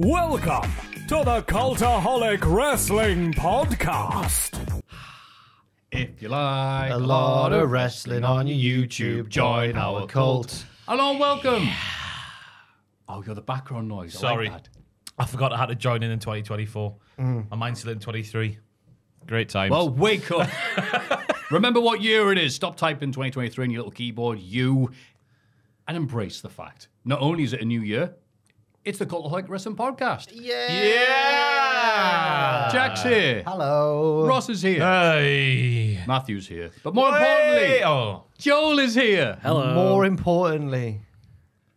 Welcome to the Cultaholic Wrestling Podcast. If you like A lot of wrestling on your YouTube, join our cult. Hello and welcome. Oh, you're the background noise. I Sorry. Like that. I forgot I had to join in in 2024. My mind's still in 23. Great times. Well, wake up. Remember what year it is. Stop typing 2023 on your little keyboard, you, and embrace the fact. Not only is it a new year, it's the Cultaholic Wrestling Podcast. yeah. Yeah. Jack's here. Hello. Ross is here. Hey. Matthew's here. But more importantly, Oh. Joel is here. Hello. More importantly,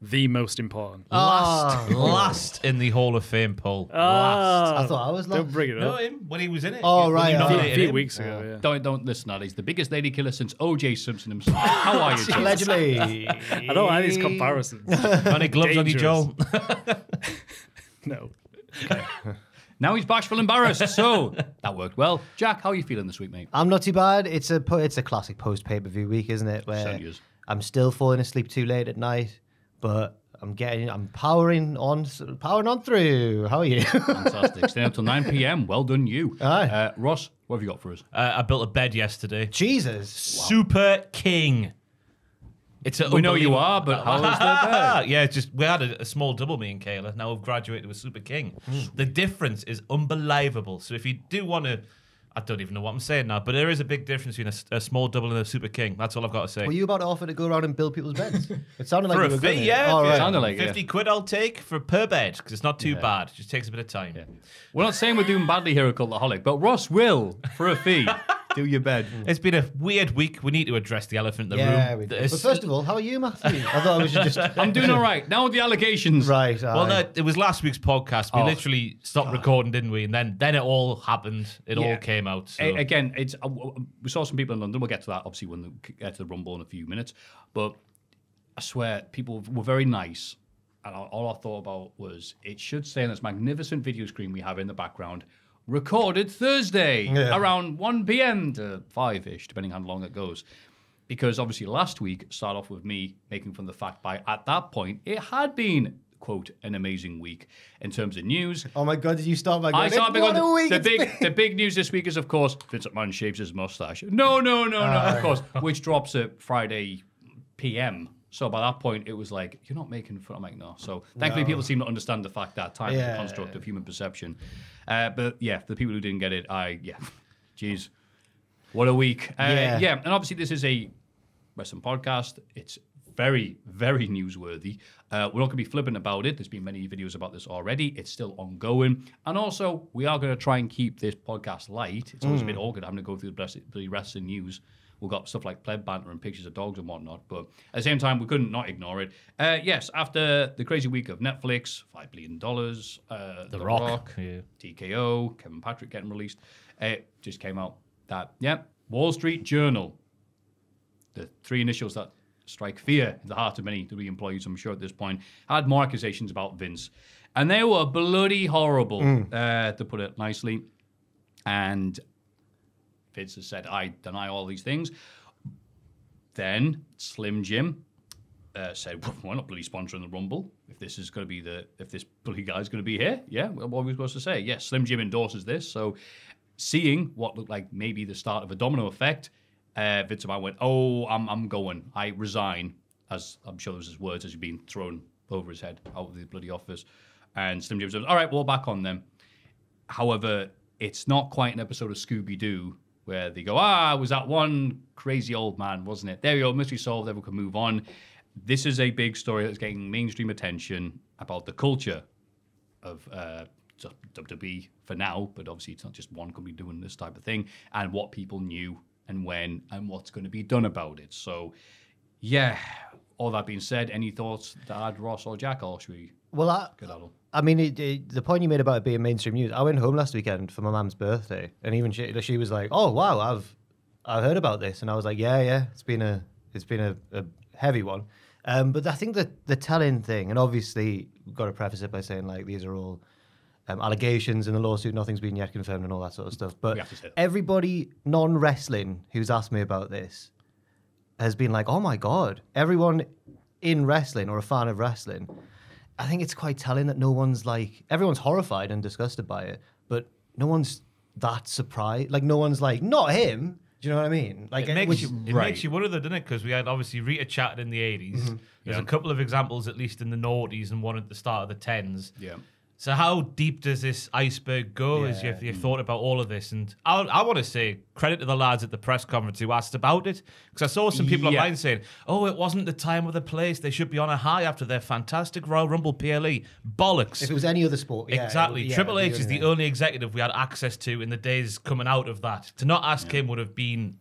the most important. Ah. Last in the Hall of Fame poll. Ah, I thought I was don't last. bring it no, up. him when he was in it. Oh, When right, you oh. A nominated few him. weeks ago, yeah. Don't don't listen, that. He's the biggest lady killer since O.J. Simpson himself. How are you, Joel? Allegedly. I don't like these comparisons. Any gloves on you, Dangerous. Joel? no. Now he's bashful and embarrassed. So that worked well. Jack, how are you feeling this week, mate? I'm not too bad. It's a po- it's a classic post pay per view week, isn't it? Where Certainly is. I'm still falling asleep too late at night, but I'm getting I'm powering on powering on through. How are you? Fantastic. Staying up till 9 p.m. Well done, you. Aye. Uh, Ross, what have you got for us? Uh, I built a bed yesterday. Jesus. Super King. It's a We know you are, but how is the bed? yeah, it's just we had a, a small double, me and Kayla. Now we've graduated with Super King. Hmm. The difference is unbelievable. So if you do want to, I don't even know what I'm saying now, but there is a big difference between a small double and a Super King. That's all I've got to say. Were you about to offer to go around and build people's beds? It sounded like for you a were fee, gonna. yeah. Oh, right. Sounded like it, 50 quid I'll take for per bed because it's not too bad. It just takes a bit of time. We're not saying we're doing badly here at Cultaholic, but Ross will, for a fee, do your bed. It's been a weird week. We need to address the elephant in the Yeah, room. we do. But first of all, how are you, Matthew? I thought I was just I'm doing all right. Now with the allegations. right. well, aye. no, it was last week's podcast. We Oh. literally stopped recording, didn't we? And then then it all happened. It Yeah. all came out. So. A- again, it's uh, we saw some people in London. We'll get to that obviously when we get to the Rumble in a few minutes. But I swear, people were very nice, and all- all I thought about was it should say on this magnificent video screen we have in the background, recorded Thursday Yeah. around 1 p.m. to 5 ish, depending on how long it goes. Because obviously last week started off with me making fun of the fact by at that point it had been quote an amazing week in terms of news. Oh my god, did you start by I going, saw "It's big one on a the, week, the big been-" the big news this week is of course Vince McMahon shaves his mustache. No, no, no, no. Ah. of course, which drops at Friday PM. So by that point, it was like you're not making fun. I'm like no. So thankfully, people seem to understand the fact that time is a construct of human perception. Uh, but yeah, for the people who didn't get it, I yeah, jeez, what a week. Uh, Yeah. yeah, and obviously this is a wrestling podcast. It's very, very newsworthy. Uh, we're not going to be flippant about it. There's been many videos about this already. It's still ongoing. And also, we are going to try and keep this podcast light. It's always a bit awkward having to go through the rest- the wrestling news. We've got stuff like pleb banter and pictures of dogs and whatnot. But at the same time, we couldn't not ignore it. Uh, yes, after the crazy week of Netflix, $5 billion, uh, The, Rock, yeah. TKO, Kevin Patrick getting released, it just came out that, yeah, Wall Street Journal the three initials that strike fear in the heart of many WWE employees, I'm sure at this point, had more accusations about Vince. And they were bloody horrible, uh, to put it nicely. And Vince has said, I deny all these things. Then Slim Jim uh, said, well, "We're not bloody sponsoring the Rumble. If this is going to be the, if this bloody guy's going to be here, yeah, well, what are we supposed to say? Yes, Slim Jim endorses this. So, seeing what looked like maybe the start of a domino effect, uh, Vince McMahon went, "Oh, I'm, I'm going. I resign." As I'm sure those his words as he's being thrown over his head out of the bloody office. And Slim Jim says, "All right, well, back on them." However, it's not quite an episode of Scooby Doo where they go, ah, was that one crazy old man, wasn't it? There we go, mystery solved, everyone can move on. This is a big story that's getting mainstream attention about the culture of uh, WWE for now, but obviously it's not just one company doing this type of thing, and what people knew and when and what's going to be done about it. So, yeah, all that being said, any thoughts to add, Ross or Jack, or should we Well, I, get out of I mean, it, it, the point you made about it being mainstream news. I went home last weekend for my mum's birthday, and even she, she was like, "Oh wow, I've I've heard about this," and I was like, "Yeah, yeah, it's been a it's been a, a heavy one." Um, but I think that the telling thing, and obviously, we've got to preface it by saying like these are all um, allegations in the lawsuit, nothing's been yet confirmed, and all that sort of stuff. But We have to say that. everybody non wrestling who's asked me about this has been like, "Oh my god!" Everyone in wrestling or a fan of wrestling I think it's quite telling that no one's like everyone's horrified and disgusted by it, but no one's that surprised. Like no one's like not him. Do you know what I mean? Like It makes, which- you, it right. makes you wonder, though, doesn't it? Because we had obviously Rita Chatterton in the 80s. Mm-hmm. There's Yeah. a couple of examples, at least in the noughties, and one at the start of the tens. Yeah. So how deep does this iceberg go as Yeah. you've, you've thought about all of this? And I, I want to say credit to the lads at the press conference who asked about it because I saw some people Yeah. online saying, "Oh, it wasn't the time or the place. They should be on a high after their fantastic Royal Rumble PLE." Bollocks. if it was any other sport, yeah, exactly. yeah, Triple H is the only executive we had access to in the days coming out of that. To not ask him would have been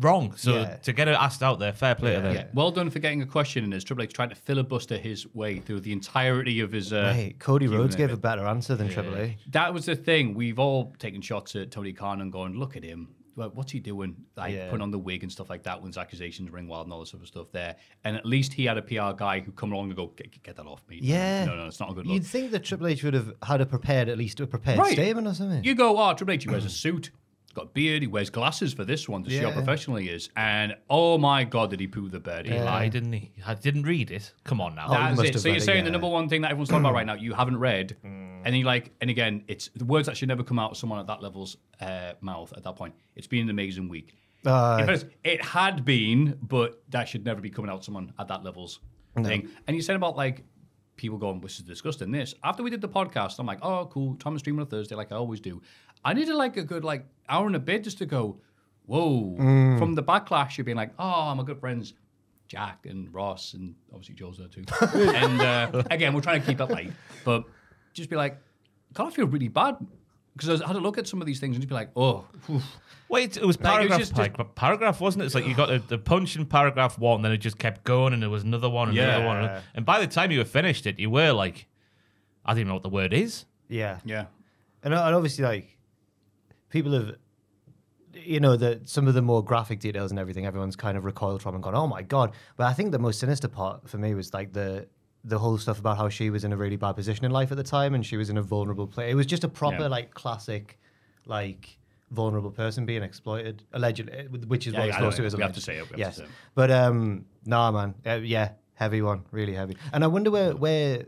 wrong. So Yeah. to get it asked out there, fair play to them. Yeah. Well done for getting a question in as Triple H trying to filibuster his way through the entirety of his. Uh, Mate, Cody Q&A Rhodes gave a better answer than Triple H. That was the thing. We've all taken shots at Tony Khan and going, look at him. Well, what's he doing? Like Yeah. putting on the wig and stuff like that when his accusations ring wild and all this sort of stuff there. And at least he had a PR guy who come along and go, get, get that off me. Yeah. No, no, it's not a good look. You'd think that Triple H would have had a prepared, at least a prepared Right. statement or something. You go, oh, Triple H, he wears a suit, he's got a beard, he wears glasses for this one to show how Yeah. professional he is. And oh my God, did he poo the bed. He lied, didn't he? I didn't read it. Come on now. Oh, you That's must it. have So you're read it, saying the yeah. number one thing that everyone's talking about right now, you haven't read, Mm. and you like, and again, it's the words that should never come out of someone at that level's uh, mouth at that point. It's been an amazing week. Uh, In fairness, it had been, but that should never be coming out of someone at that level's thing. And you said about like people going, "This is disgusting." This after we did the podcast, I'm like, "Oh, cool." Thomas stream on a Thursday, like I always do. I needed like a good like hour and a bit just to go, "Whoa!" Mm. From the backlash, you're being like, "Oh, my good friends." Jack and Ross and obviously Joel's there too. and uh, again, we're trying to keep it light, but just be like, kind of feel really bad because I had to look at some of these things and just be like, oh, phew. Wait, it was Like, it was paragraph just- par- paragraph, wasn't it? It's like you got a, the punch in paragraph one, then it just kept going, and there was another one, and another one, and by the time you were finished it, you were like, I don't even know what the word is. yeah. yeah, And, and obviously, like, people have, you know, the, some of the more graphic details and everything, everyone's kind of recoiled from and gone, oh my God. But I think the most sinister part for me was like the, the whole stuff about how she was in a really bad position in life at the time and she was in a vulnerable place. It was just a proper, Yeah. like, classic, like, vulnerable person being exploited, allegedly, which is Yeah, what yeah, it's supposed to have to say it, we have to yes. say it. But, um, nah, man. Uh, yeah, heavy one, really heavy. And I wonder where, where,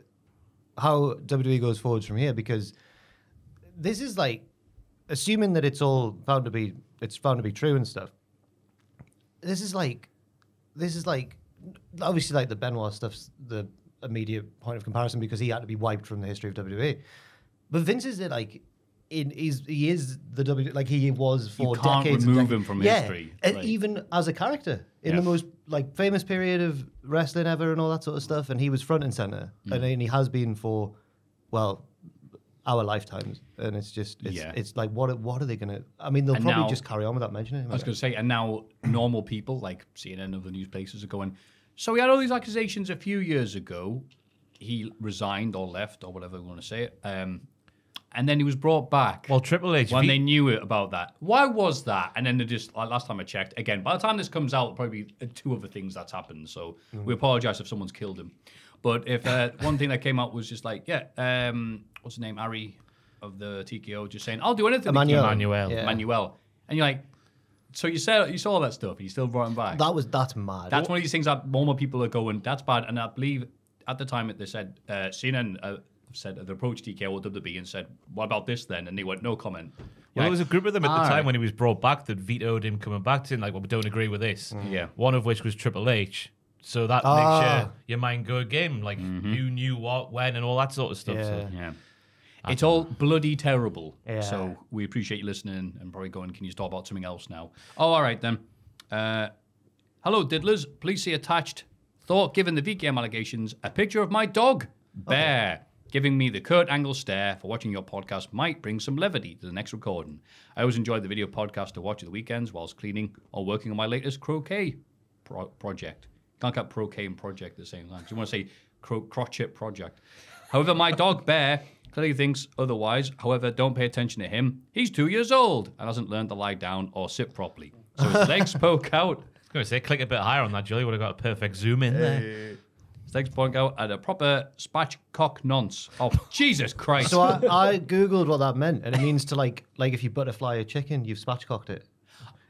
how WWE goes forwards from here because this is like assuming that it's all found to be it's found to be true and stuff. This is like this is like obviously like the Benoit stuff's the immediate point of comparison because he had to be wiped from the history of WWE. But Vince is it like in he's he is the W like he was for you can't decades. remove him from yeah, history, and like- even as a character in Yeah. the most like famous period of wrestling ever and all that sort of stuff, and he was front and center, Mm. and, and he has been for well our lifetimes, and it's just it's, Yeah. it's like what are- what are they gonna? I mean, they'll And probably now- just carry on without mentioning him. I was going to say, and now normal people like CNN and other news places are going. So we had all these accusations a few years ago. He resigned or left or whatever we want to say it, um, and then he was brought back. Well, Triple H, when if they knew it about that. Why was that? And then they just like, last time I checked, again, by the time this comes out, probably two other things that's happened. So Mm. we apologize if someone's killed him. But if uh, one thing that came out was just like, yeah, um, what's his name, Ari of the TKO, just saying, I'll do anything. to keep Emmanuel. Emmanuel. Yeah. Emmanuel, and you're like, so you said you saw all that stuff, and you still brought him back. that was that's mad. That's one of these things that normal people are going, that's bad. And I believe at the time that they said, uh, CNN uh, said, they approached TKO or WWE and said, what about this then? And they went, no comment. Well, Right. there was a group of them at the All time right. when he was brought back that vetoed him coming back to him, like, well, we don't agree with this. Yeah. One of which was Triple H. So that Ah. makes your, your mind go again, like Mm-hmm. who knew what, when, and all that sort of stuff. So. Yeah. It's all bloody terrible. Yeah. So we appreciate you listening and probably going, can you talk about something else now? Oh, all right then. Uh, hello, diddlers. Please see attached. Thought, given the VKM allegations, a picture of my dog, Bear, giving me the Kurt Angle stare for watching your podcast might bring some levity to the next recording. I always enjoyed the video podcast to watch at the weekends whilst cleaning or working on my latest croquet pro- project. Can't get croquet and project at the same time. you want to say cro- crochet project. However, my dog Bear clearly thinks otherwise. However, don't pay attention to him. He's two years old and hasn't learned to lie down or sit properly. So his legs poke out. I was going to say, click a bit higher on that, Julie. Would have got a perfect zoom in there. His legs poke out at a proper spatchcock nonce. Oh, Jesus Christ. So I, I googled what that meant, and it means to like like if you butterfly a chicken, you've spatchcocked it.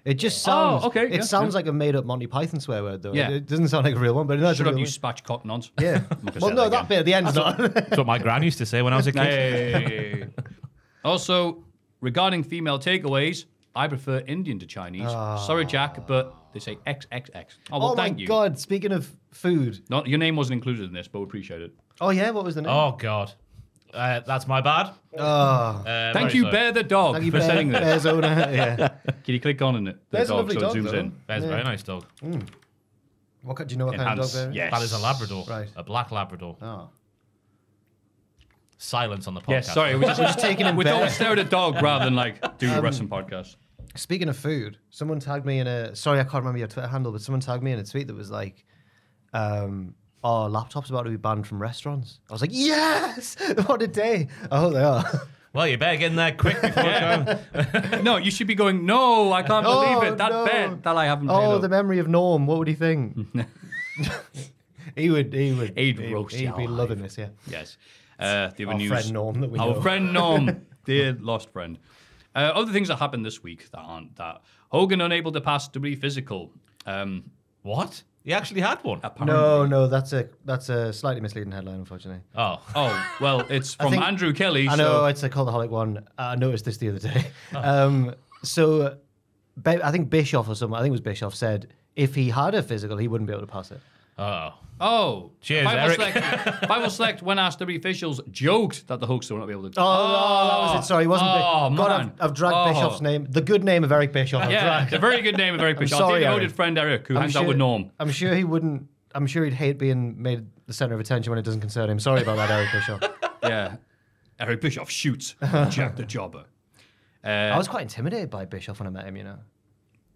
It just sounds. Oh, sounds. okay, It yeah, sounds yeah. like a made up Monty Python swear word, though. Yeah. It, it doesn't sound like a real one, but that's Shut a up, you one. spatchcock nonce. Yeah. Well, no, that that bit at the end's not. That's what my gran used to say when I was a kid. Hey. also, regarding female takeaways, I prefer Indian to Chinese. Ah. Sorry, Jack, but they say XXX. Oh, well, oh my thank you. god! Speaking of food. Not, your name wasn't included in this, but we appreciate it. Oh yeah, what was the name? Oh God, uh, that's my bad. Oh. Uh, Thank you, sorry. Bear the dog, Thank you, for Bear, saying this. Bear's owner. Yeah. Can you click on in it? The Bear's a lovely so dog, it zooms though. in. Bear's a very nice dog. What kind, do you know what kind of Enhance. dog Bear is? Yes. That is a Labrador, Right. a black Labrador. Oh. Silence on the podcast. Yes, sorry. We just, we just taking him We back. don't stare at a dog rather than like do Um, a wrestling podcast. Speaking of food, someone tagged me in a. Sorry, I can't remember your Twitter handle, but someone tagged me in a tweet that was like, um, "Oh, laptops about to be banned from restaurants." I was like, "Yes! What a day! I hope they are." Well, you better get in there quick before time. No, you should be going, no, I can't Oh, believe it. That no. bet that I haven't paid oh, up. the memory of Norm. What would he think? he would. He would. He'd roast He'd you be alive. loving this. Yeah. Yes. Uh, the other Our news. friend Norm that we Our know. friend Norm, dear lost friend. Uh, other things that happened this week that aren't that. Hogan unable to pass to be physical. Um, what? He actually had one. apparently. No, no, that's a that's a slightly misleading headline, unfortunately. Oh, Oh, well, it's from think- Andrew Kelly. I know so... know it's a cultaholic one. I noticed this the other day. Um, so, I think Bischoff or someone, I think it was Bischoff, said if he had a physical, he wouldn't be able to pass it. Oh. Oh, Cheers, Bible Eric. Select, Bible Select, when asked to be officials, joked that the Hulkster will not be able to. Oh, oh, that was it. Sorry, it wasn't. Bi- Oh, God, man. I've, I've dragged Oh. Bischoff's name, the good name of Eric Bischoff. I've Yeah, dragged. it's very good name, of Eric good. I'll sorry, take your Eric. friend Eric, who I'm hangs out with Norm. I'm sure he wouldn't. I'm sure he'd hate being made the center of attention when it doesn't concern him. Sorry about that, Eric Bischoff. Yeah. Eric Bischoff shoots Jack the Jobber. Uh, I was quite intimidated by Bischoff when I met him. You know,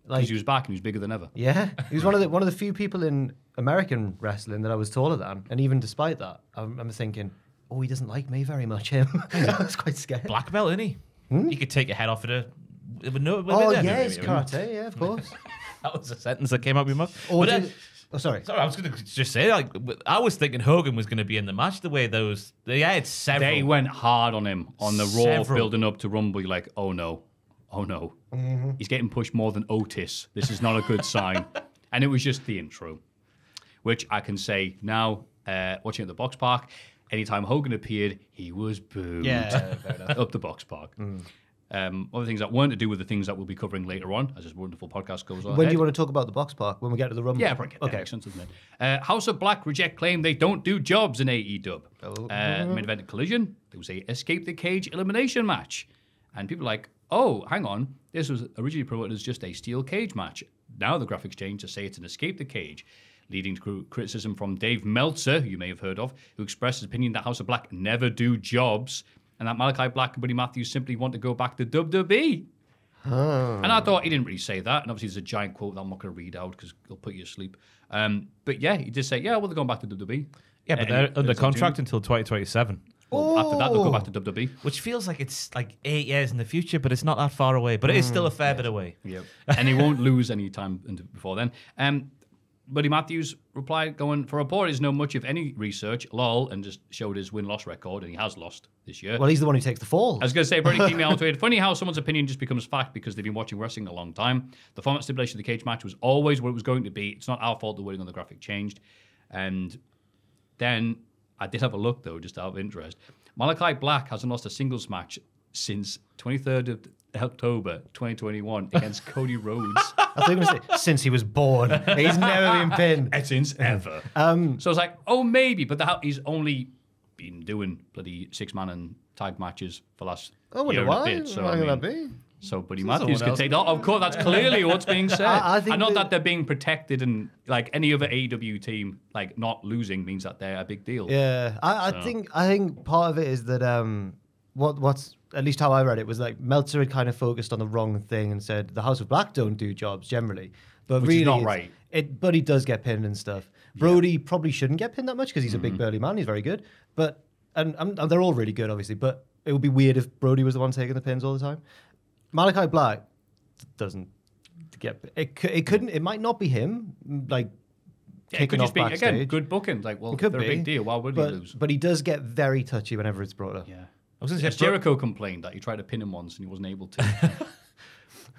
like because he was back and he was bigger than ever. Yeah, he was one of the one of the few people in American wrestling that I was taller than, and even despite that, I'm, I'm thinking, oh, he doesn't like me very much. Him, I was quite scared. Black belt, isn't he? You could take your head off at a. with no- with Hmm? oh it, yeah, maybe, it's maybe. karate. Yeah, of course. That was a sentence that came out of your mouth. Or But, uh, oh, sorry. Sorry, I was going to just say, like, I was thinking Hogan was going to be in the match the way those. They had several. They went hard on him on the Raw building up to Rumble. You're like, oh no, oh no. Mm-hmm. He's getting pushed more than Otis. This is not a good sign. And it was just the intro, which I can say now, uh, watching at the box park, anytime Hogan appeared, he was booed Yeah, up the box park. Um, other things that weren't to do with the things that we'll be covering later on, as this wonderful podcast goes on. When do you want to talk about the box park? When we get to the rumble? Yeah, probably get. Okay. Makes sense. Uh, House of Black reject claim they don't do jobs in AEW. Oh. Uh, main event collision. There was a escape the cage elimination match, and people are like, oh, hang on, this was originally promoted as just a steel cage match. Now the graphics change to say it's an escape the cage. Leading to criticism from Dave Meltzer, who you may have heard of, who expressed his opinion that House of Black never do jobs, and that Malachi Black and Buddy Matthews simply want to go back to WWE. And I thought he didn't really say that. And obviously, there's a giant quote that I'm not going to read out because it'll put you to sleep. Um, but yeah, he did say, yeah, well, they're going back to WWE. yeah, but And they're under contract June. until 2027, Well, after that, they'll go Oh. back to WWE. which feels like it's like eight years in the future, but it's not that far away. But it is still a fair bit away. Yep. and he won't lose any time into- before then. Um, Buddy Matthews replied, going, For a poor who's no much of any research, lol, and just showed his win loss record, and he has lost this year. Well, he's the one who takes the fall. I was going to say, Brody keep me out to it. Funny how someone's opinion just becomes fact because they've been watching wrestling a long time. The format stipulation of the cage match was always what it was going to be. It's not our fault the wording on the graphic changed. And then I did have a look, though, just out of interest. Malachi Black hasn't lost a singles match since 23rd of October 2021 against Cody Rhodes. I thought you were going to say since he was born. He's never been pinned. since ever. Um, So I was like, oh, maybe, but the, he's only been doing bloody six man and tag matches for the last I wonder year why. and a bit. So, why I would mean, that be? So Buddy Someone Matthews could else. take that. Of course, that's clearly what's being said. I- I think and not that- that they're being protected and like any other AEW team, like not losing means that they're a big deal. Yeah, I, I think I think part of it is that um, what what's at least how I read it was like Meltzer had kind of focused on the wrong thing and said the House of Black don't do jobs generally, but Which is really not right. It, but he does get pinned and stuff. Brody probably shouldn't get pinned that much because he's a Mm-hmm. big burly man. He's very good, but and, and they're all really good, obviously. But it would be weird if Brody was the one taking the pins all the time. Malachi Black doesn't get it. cou- It couldn't. It might not be him. Like Yeah, it could just be again good booking. Like, well, It could they're be a big deal. Why would but, he lose? But he does get very touchy whenever it's brought up. yeah. I was going to say, Jericho complained that he tried to pin him once and he wasn't able to.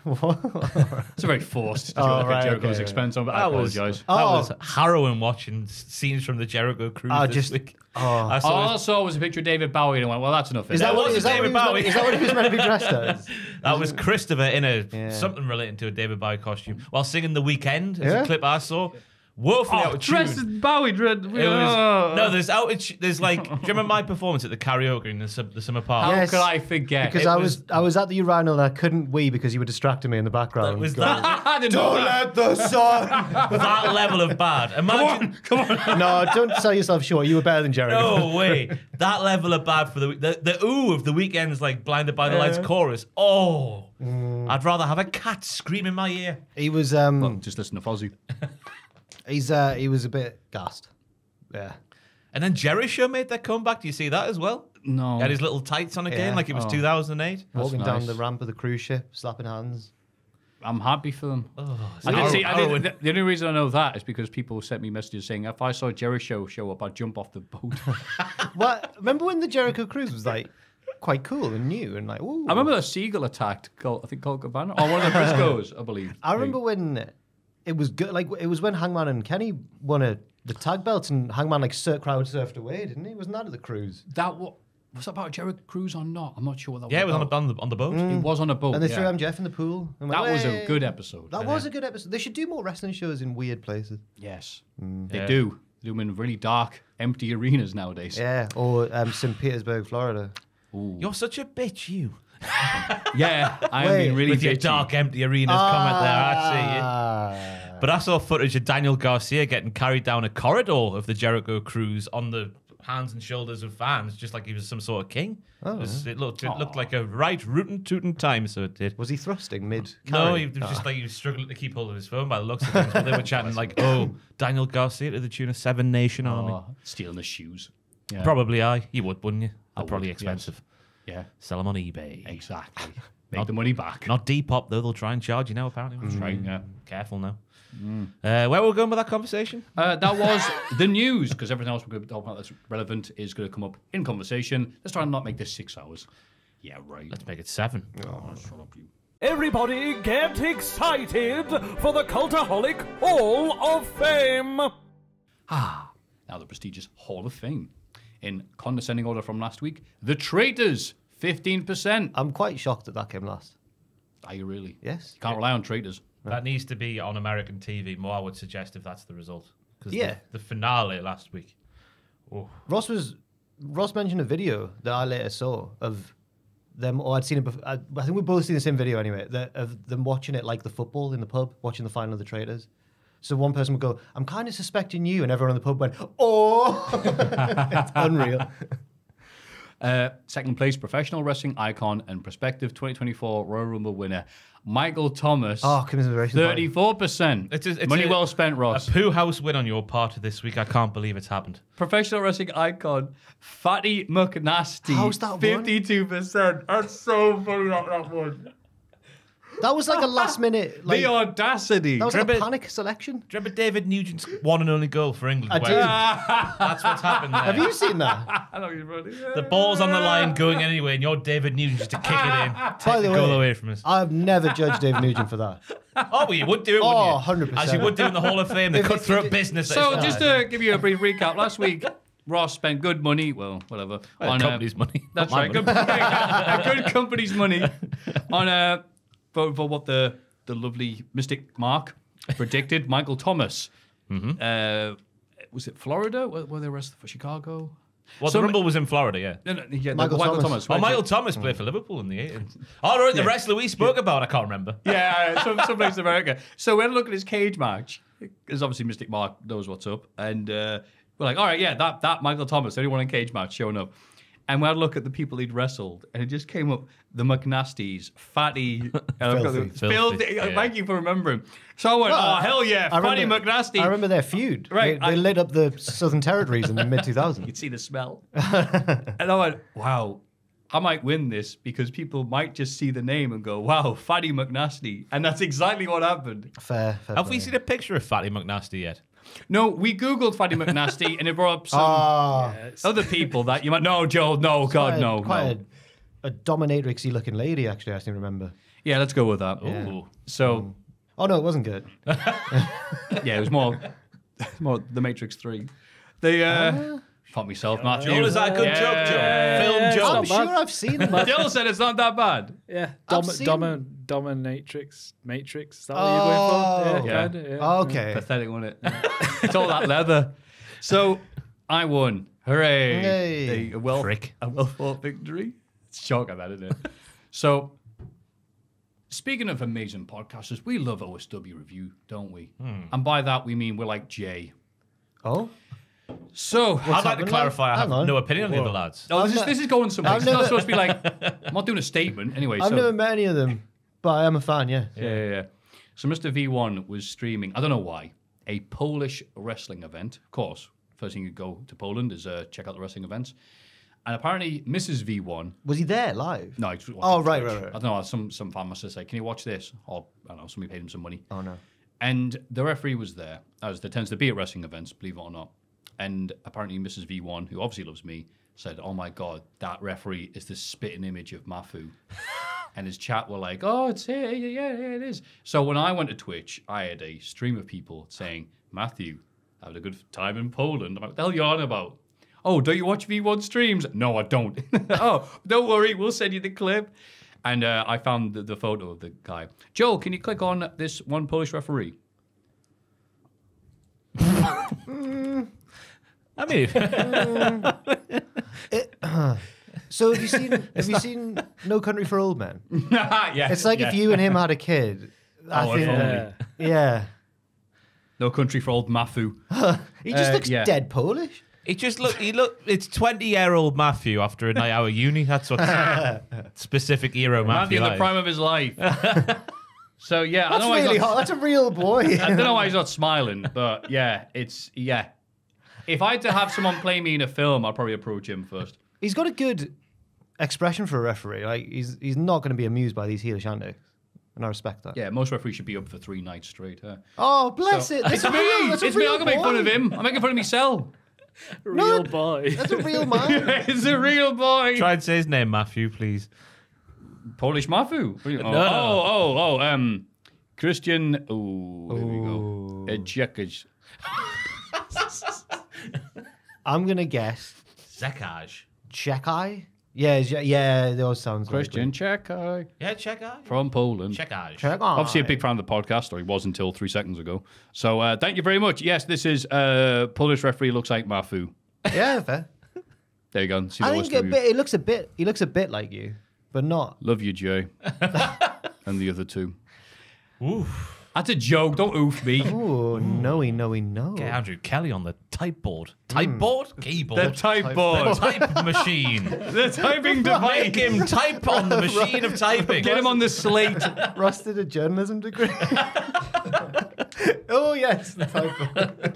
It's a very forced Oh, joke right, at Jericho's okay, expense. I That was, oh. that. Oh. was harrowing watching scenes from the Jericho cruise Oh, ah, this just- week. oh. I All saw I saw was a picture of David Bowie and I went, well, that's enough. Is that, what, that what David he was meant, Bowie. is that what he was meant to be dressed as? that was Christopher in a Yeah. something relating to a David Bowie costume while singing "The Weeknd." As Yeah. a clip I saw, woefully out Oh, of tune. dressed as Bowie. Dread. It was no. There's out. of There's like. Do you remember my performance at the karaoke in the, sum- the summer park? How Yes. could I forget? Because It I was- was I was at the urinal and I couldn't wee because you were distracting me in the background. It was going, that, I didn't know that. let the sun. that level of bad. Imagine. Come on. no, don't sell yourself short. You were better than Jericho. No way. That level of bad for the the, the ooh of the Weeknd's like blinded by the lights chorus. Oh, I'd rather have a cat scream in my ear. He was um Just listen to Fozzy. He's uh he was a bit gassed. Yeah. And then Jerishow made their comeback. Do you see that as well? No. He had his little tights on again, Yeah. like it was Oh. 2008. Walking down nice. the ramp of the cruise ship, slapping hands. I'm happy for them. I Harrow- did see. I harrowing. did, the only reason I know that is because people sent me messages saying if I saw Jerishow show up, I'd jump off the boat. What remember when the Jericho cruise was like quite cool and new and like ooh. I remember a seagull attacked. Col- I think Colt Cabana or one of the Briscoes, I believe. I remember when it was good like it was when Hangman and Kenny won a the tag belts and Hangman like sur- crowd surfed away, didn't he? Wasn't that at the cruise? that. What was that about a Jericho cruise or not? I'm not sure what that Yeah, it was on, a, on, the, on the boat. Mm. It was on a boat. And they yeah. threw MJF in the pool. and That was a good episode. That was a good episode. They should do more wrestling shows in weird places. Yes, mm. they Yeah. do. They do them in really dark, empty arenas nowadays. Yeah, or um, St. Petersburg, Florida. You're such a bitch, you. Yeah, I'm Wait, being really With your dark, empty arenas comment there. I see you. Ah. Ah. But I saw footage of Daniel Garcia getting carried down a corridor of the Jericho cruise on the hands and shoulders of fans, just like he was some sort of king. Oh. It, was- it looked it looked like a right rootin' tootin' time, so it did. Was he thrusting mid? No, he carry? was just like he was struggling to keep hold of his phone by the looks of things. But they were chatting like, "Oh, Daniel Garcia to the tune of Seven Nation Army." Oh, stealing the shoes. Yeah. Probably I. You would, wouldn't you? They're would, probably yes. expensive. Yeah, Sell them on eBay. exactly. Make the money back. Not Depop though. They'll try and charge you now. Apparently, That's right. Yeah. Careful now. Uh, where were we going with that conversation? Uh, that was the news because everything else we're going to talk about that's relevant is going to come up in conversation. Let's try and not make this six hours. Yeah, right. Let's make it seven. Oh, shut up, you. Everybody get excited for the Cultaholic Hall of Fame! Ah, now the prestigious Hall of Fame. In condescending order from last week, the traitors, fifteen percent. I'm quite shocked that that came last. Are you really? Yes. You can't rely on traitors. That needs to be on American TV more. I would suggest if that's the result. Because Yeah. the, the finale last week. Oh, Ross was Ross mentioned a video that I later saw of them, or I'd seen it. Before, I, I think we've both seen the same video anyway. That, of them watching it like the football in the pub, watching the final of the Traitors. So one person would go, "I'm kind of suspecting you," and everyone in the pub went, "Oh, it's unreal." Uh, second place, professional wrestling icon and prospective 2024 Royal Rumble winner, Michael Thomas. Oh, commiseration. Thirty-four percent. It's a- it's Money a- well spent, Ross. a poo house win on your part of this week. I can't believe it's happened. Professional wrestling icon, Fatty McNasty. How's that one? Fifty-two percent. That's so funny. That, that one. That was like a last minute. Like, the audacity. that was like a Remember- panic selection. Do you remember David Nugent's one and only goal for England? I where- did. That's what's happened there. Have you seen that? I know you're funny. The ball's on the line going anyway, and you're David Nugent just to kick it in. Take By the, the goal way, away from us. I've never judged David Nugent for that. Oh, well, you would do it, Oh, wouldn't you? 100%. As you would do in the Hall of Fame, the cutthroat business. So it's just to give you a brief recap, last week Ross spent good money, well, whatever, Well, on uh, company's money. That's not my right, good, a good company's money on uh, for, for what the the lovely Mystic Mark predicted. Michael Thomas. Mm-hmm. Uh, was it Florida? Were, were the rest for Chicago? Well, Some- the Rumble was in Florida, yeah. No, no, yeah, Michael Michael, Michael Thomas. Thomas. Oh, Michael Thomas played for Liverpool in the 80s. Oh, right, the wrestler we spoke about, I can't remember. Yeah, some, some place in America. So we had a look at his cage match. Because obviously Mystic Mark knows what's up. And uh, we're like, all right, yeah, that, that Michael Thomas, the only one in cage match showing up. And we had a look at the people he'd wrestled, and it just came up the McNasties, fatty, and I've got the- Filthy. filthy. Filthy, yeah. Thank you for remembering. So I went, oh, Well, oh hell yeah, I Fatty remember- McNasty. I remember their feud. Right, They, they I- lit up the Southern Territories in the mid 2000s. You'd see the smell. and I went, wow, I might win this because people might just see the name and go, wow, Fatty McNasty. And that's exactly what happened. Fair, fair. Have we seen a picture of Fatty McNasty yet? No, we Googled Fatty McNasty and it brought up some Ah, other people that you might. No, Joel, no, God, quite a- no. quite no. a a dominatrixy looking lady. Actually, I seem to remember. Yeah, let's go with that. Ooh. So, Oh no, it wasn't good. yeah, it was more, more The Matrix 3. The, uh, fuck myself, Matthew. Oh, is that a good joke, Joe? Yeah. Film joke. I'm not bad. sure I've seen it. Dill said it's not that bad. Yeah, I've Dom- seen- Domin- Dominatrix, Matrix. Is that what you're going for? Oh. Yeah. Yeah, kinda, yeah. Oh, okay. Mm, pathetic, wasn't it? it's all that leather. So, I won. Hooray. Yay. A, a well, Prick. a well fought victory. It's shocking, that, isn't it? so, speaking of amazing podcasters, we love OSW review, don't we? Hmm. And by that, we mean we're like Jay. Oh, So, I'd like to happening, clarify. I have Hang on. no opinion on the other lads. Oh, this, is, this is going somewhere. I've It's not supposed to be like, I'm not doing a statement anyway. I've so, never met any of them, but I am a fan. Yeah. yeah, yeah, yeah. So Mr. V1 was streaming, I don't know why, a Polish wrestling event. Of course, first thing you go to Poland is uh, check out the wrestling events. And apparently, Mrs. V1, Was he there live? no, it's Oh, right, right, right. I don't know, some, some fan must have said, Can you watch this? Or, I don't know, somebody paid him some money. Oh no. And the referee was there, as there tends to be at wrestling events, believe it or not. And apparently, Mrs. V1, who obviously loves me, said, "Oh my god, that referee is the spitting image of Maffew." and his chat were like, "Oh, it's here, yeah, yeah, yeah, it is." So when I went to Twitch, I had a stream of people saying, "Matthew, having a good time in Poland." I'm like, "What the hell are you on about?" Oh, don't you watch V1 streams? No, I don't. oh, don't worry, we'll send you the clip. And uh, I found the, the photo of the guy. Joel, can you click on this one Polish referee? I mean, So have you seen? have you seen No Country for Old Men? yeah. It's like yeah. if you and him had a kid. I Oh, think. only. Yeah. Yeah. No country for old Maffew. He just Uh, looks yeah. dead Polish. he just look. He look. It's twenty-year-old Matthew after a night out of uni. That's what specific hero Matthew Matthew. in the prime of his life. so yeah, I That's don't know why really he's hot. That's a real boy. I don't know why he's not smiling, but yeah, it's yeah. If I had to have someone play me in a film, I'd probably approach him first. He's got a good expression for a referee. Like he's he's not going to be amused by these heelish antics, and I respect that. Yeah, most referees should be up for three nights straight. Huh? Oh, bless So- it. That's it's a me. that's it's me. I'm gonna make fun of him. I'm making fun of myself. Real boy. That's a real man. it's a real boy. Try and say his name, Matthew, please. Polish Matthew. Oh, no. oh, oh, oh, um, Christian. Oh, there we go. Ejekaj. I'm gonna guess Zekaj. Czechai. Yeah, yeah, yeah. Those sounds Christian Czechai Yeah, Czechaj. from Poland. Czechaj. Czechai. Obviously, a big fan of the podcast, or he was until three seconds ago. So, uh, thank you very much. Yes, this is uh, Polish referee looks like Maffew. Yeah, fair. There you go. See the I worst think a review. bit. It looks a bit. He looks a bit like you, but not. Love you, Jay, and the other two. Oof. That's a joke. Don't oof me. Oh, no, no, no. Get Andrew Kelly on the type board. Hmm. Type board? Keyboard. The type The board. type machine. the typing Make device. him type on the machine of typing. Get him on the slate. Ross did a journalism degree. oh yes. the typo.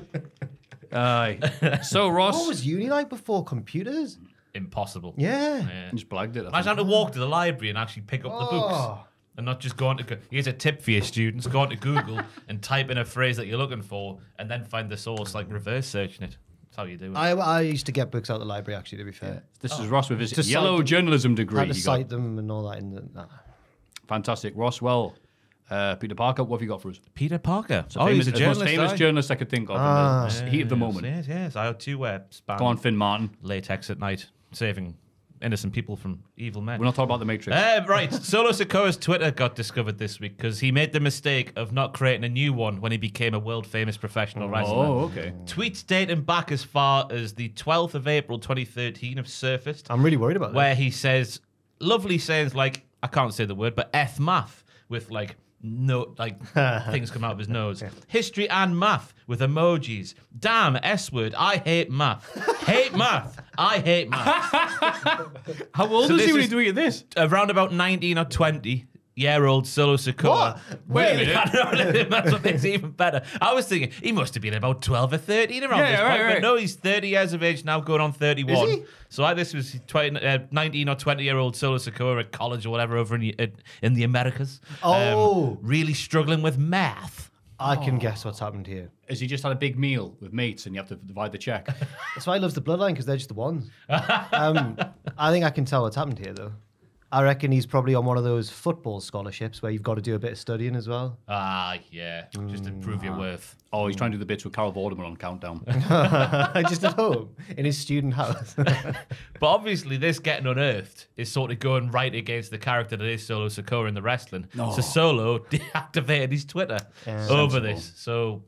Aye. So, Ross. What was uni like before computers? Impossible. Yeah. Yeah. Just blagged it. I Imagine having to walk to the library and actually pick up the books. Oh. And not just go on to. Go- Here's a tip for your students: go on to Google and type in a phrase that you're looking for, and then find the source, like reverse searching it. That's how you do it. I, I used to get books out of the library. Actually, to be fair, This is Ross with his To cite yellow them. journalism I degree. had to He got- cite them and all that. In the, nah. Fantastic. Ross, well, uh, Peter Parker, what have you got for us? Peter Parker. So oh, famous, he's a the journalist. most famous aye. journalist I could think of Ah. in the heat of the moment. Yes, yes. I had two uh, span Go on, Finn Martin. latex at night, saving innocent people from evil men. We're not talking about the Matrix. Uh, right, Solo Sikoa's Twitter got discovered this week because he made the mistake of not creating a new one when he became a world famous professional wrestler. oh, okay. Tweets dating back as far as the 12th of April 2013 have surfaced, I'm really worried about that. where he says lovely sayings like, I can't say the word, but F math with like no like things come out of his nose. History and math with emojis. Damn, S word. I hate math. hate math. I hate math. How old So is he this when is- he's doing this? Around about 19 or 20 year old Solo Sikoa. Wait a minute. I know, That's what makes it even better. I was thinking he must have been about 12 or 13 around Yeah, this right, point, right. but no, he's 30 years of age now, going on 31. Is he? So I, this was 20, uh, 19 or 20 year old Solo Sikoa at college or whatever over in the, in, in the Americas. Um, Oh. really struggling with math. I can guess what's happened here. Has he just had a big meal with mates and you have to divide the check? That's why he loves the bloodline because they're just the ones. um, I think I can tell what's happened here though. I reckon he's probably on one of those football scholarships where you've got to do a bit of studying as well. Ah, yeah. Just to prove Mm. your worth. Oh, he's trying to do the bits with Carol Vorderman on Countdown. Just at home in his student house. But obviously, this getting unearthed is sort of going right against the character that is Solo Sikoa in the wrestling. So Solo deactivated his Twitter over this. So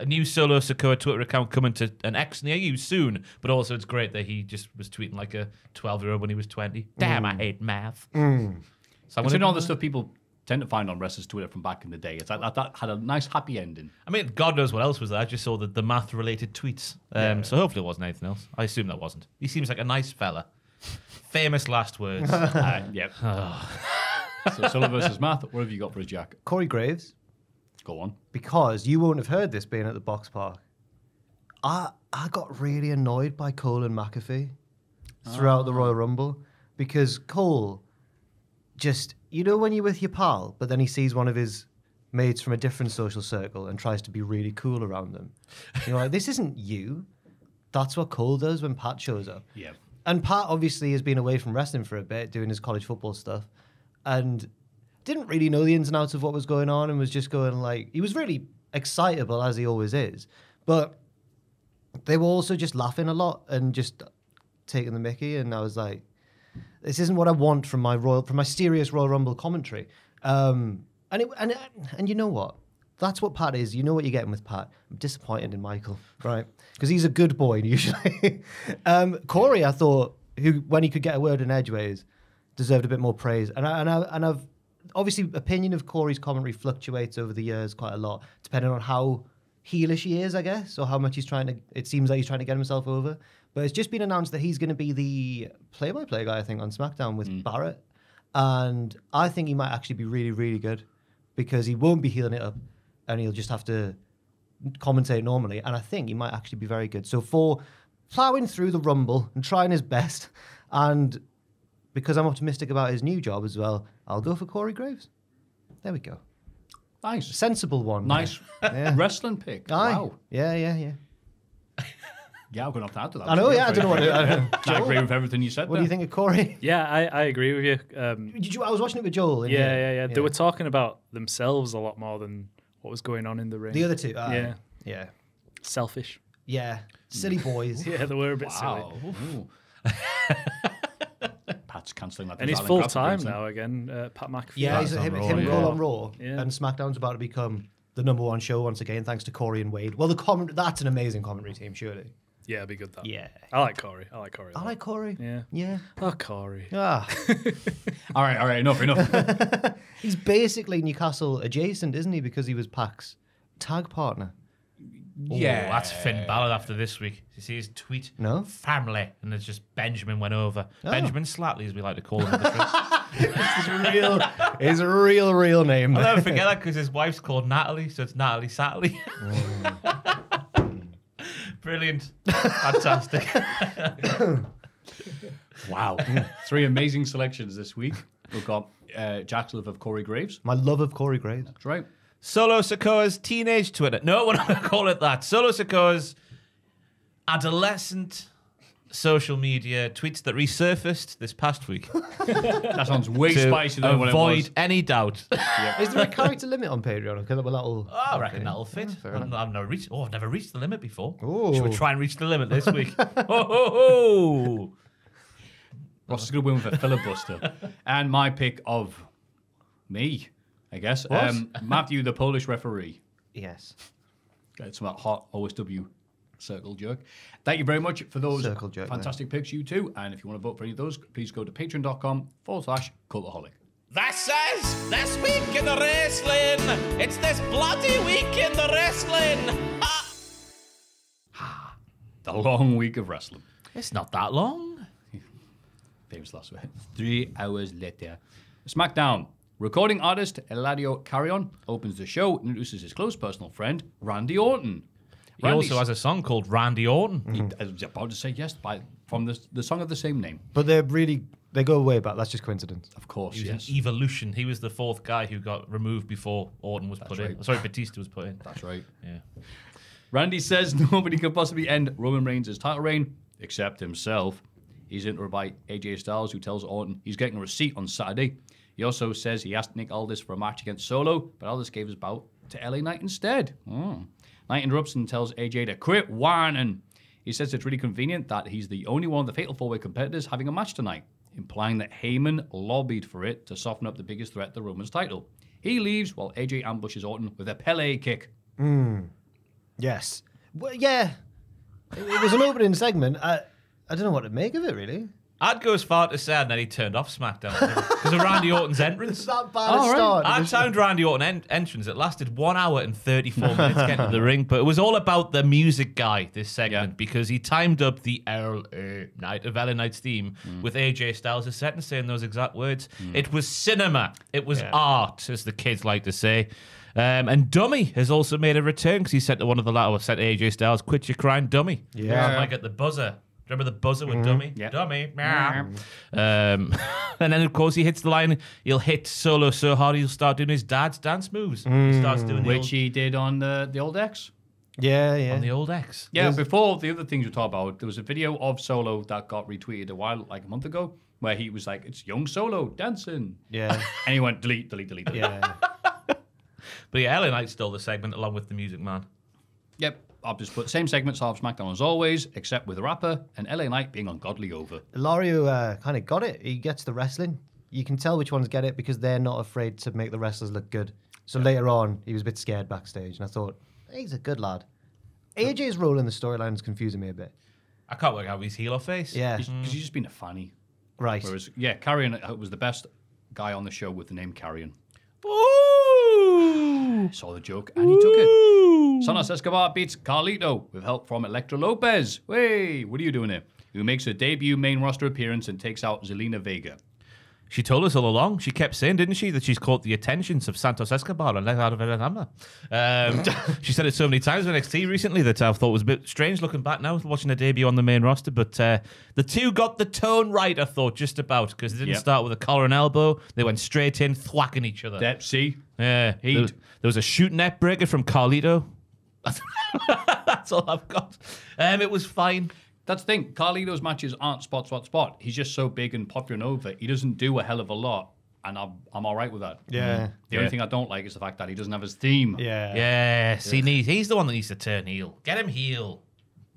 a new Solo Sikoa Twitter account coming to an X near you soon. But also, it's great that he just was tweeting like a 12 year old when he was 20. Damn, I hate math. So I'm Considering all the stuff people tend to find on wrestlers' Twitter from back in the day, it's like that, that had a nice happy ending. I mean, God knows what else was there. I just saw the, the math related tweets. Um, So hopefully it wasn't anything else. I assume that wasn't. He seems like a nice fella. Famous last words. Uh, yep. so Sulla versus Math. What have you got for us, Jack? Corey Graves, Go on. because you won't have heard this being at the box park. I I got really annoyed by Cole and McAfee throughout the ah. Royal Rumble because Cole just you know when you're with your pal, but then he sees one of his mates from a different social circle and tries to be really cool around them. You're like, this isn't you. That's what Cole does when Pat shows up. Yeah. And Pat obviously has been away from wrestling for a bit, doing his college football stuff, and didn't really know the ins and outs of what was going on, and was just going like he was really excitable as he always is, but they were also just laughing a lot and just taking the Mickey, and I was like, this isn't what I want from my royal from my serious Royal Rumble commentary. Um, and it and and you know what? That's what Pat is. You know what you're getting with Pat. I'm disappointed in Michael, right? Because he's a good boy usually. um, Corey, I thought, who when he could get a word in edgeways, deserved a bit more praise. And I, and I, and I've obviously opinion of Corey's commentary fluctuates over the years quite a lot, depending on how heelish he is, I guess, or how much he's trying to. It seems like he's trying to get himself over. But it's just been announced that he's going to be the play-by-play guy, I think, on SmackDown with mm. Barrett, and I think he might actually be really, really good because he won't be heeling it up, and he'll just have to commentate normally. And I think he might actually be very good. So for plowing through the Rumble and trying his best, and because I'm optimistic about his new job as well, I'll go for Corey Graves. There we go. Nice. Sensible one. Nice Yeah. wrestling pick. Aye. Wow. Yeah, yeah, yeah. Yeah, I'm going to have to add to that. I know, yeah, I don't know what to- I don't know. I agree with everything you said What do you think of Corey? Yeah, I, I agree with you. Um, Did you, I was watching it with Joel. in yeah, yeah, yeah, They were talking about themselves a lot more than what was going on in the ring. The other two. aye. Yeah. Yeah. Selfish. Yeah. Silly boys. Yeah, they were a bit silly. Wow. Ooh. Pat's cancelling that. And he's full time now again. Uh, Pat McAfee. Yeah, he's That's him, on him Raw, and yeah. Cole on Raw, Yeah. and SmackDown's about to become the number one show once again, thanks to Corey and Wade. Well, the comment that's an amazing commentary team, surely. yeah, it'd be good. That. Yeah. I like Corey. I like Corey. I like Corey. Yeah. Yeah. Oh, Corey. Ah, All right, all right, enough, enough. he's basically Newcastle adjacent, isn't he? Because he was Pac's tag partner. Yeah, Oh, that's Finn Balor after this week. You see his tweet? No? Family. And it's just Benjamin went over. Oh. Benjamin Slatley, as we like to call him. at the. His real, his real, real name. I'll never forget that because his wife's called Natalie, so it's Natalie Satley. Brilliant. Fantastic. wow. Three amazing selections this week. We've got uh, Jack's love of Corey Graves. My love of Corey Graves. That's right. Solo Sikoa's teenage Twitter. No, we're not going to call it that. Solo Sikoa's adolescent social media tweets that resurfaced this past week That sounds way to spicier than what it was. avoid any doubt. Is there a character limit on Patreon? Because will that'll. Oh, I reckon that'll fit. I've, I've never reached. Oh, I've never reached the limit before. Ooh. Should we try and reach the limit this week? ho, ho, ho. Ross is going to win with a filibuster. and my pick of me, I guess. Um, Matthew, the Polish referee. Yes. It's that hot OSW circle jerk. Thank you very much for those Circle jerk there. fantastic picks, you too. And if you want to vote for any of those, please go to patreon.com forward slash cultaholic. This is this week in the wrestling. It's this bloody week in the wrestling. The long week of wrestling. It's not that long. Famous last word. Three hours later. SmackDown. Recording artist Eladio Carrion opens the show, and introduces his close personal friend, Randy Orton. He also has a song called Randy Orton. He, mm-hmm. uh, I was about to say yes, by, from the, the song of the same name. But they're really. They go way back. That's just coincidence. Of course, He was yes. an evolution. He was the fourth guy who got removed before Orton was put in. right. Sorry, Batista was put in. That's right. Yeah. Randy says nobody could possibly end Roman Reigns' title reign except himself. He's interrupted by AJ Styles, who tells Orton he's getting a receipt on Saturday. He also says he asked Nick Aldis for a match against Solo, but Aldis gave his bout to LA Knight instead. Hmm. Knight interrupts and tells AJ to quit whining. He says it's really convenient that he's the only one of the Fatal Four Way competitors having a match tonight, implying that Heyman lobbied for it to soften up the biggest threat to Roman's title. He leaves while AJ ambushes Orton with a Pele kick. Yes. Well, yeah. It, it was an opening segment. I, I don't know what to make of it, really. I'd go as far to say that he turned off SmackDown because of Randy Orton's entrance. that bad a start. I timed Randy Orton en- entrance. It lasted one hour and 34 minutes getting to the ring, but it was all about the music guy, this segment, Yeah. because he timed up the LA Knight of LA Knight's theme Mm. with AJ Styles' set and saying those exact words. It was cinema. It was art, as the kids like to say. Um, and Dummy has also made a return because he said to one of the latter, said to AJ Styles, quit your crying, Dummy. Yeah. Like at the buzzer. Remember the buzzer with mm-hmm. Dummy? Yeah. Dummy. Mm-hmm. meow. Um, and then, of course, he hits the line. He'll hit Solo so hard he'll start doing his dad's dance moves. He mm. starts doing the Which old, he did on the, the old X. Yeah, yeah. on the old X. Yeah, before the other things we talk about, there was a video of Solo that got retweeted a while, like a month ago, where he was like, "It's young Solo dancing," yeah. and he went delete, delete, delete. delete. Yeah. But yeah, LA Knight stole the segment along with the Music Man. Yep, I've just put same segments of SmackDown as always, except with a rapper and LA Knight being ungodly over. Eladio uh, kind of got it. He gets the wrestling. You can tell which ones get it because they're not afraid to make the wrestlers look good. So later on, he was a bit scared backstage, and I thought, he's a good lad. AJ's role in the storyline is confusing me a bit. I can't work out his heel or face. Yeah, Because he's just been a fanny. right. Whereas, yeah, Carrion uh, was the best guy on the show with the name Carrion. Ooh. Saw the joke and he took it. Santos Escobar beats Carlito with help from Elektra Lopez. Hey, what are you doing here? Who makes her debut main roster appearance and takes out Zelina Vega. She told us all along. She kept saying, didn't she, that she's caught the attentions of Santos Escobar and of Alabama. Um, she said it so many times with NXT recently that I thought was a bit strange looking back now, watching her debut on the main roster. But uh, the two got the tone right, I thought, just about, because they didn't Yep. start with a collar and elbow. They went straight in, thwacking each other. That, see? yeah. Heat. There, there was a shoot neckbreaker from Carlito. That's all I've got. Um, it was fine. That's the thing. Carlito's matches aren't spot, spot, spot. He's just so big and popular and over. He doesn't do a hell of a lot, and I'm, I'm all right with that. Yeah. Mm-hmm. The only thing I don't like is the fact that he doesn't have his theme. Yeah. Yes, he needs. He's the one that needs to turn heel. Get him heel.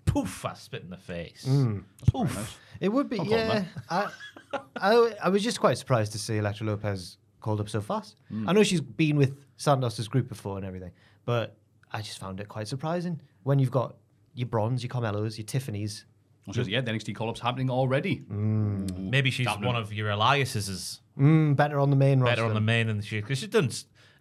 Poof! I spit in the face. Mm. Poof. It would be, call yeah. I, I, I was just quite surprised to see Elektra Lopez called up so fast. Mm. I know she's been with Santos's group before and everything, but I just found it quite surprising when you've got your Brons, your Carmelos, your Tiffany's. Because, yeah, the NXT call up's happening already. Maybe she's Damn one it. of your Elias's Mm, better on the main roster. better on the main than she because she's done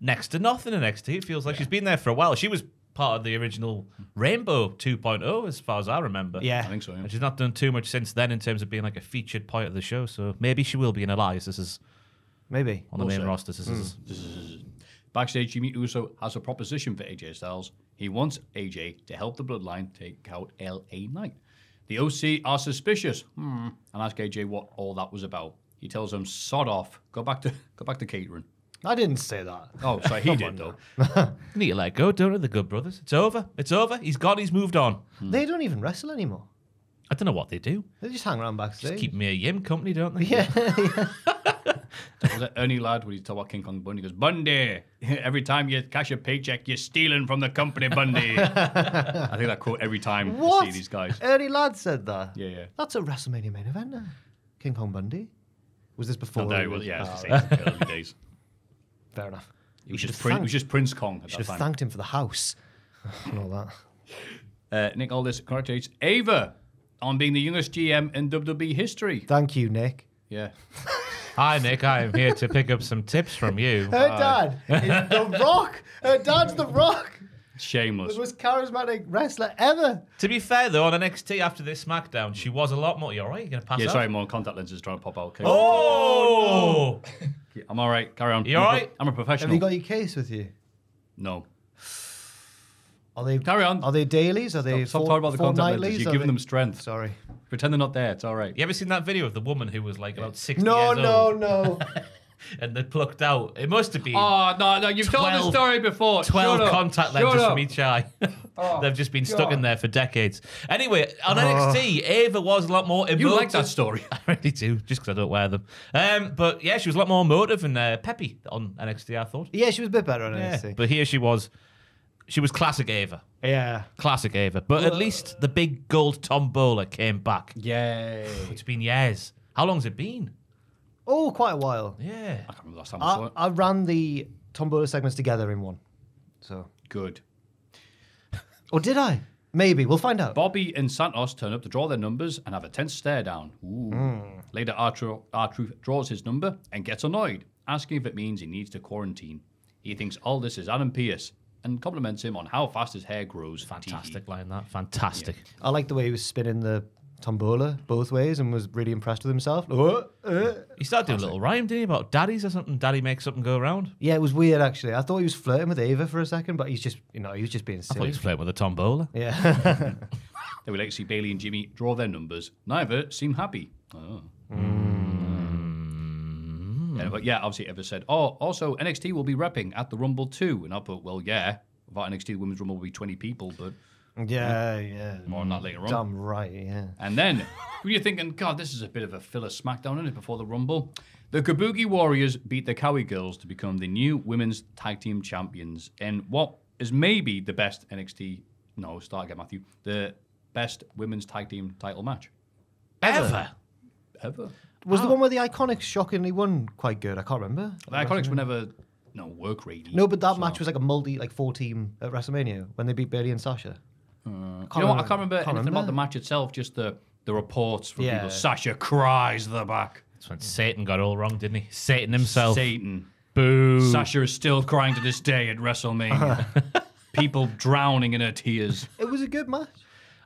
next to nothing in NXT. It feels like she's been there for a while. She was part of the original Rainbow 2.0, as far as I remember. Yeah. I think so, yeah. And she's not done too much since then in terms of being like a featured part of the show. So maybe she will be in Elias. This is Maybe. on the main Also- roster. This is Backstage, Jimmy Uso has a proposition for AJ Styles. He wants AJ to help the Bloodline take out LA Knight. The OC are suspicious hmm, and ask AJ what all that was about. He tells them, "Sod off, go back to go back to catering." I didn't say that. Oh, sorry, he did though. You need to let go, don't you, the good brothers? It's over. It's over. He's gone. He's moved on. They don't even wrestle anymore. I don't know what they do. They just hang around backstage. Just keep Mia Yim company, don't they? yeah, yeah. Was that Ernie Ladd when he talked about King Kong Bundy? He goes, Bundy, every time you cash a paycheck, you're stealing from the company, Bundy. I think that quote every time What? I see these guys. Ernie Ladd said that. Yeah, yeah. That's a WrestleMania main event now. King Kong Bundy. Was this before? No, he was. was- Yeah, Oh, same early days. Fair enough. It was, just Prin- it was just Prince Kong at Should that have time. thanked him for the house and all that. Uh, Nick Aldis congratulates Ava on being the youngest GM in WWE history. Thank you, Nick. Yeah. Hi, Nick. I am here to pick up some tips from you. Her dad is The Rock. Her dad's The Rock. Shameless. The most charismatic wrestler ever. To be fair, though, on NXT after this SmackDown, she was a lot more. You all right? You gonna pass Yeah, out? sorry, more contact lenses trying to pop out. Okay. Oh! I'm all right. Carry on. You I'm a all pro- right? I'm a professional. Have you got your case with you? no. Are they Carry on. Are they dailies? Are they Stop fort- talking about the contact lenses. fortnightlies? You're Are giving they- them strength. Sorry. Pretend they're not there. It's all right. You ever seen that video of the woman who was like about 60 No, years no, old? no. and they plucked out. It must have been Oh no, no! You've told the story before. 12 Shut contact Shut lenses up. from each eye. They've just been stuck in there for decades. Anyway, on NXT, Ava was a lot more emotive. You like that story? I really do, just because I don't wear them. Um, but yeah, she was a lot more emotive and uh, peppy on NXT, I thought. Yeah, she was a bit better on Yeah. NXT. But here she was. She was classic Ava. yeah. Classic Ava. But at least the big gold tombola came back. Yay! It's been years. How long's it been? Oh, quite a while. Yeah. I can't remember the last time I saw I, it. I ran the Tombola segments together in one. So. Good. Or did I? Maybe. We'll find out. Bobby and Santos turn up to draw their numbers and have a tense stare down. Ooh. Hmm. Later, R-Truth draws his number and gets annoyed, asking if it means he needs to quarantine. He thinks all this is Adam Pearce and compliments him on how fast his hair grows. Fantastic line that. Fantastic. I like the way he was spinning the Tombola both ways and was really impressed with himself. Oh, uh. He started doing a little rhyme, didn't he, about daddies or something? Daddy makes something go around. Yeah, it was weird actually. I thought he was flirting with Ava for a second, but he's just, you know, he was just being I thought he silly. was flirting with a tombola. Yeah. Then we like to see Bayley and Jimmy draw their numbers. Neither seem happy. Oh. Hmm. Yeah, but yeah, obviously, Ava said, oh, also, NXT will be repping at the Rumble too. And I put, well, yeah, without NXT, the Women's Rumble will be 20 people, but yeah, yeah. more on that later on. Damn right, yeah. And then, when you're thinking, God, this is a bit of a filler SmackDown, isn't it, before the Rumble? The Kabuki Warriors beat the Cowie Girls to become the new women's tag team champions in what is maybe the best NXT, no, start again, Maffew, the best women's tag team title match Ever. ever. Was the one where the Iconics shockingly won quite good? I can't remember. The Iconics were never, no, work really. No, but that so- match was like a multi, like four team at WrestleMania when they beat Bayley and Sasha. Uh, you know what? I can't remember anything about the match itself, just the, the reports from Yeah. people. Sasha cries the back. That's when Satan got all wrong, didn't he? Satan himself. Satan. Boo. Sasha is still crying to this day at WrestleMania. People drowning in her tears. It was a good match.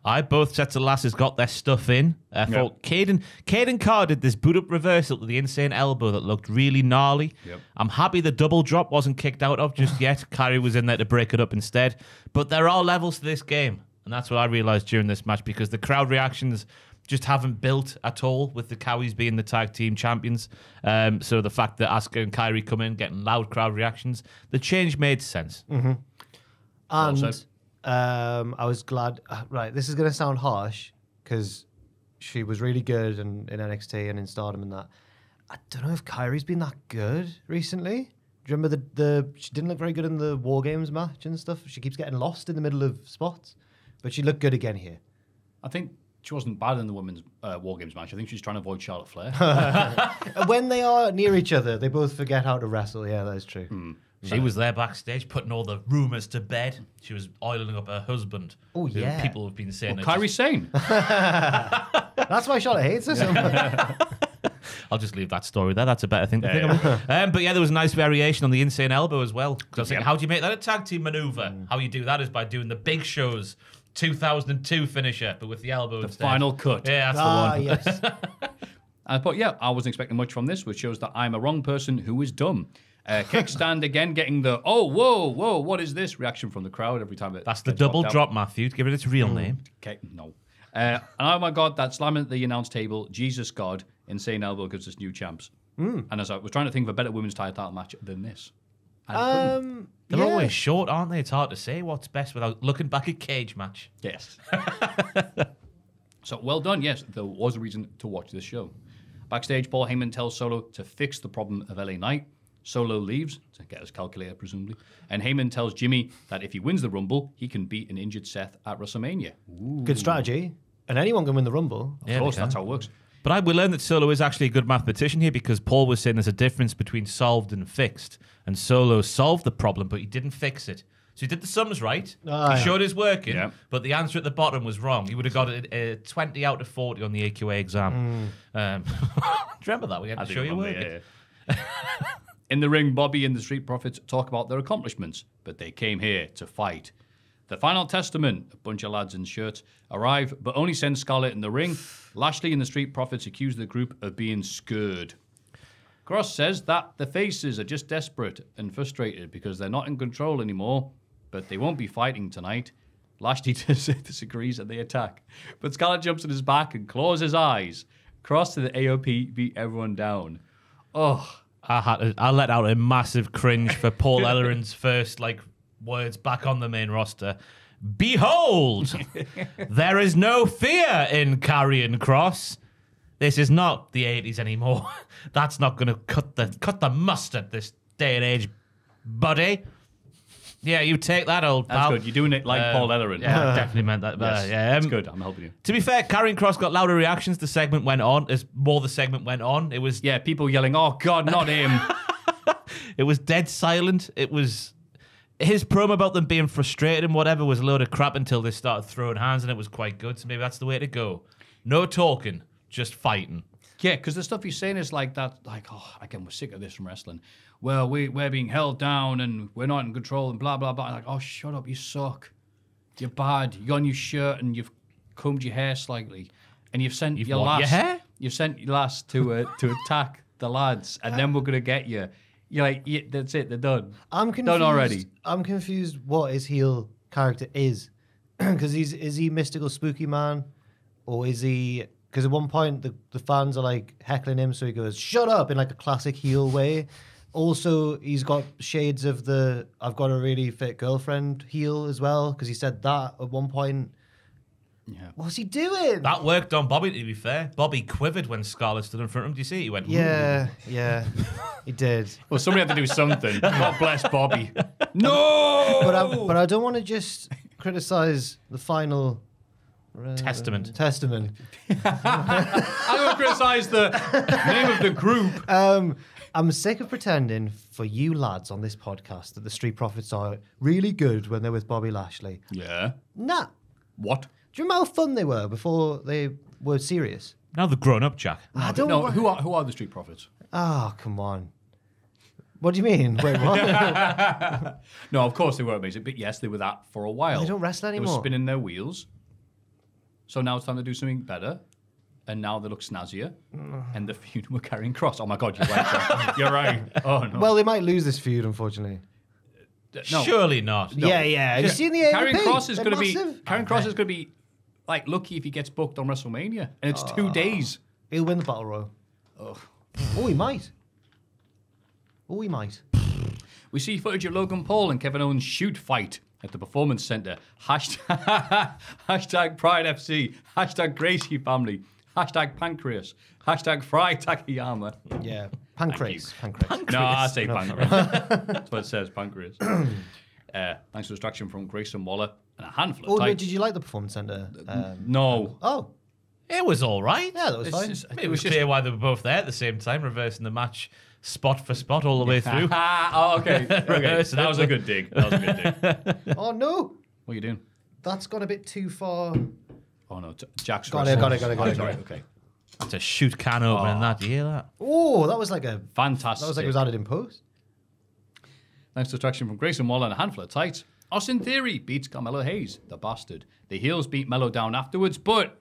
I both sets of lasses got their stuff in. I thought Kayden Kayden Carr did this boot up reversal to the insane elbow that looked really gnarly. Yep. I'm happy the double drop wasn't kicked out of just yet. Kairi was in there to break it up instead. But there are levels to this game, and that's what I realized during this match because the crowd reactions just haven't built at all with the Cowies being the tag team champions. Um, so the fact that Asuka and Kairi come in getting loud crowd reactions, the change made sense. And said. Um, I was glad. uh, Right, this is going to sound harsh because she was really good in, in NXT and in Stardom and that. I don't know if Kairi's been that good recently. Do you remember the, the she didn't look very good in the War Games match and stuff. She keeps getting lost in the middle of spots, but she looked good again here. I think she wasn't bad in the women's uh, War Games match. I think she's trying to avoid Charlotte Flair. When they are near each other, they both forget how to wrestle. Yeah, that is true. Hmm. She was there backstage putting all the rumors to bed. She was oiling up her husband. Oh, who yeah. People have been saying. well, are Kairi Sane. That's why Charlotte hates her so much. I'll just leave that story there. That's a better thing to think about. Um, but yeah, there was a nice variation on the insane elbow as well. 'Cause I was thinking, Yeah. how do you make that a tag team maneuver? How you do that is by doing the big shows 2002 finisher, but with the elbow The instead. final cut. Yeah, that's ah, the one. yes. Uh, but yeah, I wasn't expecting much from this, which shows that I'm a wrong person who is dumb. Uh, kickstand again, getting the oh whoa whoa what is this reaction from the crowd every time. It That's the double knocked out. drop, Maffew. Give it its real name. Okay, no. Uh, and oh my god, that slamming at the announce table, Jesus God, insane elbow gives us new champs. And as I was trying to think of a better women's title match than this. And I couldn't. Um, They're yeah. always short, aren't they? It's hard to say what's best without looking back at cage match. Yes. so well done. Yes, there was a reason to watch this show. Backstage, Paul Heyman tells Solo to fix the problem of LA Knight. Solo leaves to get his calculator, presumably. And Heyman tells Jimmy that if he wins the Rumble, he can beat an injured Seth at WrestleMania. Ooh. Good strategy. And anyone can win the Rumble. Of Yeah, course, that's how it works. But I we learned that Solo is actually a good mathematician here because Paul was saying there's a difference between solved and fixed. And Solo solved the problem, but he didn't fix it. So he did the sums right. Aye. he showed his working, Yeah. but the answer at the bottom was wrong. He would have got a, a 20 out of 40 on the AQA exam. Um, do you remember that? We had I to show you remember, working. yeah, yeah. In the ring, Bobby and the Street Profits talk about their accomplishments, but they came here to fight. The Final Testament, a bunch of lads in shirts, arrive, but only send Scarlett in the ring. Lashley and the Street Profits accuse the group of being scared. Kross says that the faces are just desperate and frustrated because they're not in control anymore, but they won't be fighting tonight. Lashley dis- disagrees and they attack, but Scarlett jumps on his back and claws his eyes. Kross to the AOP beat everyone down. Oh, I had to, I let out a massive cringe for Paul Ellering's first like words back on the main roster. Behold, there is no fear in Karrion Kross. This is not the 80s anymore. That's not going to cut the cut the mustard this day and age, buddy. Yeah, you take that, old That's pal. good. You're doing it like Um, Paul Ellering. Yeah, I definitely meant that. Yes, yeah, that's um, good. I'm helping you. To be fair, Karrion Kross got louder reactions. The segment went on. As more the segment went on, it was Yeah, people yelling, "Oh God, not him!" it was dead silent. It was his promo about them being frustrated and whatever was a load of crap until they started throwing hands, and it was quite good. So maybe that's the way to go. No talking, just fighting. Yeah, because the stuff he's saying is like that. Like, oh, again, we're sick of this from wrestling. Well, we we're being held down and we're not in control and blah blah blah. Like, oh, shut up, you suck. You're bad. You got a new shirt and you've combed your hair slightly, and you've sent You've your last. your hair? You've sent your last to uh, to attack the lads, and then we're gonna get you. You're like, yeah, that's it. They're done. I'm confused. Done already. I'm confused what his heel character is. Because he's is he mystical spooky man, or is he? Because at one point the, the fans are like heckling him, so he goes "shut up" in like a classic heel way. Also, he's got shades of the "I've got a really fit girlfriend" heel as well, because he said that at one point. Yeah. What's he doing? That worked on Bobby. To be fair, Bobby quivered when Scarlett stood in front of him. Do you see? He went, "Ooh." yeah, yeah, he did. Well, somebody had to do something. God bless Bobby. No. But I, but I don't want to just criticize the final Testament. Testament. I'm going to criticize the name of the group. Um, I'm sick of pretending for you lads on this podcast that the Street Profits are really good when they're with Bobby Lashley. Yeah. Nah. What? Do you remember how fun they were before they were serious? Now they're grown up, Jack. I don't. know. who are who are the Street Profits? Oh, come on. What do you mean? Wait, what? No, of course they were amazing, but yes, they were that for a while. They don't wrestle They were anymore. spinning their wheels. So now it's time to do something better. And now they look snazzier. and the feud were Karrion Kross. Oh my god, you're right. Jack. you're right. Oh no. well, they might lose this feud, unfortunately. Uh, no. Surely not. Yeah, yeah. Have you seen the Karrion AOP? Kross is They're going to be massive. Karrion Kross is going to be like lucky if he gets booked on WrestleMania, and it's two ah. days. He'll win the battle royal. Oh, he might. Oh, he might. We see footage of Logan Paul and Kevin Owens shoot fight at the Performance Center. Hashtag, hashtag Pride FC. Hashtag Gracie Family. Hashtag Pancreas. Hashtag Frye Takayama. Yeah. Pancreas. Pancreas. No, I say Pancreas. That's what it says, Pancreas. uh, thanks to distraction from Grayson Waller and a handful of Oh, wait, did you like the performance center? Um, No. oh, It was all right. yeah, that was It's fine. just- It was clear why they were both there at the same time, reversing the match spot for spot all the way through. Ah, oh, okay. okay. So that was a good dig. That was a good dig. oh no, What are you doing? that's gone a bit too far. Oh no, T- Jack's Got it, got it, got it, got Oh, it, got it. Okay. That's a shoot can opening that. Do you hear that? Oh, that was like a Fantastic. that was like it was added in post. Thanks to distraction from Grayson Waller and a handful of tights. Austin Theory beats Carmelo Hayes, the bastard. The heels beat Melo down afterwards, but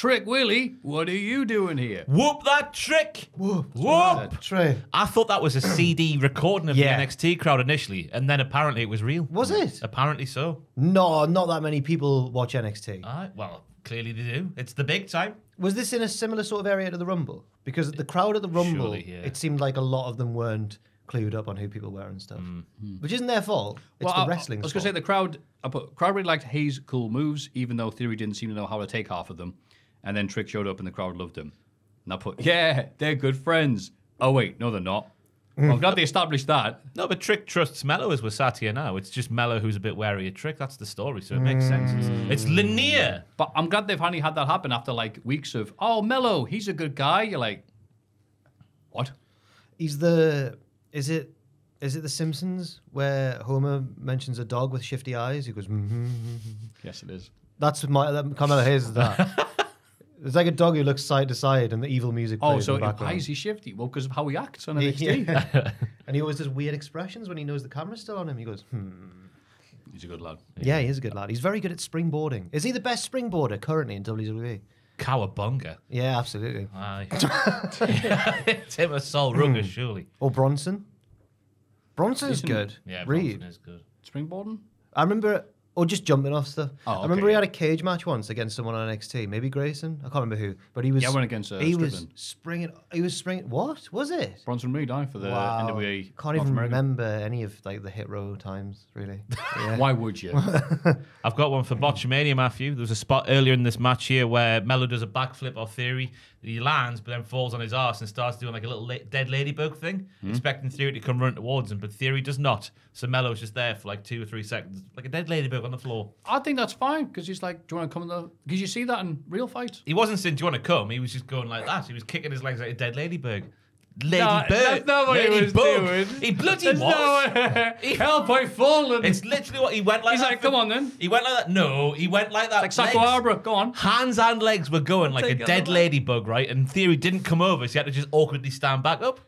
Trick Willie, what are you doing here? Whoop that trick! Whoop, Whoop! Trey. I thought that was a CD recording of Yeah. the NXT crowd initially, and then apparently it was real. Was it? Apparently so. No, not that many people watch NXT. Aye, well, clearly they do. It's the big time. Was this in a similar sort of area to the Rumble? Because the crowd at the Rumble, Surely, yeah. it seemed like a lot of them weren't clued up on who people were and stuff, mm. hmm. which isn't their fault. It's Well, the I- wrestling. I was going to say the crowd, I put, crowd really liked Hayes' cool moves, even though Theory didn't seem to know how to take half of them. And then Trick showed up and the crowd loved him. And I put, yeah, they're good friends. Oh, wait, no, they're not. Well, I'm glad they established that. No, but Trick trusts Melo as we're sat here now. It's just Melo who's a bit wary of Trick. That's the story, so it makes sense. It's, it's linear. But I'm glad they've finally had that happen after like weeks of, oh, Melo, he's a good guy. You're like, what? He's the. Is it? Is it The Simpsons where Homer mentions a dog with shifty eyes? He goes, mm-hmm. Yes, it is. That's my that Carmelo Hayes is that. it's like a dog who looks side to side and the evil music plays Oh, so in the why background. is he shifty? Well, because of how he acts on NXT. Yeah. and he always does weird expressions when he knows the camera's still on him. He goes, hmm. He's a good lad. Yeah, he is a good lad. He's very good at springboarding. Is he the best springboarder currently in WWE? Cowabunga. Yeah, absolutely. Aye. it's him Sol Ruggers, surely. Or Bronson. Bronson's Decent. good. Yeah, Reed. Bronson is good. Springboarding? I remember or just jumping off stuff. Oh, I remember okay, he had a cage match once against someone on NXT, maybe Grayson. I can't remember who, but he was. Yeah, went against, uh, he was Strickland. springing. He was springing. What was it? Bronson Reed, aye, for the NWA. Can't North even America. remember any of like the Hit Row times really. Yeah. Why would you? I've got one for Botchamania, Maffew. There was a spot earlier in this match here where Melo does a backflip off Theory. He lands, but then falls on his ass and starts doing like a little la- dead ladybug thing, hmm. expecting Theory to come run towards him, but Theory does not. So Melo's just there for like two or three seconds, like a dead ladybug on the floor. I think that's fine because he's like, do you want to come in the? Because you see that in real fights. He wasn't saying, "Do you want to come?" He was just going like that. He was kicking his legs like a dead ladybug. Lady No, bird. that's not what he Lady was bug. doing. He bloody There's was. no way. Hellboy fallen. It's literally what he went like. He's that like, for- come on then. He went like that. No, he went like that. Like Sako Legs- Arbor, go on. Hands and legs were going like a take it dead on. ladybug, right? And Theory didn't come over, so he had to just awkwardly stand back up.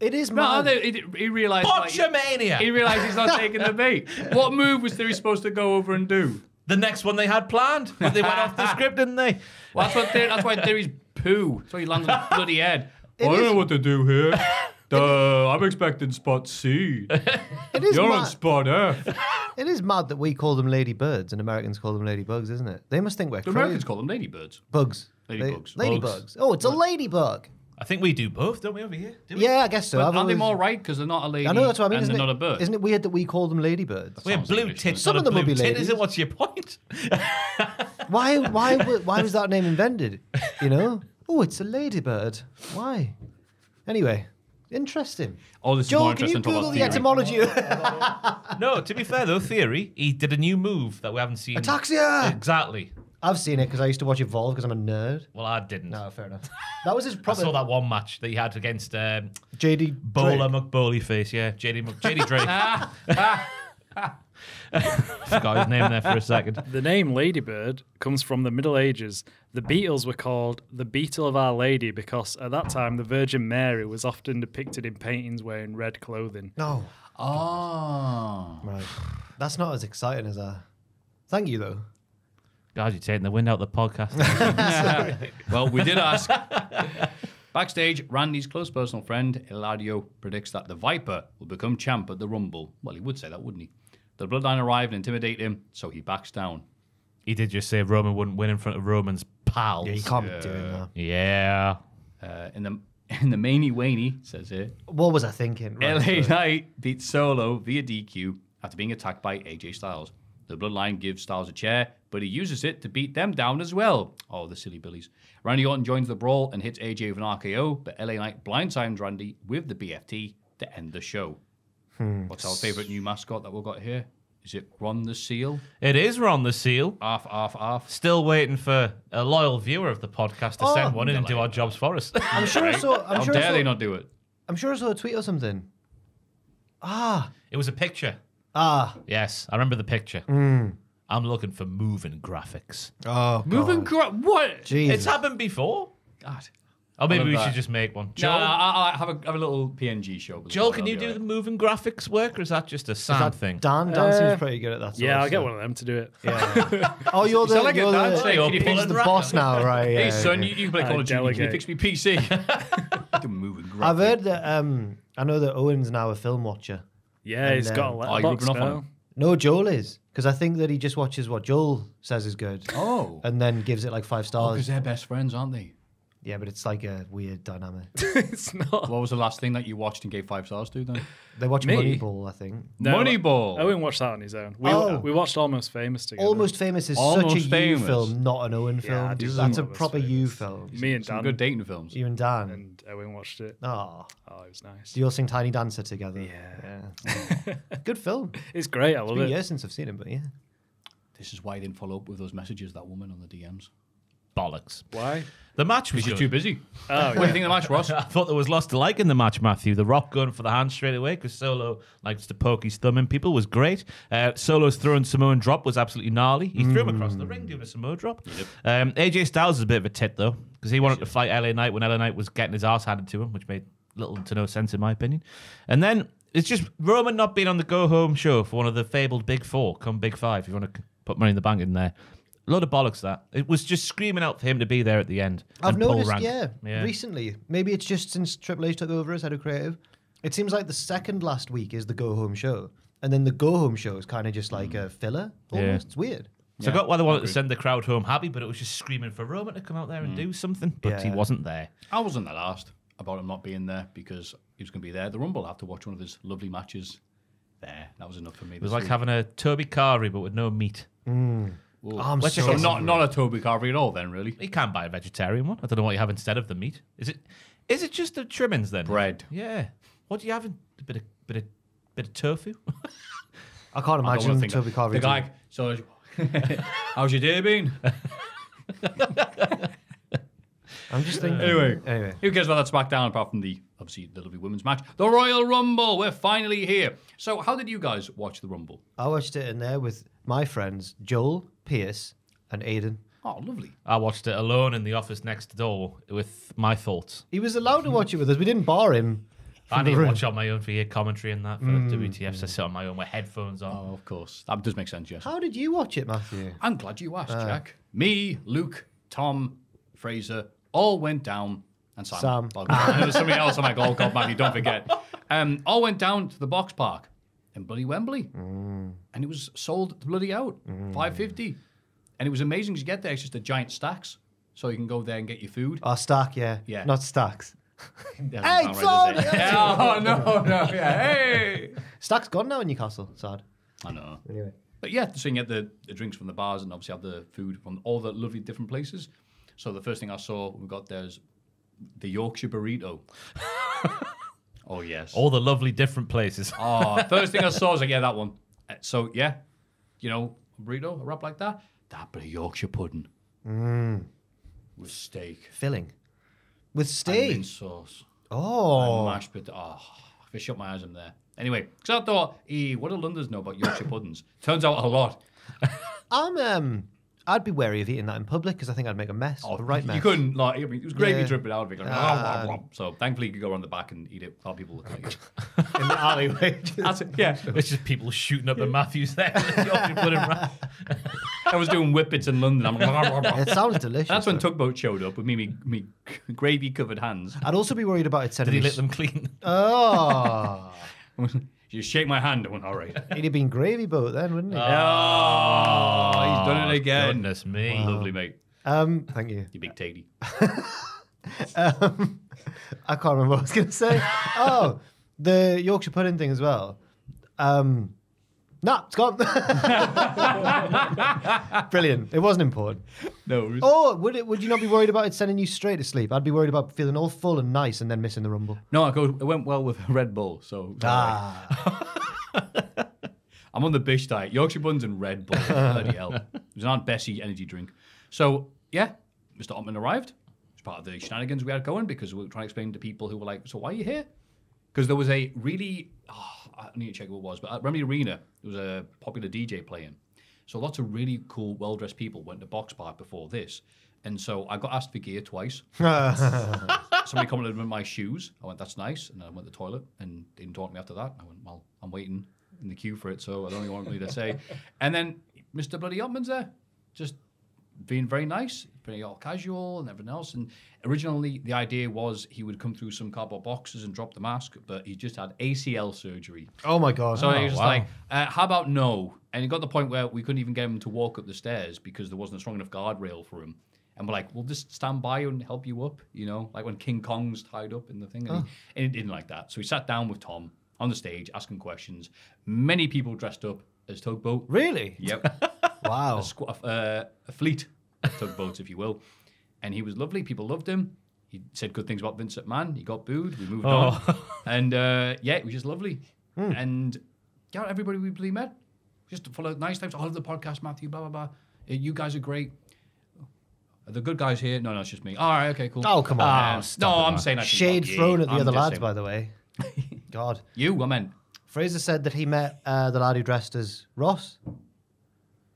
It is No, mad. they- he, he realized. like, Botchamania! he realized he's not taking the bait. What move was Theory supposed to go over and do? the next one they had planned, but they went off the script, didn't they? Well, that's what. Theory, that's why Theory's poo. So he lands on his bloody head. It I don't is- know what to do here. Duh, I'm expecting spot C. it is You're on spot F. It is mad that we call them ladybirds and Americans call them ladybugs, isn't it? They must think we're The crazy. Americans call them ladybirds. bugs. Ladybugs. La- ladybugs. Oh, it's a ladybug. I think we do both, don't we, over here? Do we? Yeah, I guess so. But I've aren't they more right because they're not a lady? I know that's what I mean. And Isn't they're it, not a bird. Isn't it weird that we call them ladybirds? We have blue English, tits, Some of them will blue be tit, Isn't it? What's your point? Why? Why? Why was that name invented? You know? Oh, it's a ladybird. Why? Anyway, interesting. Oh, this is more can you interesting. to talk Google about the theory. etymology? no, to be fair though, Theory, he did a new move that we haven't seen. Ataxia. Exactly. I've seen it because I used to watch Evolve because I'm a nerd. Well, I didn't. No, fair enough. That was his I proper saw that one match that he had against um, JD Bowler Drake. McBowley face, yeah. JD, Mc- JD Drake. Forgot his name there for a second. The name Ladybird comes from the Middle Ages. The Beatles were called the Beetle of Our Lady because at that time the Virgin Mary was often depicted in paintings wearing red clothing. No, Oh. right. That's not as exciting as I. Thank you though. God, you're taking the wind out of the podcast. well, we did ask. Backstage, Randy's close personal friend Eladio predicts that the Viper will become champ at the Rumble. Well, he would say that, wouldn't he? The Bloodline arrive and intimidate him, so he backs down. he did just say Roman wouldn't win in front of Roman's pals. Yeah, you can't be doing that. Yeah. Uh, in the in the Maney Waney, says it. What was I thinking? Right, LA sorry. Knight beats Solo via DQ after being attacked by AJ Styles. The Bloodline gives Styles a chair, but he uses it to beat them down as well. Oh, the silly billies. Randy Orton joins the brawl and hits AJ with an RKO, but LA Knight blindsides Randy with the BFT to end the show. What's our favourite new mascot that we've got here? Is it Ron the Seal? It is Ron the Seal. Arf, arf, arf. Still waiting for a loyal viewer of the podcast to Oh, send one in and do our jobs for us. I'm sure I saw. I'm How sure I dare saw, they not do it? I'm sure I saw a tweet or something. Ah, it was a picture. ah. Yes, I remember the picture. I'm looking for moving graphics. Oh, Moving gra- What? Jesus. It's happened before. God. Or maybe we that. should just make one. No, Joel, I, I have, a, have a little PNG show. Joel can you do all the moving graphics work, or is that just a sound thing? Dan, Dan Uh, seems pretty good at that. Yeah, I'll get stuff. one of them to do it. Yeah. oh, you're the sound like a you're dad the, saying, you're you fix the the boss now, right? Hey, son, yeah. you, you play Call of Duty. Can you fix me PC? Do moving graphic. I've heard that. Um, I know that Owen's now a film watcher. Yeah, he's And, got a um, oh, you're Letterboxd ripping off now. No, Joel is because I think that he just watches what Joel says is good, Oh. and then gives it like five stars. Because they're best friends, aren't they? Yeah, but it's like a weird dynamic. it's not. What was the last thing that you watched and gave five stars to then? They watched Me? Moneyball, I think. No, Moneyball. Owen watched that on his own. We, Oh. we watched Almost Famous together. Almost Famous is such a Almost you Famous. film, not an Owen film. I do love That's a Almost proper Famous. you film. Me and Some Dan good dating films. You and Dan. and Owen watched it. Oh, Oh, it was nice. do you all sing Tiny Dancer together? Yeah. Yeah. good film. It's great. I It's love been it. years since I've seen it, but yeah. This is why I didn't follow up with those messages, that woman on the DMs. Bollocks. Why? The match was you're good. too busy. Oh, What do you think of the match, Ross? I thought there was lots to like in the match, Maffew. The Rock going for the hand straight away because Solo likes to poke his thumb in people was great. Uh, Solo's throwing Samoan drop was absolutely gnarly. He threw him across the ring doing a Samoan drop. Um, AJ Styles is a bit of a tit though because he wanted to fight LA Knight when LA Knight was getting his ass handed to him, which made little to no sense in my opinion. And then it's just Roman not being on the go home show for one of the fabled Big Four, come Big Five. If you want to put money in the bank in there. A load of bollocks that. It was just screaming out for him to be there at the end. I've and pull noticed, yeah, Yeah. recently. Maybe it's just since Triple H took over as head of creative. It seems like the second last week is the go home show, and then the go home show is kind of just like a filler. Yeah. Almost. It's weird. So I got why they wanted agreed. to send the crowd home happy, but it was just screaming for Roman to come out there and mm. do something. But he wasn't there. I wasn't the last about him not being there because he was going to be there. The Rumble, I have to watch one of his lovely matches there. That was enough for me. It was like having a Toby Carvery, but with no meat. Mm. I'm so so not not a Toby Carvery at all, then really. You can't buy a vegetarian one. I don't know what you have instead of the meat. Is it? Is it just the trimmings then? Bread. Yeah. What do you have? In, a bit of bit of bit of tofu. I can't I wanna imagine think Toby of- Carvery. The guy. So, how's your day been? I'm just thinking. Anyway. anyway. Who cares about that SmackDown apart from the obviously the lovely women's match, the Royal Rumble? We're finally here. So, how did you guys watch the Rumble? I watched it in there with my friends Joel, Pierce, and Aiden. Oh, lovely. I watched it alone in the office next door with my thoughts. He was allowed to watch it with us. We didn't bar him. I from the need to watch on my own for your commentary and that for WTF. So I sit on my own with headphones on. Oh, of course. That does make sense. Yes. How did you watch it, Maffew? I'm glad you asked, Jack. Me, Luke, Tom, Fraser, all went down, and Sam. Sam. Well, and there was somebody else. I'm like, oh God, Maffew, don't forget. Um, all went down to the box park in bloody Wembley, mm. and it was sold bloody out, mm. five fifty, and it was amazing to get there. It's just a giant stacks, so you can go there and get your food. Oh, Stack, yeah. Yeah. Not Stacks. That Hey, doesn't right, does it? Tom! oh no, no, yeah, hey. Stack's gone now in Newcastle. Sad. I know. Anyway. But yeah, so you can get the, the drinks from the bars and obviously have the food from all the lovely different places. So the first thing I saw we got there is the Yorkshire burrito. Oh yes. All the lovely different places. Oh, first thing I saw was like, yeah, that one. Uh, So yeah, you know, a burrito, a wrap like that. That bit of Yorkshire pudding with steak, Filling. With and steak. mint sauce, Oh. and mashed potato. Oh, I shut my eyes in there. Anyway, because I thought, e, what do Londoners know about Yorkshire puddings? Turns out a lot. I'm, um, I'd be wary of eating that in public because I think I'd make a mess. a right mess. Oh, You couldn't like. I mean, it was gravy Yeah. dripping out of it. Like, Ah. "Wah, wah, wah." So thankfully, you could go around the back and eat it while people look at you. in the alleyway. That's it. Yeah, It's just people shooting up the Matthews there. Yorkshire pudding wrap. I was doing whippets in London. I'm like, "Wah, wah, wah." it sounds delicious. That's when though. Tugboat showed up with me, me, me gravy covered hands. I'd also be worried about it Did sending he me lick them clean? Oh. You shake my hand. I went, all right. He'd have been gravy boat then, wouldn't he? Oh, he's done it again. Goodness me. Lovely, mate. Um, thank you. You big tatey. Um, I can't remember what I was going to say. oh, the Yorkshire pudding thing as well. Um, nah, it's gone. Brilliant. It wasn't important. No. it was- Oh, would it? Would you not be worried about it sending you straight to sleep? I'd be worried about feeling all full and nice and then missing the rumble. No, I go, it went well with Red Bull. So it was all right. Ah, I'm on the Bish diet. Yorkshire buns and Red Bull. Bloody hell. It was an Aunt Bessie energy drink. So, yeah, Mr. Ottman arrived. It's part of the shenanigans we had going because we were trying to explain to people who were like, so why are you here? Because there was a really, oh, I need to check who it was, but uh, at Remedy Arena, there was a popular DJ playing. So lots of really cool, well-dressed people went to Box Park before this. And so I got asked for gear twice. Somebody complimented me on my shoes. I went, that's nice. And then I went to the toilet and they didn't talk to me after that. I went, well, I'm waiting in the queue for it, so I don't what you want me to say. And then Mr. Bloody Upman's there, just being very nice, very all casual and everything else. And originally the idea was he would come through some cardboard boxes and drop the mask, but he just had ACL surgery. oh my god. So he was wow. like, uh, how about no? And it got to the point where we couldn't even get him to walk up the stairs because there wasn't a strong enough guardrail for him. And we're like, we'll just stand by and help you up, you know, like when King Kong's tied up in the thing. And, he, and he didn't like that. So he sat down with Tom on the stage asking questions. Many people dressed up as Tugboat. really? Yep. Wow. a, squ- uh, a fleet of tugboats, if you will. And he was lovely. People loved him. He said good things about Vincent McMahon. He got booed. We moved on. And uh, yeah, it was just lovely. And yeah, everybody we really met, just full of nice times. I love the podcast, Maffew. Blah blah blah. Uh, You guys are great. Are the good guys here? No, no, it's just me. All right, okay, cool. Oh, come on. Um, Oh, no, I'm saying I Shade thrown at the I'm other lads, saying- by the way. God. You, I meant. Fraser said that he met uh, the lad who dressed as Ross.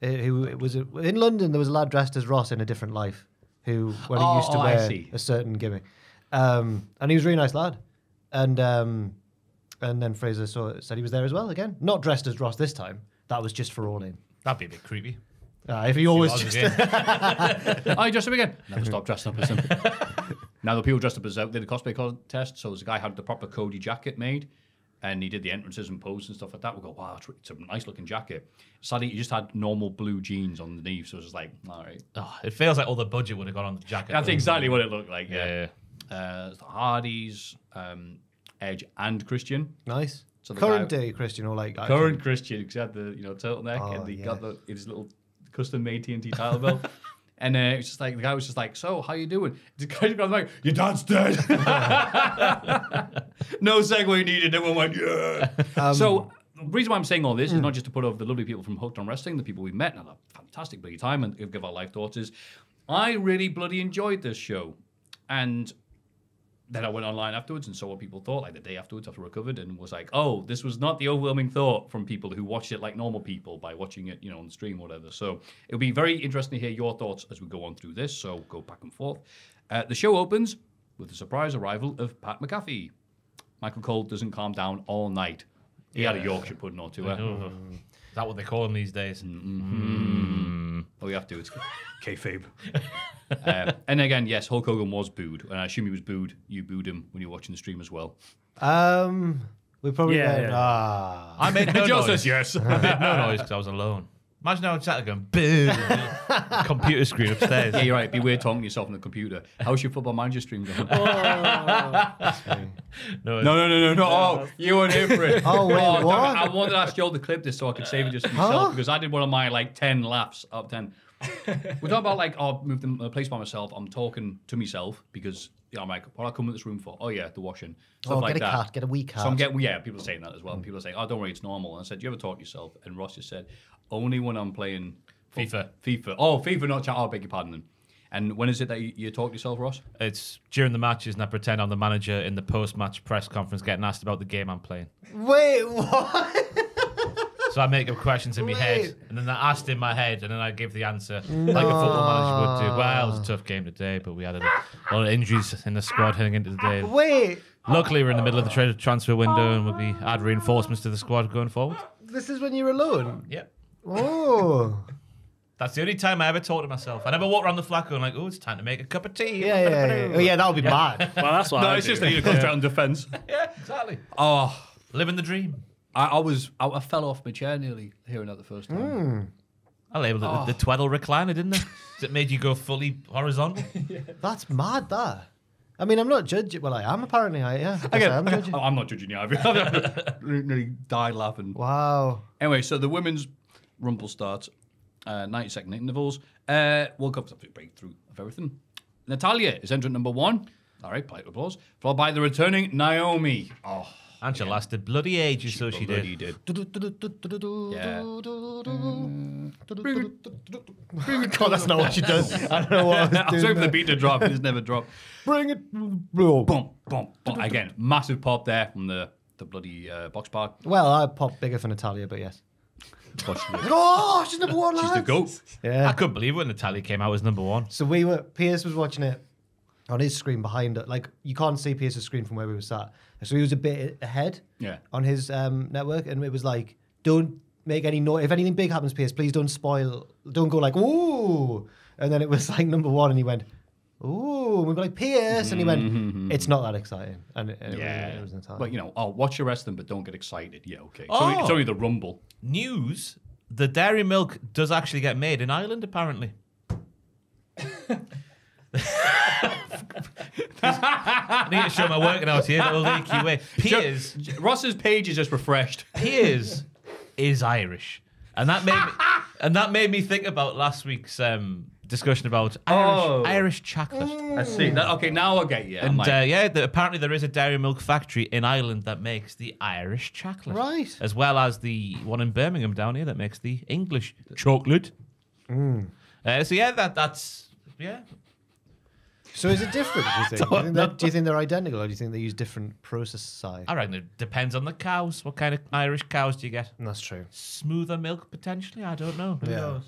Uh, who it was in London? There was a lad dressed as Ross in a different life, who when Oh, he used to oh, wear a certain gimmick, um, and he was a really nice lad, and um, and then Fraser saw, said he was there as well again, not dressed as Ross this time. That was just for all in. That'd be a bit creepy. Uh, if he always just. I dress up again. Never stop dressing up as him. now the people dressed up as uh, did a cosplay contest. So this guy had the proper Cody jacket made, and he did the entrances and poses and stuff like that. We go, wow, it's- it's a nice looking jacket. Sadly, he just had normal blue jeans underneath, so it was just like, all right. Oh, it feels like all the budget would have gone on the jacket. That's exactly what it looked like. Yeah. Yeah. Uh, the Hardys, um, Edge, and Christian. Nice. So the Current guy- day Christian or like actually- Current Christian, because he had the you know turtleneck Oh, and he yeah. got the his little custom made TNT title belt. And uh, it was just like the guy was just like, "So, how you doing?" The guy was like, "Your dad's dead." no segue needed. Everyone went, "Yeah." Um, so the reason why I'm saying all this hmm. is not just to put over the lovely people from Hooked on Wrestling, the people we've met, and had a fantastic bloody time and give our life thoughts. Is I really bloody enjoyed this show, and then I went online afterwards and saw what people thought, like the day afterwards after I recovered, and was like, oh, this was not the overwhelming thought from people who watched it like normal people by watching it, you know, on the stream or whatever. So it'll be very interesting to hear your thoughts as we go on through this. So go back and forth. Uh, the show opens with the surprise arrival of Pat McAfee. Michael Cole doesn't calm down all night. He had a Yorkshire pudding or two. Is that what they call them these days? Oh, you have to. It's kayfabe. uh, and again, yes, Hulk Hogan was booed, and I assume he was booed. You booed him when you were watching the stream as well. Um, we probably Yeah, went, yeah. ah. I made no Joe noise. says yes. I made no noise because I was alone. Imagine how I sat there going, boom. Computer screen upstairs. Yeah, you're right. Be weird talking to yourself on the computer. How's your football manager stream going? Oh. No, No, no, no, no, no. Oh, you weren't here for it. Oh, wait, oh, damn it. what? I wanted to ask Joe to clip this so I could save it just for myself Huh? because I did one of my like 10 laughs up of 10. We're talking about like, oh, moved the uh, place by myself. I'm talking to myself because you know, I'm like, what I come in this room for? Oh, yeah, the washing. Stuff Oh, like get a that. cat, get a wee cat. So I'm getting, yeah, people are saying that as well. People are saying, oh, don't worry, it's normal. And I said, do you ever talk to yourself? And Ross just said, only when I'm playing FIFA. FIFA. Oh, FIFA, not chat. Oh, beg your pardon. then. And when is it that you, you talk to yourself, Ross? It's during the matches, and I pretend I'm the manager in the post-match press conference, getting asked about the game I'm playing. Wait, what? So I make up questions in my head, and then I asked in my head, and then I give the answer like a football manager would do. Well, it was a tough game today, but we had a lot of injuries in the squad heading into the day. Wait, Luckily, we're in the middle of the tra- transfer window, and we'll be add reinforcements to the squad going forward. this is when you're alone. Yep. Oh, That's the only time I ever talk to myself. I never walk around the flat going like, "Oh, it's time to make a cup of tea." yeah, yeah, yeah. Oh, yeah, that would be mad. Well, that's what No, I it's do. just that you concentrate on defense. yeah, exactly. Oh, Living the dream. I, I was, I, I fell off my chair nearly hearing that the first time. I labelled it the, the twaddle recliner, didn't I? it made you go fully horizontal. That's mad. That. I mean, I'm not judging. Well, I am apparently. I yeah. I guess Again, I am judging. oh, I'm not judging you. I've nearly died laughing. Wow. Anyway, so the women's rumble starts, uh, 90 second intervals. Uh, we'll go for a breakthrough of everything. Natalya is entrant number one. All right, polite applause. Followed by the returning Naomi. Oh, And she lasted bloody ages, so she bloody did. did. Yeah. God, that's not what she does. I don't know what I was I'm doing. sorry for the beat to drop. It's never dropped. Bring it. Boom, boom, boom. Again, massive pop there from the, the bloody uh, box park. Well, I pop bigger for Natalya, but yes. But she is- Oh, she's number one. She's the goat. Yeah. I couldn't believe it when Natalya came out as number one. So we were Pierce was watching it on his screen behind it. Like you can't see Pierce's screen from where we were sat. So he was a bit ahead Yeah. on his um, network, and it was like, don't make any noise. If anything big happens, Pierce, please don't spoil. Don't go like ooh. And then it was like number one, and he went. Ooh, and we were like Pierce, and he went. It's not that exciting, and it, it Yeah. was, it was Natalya. But, you know, oh, watch the rest of them, but don't get excited. Yeah, okay. It's, Oh. only, it's only the rumble. News: the dairy milk does actually get made in Ireland, apparently. I need to show my working out here, old AQA. Piers, Ross's page is just refreshed. Piers is Irish, and that made me, and that made me think about last week's um, discussion about Irish, Oh. Irish chocolate. I see. That, okay, now I get you. And uh, yeah, the, apparently there is a dairy milk factory in Ireland that makes the Irish chocolate, Right. As well as the one in Birmingham down here that makes the English chocolate. Uh, so yeah, that that's yeah. So is it different? Do you think? Do you think, that- do you think they're identical, or do you think they use different process side? I reckon it depends on the cows. What kind of Irish cows do you get? That's true. Smoother milk potentially. I don't know. Who Yeah. knows?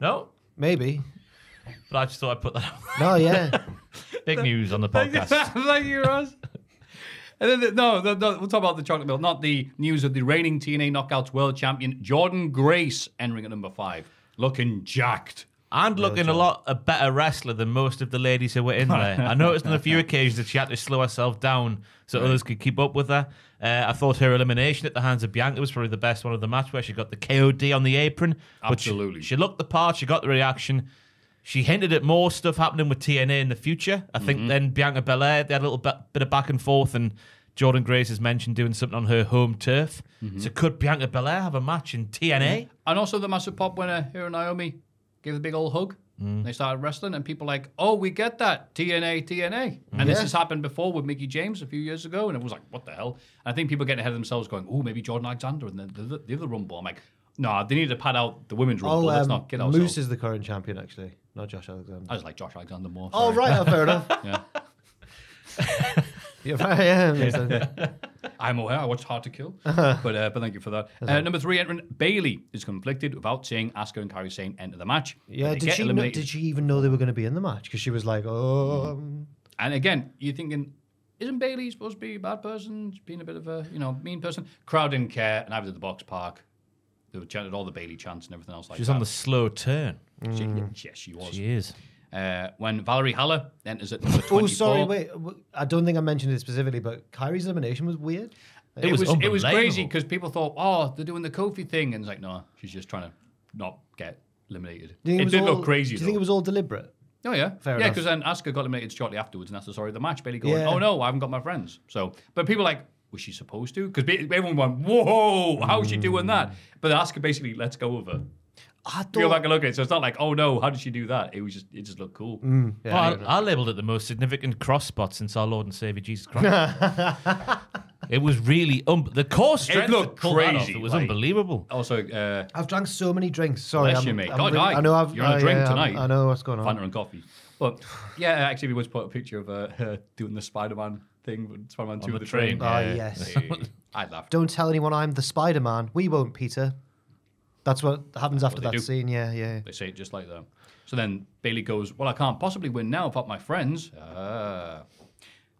No, Maybe. but I just thought I'd put that. out. No, yeah. Big news on the podcast. Thank you, Ross. And then, the, no, no, no, we'll talk about the chocolate milk, not the news of the reigning TNA Knockouts World Champion Jordynne Grace entering at number five, looking jacked. And looking a lot a better wrestler than most of the ladies who were in there. I noticed on a few occasions that she had to slow herself down so others could keep up with her. Uh, I thought her elimination at the hands of Bianca was probably the best one of the match, where she got the KOD on the apron. But she- Absolutely. she, looked the part. She got the reaction. She hinted at more stuff happening with TNA in the future. I think Mm-hmm. then Bianca Belair, they had a little bit, of back and forth, and Jordynne Grace has mentioned doing something on her home turf. Mm-hmm. So could Bianca Belair have a match in TNA? And also the massive pop winner here, in Naomi, gave the big old hug. They started wrestling, and people like, oh, we get that TNA, TNA. And this has happened before with Mickie James a few years ago, and it was like, what the hell? And I think people getting ahead of themselves, going, oh, maybe Jordan Alexander and the, the, the other Rumble. I'm like, no, they need to pad out the women's Rumble. Oh, Let's um, not get ourselves. Moose is the current champion, actually, not Josh Alexander. I just like Josh Alexander more. Oh, sorry. right, oh, fair enough. Yeah. yeah, right, yeah, makes sense. I'm aware. I watched Hard to Kill, but uh, but thank you for that. Uh, number three entrant Bayley is conflicted without seeing Asuka and Kairi Sane enter the match. Yeah, did she, know, did she even know they were going to be in the match? Because she was like, oh. um, And again, you're thinking, isn't Bayley supposed to be a bad person, being a bit of a you know mean person? Crowd didn't care, and I was at the box park. They were chanted all the Bayley chants and everything else like She's that. on the slow turn. She, yes, she was. She is. Uh, when Valhalla enters at number 24. Oh, sorry, wait. w- I don't think I mentioned it specifically, but Kairi's elimination was weird. It, It was, was, it was crazy because people thought, oh, they're doing the Kofi thing, and it's like, no, she's just trying to not get eliminated. Do you think It, did all- look crazy. Do you think it was all deliberate? Oh yeah, Fair yeah. Because then Asuka got eliminated shortly afterwards, and that's the story of the match. Bayley going, Yeah. "Oh no, I haven't got my friends." So, but people were like, was she supposed to? Because everyone went, "Whoa, how is she doing that?" But Asuka basically lets go of her. I Go back and look at it. So it's not like, "Oh no, how did she do that?" It was just, it just looked cool. Mm, yeah, Well, I, I labelled it the most significant cross spot since our Lord and Savior Jesus Christ. it was really um, the core strength. It looked to pull that off, crazy, It was like- unbelievable. Also, uh, I've drank so many drinks. Sorry, Bless I'm, you, mate. I'm God, really- I know I've. You're on a drink yeah, I'm- tonight. I know what's going on. Fanta and coffee. But yeah, actually, we was put a picture of uh, her doing the Spider-Man thing, with Spider-Man Two the of the train. train. Ah, Yeah. yes. I laughed. Don't tell anyone I'm the Spider Man. We won't, Peter. That's what happens after what that they do. scene. Yeah, yeah. They say it just like that. So then Bayley goes, Well, I can't possibly win now without my friends. Ah.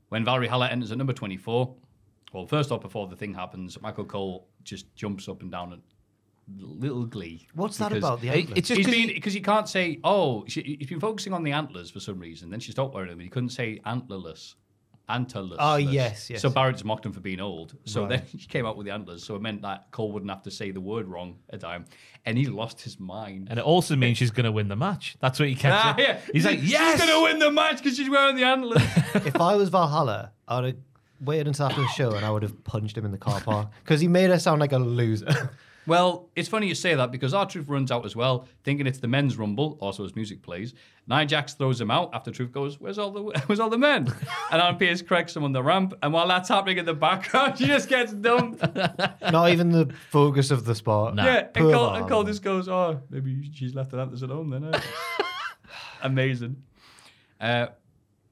When Valhalla enters at number 24, well, first off, before the thing happens, Michael Cole just jumps up and down at little glee. What's that about the It- antler? it's just He's 'cause been he- because he can't say. Oh, she, he's been focusing on the antlers for some reason. Then she stopped wearing them. He couldn't say antlerless, antlerless. Oh, yes, yes. So Barrett just mocked him for being old. So Right. then he came out with the antlers. So it meant that Cole wouldn't have to say the word wrong a time, and he lost his mind. And it also means she's going to win the match. That's what he kept Ah, saying. yeah. He's like, yes! she's gonna win the match because she's wearing the antlers. if I was Valhalla, I'd have waited until after the show and I would have punched him in the car park because he made her sound like a loser. well, it's funny you say that because R-Truth runs out as well, thinking it's the men's rumble. Also, as music plays, Nia Jax throws him out after Truth goes, "Where's all the Where's all the men?" and Adam Pearce corrects him on the ramp, and while that's happening in the background, she just gets dumped. Not even the focus of the spot. Nah. Yeah, and Cole, and Cole just goes, "Oh, maybe she's left the antlers alone home then." eh?" Amazing. Uh,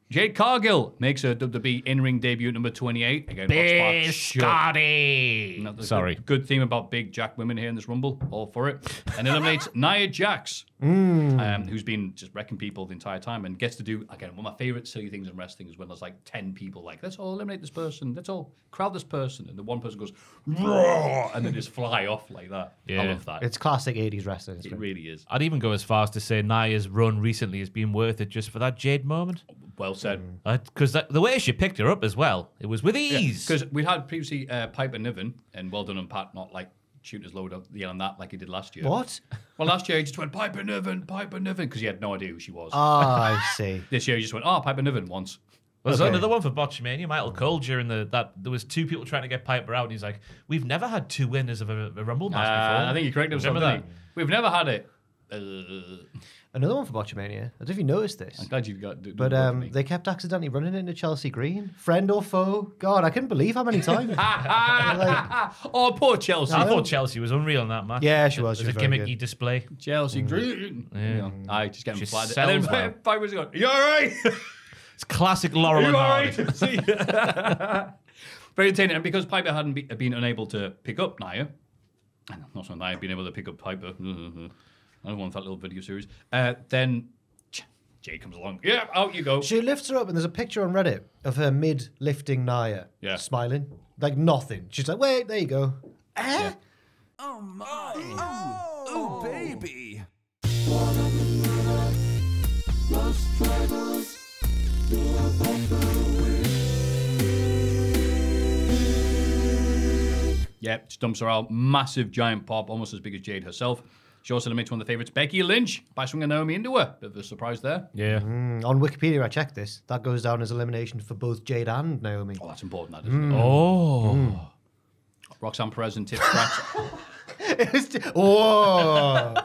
Jade Cargill makes her WWE in-ring debut number 28. Again, Box Park, Scotty. Sorry. a Good theme about big Jack women here in this Rumble. All for it. And eliminates Nia Jax, Hmm. um, who's been just wrecking people the entire time and gets to do, again, one of my favorite silly things in wrestling is when there's like 10 people like, let's all eliminate this person. Let's all crowd this person. And the one person goes, Roar! and then just fly off like that. Yeah. I love that. It's classic 80s wrestling. It really is. I'd even go as far as to say Nia's run recently has been worth it just for that Jade moment. Well said. Because the way she picked her up as well, it was with ease. Because we had previously uh, Piper Niven, and well done on Pat not like shooting his load up the on that like he did last year. What? Well, last year he just went Piper Niven, Piper Niven, because he had no idea who she was. Ah, I see. This year he just went, oh, Piper Niven once. There's Okay. another one for Botchamania. Michael Cole during the that there was two people trying to get Piper out, and he's like, "We've never had two winners of a, a Rumble match Uh, before." I think you corrected himself. Remember didn't? We've never had it. Uh, Another one for Botchamania. I don't know if you noticed this. I'm glad you got. do- But do both um, they kept accidentally running into Chelsea Green. Friend or foe? God, I couldn't believe how many times. Like, oh, poor Chelsea. I thought Chelsea was unreal in that match. Yeah, she was. It She was a gimmicky good. display. Chelsea Green. Yeah. I just get him She flat. And sells then well. Piper's going, you all right? It's classic Laurel you and all Hardy. right? Very entertaining. And because Piper hadn't be, been unable to pick up Nia, and not so Nia had been able to pick up Piper, I don't want that little video series, uh, then Ch- Jay comes along. Yeah, out you go. she lifts her up, and there's a picture on Reddit of her mid lifting Nia. Yeah. Smiling. Like nothing. She's like, wait, there you go. Eh? Oh my. Oh, baby. Yep, just dumps her out. Massive giant pop, almost as big as Jade herself. She also eliminates one of the favourites, Becky Lynch, by swinging Naomi into her. Bit of a surprise there. Yeah. Mm, on Wikipedia, I checked this. That goes down as elimination for both Jade and Naomi. Oh, that's important, that, isn't it? Oh. Roxanne Perez and Tiff Stratton. It was ju- Whoa! uh,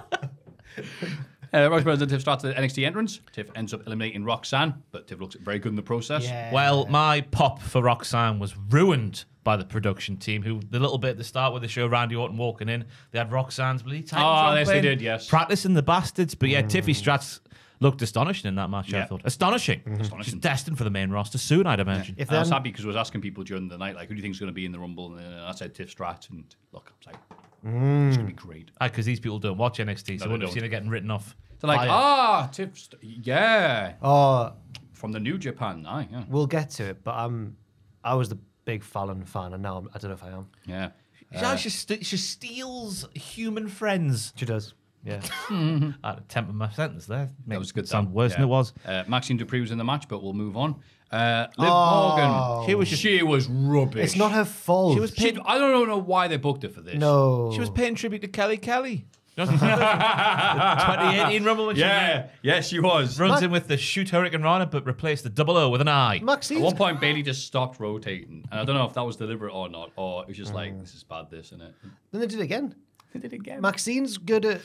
Roxanne Perez and Tiff Stratton at NXT entrance. Tiff ends up eliminating Roxanne, but Tiff looks very good in the process. Well, my pop for Roxanne was ruined by the production team, who the little bit at the start where they show Randy Orton walking in, they had Roxanne's bloody titles Oh, ah, on yes, they did, yes. Practicing the bastards. But yeah, mm. Tiffy Strats looked astonishing in that match, I thought. Astonishing. Mm-hmm. She's Astonishing. destined for the main roster soon, I'd imagine. If I was happy because I was asking people during the night, like, who do you think is going to be in the Rumble? And uh, I said Tiff Strat, and look, I was like, it's going to be mm. great. Ah, because these people don't watch NXT, so they wouldn't have seen it getting written off. They're like, Fire. ah, Tiff, St- yeah, Oh, from the New Japan. Aye, yeah. we'll get to it, but I'm, I was the big Fallon fan, and now I'm, I don't know if I am. Yeah. Yeah, she, st- she steals human friends. She does. Yeah. I had to temper my sentence there. Made That was a good. Sound Sam. worse than it was. Uh, Maxine Dupree was in the match, but we'll move on. Uh, Liv Oh. Morgan. She was just- she was rubbish. it's not her fault. She was She, I don't know why they booked her for this. No. She was paying tribute to Kelly Kelly. You know, the 2018 Rumble when she Yeah, yeah, she was. runs in with the shoot hurricanrana, but replaced the double O with an I. Maxine. At Maxine's one point, Bayley just stopped rotating, and I don't know if that was deliberate or not, or it was just like, mm. this is bad, this, isn't it? Then they did it again. They did it again. Maxine's good at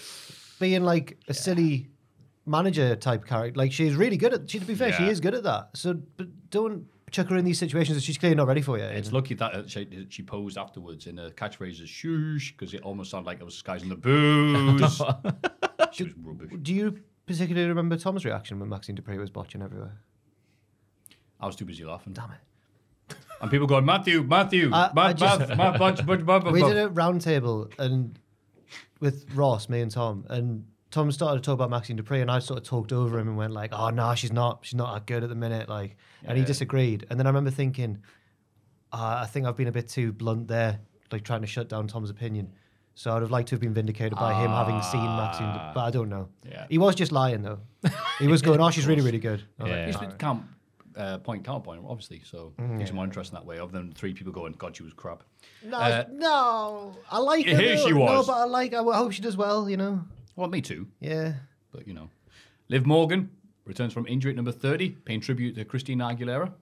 being like a silly manager type character. Like she's really good at. She, to be fair, she Yeah. is good at that. So, but don't chuck her in these situations that she's clearly not ready for yet. It's lucky that uh, she, she posed afterwards in a catchphrase as "shoosh" because it almost sounded like it was guys in the booze. she was rubbish. Do you particularly remember Tom's reaction when Maxine Dupree was botching everywhere? I was too busy laughing. Damn it. And people going, Matthew, Matthew, I- I Matt, just- Matt, Matt, Matt, Matt, Matt, Matt, we Matt." did a round table and with Ross, me and Tom, and Tom started to talk about Maxine Dupree, and I sort of talked over him and went like, "Oh no, she's not. She's not that good at the minute." Like, and he disagreed. And then I remember thinking, uh, I think I've been a bit too blunt there, like trying to shut down Tom's opinion. So I'd have liked to have been vindicated by him having seen Maxine, Du- but I don't know. Yeah. He was just lying though. He was going, "Oh, she's really, really good." I was Yeah. like, It's "Alright." with count, uh, point, counterpoint, obviously. So it's it more interesting that way, other than three people going, God, she was crap. No, Uh, no, I like her. here she though. No, but I like. I hope she does well. You know. Well, me too, Yeah. but you know. Liv Morgan returns from injury at number 30, paying tribute to Christina Aguilera.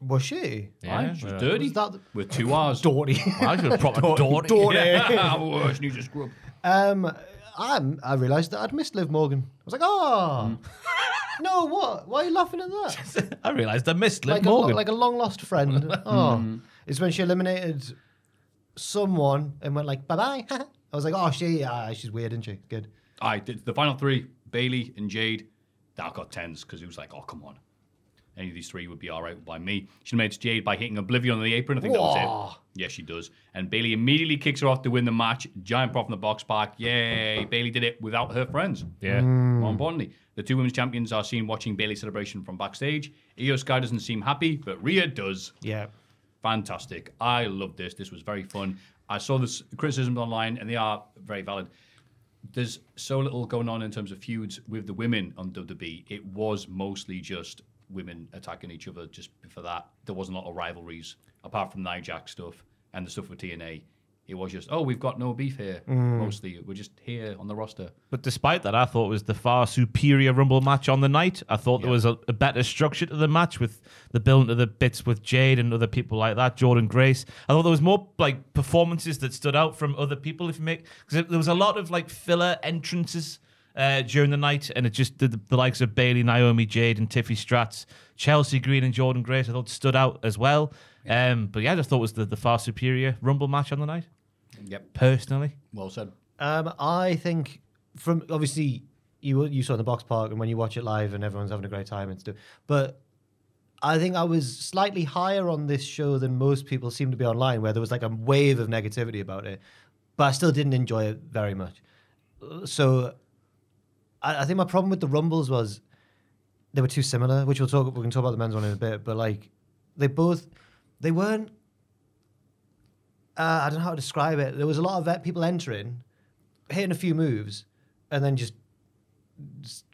Was she? Aye, she was yeah. dirty Was that the- with two R's. Dorty. I was a proper daughter. Yeah, oh, she needs a scrub. um, I'm, I realised that I'd missed Liv Morgan. I was like, oh, Mm. no, what? Why are you laughing at that? I realised I missed Liv like, a, lo- Morgan. like a long lost friend. oh, Mm. it's when she eliminated someone and went like, bye bye. I was like, oh, she, ah, she's weird, isn't she? Good. I did the final three, Bayley and Jade. That got tens because it was like, oh come on, any of these three would be all right by me. She made Jade by hitting Oblivion on the apron. I think that was Whoa. it. Yeah, she does. And Bayley immediately kicks her off to win the match. Giant prop from the box park. Yay! Bayley did it without her friends. yeah. Mm. More importantly, the two women's champions are seen watching Bayley's celebration from backstage. Iyo Sky doesn't seem happy, but Rhea does. Yeah. Fantastic. I love this. This was very fun. I saw this criticisms online, and they are very valid. There's so little going on in terms of feuds with the women on WWE. It was mostly just women attacking each other. Just for that, there wasn't a lot of rivalries apart from Nia Jax stuff and the stuff with TNA. It was just, oh, we've got no beef here. Mm. Mostly, we're just here on the roster. But despite that, I thought it was the far superior Rumble match on the night. I thought there was a, a better structure to the match with the build to the bits with Jade and other people like that, Jordynne Grace. I thought there was more like performances that stood out from other people. If you make because there was a lot of like filler entrances uh, during the night, and it just the, the likes of Bayley, Naomi, Jade, and Tiffy Stratz, Chelsea Green, and Jordynne Grace. I thought stood out as well. Um, but yeah, I just thought it was the, the far superior Rumble match on the night. Yep. Personally, Well said. Um, I think from obviously you you saw in the box park and when you watch it live and everyone's having a great time and stuff. But I think I was slightly higher on this show than most people seem to be online, where there was like a wave of negativity about it. But I still didn't enjoy it very much. So I, I think my problem with the rumbles was they were too similar, which we'll talk. We can talk about the men's one in a bit, but like they both they weren't. Uh, I don't know how to describe it. There was a lot of people entering, hitting a few moves, and then just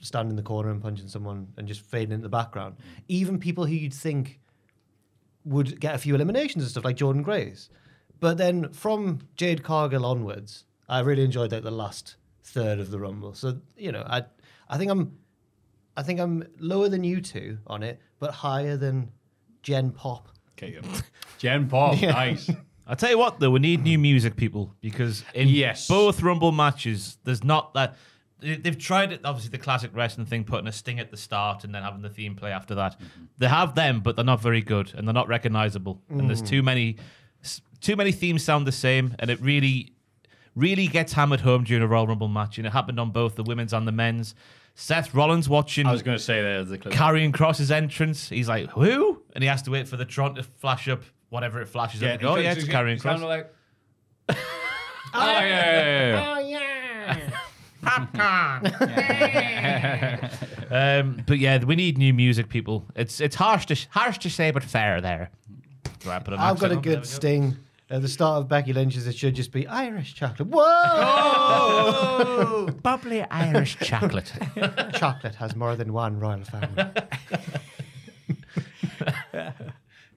standing in the corner and punching someone and just fading into the background. Even people who you'd think would get a few eliminations and stuff like Jordynne Grace. But then from Jade Cargill onwards, I really enjoyed like the last third of the Rumble. So you know, I I think I'm I think I'm lower than you two on it, but higher than Jen Pop. Okay, yeah. Jen Pop, nice. I tell you what, though, we need new music, people, because in Yes. both Rumble matches, there's not that. they- They've tried it, obviously, the classic wrestling thing, putting a sting at the start and then having the theme play after that. They have them, but they're not very good and they're not recognizable. And there's mm. too many, too many themes sound the same, and it really, really gets hammered home during a Royal Rumble match. And it happened on both the women's and the men's. Seth Rollins watching I was going to say there's the clip. Karrion Kross's entrance. He's like, who? And he has to wait for the Tron to flash up whatever it flashes up. Oh, yeah, it's carrying Cross. Like, oh, yeah, yeah, yeah, yeah. Um, but yeah, we need new music, people. It's it's harsh to harsh to say, but fair there. Do I put an I've got a good go. sting. At the start of Becky Lynch's, it should just be Irish chocolate. Whoa! bubbly Irish chocolate. chocolate has more than one royal family.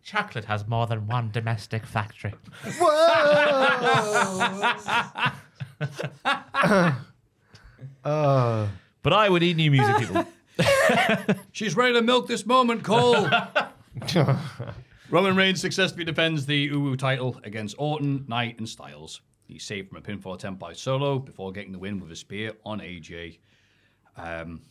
chocolate has more than one domestic factory. Oh, But I would need new music, people. She's ready to milk this moment, Cole. Roman Reigns successfully defends the Uwu title against Orton, Knight, and Styles. He's saved from a pinfall attempt by Solo before getting the win with a spear on AJ. Um,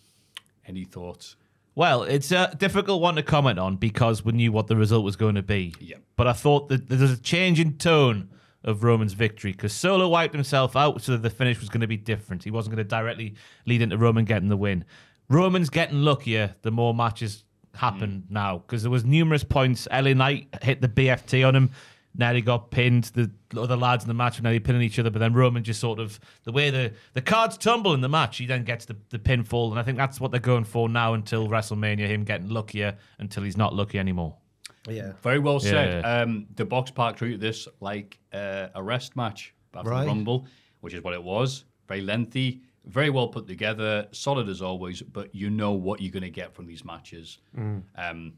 any thoughts? Well, it's a difficult one to comment on because we knew what the result was going to be. Yep. But I thought that there's a change in tone of Roman's victory because Solo wiped himself out so that the finish was going to be different. He wasn't going to directly lead into Roman getting the win. Roman's getting luckier the more matches happen now because there was numerous points. LA Knight hit the BFT on him. Nearly got pinned. The other lads in the match were nearly pinning each other, but then Roman just sort of the way the, the cards tumble in the match, he then gets the, the pinfall, and I think that's what they're going for now until WrestleMania. Him getting luckier until he's not lucky anymore. yeah. Very well said. Yeah. Um, the Box Park treated this like uh, a rest match after Right. the Rumble, which is what it was. Very lengthy, very well put together, solid as always, but you know what you're going to get from these matches. Um,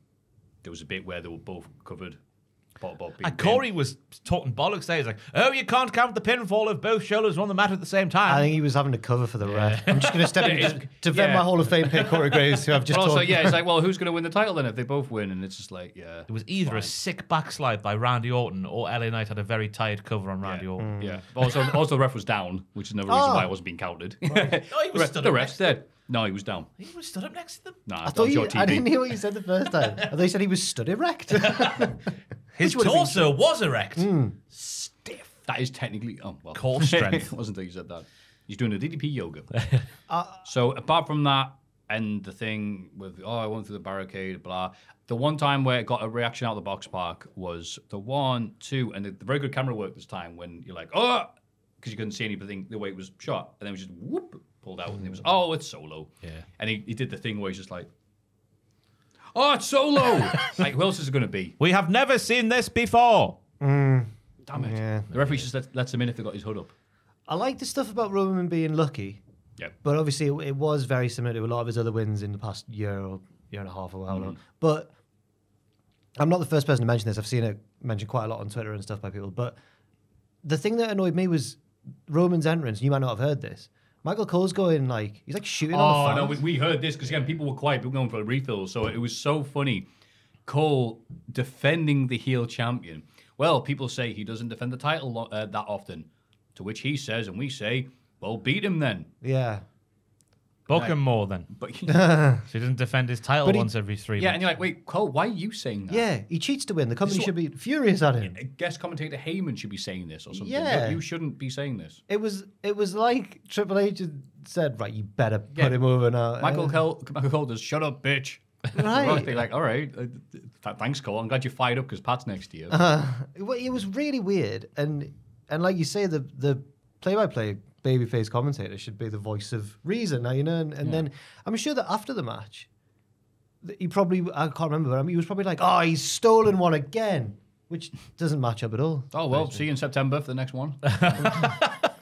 there was a bit where they were both covered. Bob, Bob being And Corey was talking bollocks there. He's like, "Oh, you can't count the pinfall if both shoulders are on the mat at the same time." I think he was having to cover for the ref. I'm just going to step in It's- to, to vent yeah. my Hall of Fame pick, Corey Graves, who I've just But also, told. yeah, it's like, well, who's going to win the title then if they both win? And it's just like, yeah. it was either a sick backslide by Randy Orton or LA Knight had a very tired cover on Randy Yeah. Orton. Yeah. Also, also the ref was down, which is another reason Oh. why it wasn't being counted. Oh, he was the ref, stood the ref's dead. No, he was down. He was stood up next to them. Nah, I thought was you, your I didn't hear what you said the first time. I thought you said he was stood erect. His would have been torso was erect. stiff. That is technically oh well. Core strength. wasn't that you said that. He's doing a DDP yoga. Uh, so apart from that and the thing with oh I went through the barricade, blah. The one time where it got a reaction out of the box park was the one, two, and the, the very good camera work this time when you're like, oh, because you couldn't see anything the way it was shot, and then it was just whoop pulled out, and it was mm. oh it's solo. Yeah. And he, he did the thing where he's just like, oh it's solo. like who else is it going to be? We have never seen this before. Mm. Damn it. Yeah. The referee just lets, lets him in if they got his hood up. I like the stuff about Roman being lucky, Yeah. but obviously it, it was very similar to a lot of his other wins in the past year or year and a half or how long. Mm. But I'm not the first person to mention this. I've seen it mentioned quite a lot on Twitter and stuff by people. But the thing that annoyed me was Roman's entrance. You might not have heard this. Michael Cole's going like he's like shooting Oh on the no, fans. we, we heard this because again, people were quiet, people going for a refill, so it was so funny. Cole defending the heel champion. Well, people say he doesn't defend the title uh, that often, to which he says, and we say, "Well, beat him then." yeah. Book him more then. But So he doesn't defend his title But he- once every three yeah, months. and you're like, "Wait, Cole, why are you saying that?" Yeah, he cheats to win. The company This is should be furious at him. Guest commentator Heyman should be saying this or something. Yeah. You shouldn't be saying this. It was it was like Triple H had said, right, you better put Yeah. him over now. Michael Uh, Cole, Michael Cole does, "Shut up, bitch." Right. They're like, "All right, uh, th- thanks, Cole. I'm glad you're fired up because Pat's next to you." Uh, it, wa- it was really weird, and and like you say, the the play by play babyface commentator should be the voice of reason. Now you know, and, and then I'm sure that after the match, he probably I can't remember, but I mean, he was probably like, "Oh, he's stolen one again," which doesn't match up at all. Oh well, see you in September for the next one. yeah,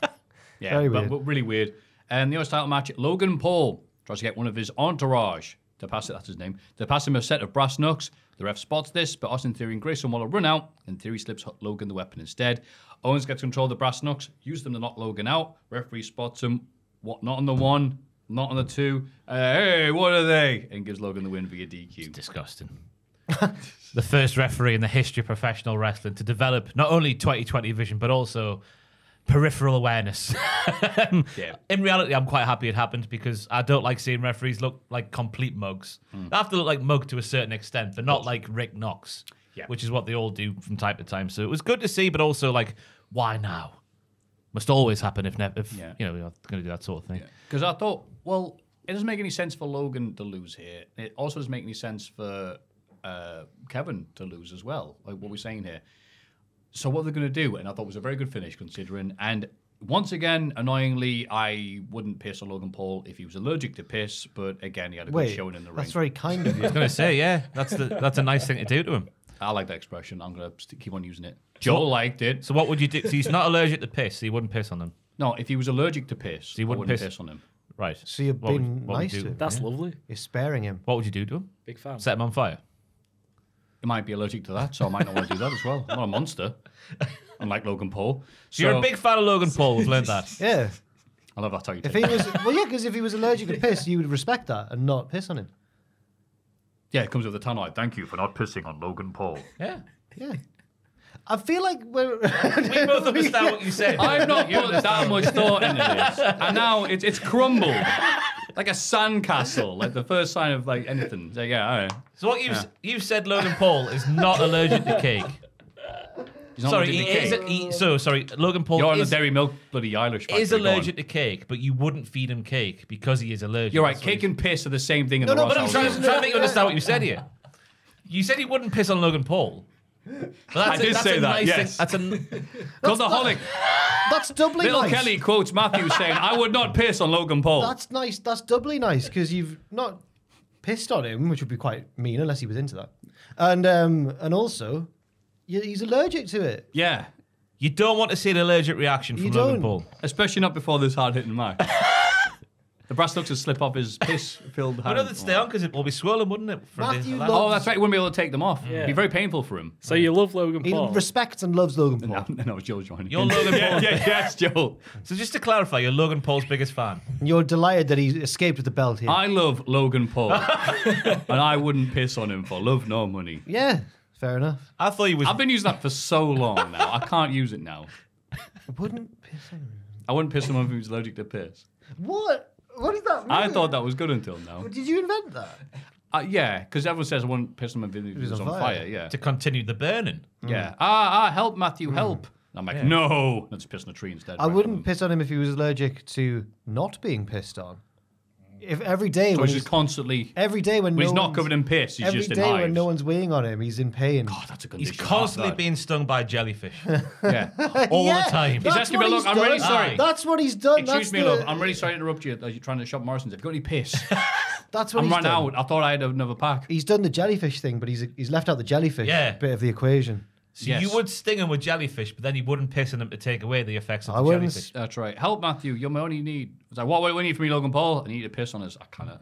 Very but, weird. but really weird. And the US title match: Logan Paul tries to get one of his entourage to pass it, that's his name, to pass him a set of brass knucks. The ref spots this, but Austin Theory and Grayson Waller run out, and Theory slips Logan the weapon instead. Owens gets control of the brass knucks, uses them to knock Logan out. Referee spots him, what, not on the one, not on the two. Uh, hey, what are they? And gives Logan the win via DQ. Disgusting. the first referee in the history of professional wrestling to develop not only 2020 vision but also peripheral awareness. Yeah. In reality, I'm quite happy it happened because I don't like seeing referees look like complete mugs. They have to look like mug to a certain extent, but not like Rick Knox, Yeah. which is what they all do from time to time. So it was good to see, but also like, why now? Must always happen if never, if Yeah. you know, we're going to do that sort of thing. Because I thought, well, it doesn't make any sense for Logan to lose here. It also doesn't make any sense for uh, Kevin to lose as well, like what we're saying here. So what are they're going to do, and I thought it was a very good finish considering. And once again, annoyingly, I wouldn't piss on Logan Paul if he was allergic to piss. But again, he had a good Wait, showing in the ring. that's very kind of you. I was going to say, yeah, that's the, that's a nice thing to do to him. I like that expression. I'm going to keep on using it. Joel liked it. So what would you do? So he's not allergic to piss, so you wouldn't piss on him. No, if he was allergic to piss, you I wouldn't wouldn't piss- piss on him. Right. So you're What would- being what would nice you to do? him. That's lovely. You're sparing him. What would you do to him? Big fan. Set him on fire? He might be allergic to that, so I might not want to do that as well. I'm not a monster, unlike Logan Paul. So you're a big fan of Logan Paul. We've learned that. Yeah. I love that how you If take he it. was, well, yeah, because if he was allergic to piss, you would respect that and not piss on him. Yeah, it comes with the tannoy. Thank you for not pissing on Logan Paul. Yeah. Yeah. I feel like we're. We both understand what you said. I've not put that much thought into this, and now it's it's crumbled like a sandcastle, like the first sign of like anything. So yeah, all right. So what you've you've said Logan Paul is not allergic to cake. He's not sorry, allergic he to is. cake. He, so sorry, Logan Paul You're on the is, dairy milk bloody Irish. is factory, go on. allergic to cake, but you wouldn't feed him cake because he is allergic. You're right. That's what Cake you- and piss are the same thing in No, the no, Ross but I'm household. I'm trying, trying to make you understand what you said here. You said he wouldn't piss on Logan Paul. But that's I did that's say a that, Nice yes. Thing. That's a Cultaholic. That's doubly Little nice. Kelly quotes Matthew saying, "I would not piss on Logan Paul." That's nice. That's doubly nice because you've not pissed on him, which would be quite mean unless he was into that. And um, and also, y- he's allergic to it. yeah, you don't want to see an allergic reaction from You Logan don't. Paul. especially not before this hard hitting match. the brass knucks would slip off his piss-filled But hand. no, they'd stay on because it will be swollen, wouldn't it? for Matthew the- loves- Oh, that's right. He wouldn't be able to take them off. Yeah. It'd be very painful for him. So you love Logan He Paul. respects and loves Logan Paul. No, no, it's Joel joining. You're Logan yeah, Paul. yeah, yes, Joel. So just to clarify, you're Logan Paul's biggest fan. You're delighted that he escaped with the belt here. I love Logan Paul, and I wouldn't piss on him for love nor money. yeah, fair enough. I thought he was. I've been using that for so long now. I can't use it now. I wouldn't piss on him. I wouldn't piss on him if allergic to piss. What? What does that mean? I thought that was good until now. Did you invent that? Uh, yeah, because everyone says I wouldn't piss on him if he was, on fire. Yeah, to continue the burning. yeah. Ah, ah, help, Matthew, help. I'm like, no, let's piss on a tree instead. I right? wouldn't piss on him if he was allergic to not being pissed on. If every day So when he's he's, constantly. every day when When no he's not one's- covered in piss, he's every just in day when no one's weighing on him, he's in pain. God, that's a good. He's constantly That- being stung by jellyfish Yeah. all Yeah, the time. He's asking me, look, I'm really sorry. That's what he's done. Excuse That's me, the- love. I'm really sorry to interrupt you as you're trying to shop Morrison's. Have you got any piss? That's what I'm he's run done. out. I thought I had another pack. He's done the jellyfish thing, but he's he's left out the jellyfish Yeah. bit of the equation. So Yes. you would sting him with jellyfish, but then you wouldn't piss on him to take away the effects of I the wouldn't jellyfish. That's right. Help, Matthew. You're my only need. It's like, what, what do you need from me, Logan Paul? I need to piss on us. I kind of,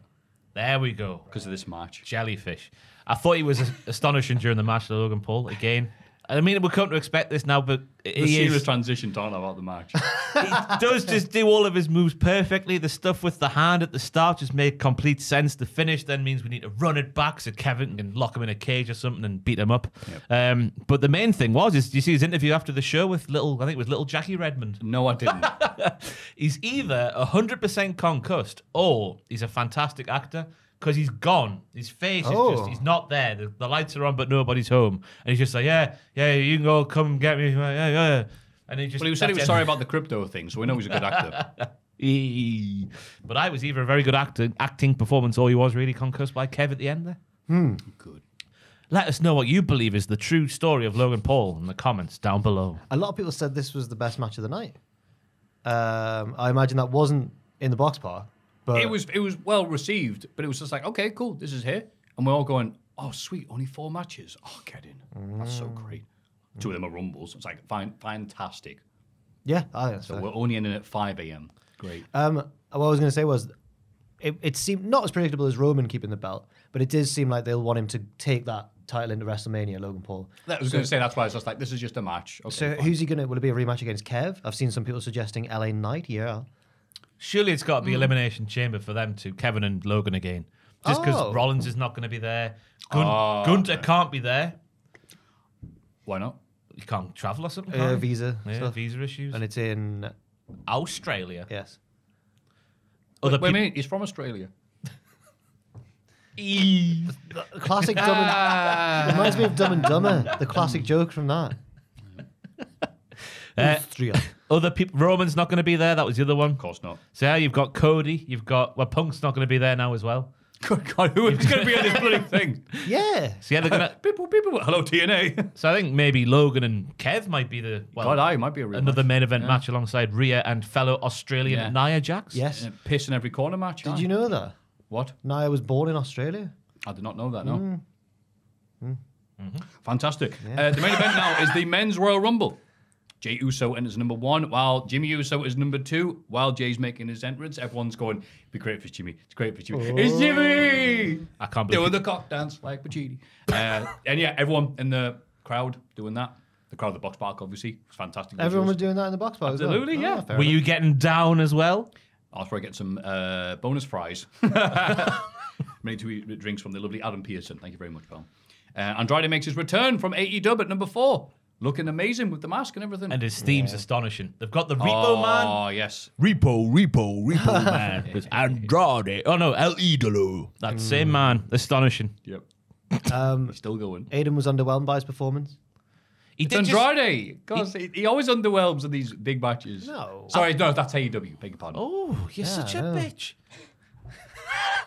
There we go. because of this match. Jellyfish. I thought he was astonishing during the match to Logan Paul again. I mean, we come to expect this now, but The he serious is, transition talking about the match. he does just do all of his moves perfectly. The stuff with the hand at the start just made complete sense. The finish then means we need to run it back so Kevin can lock him in a cage or something and beat him up. Um, but the main thing was, is you see his interview after the show with little, I think it was little Jackie Redmond. no, I didn't. He's either 100% concussed or he's a fantastic actor because he's gone. His face is Oh. just, he's not there. The, the lights are on, but nobody's home. And he's just like, yeah, yeah, you can go come get me. Yeah, yeah. And he just. Well, he said he was sorry about the crypto thing, so we know he's a good actor. But I was either a very good actor, acting performance or he was really concussed by Kev at the end there. Good. Let us know what you believe is the true story of Logan Paul in the comments down below. A lot of people said this was the best match of the night. Um, I imagine that wasn't in the box part, but It was it was well received, but it was just like, okay, cool, this is here, and we're all going, oh sweet, only four matches. Oh, get in. That's so great. Two of them are rumbles. It's like fine, fantastic. yeah, I, that's So we're only ending at five a.m. Great. Um, what I was going to say was, it, it seemed not as predictable as Roman keeping the belt, but it does seem like they'll want him to take that title into WrestleMania, Logan Paul. I was going to say that's why I was just like, this is just a match. Okay, So fine. who's he gonna? Will it be a rematch against Kev? I've seen some people suggesting LA Knight. Yeah. Surely it's got to be Mm. elimination chamber for them to Kevin and Logan again. Just because Oh. Rollins is not going to be there, Gun- Oh, Gunther can't be there. Why not? He can't travel or something. Uh, can't he? visa yeah, stuff. visa issues. And it's in Australia. yes. Other Wait a minute, he's from Australia. Classic Dumb and reminds me of Dumb and Dumber. The classic joke from that. Uh, Austria. other people. Roman's not going to be there. That was the other one. Of course not. So yeah, you've got Cody. You've got well, Punk's not going to be there now as well. Good God, who is going to be on this bloody thing? Yeah. So yeah, they're gonna. People, people, hello TNA. so I think maybe Logan and Kev might be the well, God, I might be a real another match. main event match alongside Rhea and fellow Australian Yeah. Nia Jax. Yes. Yeah, Piss in every corner match. Did aye. you know that? What? Nia was born in Australia. I did not know that. No. Mm. Fantastic. Uh, the main event now is the men's Royal Rumble. Jey Uso enters number one, while Jimmy Uso is number two. While Jey's making his entrance, everyone's going, "It'd be great for Jimmy. It's great for Jimmy. It's Jimmy." I can't believe doing believe the cock dance like Pacini. Uh, and yeah, everyone in the crowd doing that. The crowd at the box park, obviously, was fantastic. Everyone was doing that in the box park. as well. Absolutely, Oh, yeah. Were enough. you getting down as well? After I get some uh, bonus fries. Many two drinks from the lovely Adam Pearson. Thank you very much, pal. Uh, Andrade makes his return from AEW at number four. Looking amazing with the mask and everything. And his theme's astonishing. They've got the Repo Man. Oh, yes. Repo, Repo, Repo Man. It's Andrade. Oh no, El Idolo. That same man. Astonishing. Yep. Um, Still going. Aiden was underwhelmed by his performance. He It's did just- Andrade. God, he, he always underwhelms in these big matches. No. Sorry, no, that's AEW. Beg your pardon. Oh, you're Yeah, such a know. bitch.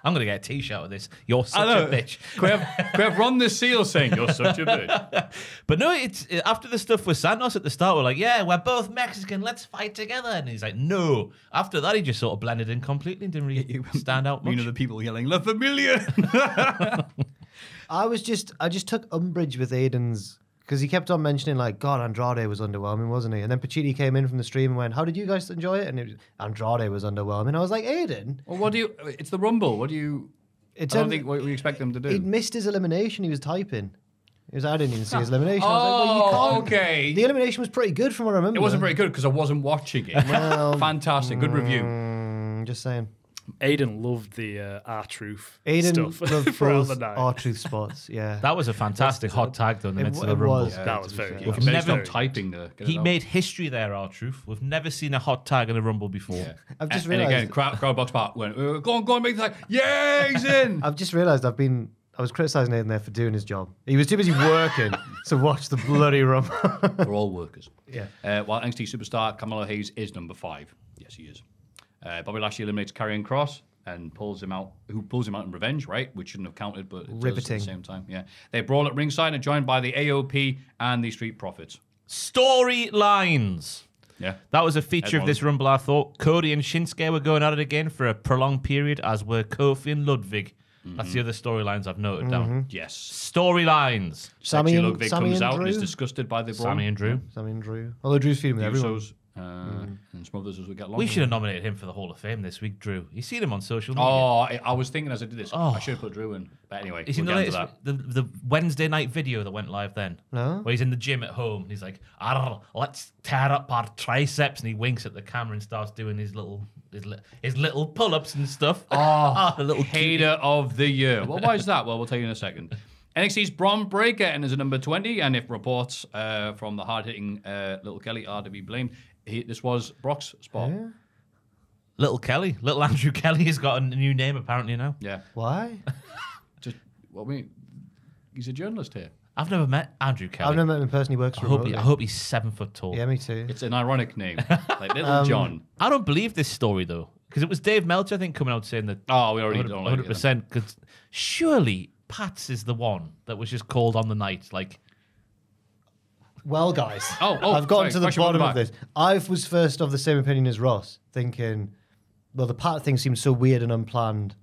I'm gonna get a t-shirt of this. You're I such know. a bitch. Can we have, can we have Ron the Seal saying you're such a bitch? But no, it's uh, after the stuff with Santos at the start. We're like, yeah, we're both Mexican. Let's fight together. And he's like, no. After that, he just sort of blended in completely and didn't really stand out much. You know the people yelling La Familia. I was just, I just took umbrage with Aiden's because he kept on mentioning like, God, Andrade was underwhelming, wasn't he? And then Pacini came in from the stream and went, How did you guys enjoy it? And it was, Andrade was underwhelming. I was like, Aiden, well, what do you? It's the Rumble. What do you? it's I don't think what we expect them to do. he'd missed his elimination. He was typing. He was, I didn't even see his elimination. I was like, well, you Oh, can't. okay. The elimination was pretty good from what I remember. It wasn't very good because I wasn't watching it. Well, Fantastic, good review. Mm, just saying. Aiden loved the uh, R Truth Aiden stuff loved throughout both the night. R-Truth spots. Yeah. That was a fantastic hot tag though in the It midst w- of the it rumble. was. that was very Yeah. good. Can they never- stop typing there. He out. made history there, R-Truth. We've never seen a hot tag in a rumble before. Yeah. I've just and, and again, crowd, crowd box part went, uh, go on, go on, make the tag. Yeah, he's in. I've just realised I've been. I was criticising Aiden there for doing his job. He was too busy working to watch the bloody rumble. We're all workers. Yeah. Uh, while NXT superstar Carmelo Hayes is number five. Yes, he is. Uh, Bobby Lashley eliminates Karrion Kross and pulls him out. Who pulls him out in revenge? Right, which shouldn't have counted, but it does Riveting. at the same time. Yeah. They brawl at ringside and joined by the AOP and the Street Profits. Storylines. Yeah. That was a feature Ed of this rumble, I thought. Cody and Shinsuke were going at it again for a prolonged period, as were Kofi and Ludwig. That's the other storylines I've noted down. Yes. Storylines. Sami Sexy and- Ludwig Sami comes and out and is disgusted by the brawl. Sami and Drew. Sami and Drew. Although Drew's feuding with everyone. Usos, uh, and Smothers as we get along. We should have nominated him for the Hall of Fame this week, Drew. You seen him on social media? Oh, I, I was thinking as I did this, Oh. I should have put Drew in. But anyway, You seen we'll the latest, the, the Wednesday night video that went live then? No. Where he's in the gym at home and he's like, "Arr, let's tear up our triceps. And he winks at the camera and starts doing his little his, li- his little pull ups and stuff. Oh, a little hater of the year. Well, why is that? Well, we'll tell you in a second. NXT's Bron Breakker enters at number 20, and if reports uh, from the hard hitting uh, Little Kelly are to be blamed, he, this was Brock's spot. Yeah. Little Kelly. Little Andrew Kelly has got a new name apparently now. Yeah. Why? Just, well, I mean, he's a journalist here. I've never met Andrew Kelly. I've never met him in person. He works I hope, he. I hope he's seven foot tall. Yeah, me too. It's an ironic name, like Little Um, John. I don't believe this story though, because it was Dave Meltzer I think coming out saying that Oh, we already don't like it. 100 percent. Because surely Pats is the one that was just called on the night. Like Well, guys, Oh, oh, I've gotten sorry, to the bottom of this. I was first of the same opinion as Ross, thinking, well, the Pat thing seems so weird and unplanned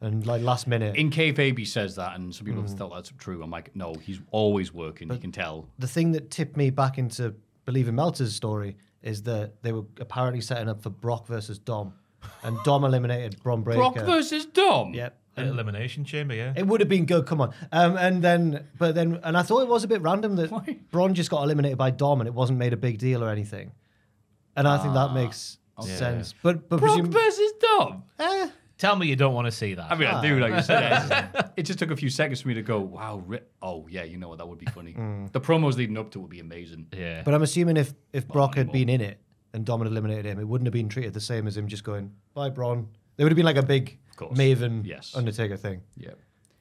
and like last minute. In kayfabe, he says that, and some people hmm. have thought that's true. I'm like, no, he's always working. you can tell. the thing that tipped me back into believing Meltzer's story is that they were apparently setting up for Brock versus Dom. And Dom eliminated Bron Breakker. Brock versus Dom. Yep. Elimination Chamber, yeah. It would have been good. Come on. Um, and then, but then, and I thought it was a bit random that Why? Bron just got eliminated by Dom, and it wasn't made a big deal or anything. And I think that makes sense. But but Brock presume, versus Dom. eh, Tell me you don't want to see that. I mean, I do, like you said. it just took a few seconds for me to go, wow, ri- oh, yeah, you know what, that would be funny. The promos leading up to it would be amazing. yeah. but I'm assuming if if Brock had anymore. been in it and Dom had eliminated him, it wouldn't have been treated the same as him just going bye Bron. There would have been like a big course. Maven Yes. Undertaker thing. Yeah.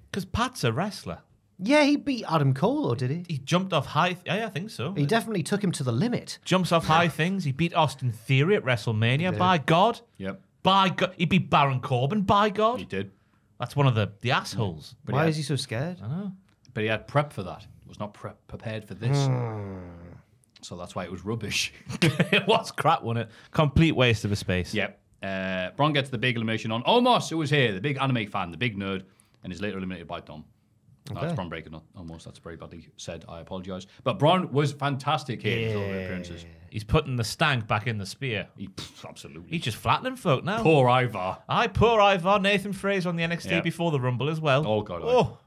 Because Pat's a wrestler. Yeah, he beat Adam Cole, or did he? He jumped off high. yeah, I think so. He definitely took him to the limit. jumps off high things. He beat Austin Theory at WrestleMania. By God. Yep. By God. He beat Baron Corbin. By God. He did. That's one of the, the assholes. But Why he is he so scared? I don't know. But he had prep for that. He was not prep prepared for this. Hmm. So that's why it was rubbish. it was crap, wasn't it? Complete waste of a space. yep. Uh, Bron gets the big elimination on Omos, who was here, the big anime fan, the big nerd, and is later eliminated by Dom. That's Okay. Bron Breakker, not almost. That's very badly said. I apologize. But Bron was fantastic here in his all the appearances. He's putting the stank back in the spear. He, pff, absolutely. He's just flattening folk now. Poor Ivar. I poor Ivar, Nathan Frazer on the NXT Yeah. before the Rumble as well. Oh, God. Oh,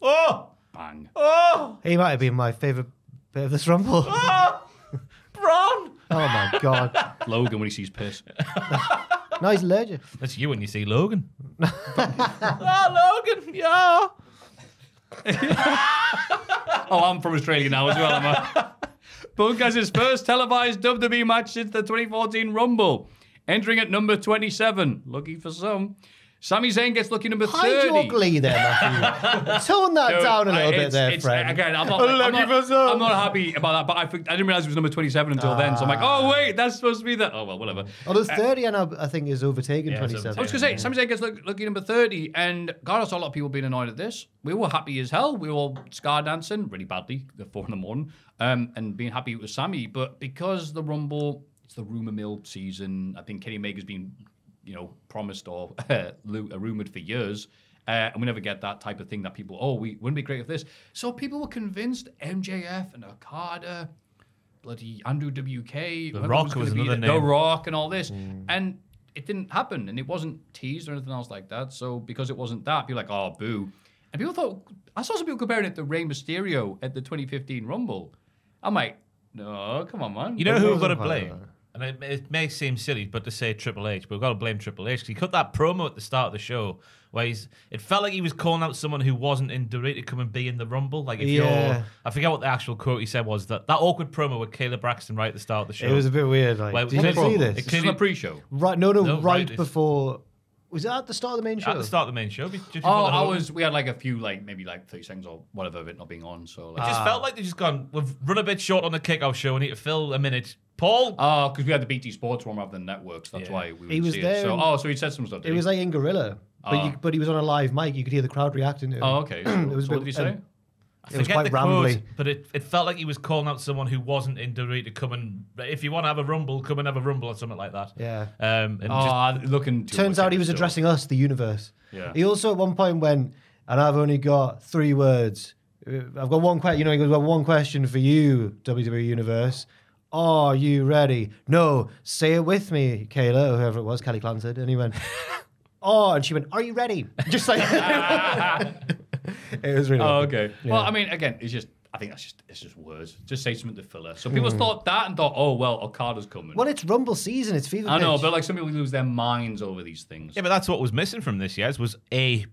oh, Bang. oh, He might have been my favorite bit of this rumble. Ah! oh, Bron. Oh my god! Logan when he sees piss. No, he's allergic. That's you when you see Logan. oh, Logan, yeah. Oh, I'm from Australia now as well, am I? Punk has his first televised WWE match since the 2014 Rumble. Entering at number 27. Lucky for some. Sami Zayn gets lucky number 30. Hide your glee there, Matthew. Tone that No, down a I- little bit there, friend. Again, I'm not, I'm, not. I'm not happy about that, but I, think- I didn't realize it was number 27 until then. So I'm like, oh, wait, that's supposed to be that. Oh, well, whatever. Although 30 and I, I think is overtaken Yeah, 27. I was going to say, Sami Zayn gets lucky, number 30, and God, I saw a lot of people being annoyed at this. We were happy as hell. We were all scar dancing really badly at 4 in the morning um, and being happy with Sami. But because the Rumble, it's the rumour mill season, I think Kenny Omega's been, you know, promised or uh, rumoured for years. Uh, and we never get that type of thing that people, oh, we wouldn't be great with this. So people were convinced MJF and Okada, bloody Andrew WK, whoever Rock gonna was another the- name. The Rock and all this. And it didn't happen. And it wasn't teased or anything else like that. So because it wasn't that, people were like, oh, boo. And people thought, I saw some people comparing it to Rey Mysterio at the 2015 Rumble. I'm like, no, come on, man. You know who we've got to blame? Like And it, it may seem silly, but to say Triple H, but we've got to blame Triple H because he cut that promo at the start of the show where he's. It felt like he was calling out someone who wasn't in the to come and be in the Rumble. Like if Yeah. you're, I forget what the actual quote he said was that that awkward promo with Kayla Braxton right at the start of the show. It was a bit weird. Like, Well, did what you promo? see It this? This is a pre-show. Right, no, no, No, right, right, before. Was that at the start of the main show? at the start of the main show. Just Oh, I Hogan. was. We had like a few, like maybe like 30 seconds or whatever of it not being on. So It like, just felt like they just gone. We've run a bit short on the kickoff show. We need to fill a minute. Paul, oh, because we had the BT Sports one rather than networks. That's Yeah. why we He was see there it. So, and- oh, so he said some stuff. It he? was like in Gorilla, but, Ah. you, but he was on a live mic. You could hear the crowd reacting to him. Oh, okay. So, it was a so what did he say? um, I it was forget quite the quote, but it, it felt like he was calling out someone who wasn't in WWE to come and if you want to have a rumble, come and have a rumble or something like that. Yeah. Um, and just, Oh, looking. Turns out he was addressing us, the universe. Yeah. He also at one point went, and I've only got three words. I've got one question. You know, he goes, "Well, one question for you, WWE Universe. Are you ready? No, say it with me, Kayla, or whoever it was. Kelly Clan said, and he went, "Oh," and she went, "Are you ready?" Just like it was really. Oh, awkward. okay. Well, I mean, again, it's just. I think that's just it's just words. Just say something to fill filler. So people hmm. thought that and thought, oh well, Okada's coming. Well, it's Rumble season. It's fever. I know, pitch. but like some people lose their minds over these things. yeah, but that's what was missing from this year's was a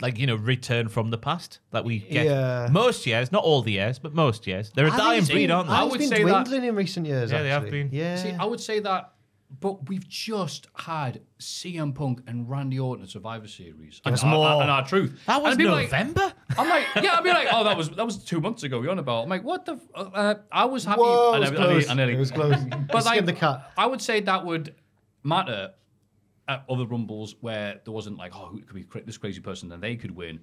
like you know return from the past that we get Yeah. most years, not all the years, but most years. They're a I think dying breed, aren't they? I I would it's been say that- in recent years. Yeah, they have been. Yeah. See, I would say that, but we've just had CM Punk and Randy Orton at Survivor Series. And, us our- more. and R-Truth. that was And people like- November. I'm like, yeah, I'd be like, oh, that was that was two months ago. You're on about. I'm like, what the? F- uh, I was happy. Whoa, I it was nearly- I nearly- close. I nearly- It was close. But like, the cut. I would say that would matter at other rumbles where there wasn't like, oh, it could be cra- this crazy person and they could win.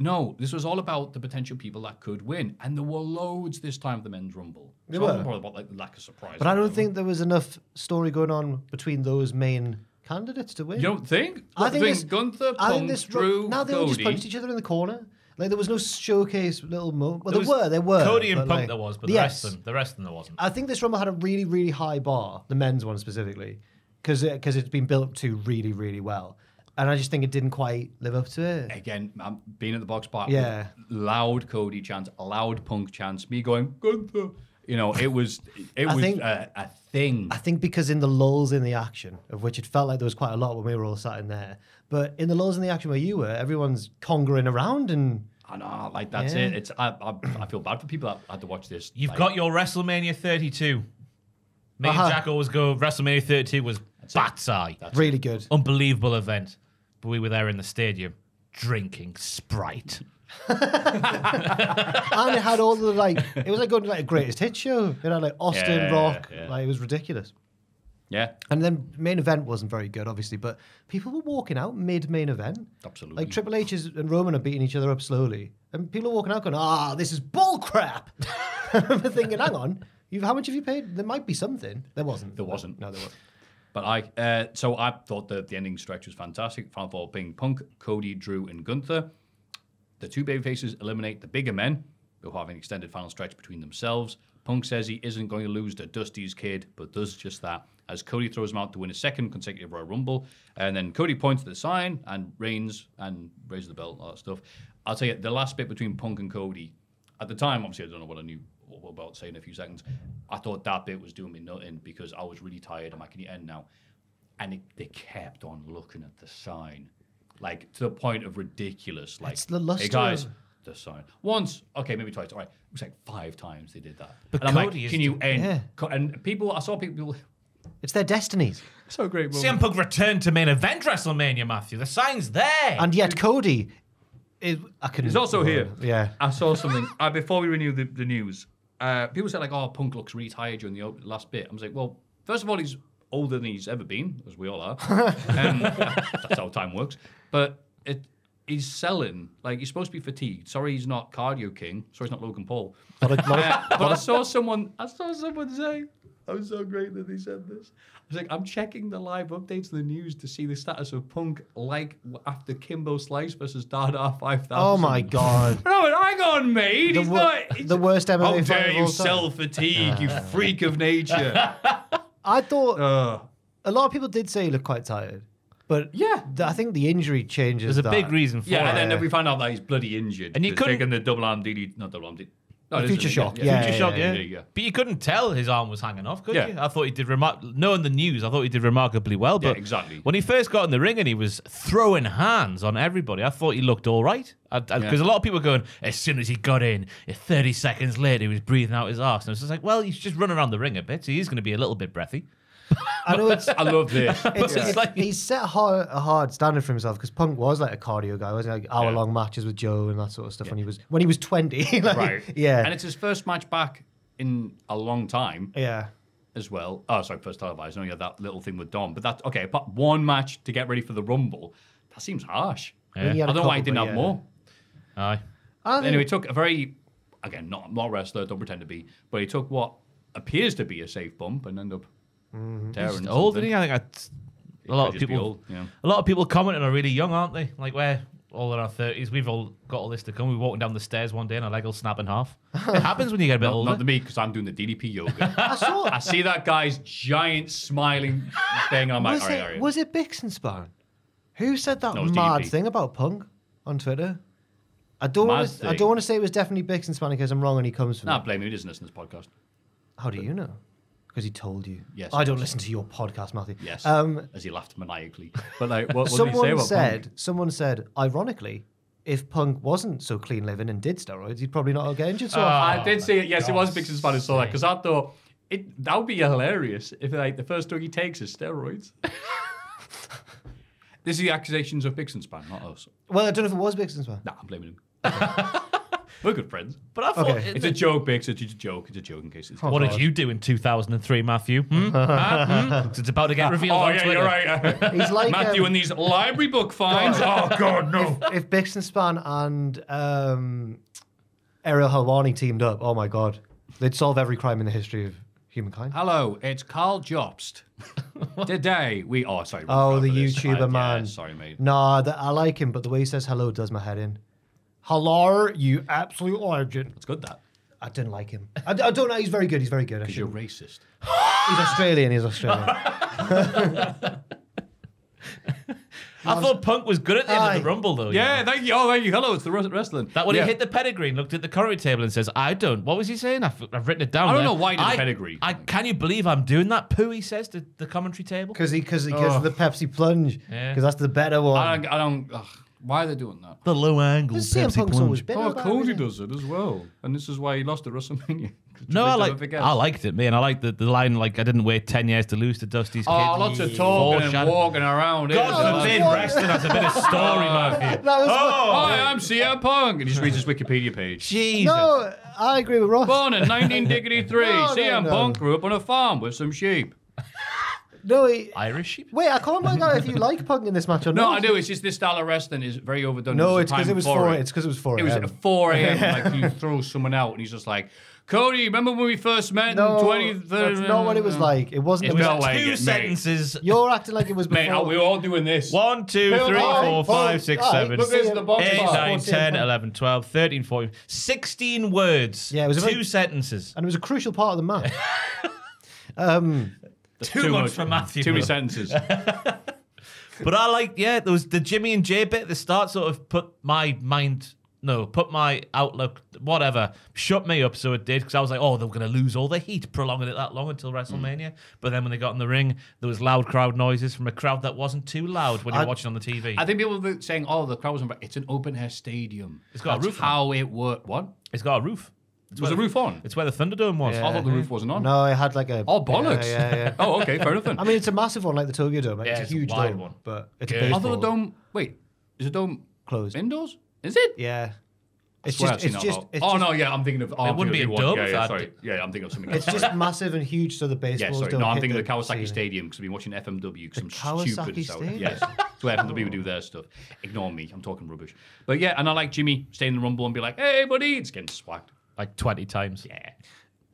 No, this was all about the potential people that could win, and there were loads this time of the men's rumble. There so were. probably about like the lack of surprise. But I don't think there was enough story going on between those main candidates to win. you don't think. I What, think this. Gunther, I Punk, think this. Drew, now they all just punched each other in the corner. Like there was no showcase little moment. Well, There there, were, there were. Cody and Punk like- there was, but the yes. rest of them, the rest of them there wasn't. I think this rumble had a really, really high bar. The men's one specifically. because because it's been built to really really well, and I just think it didn't quite live up to it. Again, I'm being at the box park. Yeah. Loud Cody chants, loud punk chants, me going, Gunther. You know, it was it was think- a, a thing. I think because in the lulls in the action, of which it felt like there was quite a lot when we were all sat in there, but in the lulls in the action where you were, everyone's congering around and I know, like that's Yeah. it. It's I, I, I feel bad for people that had to watch this. You've like, got your WrestleMania 32. Me Uh-huh. and Jack always go, WrestleMania 32 was bat's eye. really good. Unbelievable event. But we were there in the stadium drinking Sprite. and it had all the like, it was like going to like a greatest hit show. It had like Austin Yeah, Rock, yeah. like it was ridiculous. yeah, And then main event wasn't very good, obviously, but people were walking out mid main event. absolutely. Like Triple H is, and Roman are beating each other up slowly, and people are walking out going, "Ah, this is bull crap." I remember thinking, "Hang on, you how much have you paid? There might be something." There wasn't. There wasn't. No, there wasn't. But I, uh, so I thought that the ending stretch was fantastic. Final four being Punk, Cody, Drew, and Gunther. The two babyfaces eliminate the bigger men, who have an extended final stretch between themselves. Punk says he isn't going to lose to Dusty's kid, but does just that as Cody throws him out to win a second consecutive Royal Rumble. And then Cody points to the sign and reigns and raises the belt, all that stuff. I'll tell you, the last bit between Punk and Cody, at the time, obviously, I don't know what I knew about saying in a few seconds. I thought that bit was doing me nothing because I was really tired. I'm like, can you end now? and it, they kept on looking at the sign, like to the point of ridiculous. Like, It's the hey guys, of- the sign. Once, okay, maybe twice. All right, it was like five times they did that. But and I'm like, Cody is can you the- end? Yeah. Co- And people, I saw people. It's their destinies, So great. CM Punk returned to main event WrestleMania, Maffew. The sign's there. and yet Cody is. I can. He's also here. Yeah. I saw something uh, before we renew the, the news. Uh, people say like, "Oh, Punk looks retired tired during the last bit." I'm like, "Well, first of all, he's older than he's ever been, as we all are. um, that's how time works. But it, he's selling like he's supposed to be fatigued. Sorry, he's not cardio king. Sorry, he's not Logan Paul. Lot of- lot of- Uh, but I saw someone. I saw someone say, "I was so great that he said this." I was like, "I'm checking the live updates of the news to see the status of Punk, like after Kimbo Slice versus Dada Five Thousand. oh my god. No, hang on, mate. The, He's wor- not. he's- the worst MMA How dare you all time. sell fatigue, you freak of nature? I thought uh, a lot of people did say he looked quite tired, but Yeah. th- I think the injury changes. There's a that. big reason for yeah, and then we found out that he's bloody injured. And he couldn't- taking the double arm DD, not double arm DD. No, The future shock, yeah. Future shock, yeah. yeah, yeah. But you couldn't tell his arm was hanging off, could Yeah. you? I thought he did remar- knowing the news. I thought he did remarkably well. Yeah, But exactly. when he first got in the ring and he was throwing hands on everybody, I thought he looked all right. Because Yeah. a lot of people were going as soon as he got in, eh, 30 seconds later he was breathing out his arse, and I was just like, well, he's just running around the ring a bit, so he's going to be a little bit breathy. I know it's. I love this. It's, It's it's like- he's set a hard, a hard standard for himself because Punk was like a cardio guy, wasn't he? Like hour long matches with Joe and that sort of stuff when he was when he was twenty. like, right. Yeah. And it's his first match back in a long time yeah. as well. Oh, sorry, first televised. I know you had that little thing with Dom, but that's okay. But one match to get ready for the Rumble. That seems harsh. I mean, he I don't know why he didn't have yeah. more. Aye. I think- Anyway, he took a very, again, not not wrestler, don't pretend to be, but he took what appears to be a safe bump and ended up Mm-hmm. tearing. He's old, isn't he? I think that's a lot of people. old, yeah. A lot of people commenting are really young, aren't they? Like we're all in our thirties. We've all got all this to come. We're walking down the stairs one day and our leg will snap in half. it happens when you get a bit Not, older. not to me because I'm doing the DDP yoga. I saw. I see that guy's giant smiling thing, and I'm like, was all right, it all right. was it Bixenspan? Who said that No, it was mad DDP. thing about Punk on Twitter? I don't want to. I don't want to say it was definitely Bixenspan because I'm wrong and he comes from. Nah, blame him. He doesn't listen to this podcast. How do you know? Because he told you. Yes, I don't listen to your podcast, Maffew. Yes. Um, as he laughed maniacally. But like, what, what did he say someone about said. Punk? Someone said. Ironically, if Punk wasn't so clean living and did steroids, he'd probably not get injured so often. I did see it. Yes, it was Bixenspan who saw that because I thought it that would be hilarious if like the first drug he takes is steroids. this is the accusations of Bixenspan, not us. Well, I don't know if it was Bixenspan. Nah, I'm blaming him. We're good friends. but I thought, Okay. It's a joke, Bix. It's a joke. It's a joke in case it's. what did you do in 2003, Maffew? Hmm? Huh? Hmm? It's about to get revealed Oh on yeah, Twitter. you're right. He's like Maffew um, and these library book finds. oh God, no. if Bixenspan and Span and um, Ariel Helwani teamed up, oh my god, they'd solve every crime in the history of humankind. Hello, it's Carl Jobst. Today we. Oh, sorry. Oh, wrong the for this. YouTuber I- yeah, man. sorry, mate. Nah, that, I like him, but the way he says hello does my head in. Hello, you absolute legend. It's good that I didn't like him. I, I don't know. He's very good. He's very good. I because you're racist. He's Australian. He's Australian. I thought Punk was good at the end Aye. of the Rumble, though. you Yeah, know. thank you. Oh, thank you. Hello, it's the wres- wrestling. That when yeah. he hit the pedigree and looked at the commentary table and says, "I don't." What was he saying? I've, I've written it down. I don't there. know why he did the I- pedigree. I can you believe I'm doing that? Poo, he says to the commentary table. Because he, because because of the Pepsi plunge. Because Yeah. that's the better one. I don't. I don't ugh, why are they doing that? The low angle. Because CM Punk's always been Oh, Cody it. does it as well, and this is why he lost at WrestleMania. No, I Never like. I liked it, man. I liked the, the line like I didn't wait ten years to lose to Dusty's Oh, kid. lots of talking and walking around. God isn't forbid wrestling has a bit of story, man. oh, Hi, I'm CM Punk. And he just reads his Wikipedia page. Jesus. no. I agree with Ross. Born in 1963, No, no, CM no. Punk grew up on a farm with some sheep. No, he, Irish sheep. wait. I can't work out if you like Punk in this match or not. No. I do. It's just this style of wrestling is very overdone. No, it's because it was four. It's because it was four. It was at 4 a.m. like you throw someone out, and he's just like, Cody, remember when we first met No, in 20? that's not what it was like. It wasn't. It was, not like Two it, mate. sentences. you're acting like it was Mate, before. we were all doing this. One, two, Bill three, Nye, four, five, six, Aye, seven, look, this the box eight, bar. 10, 11, 12, 13, 14, 16 words. Yeah, it was a two very- sentences. and it was a crucial part of the match. um, Too, much, for Maffew. Too many sentences. But I like, yeah, there was the Jimmy and Jey bit at the start sort of put my mind, no, put my outlook, whatever, shut me up. So it did because I was like, oh, they're going to lose all the heat prolonging it that long until hmm. WrestleMania. But then when they got in the ring, there was loud crowd noises from a crowd that wasn't too loud when you're I- watching on the TV. I think people were saying, oh, the crowd wasn't. It's an open air stadium. It's got a That's roof on how it worked. What? it's got a roof. It's Was where the roof on? It's where the Thunderdome was. I thought the roof wasn't on. no, it had like a. Oh, bollocks. Yeah, yeah. yeah. oh, okay, fair enough then. I mean, it's a massive one like the Tokyo Dome. Like, Yeah, it's a it's a huge wide dome, one. but it's a Good. I thought the dome. Wait, is the dome closed. indoors? Is it? Yeah, it's Swear I've just, it's just, it's oh just, no, yeah, I'm thinking of. Oh, It wouldn't be a dome Yeah, yeah, sorry. Yeah, I'm thinking of something. Else. it's just massive and huge, so the Yeah, sorry. don't. No, I'm thinking of the Kawasaki. Stadium because I've been watching FMW because some Kawasaki stupid stuff. Stadium? Yes, that's where FMW do their stuff. Ignore me. I'm talking rubbish. But yeah, and I like Jimmy stay in the rumble and be like, "Hey, buddy," it's getting swacked. Like 20 times. Yeah,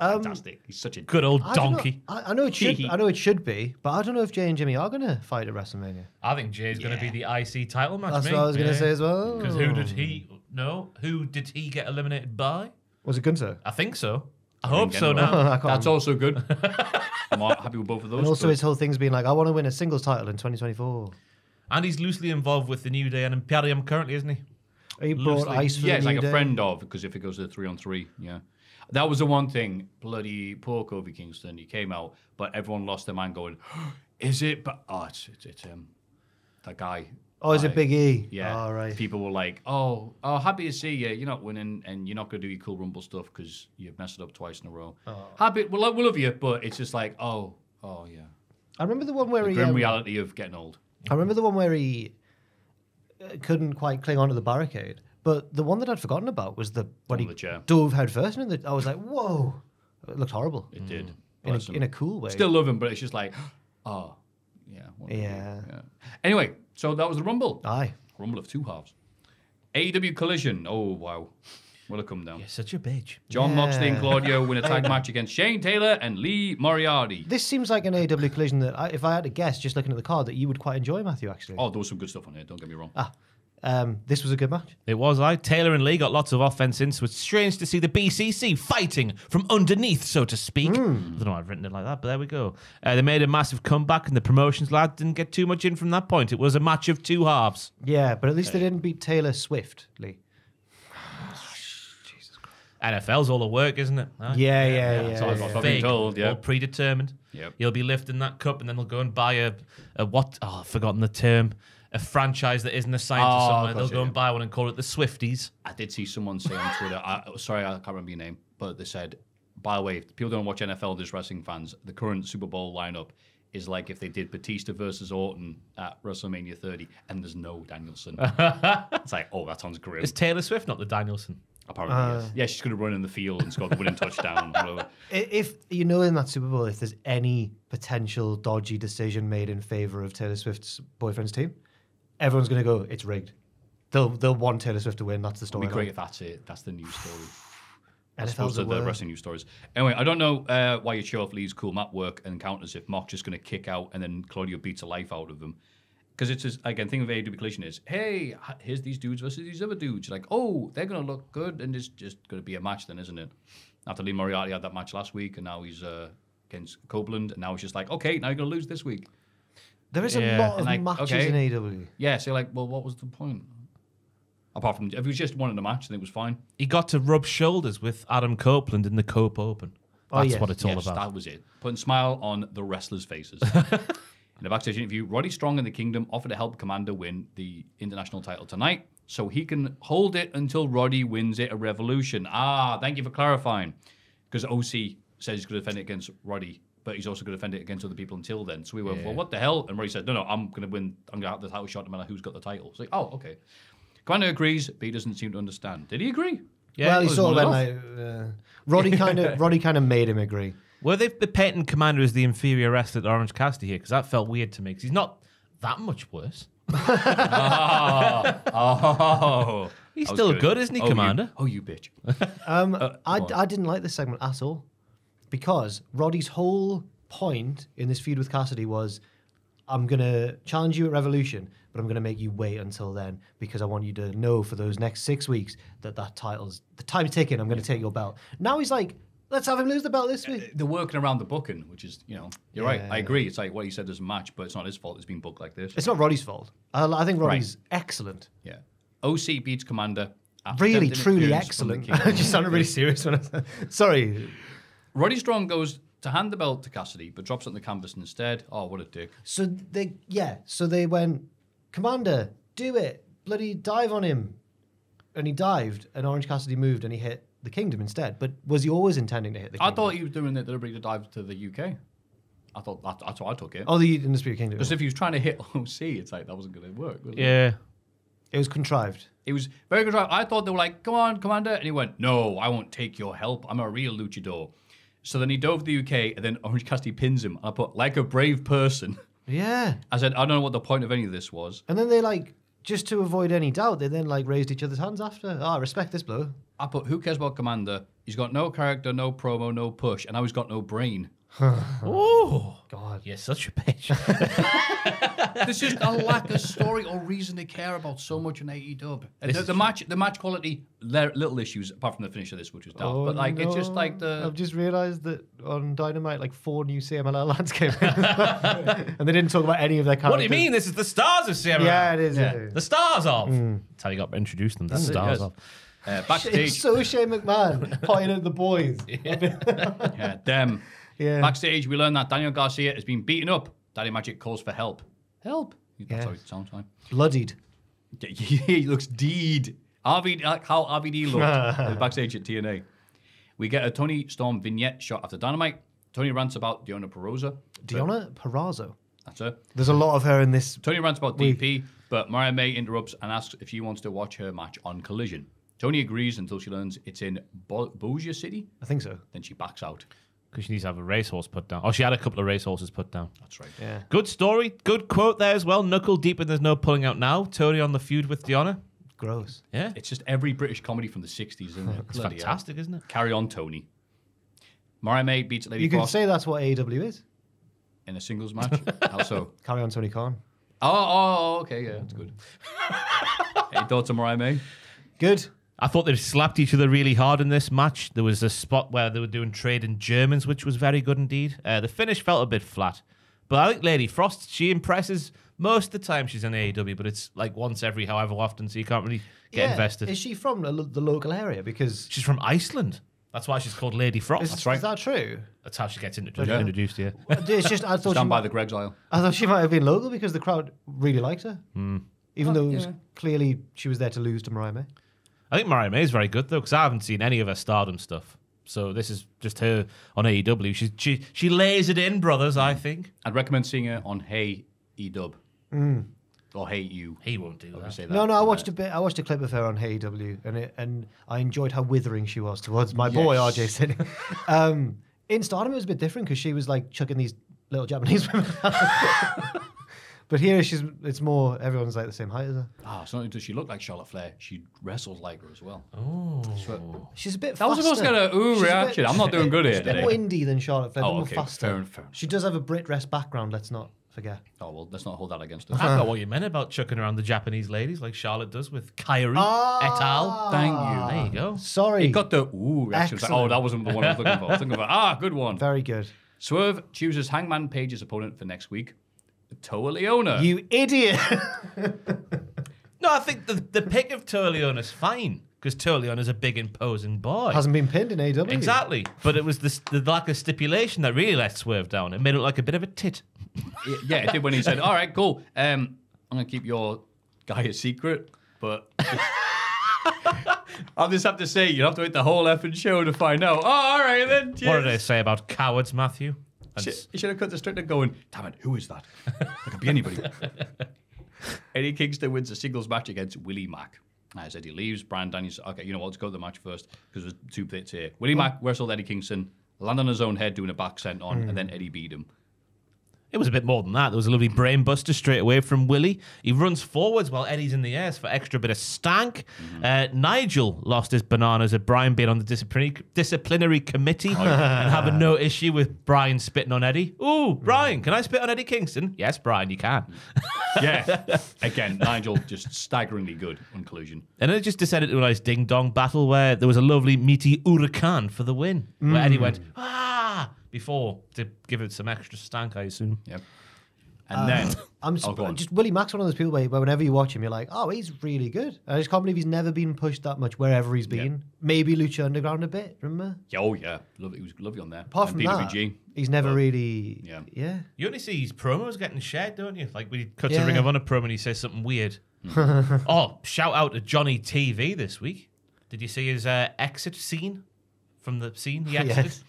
Um, fantastic. He's such a Good old I don't know- donkey. I, I know it should. I know it should be, but I don't know if Jey and Jimmy are gonna fight at WrestleMania. I think Jey's going to be the IC title match. That's me. what I was gonna say as well. Because who did he? No, who did he get eliminated by? Was it Gunther? I think so. I hope so now. I That's also good. I'm happy with both of those. And also but- his whole thing's been like, I want to win a singles title in 2024. And he's loosely involved with the New Day and Imperium currently, isn't he? He brought ice for yeah, it's like a Day. friend of because if it goes to the three on three, yeah. That was the one thing. Bloody poor Kofi Kingston. He came out, but everyone lost their mind, going, "Is it?" But oh, it's it's, it's um, that guy. Oh, is it Big E? Yeah. All right. People were like, "Oh, oh, happy to see you. You're not winning, and you're not going to do your cool Rumble stuff because you've messed it up twice in a row. Oh. Happy, we love, we love you, but it's just like, oh, oh yeah, I remember the one where the he. grim um, reality of getting old. I remember the one where he couldn't quite cling onto the barricade. But the one that I'd forgotten about was the when he the chair. dove head first, and I was like, "Whoa!" It looked horrible It did. in a, in a cool way. Still love him, but it's just like, oh, yeah, what do we do? Yeah. yeah. Anyway, so that was the Rumble. aye. Rumble of two halves. AEW Collision. Oh wow, what a come down. You're such a bitch. Jon Moxley and Claudio win a tag match against Shane Taylor and Lee Moriarty. This seems like an AW collision that, I, if I had to guess, just looking at the card, that you would quite enjoy, Maffew. Actually, Oh, there was some good stuff on here. Don't get me wrong. ah, um, this was a good match. It was I. Taylor and Lee got lots of offense in, so it's strange to see the BCC fighting from underneath, so to speak. I don't know why I've written it like that, but there we go. Uh, they made a massive comeback, and the promotions lad didn't get too much in from that point. It was a match of two halves. Yeah, but at least they didn't beat Taylor swiftly. NFL's all the work, isn't it? Huh? Yeah, yeah, yeah. So I've yeah. I've told, yeah. all predetermined. Yep. You'll be lifting that cup, and then they'll go and buy a, a what? Oh, I've forgotten the term. A franchise that isn't assigned Oh, to of somewhere. They'll go yeah. and buy one and call it the Swifties. I did see someone say on Twitter. I, sorry, I can't remember your name, but they said, by the way, if people don't watch NFL, just wrestling fans, the current Super Bowl lineup is like if they did Batista versus Orton at WrestleMania 30, and there's no Danielson. it's like, oh, that sounds grim. Is Taylor Swift not the Danielson? Apparently, yes. Yeah, she's going to run in the field and score the winning touchdown. If you know in that Super Bowl, if there's any potential dodgy decision made in favor of Taylor Swift's boyfriend's team, everyone's going to go, "It's rigged." They'll they'll want Taylor Swift to win. That's the It'd be story. great if that's it. That's the news story. As opposed to the word. wrestling news stories. Anyway, I don't know uh, why you show off Lee's cool mat work and counters if Mox's just going to kick out and then Claudio beats the life out of him. Because it's just, again, think of AEW collision is, hey, here's these dudes versus these other dudes. Like, oh, they're going to look good, and it's just going to be a match then, isn't it? After Lee Moriarty had that match last week, and now he's uh, against Copeland, and now it's just like, okay, now you're gonna lose this week. There is a Yeah, lot of like, matches okay. in AEW. Yeah, so you're like, well, what was the point? Apart from if he was just one in the match, then it was fine. He got to rub shoulders with Adam Copeland in the Cope Open. Oh, That's yes. what it's all yes, about. that was it. Putting smile on the wrestlers' faces. in a backstage interview, Roddy Strong and the Kingdom offered to help Commander win the international title tonight, so he can hold it until Roddy wins it at Revolution. Ah, thank you for clarifying. Because OC says he's going to defend it against Roddy, but he's also going to defend it against other people until then. So we went, well, what the hell? And Roddy said, no, no, I'm going to win. I'm going to have the title shot no matter who's got the title. It's like, oh, okay. Commander agrees, but he doesn't seem to understand. Did he agree? Yeah, well, he it was sort of went off. like, uh, Roddy kind of Roddy kind of made him agree. Were they painting Commander as the inferior wrestler to Orange Cassidy here? Because that felt weird to me. Because he's not that much worse. Oh, He's still good, isn't he, Oh, you- Commander? oh, you bitch. Um, I. I didn't like this segment at all because Roddy's whole point in this feud with Cassidy was, I'm gonna challenge you at Revolution, but I'm gonna make you wait until then because I want you to know for those next six weeks that that title's the time's ticking. I'm gonna take your belt. Now he's like, let's have him lose the belt this week. They're working around the booking, which is, you know, you're right. I agree. It's like what you said doesn't match, but it's not his fault. It's been booked like this. It's not Roddy's fault. I, I think Roddy's excellent. yeah. OC beats Commander. Really, truly interference from the excellent. I King. just sounded really serious when I said. Sorry. Roddy Strong goes to hand the belt to Cassidy, but drops it on the canvas instead. Oh, what a dick. So they, yeah. So they went, Commander, do it. Bloody dive on him. And he dived, and Orange Cassidy moved, and he hit the Kingdom instead. But was he always intending to hit the I Kingdom? thought he was doing it deliberately to dive to the UK. I thought that, that's what I took it. Oh, the Undisputed Kingdom. Because if he was trying to hit OC, it's like that wasn't going to work. Was it? Yeah. It was contrived. It was very contrived. I thought they were like, "Come on, Commander," and he went, "No, I won't take your help. I'm a real luchador." So then he dove to the UK, and then Orange Cassidy pins him. And I put, "Like a brave person." Yeah. I said, "I don't know what the point of any of this was." And then they like, just to avoid any doubt, they then like raised each other's hands after. Oh, I respect this blow. I put, "Who cares about Commander? He's got no character, no promo, no push, and now he's got no brain." Oh, God. you're such a bitch. There's just a lack of story or reason to care about so much in AEW. The, the match, the match quality, little issues apart from the finish of this, which was daft. Oh, but like, it's just like the I've just realised that on Dynamite, like four new CMLL lads came in. and they didn't talk about any of their characters. what do you mean? This is the stars of CMLL. Yeah, it is. Yeah. it is. The stars of. That's how you got introduced them. The That's it, stars yes. of. uh, backstage. It's so Shane McMahon pointing at the boys. yeah, them. Yeah. Backstage, we learn that Daniel Garcia has been beaten up. Daddy Magic calls for help. Help. That's Yeah. how it sounds like. Bloodied. he looks deed. RVD, like how RVD looked backstage at TNA. We get a Toni Storm vignette shot after Dynamite. Toni rants about Deonna Purrazzo. Deonna Purrazzo. That's her. There's a lot of her in this. Toni rants about Wait. DP, but Mariah May interrupts and asks if she wants to watch her match on Collision. Toni agrees until she learns it's in Bo- Bossier City. I think so. Then she backs out. Because she needs to have a racehorse put down. Oh, she had a couple of racehorses put down. That's right. Yeah. Good story. Good quote there as well. Knuckle deep and there's no pulling out now. Toni on the feud with Deonna. Gross. Yeah. It's just every British comedy from the 60s, isn't it? It's Bloody hell. fantastic, isn't it? Carry on, Toni. Mariah May beats Lady You could Frost say that's what AEW is. in a singles match. also, Carry on, Tony Khan. oh, oh, okay, yeah, that's good. Any thoughts on Mariah May? Good. I thought they slapped each other really hard in this match. There was a spot where they were doing trade in Germans, which was very good indeed. Uh, the finish felt a bit flat. But I think Lady Frost, she impresses most of the time she's in AEW, but it's like once every however often, so you can't really get Yeah. invested. Is she from the, the local area? Because she's from Iceland. That's why she's called Lady Frost. is, That's right. is that true? That's how she gets introduced. Yeah. introduced yeah. It's just I thought she, Stand by might, the Greg's aisle. I thought she might have been local because the crowd really liked her, Hmm. even though it was yeah. clearly she was there to lose to Mariah May. I think Mariah May is very good though, because I haven't seen any of her Stardom stuff. So this is just her on AEW. She she she lays it in, brothers. I think I'd recommend seeing her on Hey E Dub. Or Hey You. he won't do that. say that. No, no, I watched a bit. I watched a clip of her on AEW, and it, and I enjoyed how withering she was towards my boy RJ City. um, in Stardom, it was a bit different because she was like chucking these little Japanese women. but here, she's it's more everyone's like the same height as her. Ah, so not only does she look like Charlotte Flair, she wrestles like her as well. Oh. She's a bit. That was supposed to get a ooh She's reaction. bit- I'm not doing good here She's a bit more indie than Charlotte Flair, Oh, but more okay, faster. fair- fair. She does have a Brit rest background. Let's not forget. Oh, well, let's not hold that against her. I got what you meant about chucking around the Japanese ladies like Charlotte does with Kairi Ah. et al. Thank you. There you go. Sorry. It got the ooh reaction. Like, oh, that wasn't the one I was looking for. I was thinking about, ah, good one. Very good. Swerve chooses Hangman Page's opponent for next week, Toa Liona. You idiot! No, I think the, the pick of Toa Liona is fine because Toa Liona is a big imposing boy. Hasn't been pinned in AW. Exactly. But it was the, the lack of stipulation that really let Swerve down. It made it look like a bit of a tit. yeah, it did when he said, "All right, cool. Um, I'm gonna keep your guy a secret, but." I'll just have to say, you'll have to wait the whole effing show to find out. Oh, all right then. What did they say about cowards, Maffew? And Sh- should have cut the straight and going, damn it, who is that? It could be anybody. Eddie Kingston wins a singles match against Willie Mack. As Eddie leaves, Brian Daniels, okay, you know what, let's go to the match first because there's two bits here. Willie Mack wrestled Eddie Kingston, landed on his own head doing a back sent on, and hmm. then Eddie beat him. It was a bit more than that. There was a lovely brain buster straight away from Willie. He runs forwards while Eddie's in the air for extra bit of stank. Uh, Nigel lost his bananas at Bryan being on the disciplinary, disciplinary committee and having no issue with Bryan spitting on Eddie. Ooh, Bryan, can I spit on Eddie Kingston? Yes, Bryan, you can. Yeah. Again, Nigel just staggeringly good on collusion. And then it just descended to a nice ding dong battle where there was a lovely meaty huracan for the win. Where Eddie went, ah, before to give it some extra stank, I assume. Yep. And then, I'm Oh, go just Willie Mack's one of those people where, where whenever you watch him, you're like, oh, he's really good. I just can't believe he's never been pushed that much wherever he's been. Maybe Lucha Underground a bit, remember? yeah, oh yeah, lovely, he was lovely on there. Apart And from that, PWG. he's never But- really. yeah. yeah. You only see his promos getting shared, don't you? Like when he cuts Yeah. a Ring of Honor promo and he says something weird. oh, shout out to Johnny TV this week. Did you see his uh, exit scene from the scene he exited? Yes.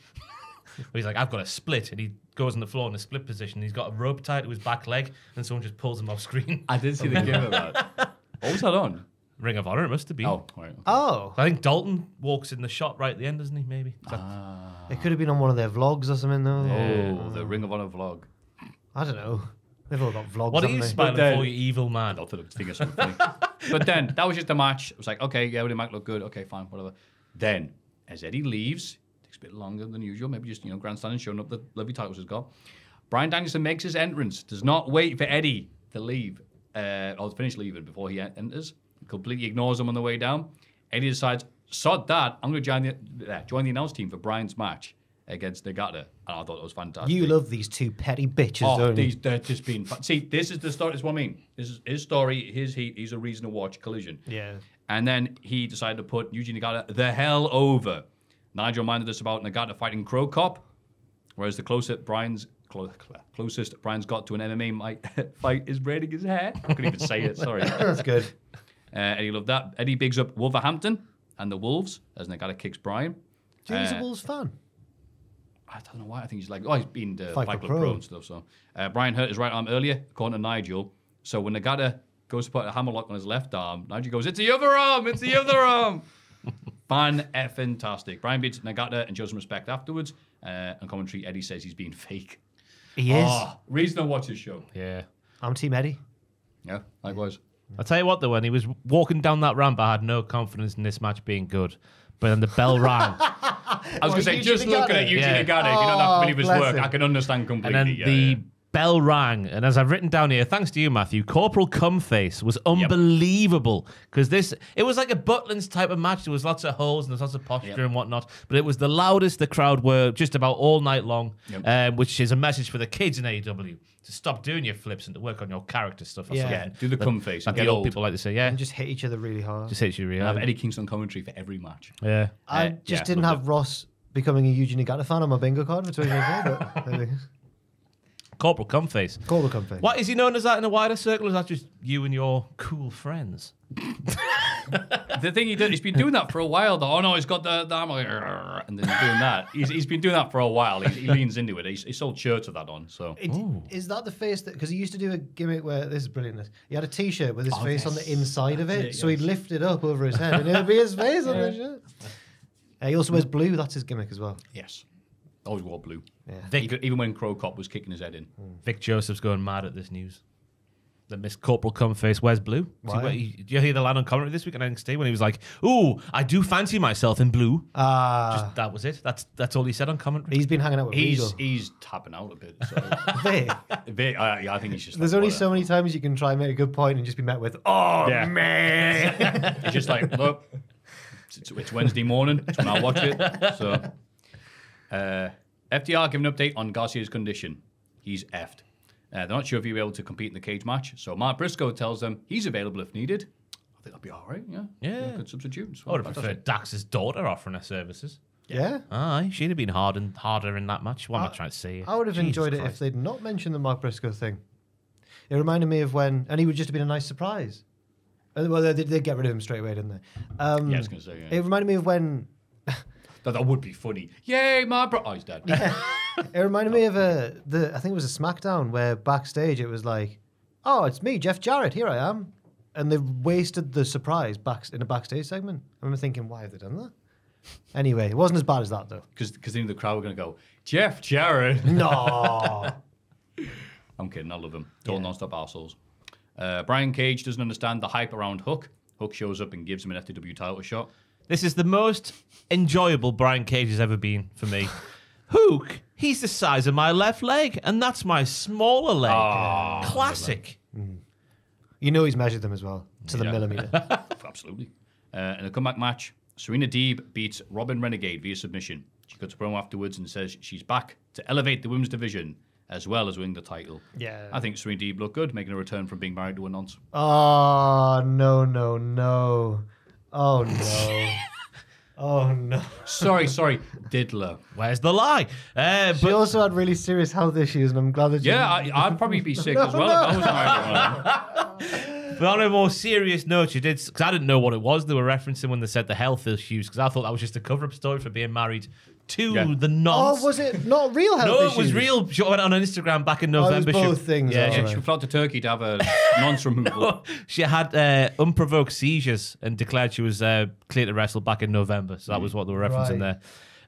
Where he's like, I've got a split, and he goes on the floor in a split position. He's got a rope tied to his back leg, and someone just pulls him off screen. I did see the game of that. What was that on? Ring of Honor, it must have been. Oh, right. okay. Oh, I think Dalton walks in the shot right at the end, doesn't he? Maybe. Is that- ah. it could have been on one of their vlogs or something, though. Oh, the Ring of Honor vlog. I don't know. They've all got vlogs. what are you they? smiling then- for, you evil man? I thought I'd think of something but then that was just the match. It was like, okay, yeah, Willie might look good. Okay, fine, whatever. Then, as Eddie leaves, takes a bit longer than usual. Maybe just you know grandstanding, showing up the lovely titles he's got. Bryan Danielson makes his entrance. Does not wait for Eddie to leave uh, or to finish leaving before he enters. Completely ignores him on the way down. Eddie decides, sod that. I'm going to join the uh, join the announce team for Bryan's match against Nagata, and I thought it was fantastic. You love these two petty bitches, Oh, don't these, you? they're just being fun. See, this is the story. This is what I mean. This is his story, his heat. He's a reason to watch Collision. Yeah. And then he decided to put Eugene Nagata the hell over. Nigel reminded us about Nagata fighting Cro Cop, whereas the closest Bryan's clo- closest Bryan's got to an MMA might fight is braiding his hair. I couldn't even say it. Sorry. That's good. Uh, Eddie loved that. Eddie bigs up Wolverhampton and the Wolves as Nagata kicks Bryan. Do you think he's Uh, a Wolves fan? I don't know why. I think he's like, oh, he's been uh, Fight Club Pro. Pro and stuff. So uh, Bryan hurt his right arm earlier, according to Nigel. So when Nagata goes to put a hammerlock on his left arm, Nigel goes, "It's the other arm! It's the other arm!" Fan effing tastic. Bryan beats Nagata and shows some respect afterwards. Uh, and commentary, Eddie says he's being fake. He is. Oh, reason to watch his show. Yeah. I'm Team Eddie. Yeah, likewise. I'll tell you what, though, when he was walking down that ramp, I had no confidence in this match being good. But then the bell rang, I was going to say, Yuji just looking at Nagata? Yuji Yeah. Nagata, if you're not that familiar with his work, him. I can understand and completely. then yeah, the yeah. Bell rang. And as I've written down here, thanks to you, Maffew, Corporal Cumface was unbelievable because this it was like a Butlins type of match. There was lots of holes and there's lots of posture Yep. and whatnot, but it was the loudest the crowd were just about all night long, Yep. um, which is a message for the kids in AEW to stop doing your flips and to work on your character stuff. Or Yeah. something. Yeah, do the That- cum face that and the get old old. people like to say. Yeah, And just, just hit each other really hard. hits you real. I have Eddie Kingston commentary for every match. Yeah. I Uh, just yeah, didn't loved have Ross becoming a Eugene Nagata fan on my bingo card for 2024, but there we go. Corporal Cumface. Corporal the company. What is he known as that in a wider circle? Or is that just you and your cool friends? The thing he did, he's been doing that for a while. Though. Oh no, he's got the, the arm, like, and then he's doing that. He's, he's been doing that for a while. He, he leans into it. He's, he sold shirts with that on. So It- Is that the face that because he used to do a gimmick where this is brilliant. He had a T-shirt with his Oh, face on the yes. inside of it, it, so he'd lift it up over his head, and it would be his face on the shirt. Uh, he also wears blue. That's his gimmick as well. yes, always wore blue. Vic, Even, even when Cro Cop was kicking his head in. Vic Joseph's going mad at this news. That Miss Corporal Cumface wears blue. See Why? what he- do you hear the line on commentary this week on NXT when he was like, "Ooh, I do fancy myself in blue." Ah, Just, that was it. That's that's all he said on commentary. he's been hanging out with He's Regal. he's tapping out a bit. So Vic, Vic, uh, yeah, I think he's just. There's like, only whatever. so many times you can try and make a good point and just be met with, "Oh Yeah. man." He's just like, look, it's, it's Wednesday morning. It's when I watch it. So, uh, FTR give an update on Garcia's condition. He's effed. Uh, they're not sure if he'll be able to compete in the cage match. So Mark Briscoe tells them he's available if needed. I think that'll be all right. Yeah. Yeah. Good substitute. I would have preferred Dax's daughter offering her services. Yeah. Aye, she'd have been hard and harder in that match. What am I trying to say? I would have Jesus enjoyed it if they'd not mentioned the Mark Briscoe thing. It reminded me of when, and he would just have been a nice surprise. Uh, Well, they did get rid of him straight away, didn't they? Um, Yeah, I was gonna say, yeah. It reminded me of when. That, that would be funny. Yay, my Bro- Oh, he's dead. It reminded me of a the I think it was a SmackDown where backstage it was like, "Oh, it's me, Jeff Jarrett. Here I am," and they wasted the surprise back in a backstage segment. I remember thinking, "Why have they done that?" Anyway, it wasn't as bad as that though. Because they knew the crowd were going to go, Jeff Jarrett. No. I'm kidding. I love him. Total non-stop assholes. Uh, Brian Cage doesn't understand the hype around Hook. Hook shows up and gives him an FTW title shot. This is the most enjoyable Brian Cage has ever been for me. Hook, he's the size of my left leg, and that's my smaller leg. Ah, Classic. you know he's measured them as well to the Yeah. millimeter. Absolutely. Uh, in a comeback match, Serena Deeb beats Robyn Renegade via submission. She cuts a promo afterwards and says she's back to elevate the women's division as well as win the title. Yeah. I think Serena Deeb looked good, making a return from being married to a nonce. Oh no no no! Oh no! oh no! Sorry, sorry, Diddler. Where's the lie? Uh, She but also had really serious health issues, and I'm glad that. Yeah, I, I'd probably be sick as well if I was married to one. But on a more serious note, she did because I didn't know what it was they were referencing when they said the health issues because I thought that was just a cover-up story for being married to Yeah. the Oh, was it not real health no, issues? it was real. She went on Instagram back in it was November. She- both things, Yeah, she, right. She flew to Turkey to have a nonce removal. she had uh, unprovoked seizures and declared she was uh, clear to wrestle back in November. So that was what they were referencing Right. there.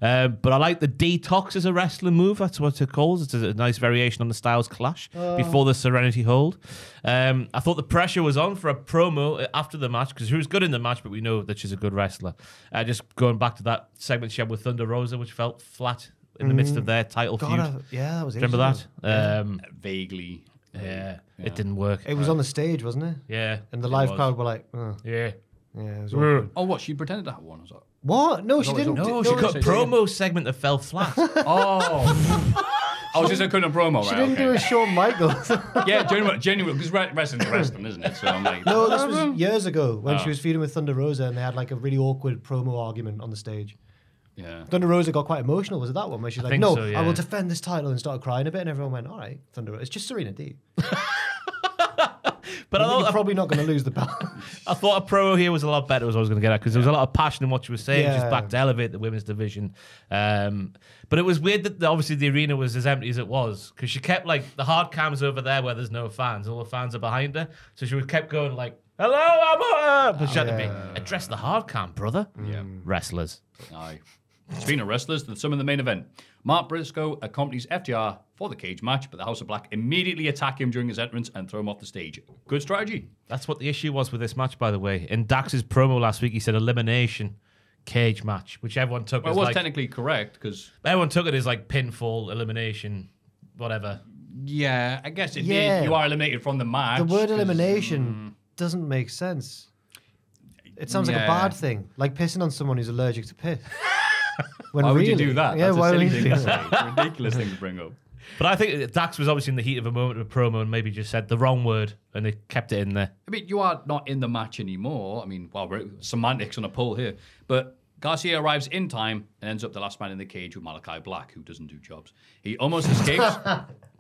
Um, but I like the detox as a wrestling move. That's what it calls. It's a nice variation on the Styles Clash before the Serenity Hold. Um, I thought the pressure was on for a promo after the match because she was good in the match, but we know that she's a good wrestler. Uh, just going back to that segment she had with Thunder Rosa, which felt flat in the midst of their title God, feud. I- yeah, that was. Remember that? ago. Um, Vaguely. yeah, it didn't work. It was on the stage, wasn't it? yeah, And the live was. crowd were like, oh, Yeah. yeah, it was awkward. Oh, what? She pretended to have one. Was that? What? No, she thought it was didn't. No, she got a promo segment that fell flat. Oh. oh I was just a couldn't promo, She right? didn't okay. do a Shawn Michaels. Yeah, genuine, genuine, because wrestling's wrestling, isn't it? So I'm like, no, this was years ago when Oh. she was feuding with Thunder Rosa, and they had like a really awkward promo argument on the stage. yeah. Thunder Rosa got quite emotional. Was it that one where she's like, think "No, so, I will defend this title," and started crying a bit, and everyone went, "All right, Thunder Rosa, it's just Serena D. But I You're thought, probably not going to lose the belt." I thought a promo here was a lot better, as I was going to get at, because there was a lot of passion in what she was saying. She's Yeah. back to elevate the women's division. Um, but it was weird that the, obviously the arena was as empty as it was, because she kept like the hard cams over there where there's no fans, all the fans are behind her. So she would kept going like, "Hello, I'm uh," but she had to be address the hard cam, brother. Yeah. Wrestlers. Aye. Speaking of wrestlers, the some in the main event. Mark Briscoe accompanies FTR for the cage match, but the House of Black immediately attack him during his entrance and throw him off the stage. Good strategy. That's what the issue was with this match, by the way. In Dax's promo last week, he said elimination cage match, which everyone took Well, as it was like, technically correct because, everyone took it as like pinfall, elimination, whatever. yeah, I guess it Yeah. did. You are eliminated from the match. the word elimination mm. doesn't make sense. It sounds like a bad thing, like pissing on someone who's allergic to piss. When Why would you do that? Yeah, That's why a would silly you thing do to say. It's a ridiculous thing to bring up. But I think Dax was obviously in the heat of a moment of a promo and maybe just said the wrong word and they kept it in there. I mean, you are not in the match anymore. I mean, well, we're semantics on a poll here. But Garcia arrives in time and ends up the last man in the cage with Malakai Black, who doesn't do jobs. He almost escapes,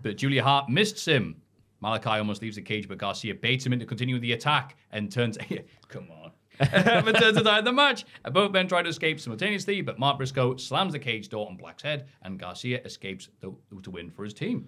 but Julia Hart missed him. Malakai almost leaves the cage, but Garcia baits him into continuing the attack and turns. Come on. but turns to die in the match. Both men try to escape simultaneously, but Mark Briscoe slams the cage door on Black's head, and Garcia escapes to, to win for his team.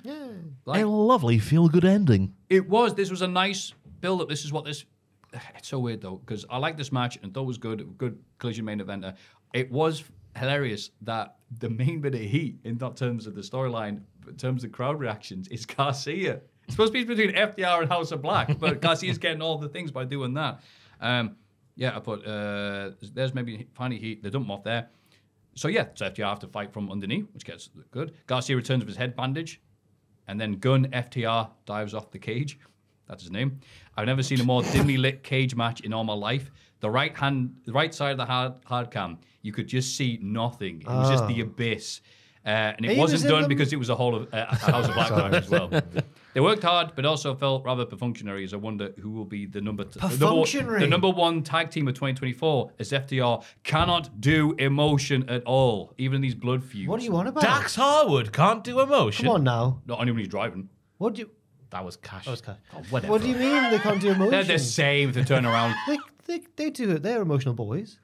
Like- a lovely feel good ending. it was. This was a nice build up. This is what this. It's so weird though because I like this match and thought it was good. Good collision main eventer. It was hilarious that the main bit of heat in that terms of the storyline, in terms of crowd reactions, is Garcia. It's supposed to be between FTR and House of Black, but Garcia's getting all the things by doing that. Um, yeah, I put uh, there's maybe finally heat. They dump him off there. So yeah, so FTR have to fight from underneath, which gets good. Garcia returns with his head bandage, and then Gun FTR dives off the cage. That's his name. I've never seen a more dimly lit cage match in all my life. The right hand, the right side of the hard hard cam, you could just see nothing. It was just the abyss. Uh, and it He wasn't was done them- because it was a whole of uh, a House of Black time as well. They worked hard, but also felt rather perfunctory. As I wonder who will be the number t- the Perfunctory? the number one tag team of 2024. As FTR cannot do emotion at all, even in these blood feuds. What do you want about? Dax Harwood can't do emotion. Come on now. Not only when he's driving. What do you? That was cash. That was kind whatever. What do you mean they can't do emotion? They're the same. The turnaround. They, they, they do it. They're emotional boys.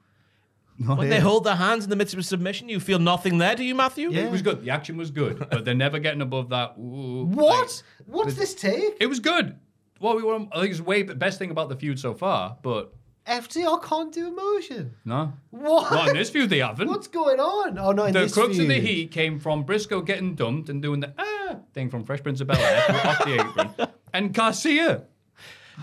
When they hold their hands in the midst of a submission, you feel nothing there, do you, Maffew? Yeah. It was good. The action was good, but they're never getting above that. ooh, What? like- What's this take? it was good. Well, we were. I think it's way the best thing about the feud so far. But FTR can't do emotion. no, What? not in this feud. They haven't. What's going on? Oh no, in the this crux of the heat came from Briscoe getting dumped and doing the ah thing from Fresh Prince of Bel Air off the apron, and Garcia.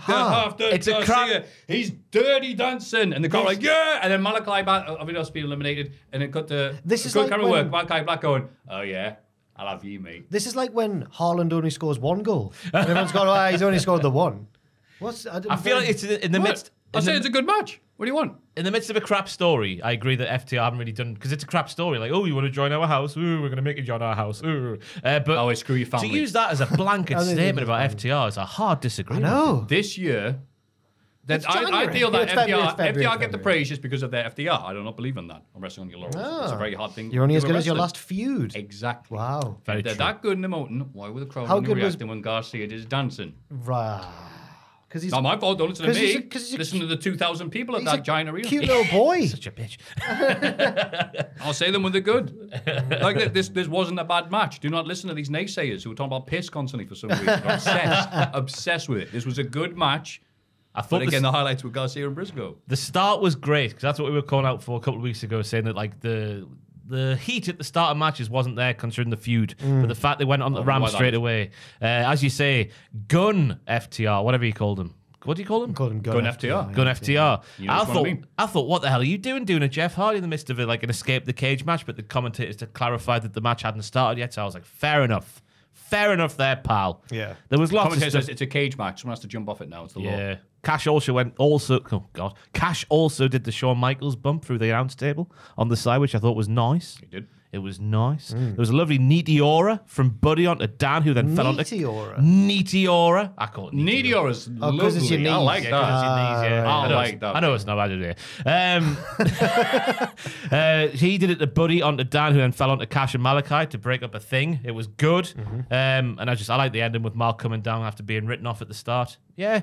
The half done It's a crap- he's dirty dancing, and the crowd like yeah, and then Malakai Black, uh, obviously us being eliminated, and it cut to This is good like camera when- work. Malakai Black going, oh yeah, I love you, mate. This is like when Haaland only scores one goal, and everyone's gone, "Oh, he's only scored the one." What's? I, don't I feel like it's in the What? midst. I say it's a good match. What do you want? in the midst of a crap story, I agree that FTR haven't really done because it's a crap story. Like, oh, you want to join our house? Ooh, we're going to make you join our house. Ooh. Uh, but Oh, screw your to use that as a blanket statement about fine. FTR is a hard disagreement. I disagreement. know. This year, that It's I, I January. feel that It's February, FTR, it's February, FTR it's get the February. praise just because of their FDR. I do not believe in that. I'm wrestling on your laurels. It's a Ah. very hard thing. You're only to as good as your wrestler. last feud. Exactly. Wow. Very They're true. that good in the mountain. Why were the crowd How only good was- reacting when Garcia did his dancing? Right. Because he's Not my fault. Don't listen to 'Cause he's me. a- 'cause he's a listen to the 2,000 people at that a giant arena. cute little boy. Such a bitch. I'll say them when they're good. like this, this wasn't a bad match. Do not listen to these naysayers who are talking about piss constantly for some reason. Obsessed, obsessed with it. This was a good match. I thought But this- again, the highlights were Garcia and Briscoe. the start was great because that's what we were calling out for a couple of weeks ago, saying that like the the heat at the start of matches wasn't there considering the feud, but the fact they went on the wonder ram why that straight is. away, uh, as you say, gun FTR, whatever you called him. What do you call him? Called him Gun, Gun FTR. Gun FTR. You know I which one I thought, mean. I thought, what the hell are you doing, doing a Jeff Hardy in the midst of it, like an escape the cage match? But the commentators to clarify that the match hadn't started yet. So I was like, fair enough, fair enough, there, pal. Yeah. there was lots of stuff. it's a cage match. Someone has to jump off it now. It's the law. Yeah. Cash also went also oh god. Cash also did the Shawn Michaels bump through the announce table on the side, which I thought was nice. He did. It was nice. Mm. There was a lovely Neaty from Buddy onto Dan, who then fell onto Meteora. Neaty I call it Neaty Needy Oh, lovely. 'cause it's your I knees. like Yeah, that. 'cause it's your knees, yeah. Ah, I know I like that. I know it's not bad idea. Um, uh, he did it to Buddy onto Dan, who then fell onto Cash and Malakai to break up a thing. It was good, Mm-hmm. um, and I just I like the ending with Mark coming down after being written off at the start. Yeah,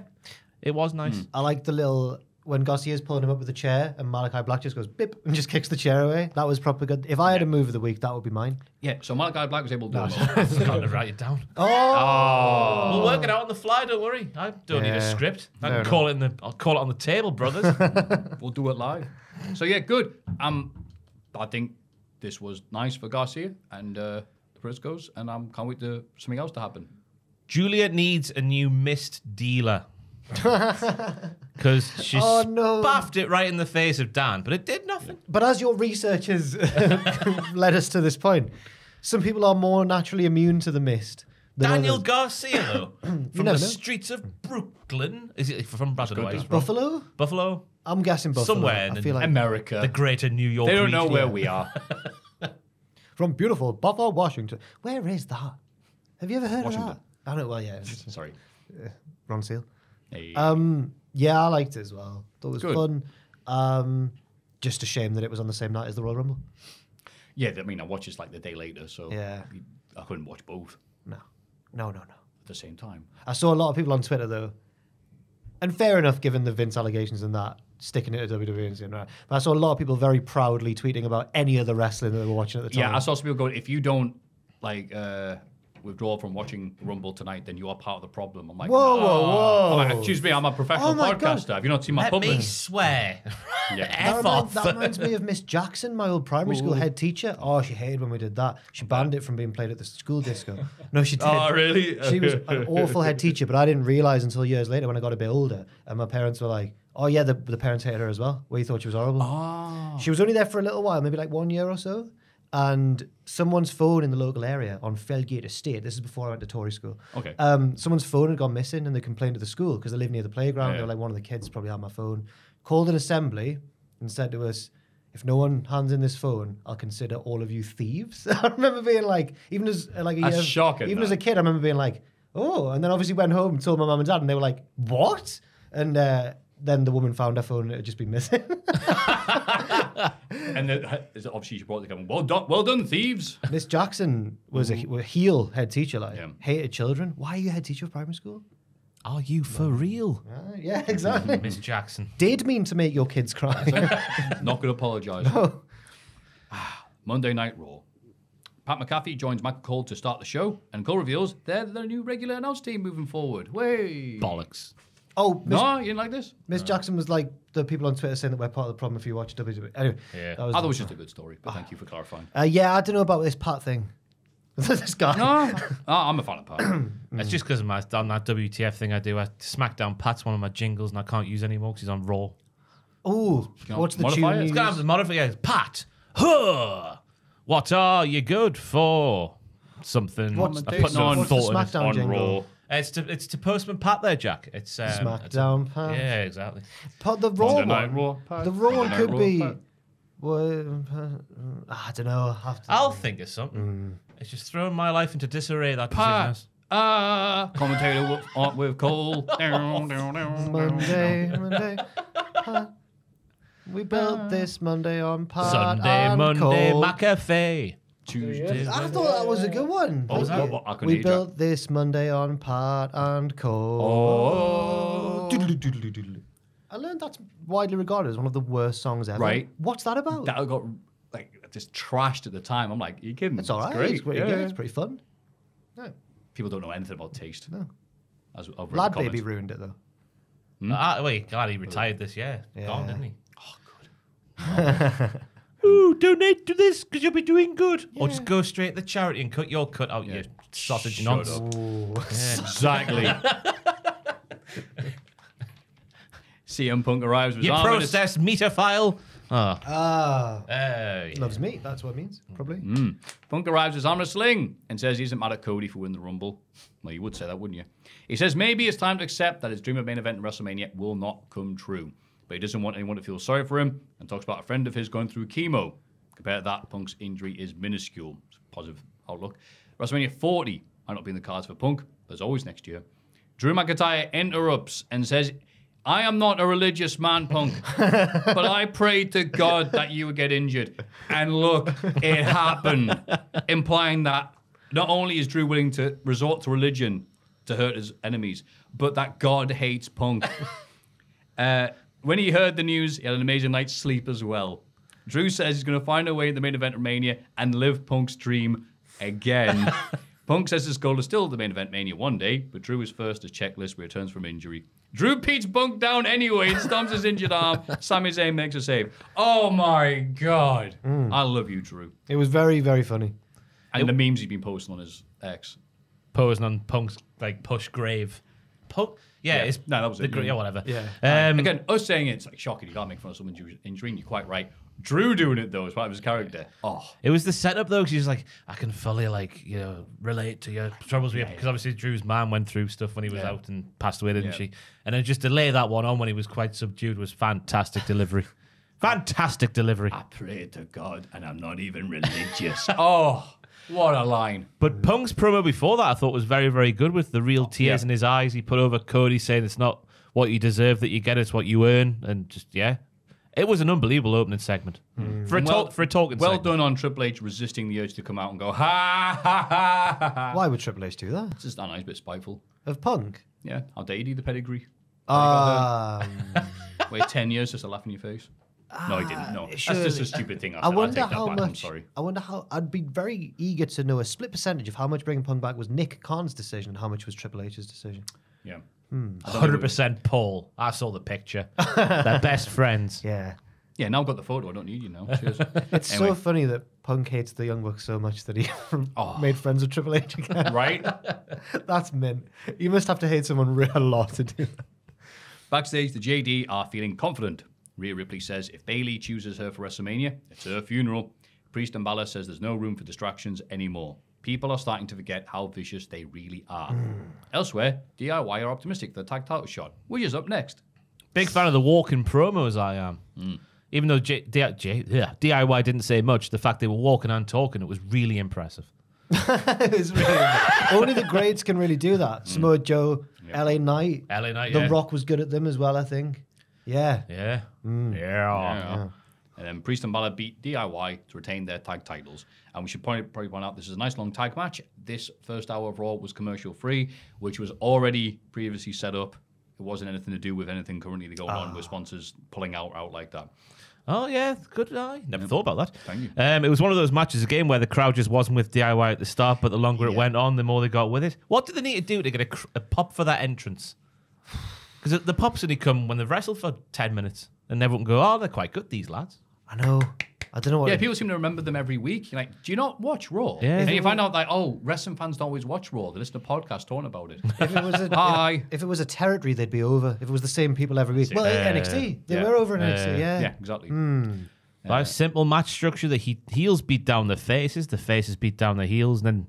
it was nice. Mm. I like the little when Garcia's pulling him up with the chair and Malakai Black just goes bip and just kicks the chair away. That was proper good. If I had a move of the week, that would be mine. Yeah, so Malakai Black was able to do it. all. I'm trying to write it down. Oh, We'll work it out on the fly. Don't worry. I don't need a Yeah, script. I fair can call it in the. I'll call it on the table, brothers. We'll do it live. So yeah, good. Um, I think this was nice for Garcia and uh, the Briscoes, and I um, can't wait to something else to happen. Julia needs a new mist dealer. Because she Oh, no. spaffed it right in the face of Dan, but it did nothing. But as your research has led us to this point, some people are more naturally immune to the mist. than Daniel others. Garcia, though, from the never know. streets of Brooklyn. Is it from I don't know where he's from. Buffalo? Buffalo? I'm guessing Buffalo. Somewhere I in feel like America. The greater New York they don't know region. where we are. from beautiful Buffalo, Washington. Where is that? Have you ever heard Washington. of that? I don't. Well, yeah, it's Sorry. Uh, Ronseal. Hey. Um, yeah, I liked it as well. Thought it was Good. fun. Um, just a shame that it was on the same night as the Royal Rumble. yeah, I mean, I watched it like the day later, so Yeah. I couldn't watch both No, no, no, no. at the same time. I saw a lot of people on Twitter though, and fair enough given the Vince allegations and that sticking it to WWE and saying right. But I saw a lot of people very proudly tweeting about any other wrestling that they were watching at the time. Yeah, I saw some people going, if you don't like uh, withdraw from watching Rumble tonight, then you are part of the problem. I'm like, Whoa, no. whoa, whoa! I'm like, excuse me, I'm a professional Oh my God. podcaster. Have you not seen my Let public? me swear. Yeah. That, F remind- off. that reminds me of Miss Jackson, my old primary school head teacher. Oh, she hated when we did that. She banned it from being played at the school disco. No, she did. Oh, really? She was an awful head teacher, but I didn't realize until years later when I got a bit older, and my parents were like, "Oh yeah, the, the parents hated her as well. We thought she was horrible." Oh. She was only there for a little while, maybe like one year or so. And someone's phone in the local area on Felgate Estate, this is before I went to Tory school. Okay. Um, someone's phone had gone missing and they complained to the school because they live near the playground. Yeah. They were like, one of the kids probably had my phone. Called an assembly and said to us, if no one hands in this phone, I'll consider all of you thieves. I remember being like, even as uh, like a That's year, shocking, Even as a kid, I remember being like, oh, and then obviously went home and told my mum and dad, and they were like, what? And uh, then the woman found her phone and it had just been missing. And then, uh, obviously she brought the gun. Well done, well done, thieves. Miss Jackson was a, a heel head teacher, like Yeah. hated children. Why are you head teacher of primary school? Are you for real, Uh, yeah, exactly. Miss Jackson? Did mean to make your kids cry. Not going to apologise. Monday Night Raw. Pat McAfee joins Michael Cole to start the show, and Cole reveals they're the new regular announce team moving forward. Way. Bollocks. Oh, Miss, No, you didn't like this? Miss Jackson was like the people on Twitter saying that we're part of the problem if you watch WWE. Anyway, Yeah. that I was, thought it was just a good story, but thank you for clarifying. uh, yeah, I don't know about this Pat thing. this guy. No, oh, I'm a fan of Pat. It's just because of my on that WTF thing I do. I SmackDown Pat's one of my jingles, and I can't use anymore because he's on Raw. Oh, you what's the modify tune? it? you It's It's got to use? have the modifier. Pat, huh? What are you good for? Something. What's I the- put no the thought in it. SmackDown on jingle? Raw. It's to it's to Postman Pat there, Jack. It's um, SmackDown it's Pat. Yeah, exactly. Pat, the raw Monday Night one. Raw. Pat. The raw one could Night be. Pat. Well, uh, I don't know. I have to. I'll think of something. It's just throwing my life into disarray. That Pat. is. Ah, commentator with, on with Cole. Monday, Monday. Pat. We built this Monday on Pat Sunday, and Monday, Cole. McAfee. Tuesday. I thought that was a good one. What was that? you. What- I couldn't we hear you, built this Monday on part and Cole. Oh. I learned that's widely regarded as one of the worst songs ever. Right. What's that about? That got like just trashed at the time. I'm like, are you kidding? it's all right. great. It's pretty Yeah, good. It's pretty fun. People don't know anything about taste. No. As I've read the Lad comments. Baby ruined it though. Ah, wait, glad he retired this year. Gone, Yeah. didn't he? Oh, good. Ooh, donate to this because you'll be doing good. Or just go straight to the charity and cut your cut out, you sausage Shut nonce. up. Ooh. Exactly. CM Punk arrives with You his arm in his- processed meter file. Oh, Ah. uh, Loves meat. That's what it means. Probably. Mm. Punk arrives with his arm in a sling and says he isn't mad at Cody for winning the Rumble. Well, you would say that, wouldn't you? He says maybe it's time to accept that his dream of main event in WrestleMania will not come true. But he doesn't want anyone to feel sorry for him and talks about a friend of his going through chemo. Compared to that, Punk's injury is minuscule. It's a positive outlook. WrestleMania 40 might not be in the cards for Punk, but as always next year. Drew McIntyre interrupts and says, I am not a religious man, Punk, but I prayed to God that you would get injured. And look, it happened, implying that not only is Drew willing to resort to religion to hurt his enemies, but that God hates Punk. Uh, when he heard the news, he had an amazing night's sleep as well. Drew says he's going to find a way in the main event of Mania and live Punk's dream again. Punk says his goal is still the main event Mania one day, but Drew is first as checklist returns from injury. Drew beats Punk down anyway and stomps his injured arm. Sami Zayn makes a save. Oh my god. Mm. I love you, Drew. It was very, very funny. And the memes he's been posting on his ex. posing on Punk's like push grave. Punk, yeah, Yeah. it's No, that was the it, yeah. yeah, whatever. Yeah. Um, Again, us saying it's like shocking you can't make fun of someone's injury, and you're quite right. Drew doing it though as part of his character. Oh, It was the setup though, because he's like, I can fully like you know relate to your troubles because obviously Drew's mom went through stuff when he was Yeah. out and passed away, didn't Yeah. she? And then just to lay that one on when he was quite subdued was fantastic delivery. Fantastic delivery. I pray to God and I'm not even religious. oh, what a line. But Punk's promo before that I thought was very, very good with the real tears yeah. in his eyes. He put over Cody saying it's not what you deserve that you get, it's what you earn. And just, yeah. It was an unbelievable opening segment. For, a And talk, for a talking Well segment. done on Triple H resisting the urge to come out and go, ha ha ha ha ha. Why would Triple H do that? It's just a nice bit spiteful. Of Punk? Yeah, how dare you do the pedigree? Um, Wait 10 years just to laugh in your face? No, he didn't. Ah, no. That's just a stupid thing. I, I said. I wonder take that how back. much. I'm sorry. I wonder how. I'd be very eager to know a split percentage of how much bringing Punk back was Nick Khan's decision and how much was Triple H's decision. Yeah. Hmm. Hundred percent Paul. I saw the picture. They're best friends. Yeah. Yeah, now I've got the photo. I don't need you now. Cheers. It's Anyway. so funny that Punk hates the Young Bucks so much that he Oh. made friends with Triple H again. right? That's mint. You must have to hate someone real a lot to do that. Backstage, the JD are feeling confident. Rhea Ripley says if Bayley chooses her for WrestleMania, it's her funeral. Priest and Balor says there's no room for distractions anymore. People are starting to forget how vicious they really are. Hmm. Elsewhere, DIY are optimistic for the tag title shot, which is up next. Big fan of the walking promos, I am. Hmm. Even though J- D- J- yeah, DIY didn't say much, the fact they were walking and talking, it was really impressive. It's really- only the greats can really do that. Hmm. Samoa Joe, LA Knight, LA Knight, The yeah. Rock was good at them as well. I think. Yeah. Yeah. Mm. Yeah. Yeah. And then Priest and Balor beat DIY to retain their tag titles. And we should point, probably point out this is a nice long tag match. This first hour of Raw was commercial free, which was already previously set up. It wasn't anything to do with anything currently going on with sponsors pulling out out like that. Oh yeah, good eye. Never thought about that. Thank you. Um, it was one of those matches again where the crowd just wasn't with DIY at the start, but the longer it went on, the more they got with it. What do they need to do to get a, cr- a pop for that entrance? Because the pops only come when they've wrestled for ten minutes, and everyone can go, "Oh, they're quite good, these lads." I know. I don't know what. Yeah, people seem to remember them every week. You're like, do you not watch Raw? Yeah. And you find out like, oh, wrestling fans don't always watch Raw. They listen to podcasts talking about it. if it was a Hi. if it was a territory, they'd be over. If it was the same people every week. Well, NXT, they yeah. were over in NXT. Yeah. yeah, exactly. Hmm. Nice simple match structure. The he- heels beat down the faces, the faces beat down the heels, and then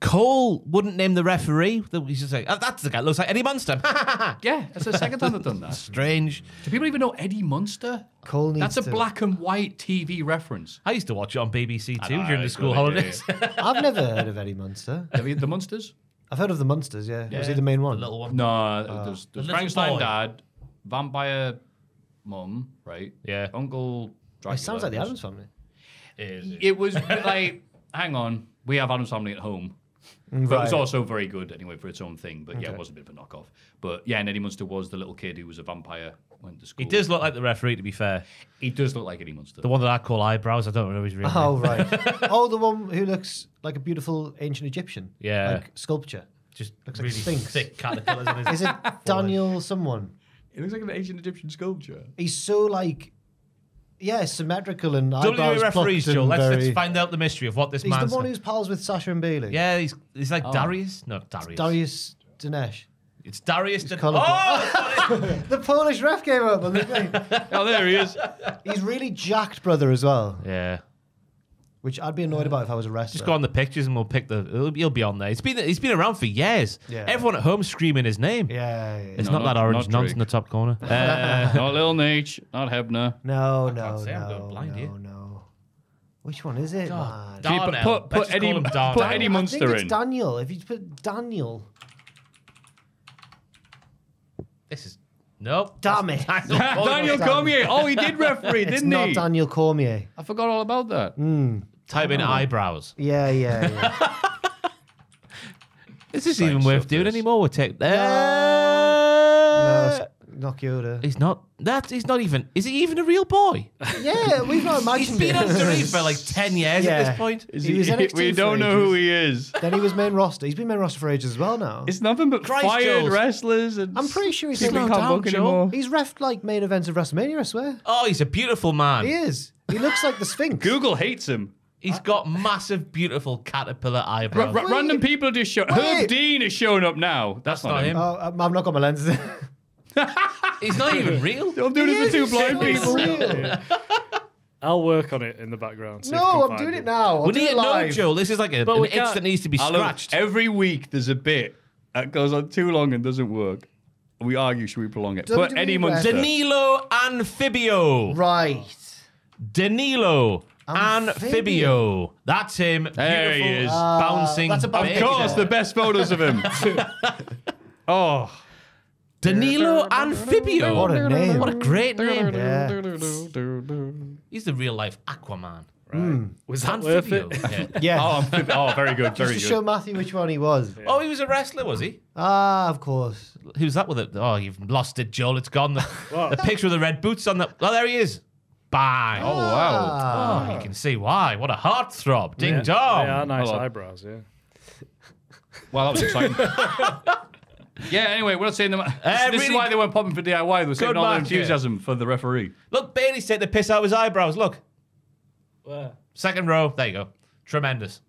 Cole wouldn't name the referee. He's just like, "Oh, "That's the guy. Looks like Eddie Munster." Yeah, that's the second time they've done that. Strange. Do people even know Eddie Munster? Cole needs That's a to- black and white TV reference. I used to watch it on BBC too know, during the school holidays. I've never heard of Eddie Munster. Have you the Munsters? I've heard of the Munsters. Yeah. yeah. Was he the main one? The little one. No, ah. there's, there's little Frankenstein boy. dad, vampire mum, right? Yeah. Uncle Dracula. It sounds like the Addams Family. It was like, hang on, we have Addams Family at home. But it was also very good anyway for its own thing. But yeah, Okay. it was a bit of a knockoff. But yeah, and Eddie Munster was the little kid who was a vampire, went to school. He does look like the referee, to be fair. He does look like Eddie Munster. The one that I call eyebrows. I don't know his real oh, name. Oh right. oh, the one who looks like a beautiful ancient Egyptian. Yeah. Like sculpture. Just Looks like really Sphinx. thick caterpillars on his Is it Daniel someone? It looks like an ancient Egyptian sculpture. He's so like, yeah, symmetrical and WWE eyebrows referees, plucked Joe. and Let's, very- let's find out the mystery of what this is. He's the man's. one who's pals with Sasha and Bayley. yeah, he's he's like oh. Darius. No, Darius. Darius Dinesh. It's Darius. Dan- colourful. oh, The Polish ref came up on the thing. Oh, there he is. He's really jacked brother as well, yeah. Which I'd be annoyed about if I was a wrestler. Just go on the pictures and we'll pick the. He'll, he'll be on there. He's been he's been around for years. Yeah. Everyone at home screaming his name. Yeah, yeah, yeah. It's No, not not- that orange not nonce in the top corner. Uh, not Lil Nate, not Hebner. No, no, can't say, I'm no, going blind no, here. no. Which one is it, man? Keep- Darnell. put- Let's put just Eddie- call him put Darnell. Eddie I think Munster it's in. Daniel. If you put Daniel, This is nope. Damn it. Daniel Daniel Cormier. Oh, he did referee, it's didn't not he? Daniel Cormier. I forgot all about that. Type in eyebrows. Yeah, yeah, yeah. Is this Science even worth doing this. anymore? We'll take. no, Uh, it's not Kyoto. he's not. That he's not even. Is he even a real boy? Yeah, we've not He's imagined been it. underneath for like ten years at this point. Is He was NXT we don't know who he is. Then he was main roster. He's been main roster for ages as well now. It's nothing but Christ, fired Jules. wrestlers and I'm pretty sure he's people can't down, book Joe. anymore. He's refed like main events of WrestleMania, I swear. Oh, he's a beautiful man. He is. He looks like the Sphinx. Google hates him. He's got massive, beautiful caterpillar Ra- eyebrows. ra- random people just show. Herb Dean is showing up now. That's, not him. Oh, um, I've not got my lenses. He's not even real. I'm doing it for two blind people. real. I'll work on it in the background. see No, I'm doing it. it now. I'll We do need it to know, live. Joe. This is like a, But an we itch can't- that needs to be I love- scratched. every week there's a bit that goes on too long and doesn't work. We argue, should we prolong it? Put WWE Eddie Danilo Anfibio. Right. Danilo Anfibio. Anfibio. That's him. Beautiful, There he is. bouncing. that's a Of big- course, the best photos of him. oh, Danilo Anfibio. What a name. What a great name. Yeah. He's the real life Aquaman. Right. Was that worth Anfibio. it? Yeah. Yeah. oh, I'm- oh, very good, Just very to show good. Matthew which one he was. Oh, he was a wrestler, was he? Ah, of course. Who's that with it? Oh, you've lost it, Joel. It's gone. The, the picture of the red boots on the. Oh, there he is. Bang. Oh Oh, wow. Ah. Oh, you can see why. What a heartthrob. Ding Yeah, dong. They are nice Hello. eyebrows, yeah. Well, that was exciting. yeah. Anyway, we're not saying them. This, this really- is why they weren't popping for DIY. They were saving Good all their match, yeah. enthusiasm for the referee. Look, Bailey's taking the piss out of his eyebrows. Look. Where? Second row. There you go. Tremendous.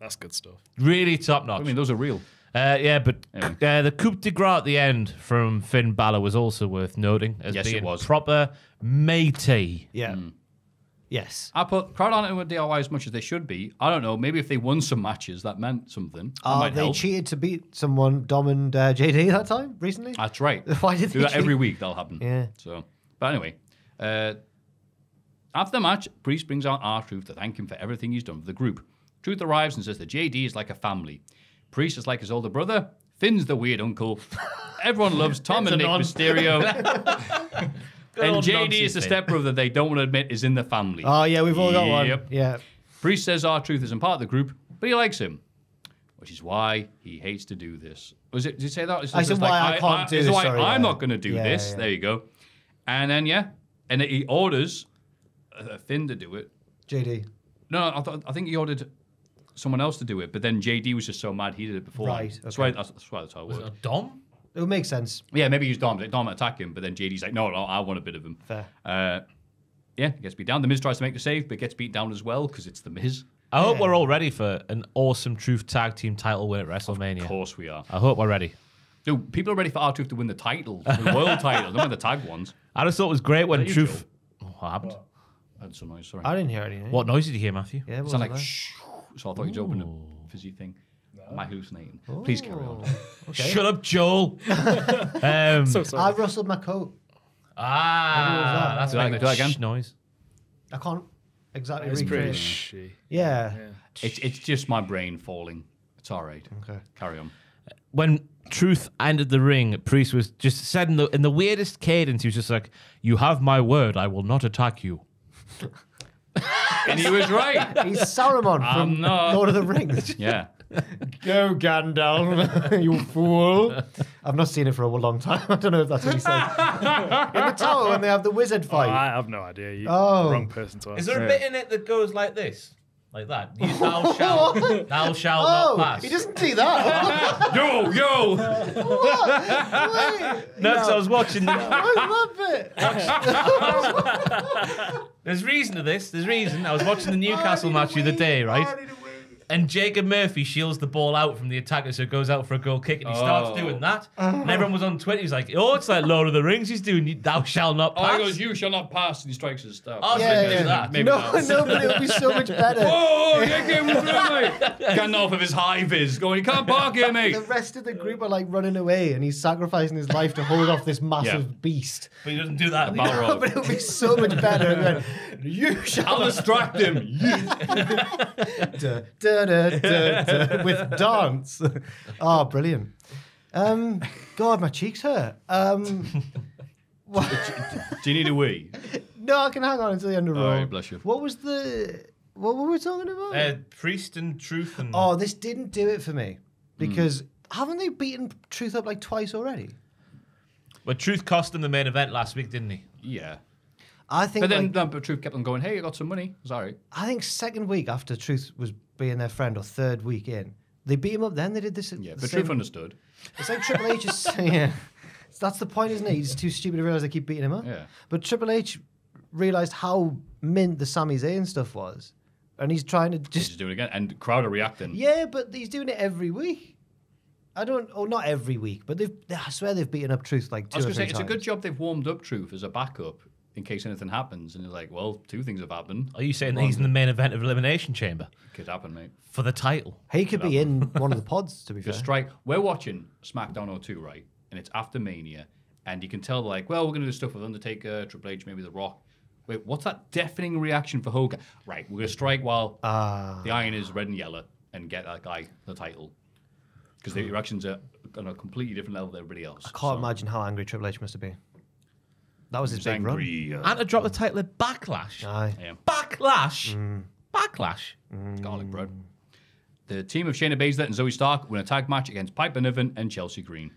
That's good stuff. Really top notch. I mean, those are real. Uh, yeah, but Anyway. uh, the coup de grace at the end from Finn Balor was also worth noting as Yes, it being was. proper matey. Yeah. Yes. I put crowd aren't with DIY as much as they should be. I don't know. Maybe if they won some matches, that meant something. That Oh, might they help. cheated to beat someone, Dom and uh, JD that time recently. That's right. Why did do they that every week? That'll happen. Yeah. So, but anyway, uh, After the match, Priest brings out R-Truth to thank him for everything he's done for the group. Truth arrives and says that JD is like a family. Priest is like his older brother. Finn's the weird uncle. Everyone loves Tom and Nick Mysterio. and JD is the stepbrother they don't want to admit is in the family. Oh yeah, we've all got one. Yep. Yeah. Priest says R-Truth isn't part of the group, but he likes him, which is why he hates to do this. Was it? Did you say that? It's I said why I can't do it's this, Why sorry, I'm yeah. not going to do Yeah, this. yeah. There you go. And then yeah, and he orders uh, Finn to do it. JD. No, I thought I think he ordered someone else to do it, but then JD was just so mad he did it before. Right, That's okay. why. That's, that's why that's how it Was it a Dom? It would make sense. Yeah, maybe he used Dom. Dom attack him, but then JD's like, no, no, I want a bit of him. Fair. Uh, yeah, gets beat down. The Miz tries to make the save, but gets beat down as well because it's the Miz. I hope we're all ready for an awesome Truth Tag Team title win at WrestleMania. Of course we are. I hope we're ready. Dude, people are ready for R2 to win the title, the world title, not the tag ones. I just thought it was great when you, Truth. What happened? I had some noise, sorry. I didn't hear anything. What noise did you hear, Matthew? Yeah, It's what like, was that? shh. So I thought you'd open a fizzy thing. Am I hallucinating? Please carry on. Shut up, Joel. um, So sorry. I rustled my coat. ah, that's Do that- making do that again? shh noise. I can't exactly It's pretty recreate. shy. Yeah. It's, it's just my brain falling. It's all right. Okay. Carry on. when Truth entered the ring, Priest was just said in the in the weirdest cadence. He was just like, "You have my word. I will not attack you." And he was right. He's Saruman I'm from not. Lord of the Rings. Yeah. Go Gandalf, you fool! I've not seen it for a long time. I don't know if that's what he said. In the tower when they have the wizard Oh, fight. I have no idea. You, Oh. wrong person to ask. Is there a bit in it that goes like this, like that? You, thou shalt, thou shalt oh, not pass. he doesn't do that. Yo, yo. Wait, No, because I was watching. The, what's that bit? there's reason to this. There's reason. I was watching the Newcastle match the other day, right? And Jacob Murphy shields the ball out from the attacker, so it goes out for a goal kick, and he starts Oh. doing that. Oh. And everyone was on Twitter. He's like, "Oh, it's like Lord of the Rings. He's doing thou shalt not Oh, pass." he goes, you shall not pass, and he strikes his staff. I oh, was Yeah, like, yeah. that. Maybe no, not. no, but it would be so much better. Oh, oh, yeah, game was mate. Getting off of his high vis, going, you can't park here, mate. The rest of the group are like running away, and he's sacrificing his life to hold off this massive Yeah. beast. But he doesn't do that. Balrog. but it would be so much better than you shall I'll distract him. da, da, with dance. oh, brilliant. Um, God, my cheeks hurt. Um, what- Do you need a wee? no, I can hang on until the end of the right, bless you. What was the? What were we talking about? Uh, priest and truth and oh, this didn't do it for me because haven't they beaten Truth up like twice already? But truth cost him the main event last week, didn't he? Yeah. I think. But then like, Truth kept on going, hey, I got some money. Sorry. I think second week after Truth was being their friend, or third week in, they beat him up. Then they did this. Yeah, the but Truth understood. It's like Triple H is yeah. That's the point, isn't it? He's too stupid to realize they keep beating him up. Yeah. But Triple H realized how mint the Sami Zayn stuff was, and he's trying to Just just do it again. And crowd are reacting. yeah, but he's doing it every week. I don't. Oh, not every week, but they've. I swear they've beaten up Truth like two I was going to say, it's a good job they've warmed up Truth as a backup in case anything happens. And it's like, well, two things have happened. Are you saying that he's in the main event of Elimination Chamber Could happen, mate. for the title? He could be in one of the pods. To be fair, Just strike. We're watching SmackDown 02, right? And it's after Mania. And you can tell, like, well, we're going to do stuff with Undertaker, Triple H, maybe The Rock. Wait, what's that deafening reaction for Hogan? Right, we're going to strike while Ah. the iron is red and yellow and get that guy the title. Because the reactions are on a completely different level than everybody else. I can't imagine how angry Triple H must have been. That was his He's big run. Uh, And to drop the title at Backlash. Aye. yeah. Backlash. Mm. Backlash. garlic bread. The team of Shayna Baszler and Zoey Stark win a tag match against Piper Niven and Chelsea Green.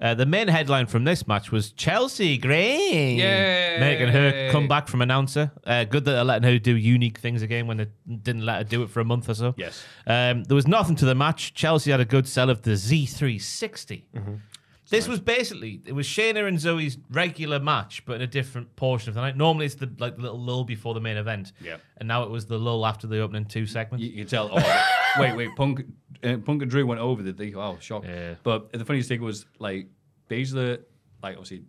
Uh, the main headline from this match was Chelsea Green Yay. making her come back from announcer. Uh, good that they're letting her do unique things again when they didn't let her do it for a month or so. Yes. Um, there was nothing to the match. Chelsea had a good sell of the Z360. This was basically it was Shayna and Zoey's regular match, but in a different portion of the night. Normally it's the like the little lull before the main event. Yeah. And now it was the lull after the opening two segments. You, you can tell. Oh, wait, wait. Punk, uh, Punk and Drew went over the thing. Oh, shock. Yeah. But the funniest thing was like Baszler, like obviously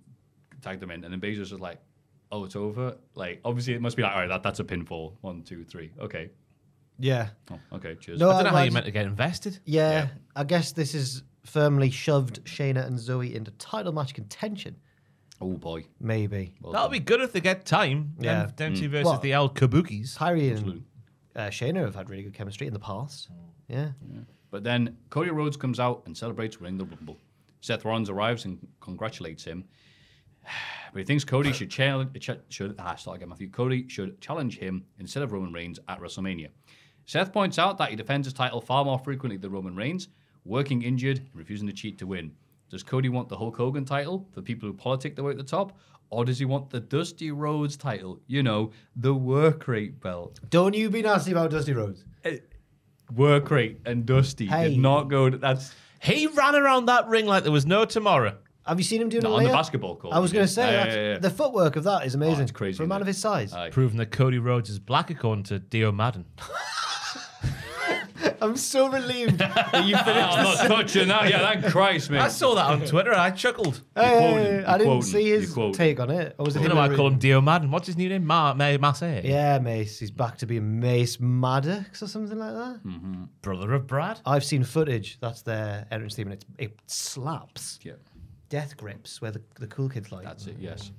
tagged them in, and then Baszler's just like, "Oh, it's over." Like obviously it must be like, all right, that, that's a pinfall. One, two, three. Okay. Yeah. Oh, okay. Cheers. No, I don't know how you meant to get invested. Yeah, Yeah. I guess this is firmly shoved Shayna and Zoey into title match contention. Oh boy. maybe. Well That'll done. be good if they get time. Yeah. Them, them two versus Well- the El Kabukis. Kairi and Absolutely. uh, Shayna have had really good chemistry in the past. Yeah. But then Cody Rhodes comes out and celebrates winning the Rumble. Seth Rollins arrives and congratulates him. But he thinks Cody should challenge. Ch- should ah, start again, Matthew. Cody should challenge him instead of Roman Reigns at WrestleMania. Seth points out that he defends his title far more frequently than Roman Reigns, working injured and refusing to cheat to win. Does Cody want the Hulk Hogan title for people who politic their way at the top, or does he want the Dusty Rhodes title? You know, the work rate belt. Don't you be nasty about Dusty Rhodes. Uh, work rate and Dusty Hey. did not go. To, that's He ran around that ring like there was no tomorrow. Have you seen him doing No, a on the basketball court, I was going to say Yeah, yeah, yeah. the footwork of that is oh, amazing. it's crazy, for a man isn't of his size. Aye. Proving that Cody Rhodes is black according to Dio Maddin. I'm so relieved that you Oh, I'm not touching that. Yeah, that Christ, man. I saw that on Twitter and I chuckled. Hey, quoting, hey, you're I didn't quoting, see his take on it. Or was it I don't know why I call him Dio Maddin. What's his new name? Ma- Ma- Massey. Yeah, Mace. He's back to being Mace Maddox or something like that. Hmm. Brother of Brad. I've seen footage. That's their entrance theme, and it, it slaps. Yeah, Death grips, where the, the cool kids like. that's it. Yes.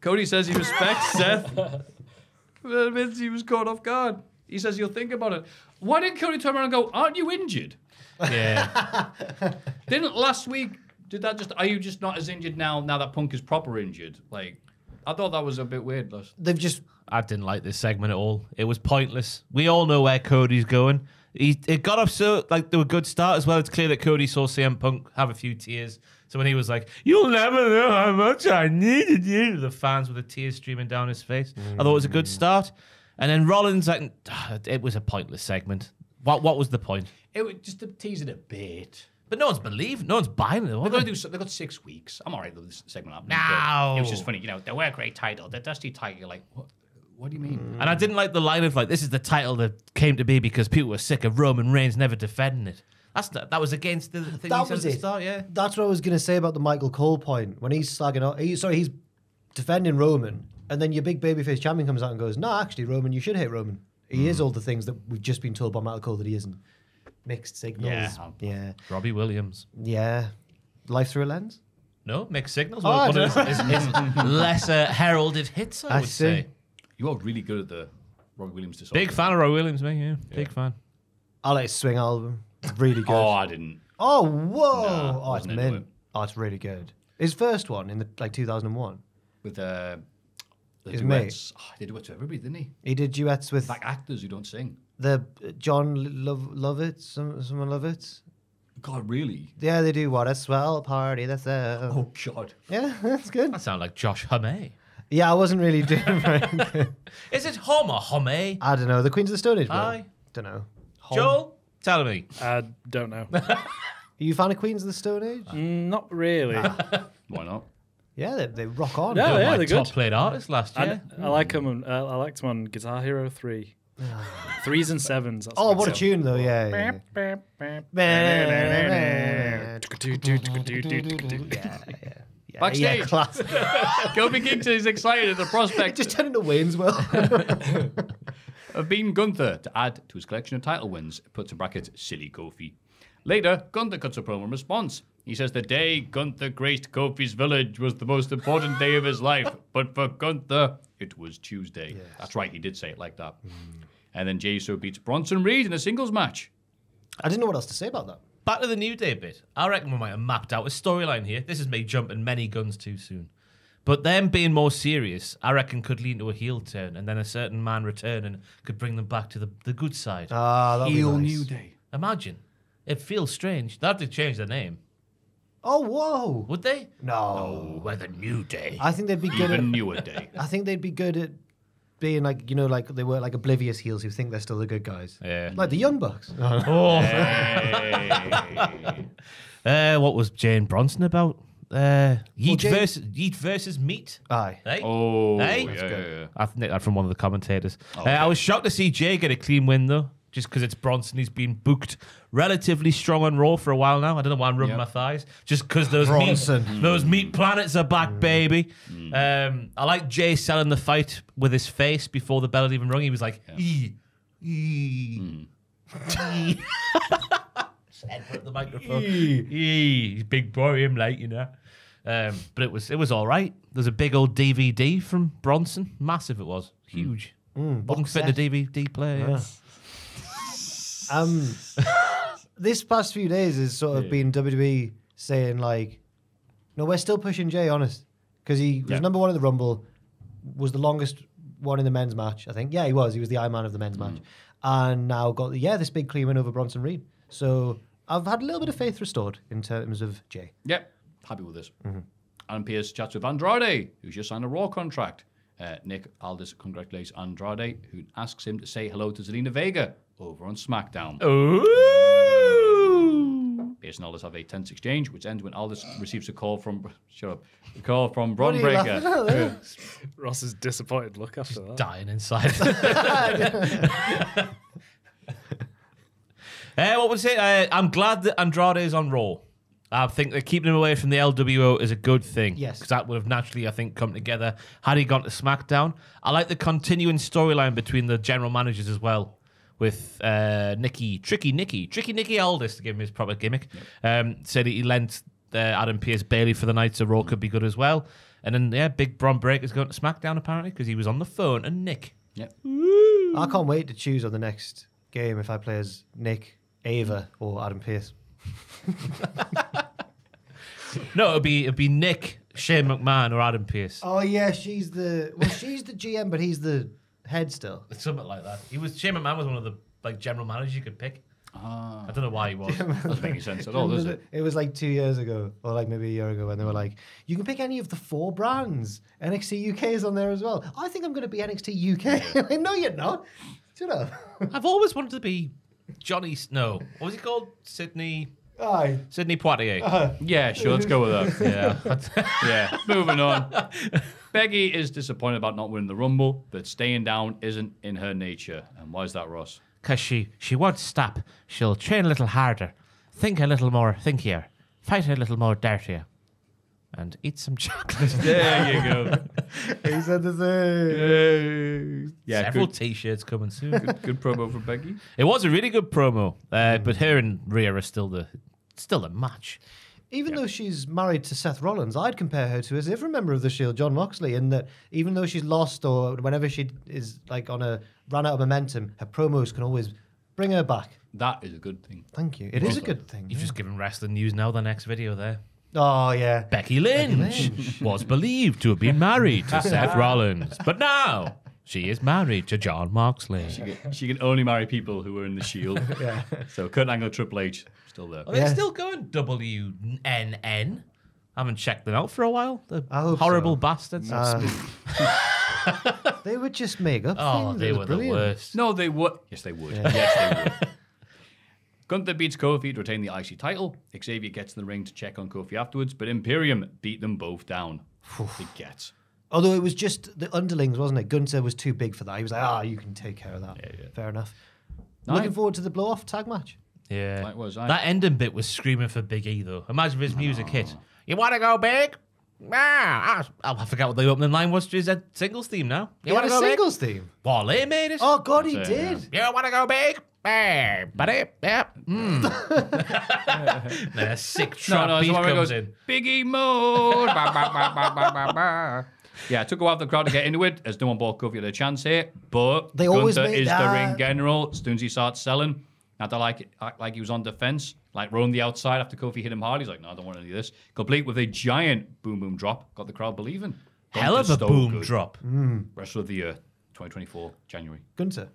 Cody says he respects Seth. But admits he was caught off guard. He says he'll think about it. Why didn't Cody turn around and go, "Aren't you injured?" Yeah. Didn't last week? Did that just? Are you just not as injured now? Now that Punk is proper injured? Like, I thought that was a bit weird. They've just I didn't like this segment at all. It was pointless. We all know where Cody's going. He it got off so like to a good start as well. It's clear that Cody saw CM Punk have a few tears. So when he was like, "You'll never know how much I needed you," the fans with the tears streaming down his face. I thought it was a good start. And then Rollins, like, it was a pointless segment. What what was the point? It was just to tease it a bit. But no one's believing. No one's buying it. They're was going to they? do. so- They've got six weeks. I'm all right with this segment happening. No. It was just funny. You know, the work great title, the Dusty title. You're like, what? What do you mean? And I didn't like the line of like, "This is the title that came to be because people were sick of Roman Reigns never defending it." That's not, that was against the thing he that said was at the it. start. Yeah. That's what I was going to say about the Michael Cole point when he's slagging off. He, sorry, he's defending Roman, and then your big babyface champion comes out and goes, "No, actually, Roman, you should hate Roman. He Hmm. is all the things that we've just been told by Michael Cole that he isn't." Mixed signals. Yeah. yeah, Robbie Williams. yeah. Life through a lens. No, mixed signals. Oh, I one of his, his, his lesser heralded hits, I, I would see. say. You are really good at the Robbie Williams disorder. Big fan of Robbie Williams, me. Yeah, big fan. I like his swing album. Really good. Oh, I didn't. Oh, whoa! Nah, oh, it's wasn't mint. it. Oh, it's really good. His first one in the like 2001. With uh, the His mate. duets. Oh, they do it to everybody, didn't he? He did duets with Like actors who don't sing. the uh, John Love Lovett. Some someone Lovett. God, really? Yeah, they do. What a swell party! That's a. Oh, God. yeah, that's good. That sounds like Josh Homme. Yeah, I wasn't really doing very good. Is it Hom or Homme? I don't know. The Queens of the Stone Age. Aye. Don't know. Joel, tell me. I don't know. Are you a fan of Queens of the Stone Age? Mm, Not really. Why not? Yeah, they, they rock on. Yeah, They were yeah, my they're top good. played artist last I, year. I like them. On, uh, I liked them on Guitar Hero Three. Threes and sevens. That's Oh, what a stuff. tune though! Yeah. yeah, yeah. yeah, yeah. Yeah, Backstage. Yeah, classic. Kofi Kingston is excited at the prospect Just turn into Wayne's Well. of beating Gunther to add to his collection of title wins. It puts in brackets, silly Kofi. Later, Gunther cuts a promo in response. He says the day Gunther graced Kofi's village was the most important day of his life, but for Gunther, it was Tuesday. That's right, he did say it like that. And then Jey Uso beats Bronson Reed in a singles match. I didn't know what else to say about that. Back to the New Day bit. I reckon we might have mapped out a storyline here. This is me jumping many guns too soon. But them being more serious, I reckon could lead to a heel turn and then a certain man return and could bring them back to the, the good side. Ah, that'd be nice. Day. Imagine. It feels strange. They'd have to change their name. Oh, whoa. Would they? No. We're the New Day. I think they'd be good at. Even newer day. I think they'd be good at being like you know like they were like oblivious heels who think they're still the good guys. Yeah. Like the Young Bucks. Oh. Uh, what was Jane Bronson about? Uh, Yeet, Jane- versus, Yeet versus Meat. Aye. Hey? Oh, Hey? yeah, yeah, yeah. I think that from one of the commentators. Uh, I was shocked to see Jey get a clean win though, just because it's Bronson. He's been booked relatively strong on Raw for a while now. I don't know why I'm rubbing Yep. my thighs, just because those Bronson. meat, those meat planets are back, mm. baby. Mm. Um, I like Jey selling the fight with his face before the bell had even rung. He was like, "Ee, ee, ee." Said at the microphone. Ee. He's big boy, him like you know. Um, but it was it was all right. There's a big old DVD from Bronson, massive it was, mm. huge. Wouldn't fit in a. DVD player. yeah. Um, this past few days has sort of been WWE saying like, no, we're still pushing Jey, honest, because he was Yeah. number one at the Rumble, was the longest one in the men's match. I think, yeah, he was. He was the Iron Man of the men's match, and now got the, yeah this big clean win over Bronson Reed. So I've had a little bit of faith restored in terms of Jey. Yep, happy with this. Adam Pearce chats with Andrade, who's just signed a Raw contract. Uh, Nick Aldis congratulates Andrade, who asks him to say hello to Zelina Vega over on SmackDown. Ooh. Pearce and Aldis have a tense exchange, which ends when Aldis receives a call from shut up, a call from Bron are you laughing at Breakker. there? Ross's disappointed look after that. Dying inside. Uh, what was it? Uh, I'm glad that Andrade is on Raw. I think that keeping him away from the LWO is a good thing. Yes. Because that would have naturally, I think, come together had he gone to SmackDown. I like the continuing storyline between the general managers as well. With uh, Nikki, Tricky Nikki, Tricky Nikki Aldis, to give him his proper gimmick, um, said he lent uh, Adam Pearce Bayley for the night, so Raw could be good as well. And then, yeah, Big Bron Breakker's going to SmackDown apparently because he was on the phone and Nick. Yep. I can't wait to choose on the next game if I play as Nick, Ava, or Adam Pearce. No, it'll be it'll be Nick, Shane McMahon, or Adam Pearce. Oh yeah, she's the well, she's the GM, but he's the head still. Something like that. He was Shane McMahon was one of the like general managers you could pick. Ah, I don't know why he was. doesn't make any sense at all, does it? It was like two years ago, or like maybe a year ago, when they were like, "You can pick any of the four brands. NXT UK is on there as well." I think I'm going to be NXT UK. like, no, you're not. Shut up. I've always wanted to be Johnny Snow. What was he called? Sydney Aye. Sidney Poitier. Yeah, sure, let's go with that. yeah. Yeah, moving on. Becky is disappointed about not winning the Rumble, but staying down isn't in her nature. And why is that, Ross? Because she, she won't stop. She'll train a little harder, think a little more thinkier, fight a little more dirtier, and eat some chocolate. There you go. He said the same. Yeah, Several good, t-shirts coming soon. good, good promo for Becky. it was a really good promo, uh, but her and Rhea are still the still the match. Even though she's married to Seth Rollins, I'd compare her to as if a member of the Shield, Jon Moxley, in that even though she's lost or whenever she is like on a run out of momentum, her promos can always bring her back. That is a good thing. Thank you. It is a good thing. You've yeah. just given wrestling news now. The next video there. Oh yeah. Becky Lynch, was believed to have been married to Seth Rollins, but now she is married to Jon Moxley. She can only marry people who are in the Shield. yeah. So Kurt Angle, Triple H, still there. Are they Yeah. still going WNN? I haven't checked them out for a while. The I hope horrible so. bastards. Uh, they would just make up oh, things. they It was were brilliant. the worst. No, they would. Yes, they would. Yes, they would. Gunther beats Kofi to retain the IC title. Xavier gets in the ring to check on Kofi afterwards, but Imperium beat them both down. Big gets. Although it was just the underlings, wasn't it? Gunther was too big for that. He was like, ah, you can take care of that. yeah Fair enough. Looking forward to the blow off tag match. Yeah. Like was I? That ending bit was screaming for Big E, though. Imagine if his music hit. You want to go big? Ah, I forgot what the opening line was to his uh, singles theme now. You He had want a to go singles theme. big? Wale made it. Oh God, he That's it, did. You want to go big? Eh, buddy. Yep. Mm. then a sick no, trap no, beat so when it comes goes, in. Biggie mode. Ba, ba, ba, ba, ba, ba, ba. Yeah, it took a while for the crowd to get into it, as no one bought Kofi the chance here. But They always Gunther make is the ring general. As soon as he starts selling, not to like act like he was on defense, like roam the outside after Kofi hit him hard. He's like, no, I don't want any of this. Complete with a giant boom boom drop, got the crowd believing. Hell of a Gunther's so boom good. drop. Wrestler of the year, 2024 January. Gunther.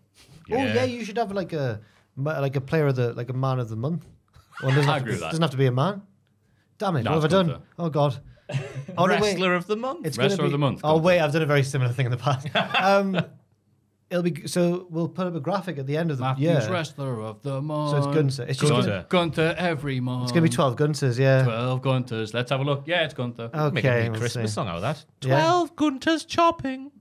Yeah. Oh yeah, you should have like a like a player of the like a man of the month. Well, doesn't, I have, agree to, with that. doesn't have to be a man. Damn it! No, what have I done? Gunther. Oh God. Oh, no, wait. Wrestler of the month. It's gonna Wrestler of be- the month, Oh Gunther. wait, I've done a very similar thing in the past. um, it'll be so we'll put up a graphic at the end of the Matthews year. Wrestler of the month. So it's Gunther. It's just Gunther. gonna, Gunther every month. it's gonna be twelve Gunthers. Yeah. 12 Gunthers. Let's have a look. Yeah, it's Gunther. Okay. Make a we'll Christmas see. song out of that. Yeah. Twelve Gunthers chopping.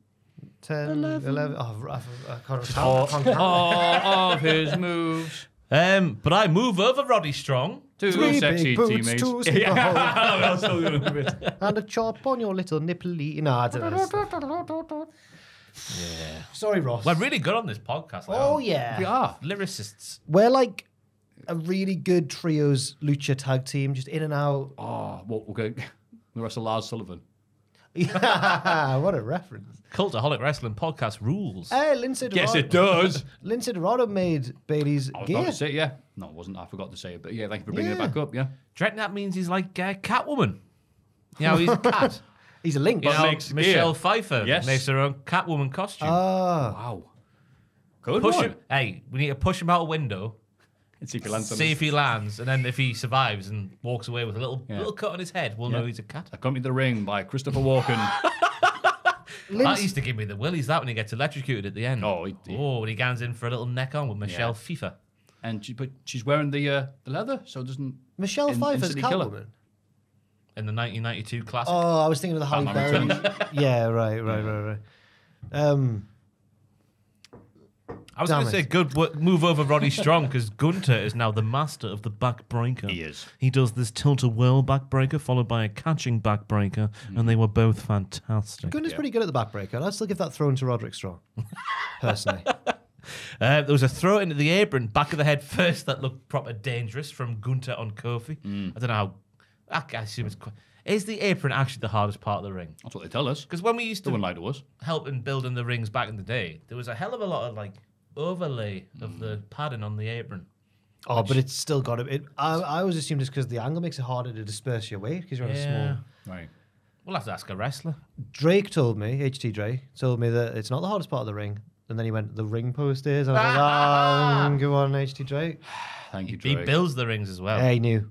10, 11. Oh, I, I can't, I all, can't count. all of his moves. Um, but I move over Roddy Strong. Two Three sexy big boots, teammates. two yeah, I'm still gonna move it. and a chop on your little nipple. No, I don't know. Yeah. Sorry, Ross. We're really good on this podcast. now. oh yeah. We are. lyricists. We're like a really good trios lucha tag team, just in and out. Oh, well, okay. The rest of Lars Sullivan. Yeah, what a reference. Cultaholic Wrestling podcast rules. Hey, Lindsay Dorado. Yes, it does. Lindsay Dorado made Bayley's I was gear. to say, it, yeah. No, it wasn't. I forgot to say it, but yeah, thank you for bringing Yeah. it back up. Yeah. Do you reckon that means he's like uh, Catwoman? You know, he's a cat. He's a link. You know, makes Michelle gear. Pfeiffer Yes. makes her own Catwoman costume. Ah, Wow. Good push one. him. Hey, we need to push him out a window, And see if he lands see his- if he lands, and then if he survives and walks away with a little Yeah. little cut on his head, we'll know he's a cat. Accompanied the ring by Christopher Walken. That used to give me the willies. That when he gets electrocuted at the end. Oh, he- he- oh, when he gans in for a little neck on with Michelle Yeah. Pfeiffer. and she, but she's wearing the uh, the leather, so it doesn't. Michelle in- Pfeiffer's instantly kill her. Catwoman. In the 1992 classic. Oh, I was thinking of the Halle Batman Berry. yeah, right, right, right, right. Um, I was damn going to say, it. good wo- move over Roddy Strong because Gunther is now the master of the backbreaker. He is. He does this tilt a whirl backbreaker followed by a catching backbreaker, and they were both fantastic. Gunner's pretty good at the backbreaker. I'd still give that throw to Roderick Strong, personally. Uh, there was a throw into the apron, back of the head first, that looked proper dangerous from Gunther on Kofi. I don't know how. I, I assume it's. Quite, is the apron actually the hardest part of the ring? That's what they tell us. Because when we used No to one lied to us. help in building the rings back in the day, there was a hell of a lot of like overlay of the hmm. padding on the apron. Oh, but it's still got it. it I, I always assumed it's because the angle makes it harder to disperse your weight because you're on a small. Right. We'll have to ask a wrestler. Drake told me, HT Drake told me that it's not the hardest part of the ring. And then he went, the ring post is. I was like, oh, go on, HT Drake. Thank you, He Drake. builds the rings as well. Yeah, he knew.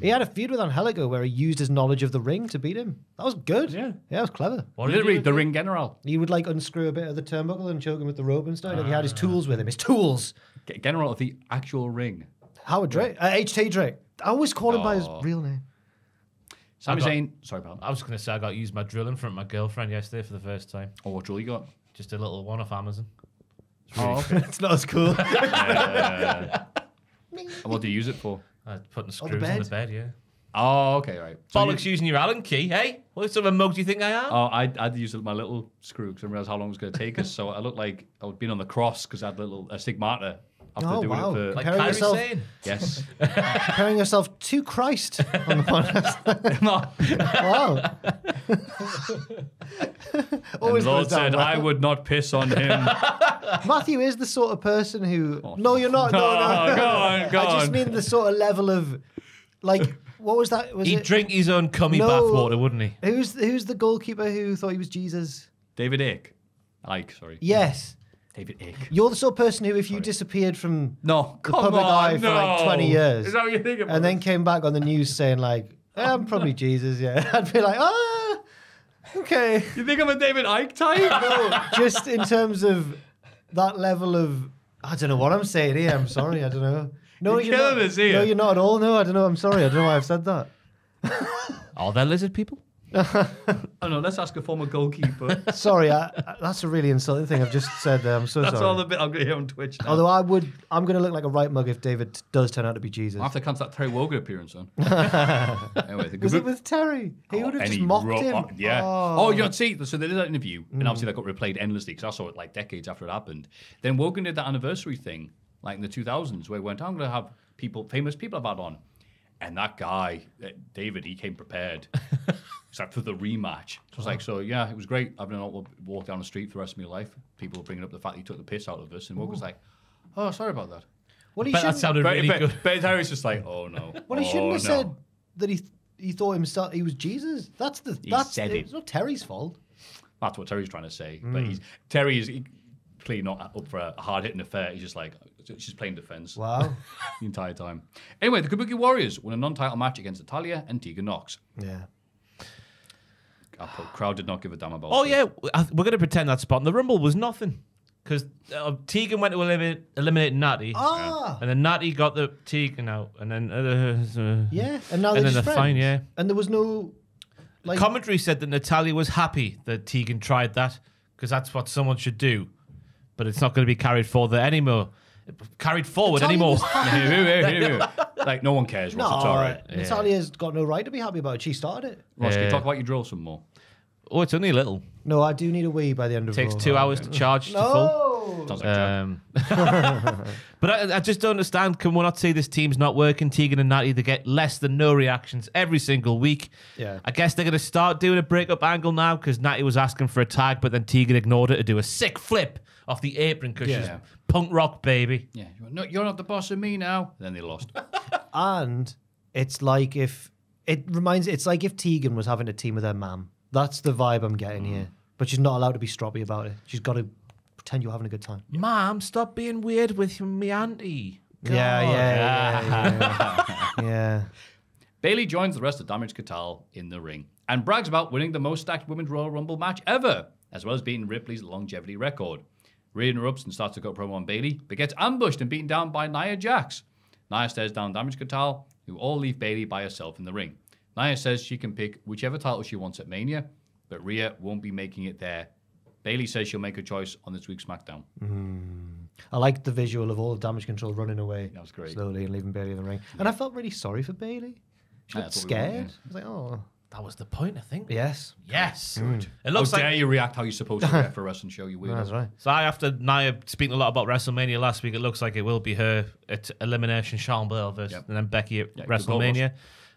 He had a feud with Angelico where he used his knowledge of the ring to beat him. That was good. Yeah. Yeah, it was clever. What did he Literally, do the ring general. He would like unscrew a bit of the turnbuckle and choke him with the rope and stuff. Like he had his tools with him. His tools. G- General of the actual ring. Howard Drake. Uh, HT Drake. I always call him by his Oh. real name. Sami got- Zayn. Sorry, pal. I was going to say I got to use my drill in front of my girlfriend yesterday for the first time. Oh, what drill you got? Just a little one off Amazon. Oh, it's not as cool. and what do you use it for? Uh, putting the screws in bed? the bed, yeah. Oh, okay, right. So Bollocks you- using your Allen key, hey? What sort of a mug do you think I am? Oh, I I'd use my little screw because I realized how long it was going to take us. So I looked like I was being on the cross because I had a little a stigmata after Oh, doing wow. it for like comparing yourself- yes. Comparing yourself to Christ on the podcast. no. wow. Always the Lord said, well. "I would not piss on him." Matthew is the sort of person who. Oh, no, you're not. No, No, no, no. go on, go I just on. mean the sort of level of, like, what was that? Was He'd it? drink his own cummy No. bathwater, wouldn't he? Who's who's the goalkeeper who thought he was Jesus? David Icke. Ike, sorry. Yes, David Icke. you're the sort of person who, if you disappeared from No, the come public on, eye for like no. 20 years, Is that what you're thinking? and then came back on the news saying like, "Eh, "I'm probably Jesus," yeah, I'd be like, "Ah, okay." you think I'm a David Icke type? No, just in terms of that level of, I don't know what I'm saying here. I'm sorry, I don't know. No, You're you're, not. us here. No, you're not at all. No, I don't know. I'm sorry. I don't know why I've said that. Are there lizard people? oh no, let's ask a former goalkeeper. Sorry, I, I- that's a really insulting thing I've just said. There. I'm so That's sorry. That's all the bit I'm going to hear on Twitch. Now. Although I would, I'm going to look like a right mug if David does turn out to be Jesus. After comes that Terry Wogan appearance on. anyway, the Was good it with Terry? He would have just mocked ro- him. oh, yeah. Oh, Oh, you know, see, so they did that interview, and obviously that got replayed endlessly because I saw it like decades after it happened. Then Wogan did that anniversary thing, like in the 2000s, where he went, I'm going to have people, famous people I've had on. And that guy, uh, David, he came prepared. Except for the rematch. So it was like, uh-huh. so yeah, it was great. I've been able to walk down the street for the rest of my life. People were bringing up the fact he took the piss out of us, and Wogan's like, oh, sorry about that. well, he Bet that shouldn't, sounded But, really but, good. but Terry's just like, oh no. well, he oh, shouldn't have no. said that he he thought himself he was Jesus. That's the He that's said it. it's not Terry's fault. That's what Terry's trying to say. But hmm. he's Terry is he, clearly not up for a hard hitting affair. He's just like she's playing defense Wow. the entire time. Anyway, the Kabuki Warriors won a non-title match against Natalya and Tegan Nox. yeah. Our crowd did not give a damn about. Oh this. yeah, we're going to pretend that spot in the Rumble was nothing because uh, Tegan went to eliminate, eliminate Natty, Ah. and then Natty got the Tegan out, and then uh, uh, Yeah, and now And they're then just they're fine, yeah. And there was no like commentary said that Natalya was happy that Tegan tried that because that's what someone should do, but it's not going to be carried forward anymore. Carried forward Natalya anymore. like no one cares. Ross. No, it's all right. Uh, Natalya's got no right to be happy about it. She started it. Ross, can you talk about your drill some more? Oh, it's only a little. No, I do need a wee by the end of It Takes Raw. two hours to charge to full. No, Sounds like Um, but I, I just don't understand. Can we not see this team's not working? Tegan and Natty, they get less than no reactions every single week. Yeah. I guess they're going to start doing a breakup angle now because Natty was asking for a tag, but then Tegan ignored it to do a sick flip off the apron because she's punk rock, baby. Yeah, you went, no, you're not the boss of me now. Then they lost. And it's like if it reminds it's like if Tegan was having a team with her mum. That's the vibe I'm getting here. But she's not allowed to be stroppy about it. She's got to pretend you're having a good time. Mom, stop being weird with me auntie. Yeah, yeah, yeah, yeah, yeah. Bayley joins the rest of Damage CTRL in the ring and brags about winning the most stacked Women's Royal Rumble match ever, as well as beating Ripley's longevity record. Rhea interrupts and starts to cut a promo on Bayley, but gets ambushed and beaten down by Nia Jax. Nia stares down Damage CTRL, who all leave Bayley by herself in the ring. Nia says she can pick whichever title she wants at Mania, but Rhea won't be making it there. Bayley says she'll make a choice on this week's SmackDown. I liked the visual of all the damage control running away That was great. slowly and leaving Bayley in the ring. And I felt really sorry for Bayley. She Yeah, looked that's what we want, scared. I was like, oh, That was the point, I think. yes. Yes. It How looks dare like. you react how you're supposed to react for a wrestling show, you weirdo. That's right. So I, after Nia speaking a lot about WrestleMania last week, it looks like it will be her at Elimination Chamber versus Yep. and then Becky at Yeah, good call, WrestleMania.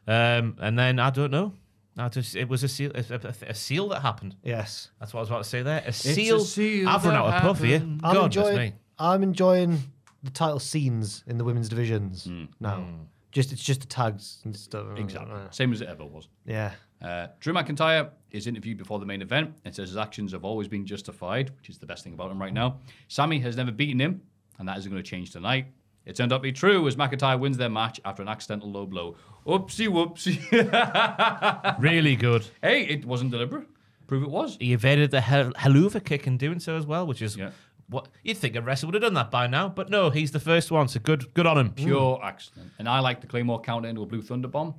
Um, and then I don't know. I just it was a seal a, a, a seal that happened. Yes. That's what I was about to say there. A seal. a seal I've run that out of puff here. happened. I'm Goodness enjoying, me. I'm enjoying the title scenes in the women's divisions Hmm. now. Just it's just the tags and stuff. Exactly. Same as it ever was. Yeah. Uh, Drew McIntyre is interviewed before the main event and says his actions have always been justified, which is the best thing about him right now. Sami has never beaten him, and that isn't going to change tonight. It turned out to be true as McIntyre wins their match after an accidental low blow. Oopsie whoopsie. Really good. hey, it wasn't deliberate. Prove it was. He evaded the Helluva kick in doing so as well, which is Yeah. What you'd think a wrestler would have done that by now, but no, he's the first one. So good, good on him. Pure accident. And I like the Claymore counter into a blue thunder bomb.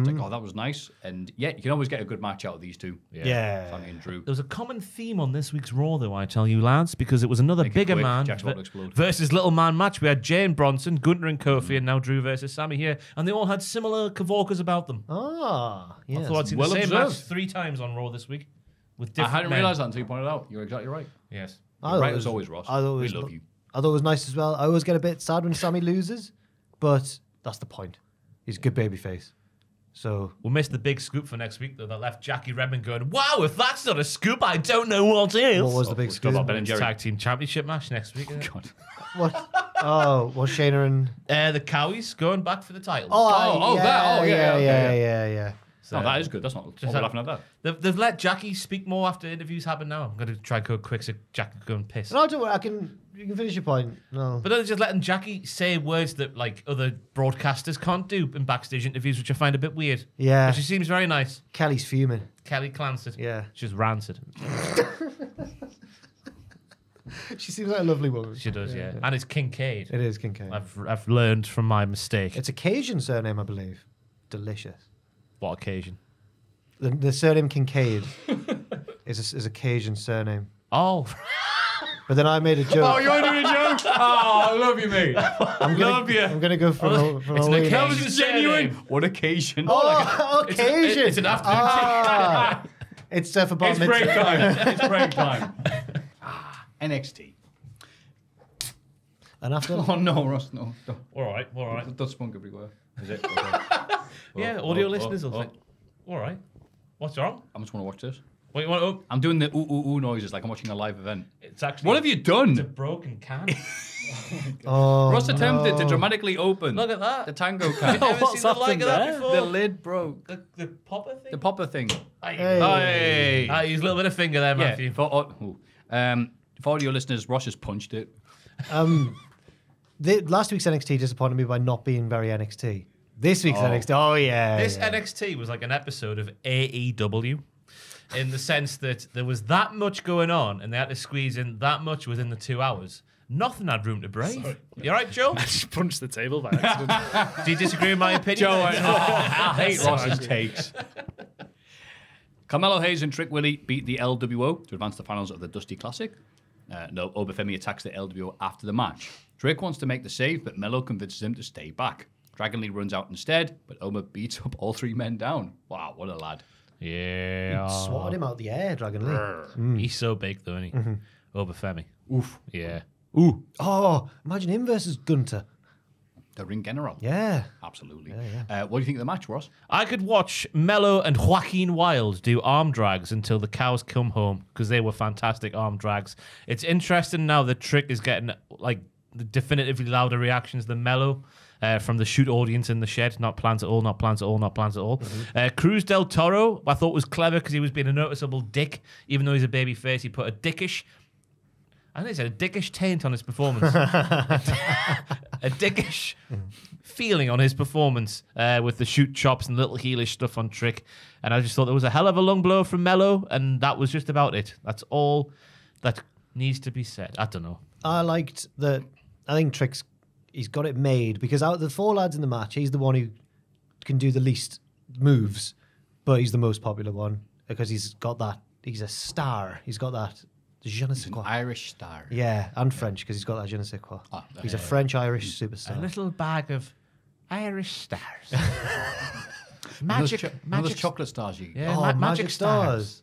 It's like, oh, that was nice. And yeah, you can always get a good match out of these two. Yeah. Sami and Drew. There was a common theme on this week's Raw, though, I tell you, lads, because it was another Make it bigger quick, man Jack's about to explode. versus little man match. We had Jane Bronson, Gunther and Kofi, and now Drew versus Sami here, and they all had similar cavorkas about them. Ah, I thought I'd seen well the same observed. match three times on Raw this week with different I different hadn't men. realised that until you pointed it out. You're exactly right. Yes. I right it as always, Ross. I thought We was love you. I thought it was nice as well. I always get a bit sad when Sami loses, but that's the point. He's a good baby face. So We'll miss the big scoop for next week, though, that left Jackie Redmond going, Wow, if that's not a scoop, I don't know what is. what was the big Talk scoop? about Ben and Jerry. Tag team championship match next week. isn't? God. What? Oh, was Shayna and Uh, the Cowies going back for the title. oh, Oh, oh, that- oh, yeah, yeah, okay, yeah, yeah. yeah, yeah. No, oh, that is good. That's not. What we're that- laughing at that. They've, they've let Jackie speak more after interviews happen now. I'm going to try and go quick so Jackie can go and piss. No, don't worry. I can. You can finish your point. No. But then they're just letting Jackie say words that like other broadcasters can't do in backstage interviews, which I find a bit weird. Yeah. But she seems very nice. Kelly's fuming. Kelly Clancy. Yeah. She's rancid. She seems like a lovely woman. She does, yeah. And it's Kincaid. It is Kincaid. I've I've learned from my mistake. It's a Cajun surname, I believe. Delicious. What occasion? The, the surname Kincaid is a, is a Cajun surname. Oh, But then I made a joke. Oh, you want to do a joke? Oh, I love you, mate. I'm gonna, love you. I'm gonna go from a, from It's a an wee- account- That was genuine. What occasion? Oh, It's an- occasion. it's an afternoon Ah, it's uh, for bar It's break time. It's break time. Ah, NXT. And after Oh no, Ross, no. no. all right, all right. Dust spunk everywhere. Is it? Okay. Yeah, audio listeners will think, all right. What's wrong? I just want to watch this. What you want? Oh, I'm doing the ooh ooh ooh noises like I'm watching a live event. it's actually. What have you done? It's a done? broken can. Oh, Ross attempted to dramatically open Look at that. the tango can. Never what's seen the like happened of that there? before. the lid broke. The, the popper thing. The popper thing. Aye. Hey. Hey. Ah, use a little bit of finger there, Yeah. Matthew. For, oh, ooh. um, for audio listeners, Ross has punched it. Um, the, last week's NXT disappointed me by not being very NXT. This week's NXT, oh yeah. This yeah. NXT was like an episode of AEW in the sense that there was that much going on and they had to squeeze in that much within the two hours. Nothing had room to breathe. You all right, Joe? I just punched the table by accident. Do you disagree with my opinion? Joe, I, I hate Ross's takes. Carmelo Hayes and Trick Willie beat the LWO to advance to the finals of the Dusty Classic. Uh, no, Oba Femi attacks the LWO after the match. Trick wants to make the save, but Melo convinces him to stay back. Dragon Lee runs out instead, but Oba beats up all three men down. Wow, what a lad. Yeah. He Swatted him out the air, Dragon Lee. He's so big, though, isn't he? Mm-hmm. Oba Femi. Oof. Yeah. Ooh. Oh, imagine him versus Gunther. The ring general. Yeah. Absolutely. Uh, what do you think of the match, Ross? I could watch Melo and Joaquin Wilde do arm drags until the cows come home because they were fantastic arm drags. It's interesting now the trick is getting like definitively louder reactions than Melo. Uh, from the shoot audience in the shed, not plans at all, not plans at all, not plans at all. Uh, Cruz del Toro, I thought was clever because he was being a noticeable dick, even though he's a baby face. He put a dickish, I think he said a dickish taint on his performance, a dickish feeling on his performance uh, with the shoot chops and little heelish stuff on trick. And I just thought there was a hell of a long blow from Melo, and that was just about it. That's all that needs to be said. I don't know. I liked that. I think Trix, he's got it made because out of the four lads in the match, he's the one who can do the least moves, but he's the most popular one because he's got that. He's a star. He's got that. Je ne sais An quoi. Irish star. Yeah, and French because he's got that je ne sais quoi. Ah, he's a. French-Irish superstar. A little bag of Irish stars. Magic, cho- magic chocolate stars you. Yeah, oh, ma- magic, stars.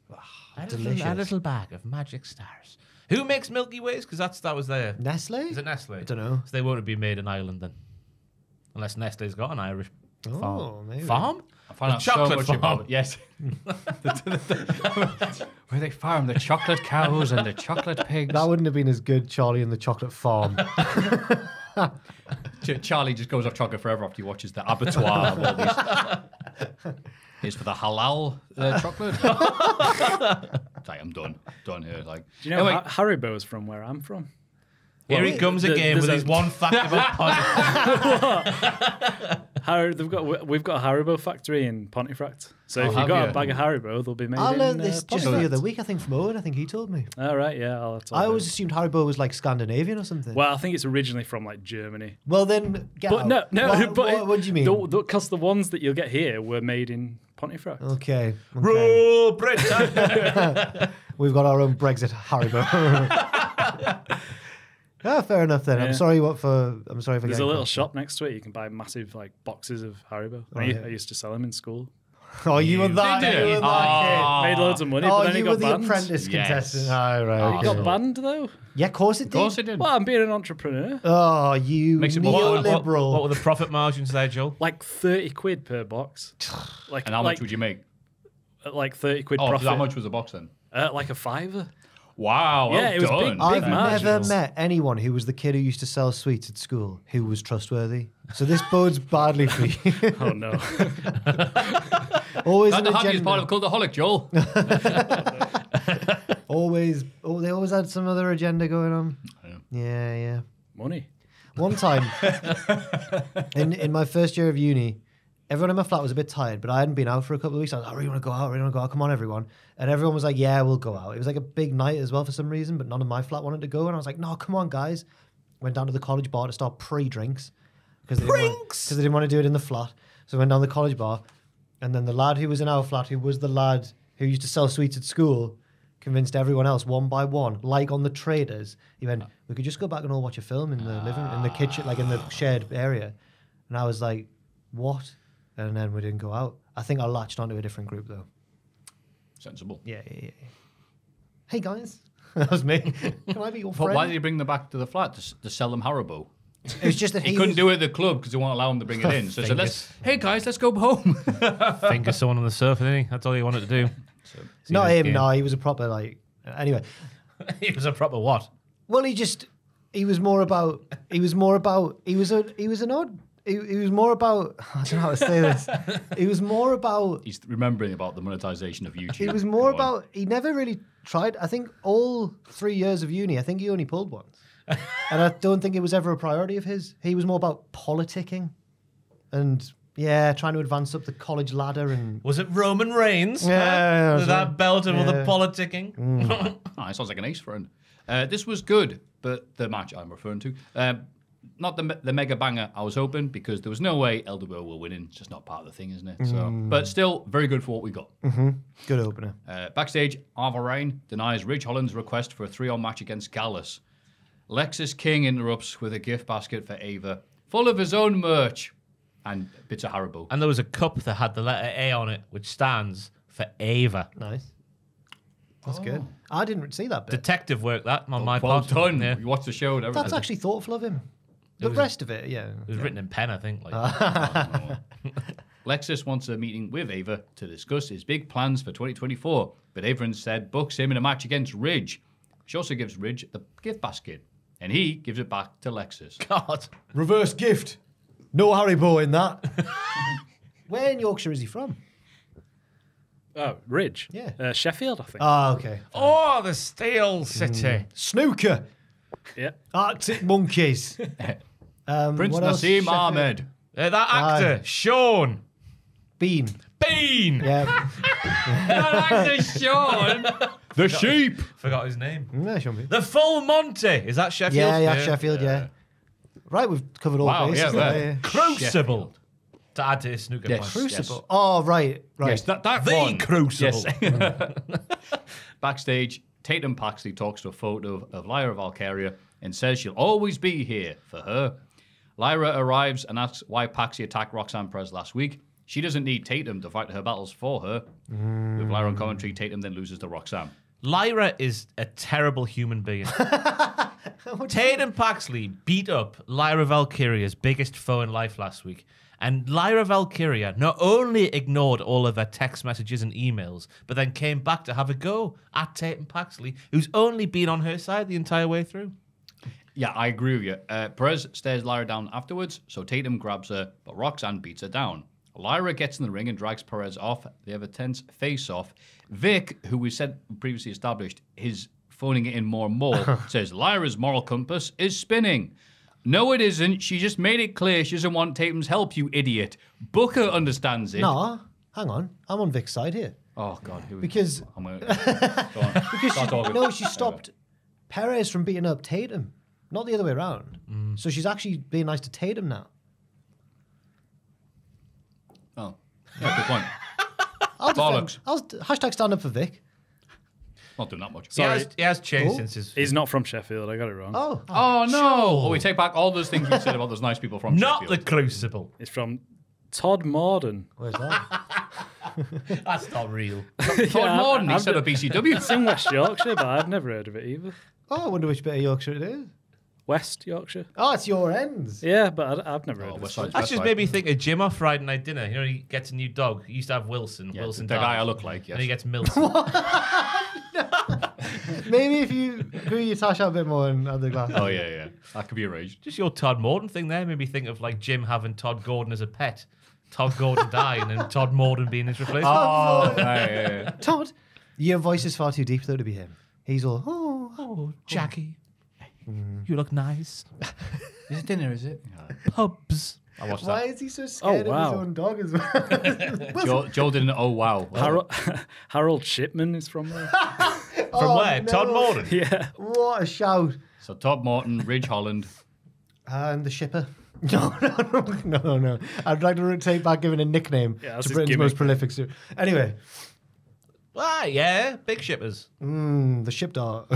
A little, Delicious. a little bag of magic stars. Who makes Milky Ways? Because that's that was their. Nestle? Is it Nestle? I don't know. So they won't have been made in Ireland then, unless Nestle's got an Irish Oh, farm. maybe. Farm? I found The out so chocolate much farm. about it. Yes. Where they farm the chocolate cows and the chocolate pigs. That wouldn't have been as good, Charlie and the Chocolate Farm. Charlie just goes off chocolate forever after he watches the abattoir of all these. Here's for the halal uh, chocolate. Sorry, I'm done. Done here. Like, Do you know Anyway, Ha- Haribo's from where I'm from? Here he comes the- again with there's his one fact about Pond. Har- they've got we've got a Haribo factory in Pontefract. So Oh, if you've got you? a bag of Haribo, they'll be made I in learned uh, this just the other week, I think, from Owen. I think he told me. All right, yeah, I'll tell I you. always assumed Haribo was like Scandinavian or something. Well, I think it's originally from like Germany. Well, then, get But out. no, no. What, but what, what do you mean? Because the, ones that you'll get here were made in Pontefract. Okay. okay. Rule Britain. We've got our own Brexit Haribo. ah, fair enough then. I'm sorry. What for? I'm sorry for There's a little cross. shop next to it. You can buy massive like boxes of Haribo. Oh, I, yeah. I used to sell them in school. Oh, you were that. did You you? were that ah. Made loads of money, kid. but Oh, then it you got were the banned. apprentice Yes. contestant. Oh, right. Oh, okay. Got banned though. Yeah, of course it of did. course it did. Well, I'm being an entrepreneur. Oh, you Makes it more- what, what, what were the profit margins there, Joel? Like thirty quid per box. Like and how like, much would you make? Uh, like thirty quid Oh, profit. how much was the box then? Uh, like a fiver. Wow. Well Yeah, it was done. big- big I've margins. never met anyone who was the kid who used to sell sweets at school who was trustworthy. So this bodes badly for you. Oh no. always Glad an to have you as part agenda. of Cultaholic, Joel. Always, oh, they always had some other agenda going on. Yeah, yeah. Money. One time, in in my first year of uni, everyone in my flat was a bit tired, but I hadn't been out for a couple of weeks. I was like, oh, I really want to go out, I really want to go out. Come on, everyone. And everyone was like, Yeah, we'll go out. It was like a big night as well for some reason, but none of my flat wanted to go. And I was like, No, come on, guys. Went down to the college bar to start pre drinks because they, didn't want- 'cause they didn't want to do it in the flat. So I went down the college bar, and then the lad who was in our flat, who was the lad who used to sell sweets at school, convinced everyone else one by one, like on the Traitors. He went, "We could just go back and all watch a film in the living, in the kitchen, like in the shared area." And I was like, "What?" And then we didn't go out. I think I latched onto a different group though. Sensible. Yeah, yeah, yeah. yeah. Hey guys, that was me. Can I be your But friend? why did you bring them back to the flat to, s- to sell them Haribo? It was just that He, he, couldn't was- do it at the club because they won't allow him to bring it in. So he said, let's, hey guys, let's go home. Finger someone on the sofa, didn't he? That's all he wanted to do. See Not him. game. No, he was a proper like. Anyway, he was a proper what? Well, he just he was more about he was more about he was a he was an odd he, he was more about I don't know how to say this. He was more about He's remembering about the monetization of YouTube. he was more Go on. about he never really tried. I think all three years of uni, I think he only pulled once, and I don't think it was ever a priority of his. He was more about politicking, and yeah, trying to advance up the college ladder and Was it Roman Reigns? Yeah, yeah, With yeah. that belt and all the Yeah. politicking? Ah, it sounds like an ace friend. Uh, this was good, but the match I'm referring to, uh, not the the mega banger I was hoping because there was no way Elderberg will win. It's just not part of the thing, isn't it? So, but still very good for what we got. good opener. Uh, backstage, Ava Raine denies Ridge Holland's request for a three-on match against Gallus. Lexis King interrupts with a gift basket for Ava, full of his own merch and bits of Haribo. and there was a cup that had the letter A on it, which stands for Ava. Nice. That's oh. good. I didn't see that bit. Detective work that on oh, my well part. done. Yeah. You watch the show and everything. That's actually thoughtful of him. The was- rest of it, yeah. It was written in pen, I think. Like, Lexis wants a meeting with Ava to discuss his big plans for 2024, but Ava instead books him in a match against Ridge. She also gives Ridge the gift basket, and he gives it back to Lexis. God. Reverse gift. No Haribo in that. Where in Yorkshire is he from? Oh, Ridge. Yeah. Uh, Sheffield, I think. Ah, okay. Oh, the Steel City. Snooker. yeah. Arctic monkeys. um, Prince what else? Naseem Sheffield- Hamed. Uh, that actor, Sean Bean. Bean. Yeah. that actor, Sean. The sheep. Forgot his name. no, Sean Bean. The Full Monty. Is that Sheffield? Yeah, yeah, Sheffield, yeah. Right, we've covered all Wow, bases yeah, yeah. Crucible. To add to his snooker Yes. point. Crucible. Oh, right, right. Yes, that, that The one. Crucible. Yes. Backstage, Tatum Paxley talks to a photo of, of Lyra Valkyria and says she'll always be here for her. Lyra arrives and asks why Paxi attacked Roxanne Perez last week. She doesn't need Tatum to fight her battles for her. Mm. With Lyra on commentary, Tatum then loses to Roxanne. Lyra is a terrible human being. Tatum Paxley beat up Lyra Valkyria's biggest foe in life last week. And Lyra Valkyria not only ignored all of her text messages and emails, but then came back to have a go at Tatum Paxley, who's only been on her side the entire way through. Yeah, I agree with you. Uh, Perez stares Lyra down afterwards, so Tatum grabs her, but Roxanne beats her down. Lyra gets in the ring and drags Perez off. They have a tense face off. Vic, who we said previously established, is phoning it in more and more, says Lyra's moral compass is spinning. No, it isn't. She just made it clear she doesn't want Tatum's help, you idiot. Booker understands it. No, hang on. I'm on Vic's side here. Oh, God. Here we Because- go. I'm gonna, go on. Because Start she, talking. no, she stopped Perez from beating up Tatum, not the other way around. Mm. So she's actually being nice to Tatum now. Oh, yeah, good point. I'll defend- I'll hashtag stand up for Vic. Not doing that much. He has, he has changed Oh. since his. He's not from Sheffield. I got it wrong. Oh, Oh, no. Oh, we take back all those things we said about those nice people from Not the Sheffield. Crucible. It's from Todmorden. where's that? That's not real. Todd Yeah, Morden, he I've said a BCW. It's in West Yorkshire, but I've never heard of it either. oh, I wonder which bit of Yorkshire it is. West Yorkshire. Oh, it's your ends. Yeah, but I, have never oh, heard Oh, of West it. Side. That just West made me think of Jim off Friday night dinner. You know, he gets a new dog. He used to have Wilson. Yeah, Wilson the guy died. I look like, yes. And he gets Milton. Maybe if you grew your tash out a bit more and had the glass. Oh, yeah, yeah. That could be arranged. Just your Todd Morden thing there made me think of like Jim having Todd Gordon as a pet. Todd Gordon dying and Todd Morden being his replacement. Oh, yeah, yeah, yeah. Todd, your voice is far too deep though to be him. He's all, oh, oh, Jackie, you look nice. Is it dinner, is it? Pubs. I watched why that. is he so scared of wow. his own dog as well? Joe, Joe didn't. Oh, wow. Harold, Harold Shipman is from there. From Oh, where? Todd no. Morden. yeah. what a shout. So, Todd Morton, Ridge Holland. And the shipper. No, no, no, no, no. I'd like to take back giving a nickname Yeah, that's to his Britain's gimmick. most prolific. Su- anyway, Ah, yeah, big shippers. mm, the ship dog.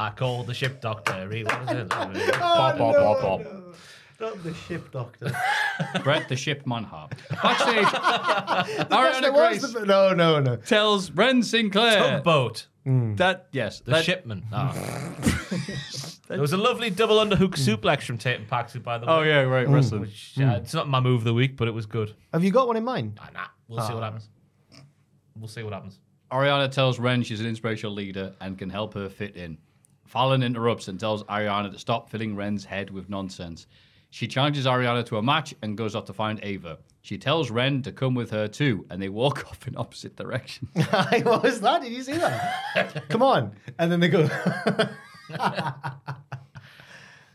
I called the ship doctor. He was in. Bob, Bob, Bob, Bob. Not the ship doctor. Brett the Ship Manhart. Backstage, Yes, Ariana there Grace the- no, no, no. tells Wren Sinclair Tugboat. that, yes, The that, shipman. Ah. there was a lovely double underhook suplex from Tatum Paxley, by the way. Oh, yeah, right, wrestling. Which, uh, It's not my move of the week, but it was good. Have you got one in mind? Ah, nah, we'll see what happens. We'll see what happens. Ariana tells Wren she's an inspirational leader and can help her fit in. Fallon interrupts and tells Ariana to stop filling Wren's head with nonsense. She challenges Ariana to a match and goes off to find Ava. She tells Wren to come with her too, and they walk off in opposite directions. what was that? Did you see that? Come on. And then they go.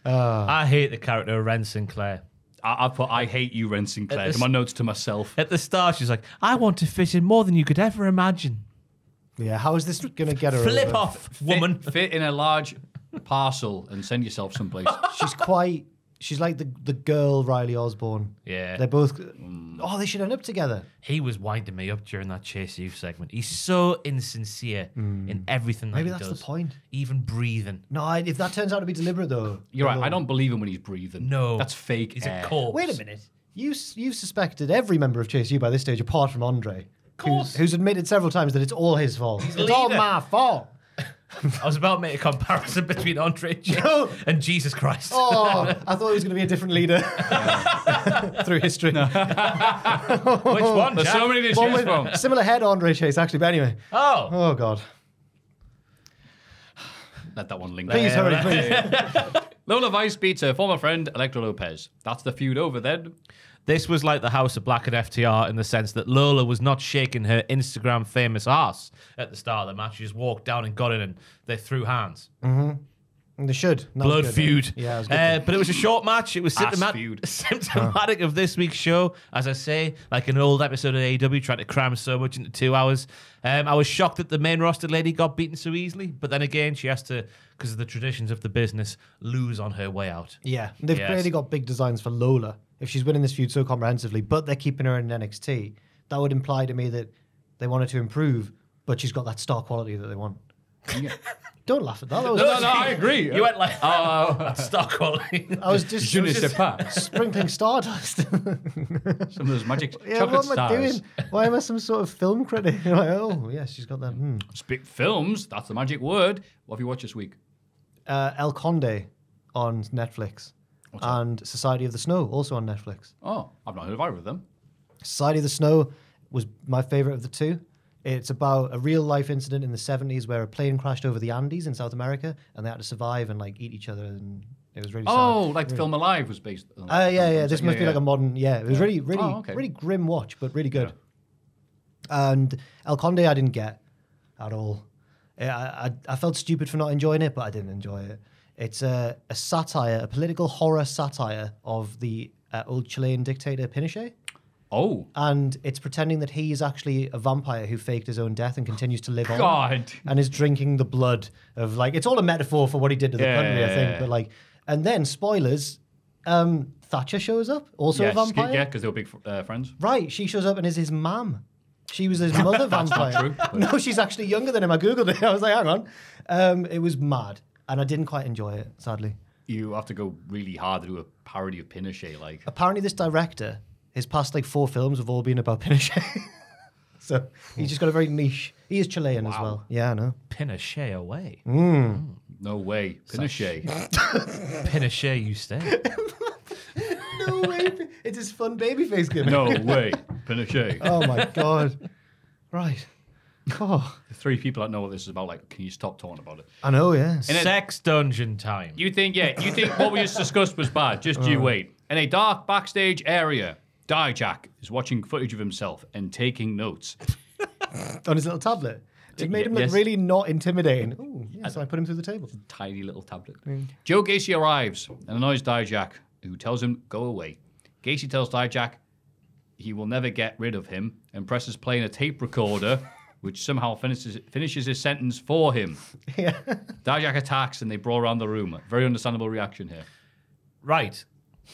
Ah. I hate the character of Wren Sinclair. I, I put I hate you, Wren Sinclair, to my notes to myself. At the start, she's like, I want to fit in more than you could ever imagine. Yeah, how is this going to get her Flip over? off, woman. Fit, fit in a large parcel and send yourself someplace. She's quite. She's like the, the girl Riley Osborne. Yeah. They're both. Mm. Oh, they should end up together. He was winding me up during that Chase Youth segment. He's so insincere mm. in everything that Maybe he that's does. the point. Even breathing. No, I, if that turns out to be deliberate, though. You're right. although- I don't believe him when he's breathing. No. that's fake. He's air. a corpse. Wait a minute. You s- you've suspected every member of Chase U by this stage, apart from Andre, course. Who's, who's admitted several times that it's all his fault. the it's all my fault. I was about to make a comparison between Andre No. and Jesus Christ. Oh, I thought he was going to be a different leader through history. Which one, There's Jack? so many to One choose from. similar head, Andre Chase, actually. But anyway, Oh, oh god, Let that one linger. please hurry, please. Lola Vice beats her former friend Elektra Lopez. That's the feud over then. This was like the House of Black and FTR in the sense that Lola was not shaking her Instagram famous ass at the start of the match. She just walked down and got in and they threw hands. They should. That Blood good. feud. Yeah, it was good. Uh, but it was a short match. It was symptomat- feud. symptomatic of this week's show. As I say, like an old episode of AEW, trying to cram so much into two hours. Um, I was shocked that the main roster lady got beaten so easily. But then again, she has to, because of the traditions of the business, lose on her way out. Yeah, they've Yes. clearly got big designs for Lola if she's winning this feud so comprehensively, but they're keeping her in NXT. That would imply to me that they wanted to improve, but she's got that star quality that they want. Don't laugh at that. that was, No, no, I agree. You went like, Oh, that's star quality. I was just, je I ne was sais just pas. sprinkling stardust. Some of those magic yeah, chocolate what am I stars. doing? Why am I some sort of film critic? Like, oh, yeah, she's got that. Hmm. Speak films. That's the magic word. What have you watched this week? Uh, El Conde on Netflix, What's that? and Society of the Snow also on Netflix. Oh, I've not heard of either of them. Society of the Snow was my favorite of the two. It's about a real life incident in the 70s where a plane crashed over the Andes in South America and they had to survive and like eat each other and it was really Oh, sad. like the film Alive was based. on Uh, yeah, yeah. This must be like a modern. Yeah, it was really, really, Oh, okay. really grim watch, but really good. And El Conde, I didn't get at all. I, I, I felt stupid for not enjoying it, but I didn't enjoy it. It's a, a satire, a political horror satire of the uh, old Chilean dictator Pinochet. Oh, And it's pretending that he is actually a vampire who faked his own death and continues to live on. God. And is drinking the blood of like it's all a metaphor for what he did to the Yeah, country, I think. But like, and then spoilers, um, Thatcher shows up, also a vampire. yeah, because they were big uh, friends. Right, she shows up and is his mum. She was his mother vampire. true, but- No, she's actually younger than him. I googled it. I was like, hang on. Um, it was mad, and I didn't quite enjoy it. Sadly, You have to go really hard to do a parody of Pinochet. Like, apparently, this director, his past like four films have all been about Pinochet. so he's just got a very niche. He is Chilean as well. Yeah, I know. Pinochet away. Hmm. Hmm. no way, Pinochet. Pinochet, you stay. No way. It's his fun babyface gimmick. no way, Pinochet. Oh my god. Right. Oh, The three people that know what this is about, like, can you stop talking about it? I know. Yeah. In a- Sex dungeon time. You think, yeah, you think what we just discussed was bad. Just you uh. wait. In a dark backstage area, Dijak is watching footage of himself and taking notes. On his little tablet. It made him look Yes. really not intimidating. Ooh, yeah, so I put him through the table. Tiny little tablet. Joe Gacy arrives and annoys Dijak, who tells him, go away. Gacy tells Dijak he will never get rid of him and presses play in a tape recorder, which somehow finishes, finishes his sentence for him. Yeah. Dijak attacks and they brawl around the room. Very understandable reaction here. Right.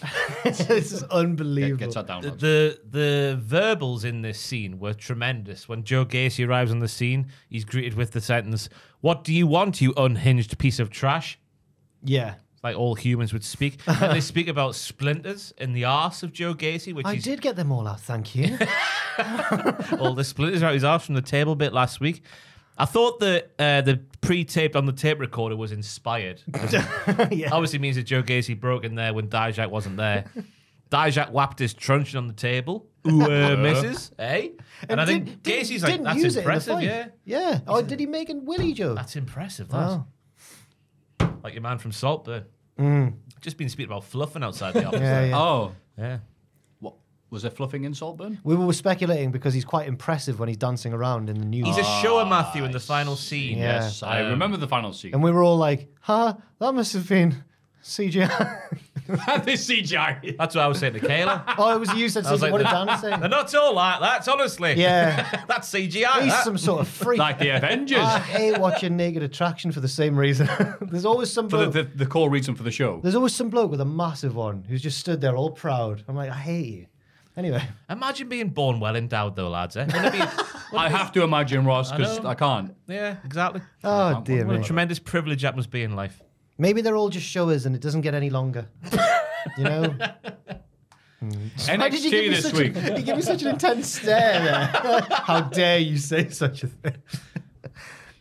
this is Get, unbelievable. gets that down. lads. The the verbals in this scene were tremendous. When Joe Gacy arrives on the scene, he's greeted with the sentence, "What do you want, you unhinged piece of trash?" yeah. Like all humans would speak. and they speak about splinters in the arse of Joe Gacy, which I is did get them all out, thank you. all the splinters out his arse from the table bit last week. I thought that uh, the pre-taped on the tape recorder was inspired. yeah. Obviously means that Joe Gacy broke in there when Dijak wasn't there. Dijak whapped his truncheon on the table. Ooh, uh, misses, eh? And, I think did- did- Gacy's like, that's use it in the impressive, yeah. Yeah. Oh, did he make a Willy joke? That's impressive, that. Wow. Like your man from Saltburn. Just been speaking about fluffing outside the office. Mm. Yeah, yeah. Oh, yeah. what was there fluffing in Saltburn? We were speculating because he's quite impressive when he's dancing around in the news. He's a shower Matthew in the final scene. Yeah. Yes, I Um, remember the final scene. and we were all like, huh, that must have been CGI. this CGI. That's what I was saying to Kayla. oh, it was you said I CGI. like, what did "They're- Dan say? They're not all like that, honestly. Yeah. That's CGI. He's that. some sort of freak. like the Avengers. I hate watching Naked Attraction for the same reason. There's always some for the, the, the core reason for the show. There's always some bloke with a massive one who's just stood there all proud. I'm like, I hate you. Anyway, Imagine being born well endowed, though, lads. Eh? Wouldn't it be- I have to imagine Ross because know. I, can't. yeah, exactly. oh can't- dear What a me. tremendous privilege that must be in life. Maybe they're all just showers and it doesn't get any longer. you know? Hmm. Why did you give me this such week. A, you give me such an intense stare there. How dare you say such a thing?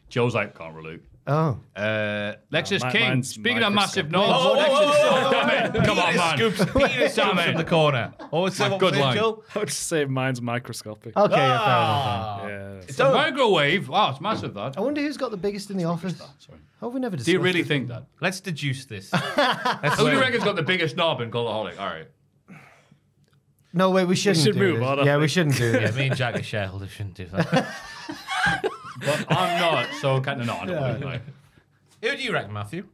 Joe's like, can't relate. Oh. Uh, Lexis mi- King. mine's Speaking of massive microscopic. knobs, Oh, Lexis. oh, oh, damn it! Come on, man. scoops, penis Damn scoops it. from the corner. Oh, it's My what good was it, line. I would just say mine's microscopic. Okay, yeah, Ah. fair enough. Yeah. It's a microwave. Wow, it's massive. That. I wonder who's got the biggest in the office. Sorry. How have we never discussed Do you really this? think that? Let's deduce this. Who do you reckon's got the biggest knob in Cultaholic? All right. No, wait, we shouldn't should do move this. on, I Yeah, we think. shouldn't do yeah, this. me and Jack are shareholders, shouldn't do that. But I'm not, so kind of not. I don't really like. Who do you reckon, Matthew?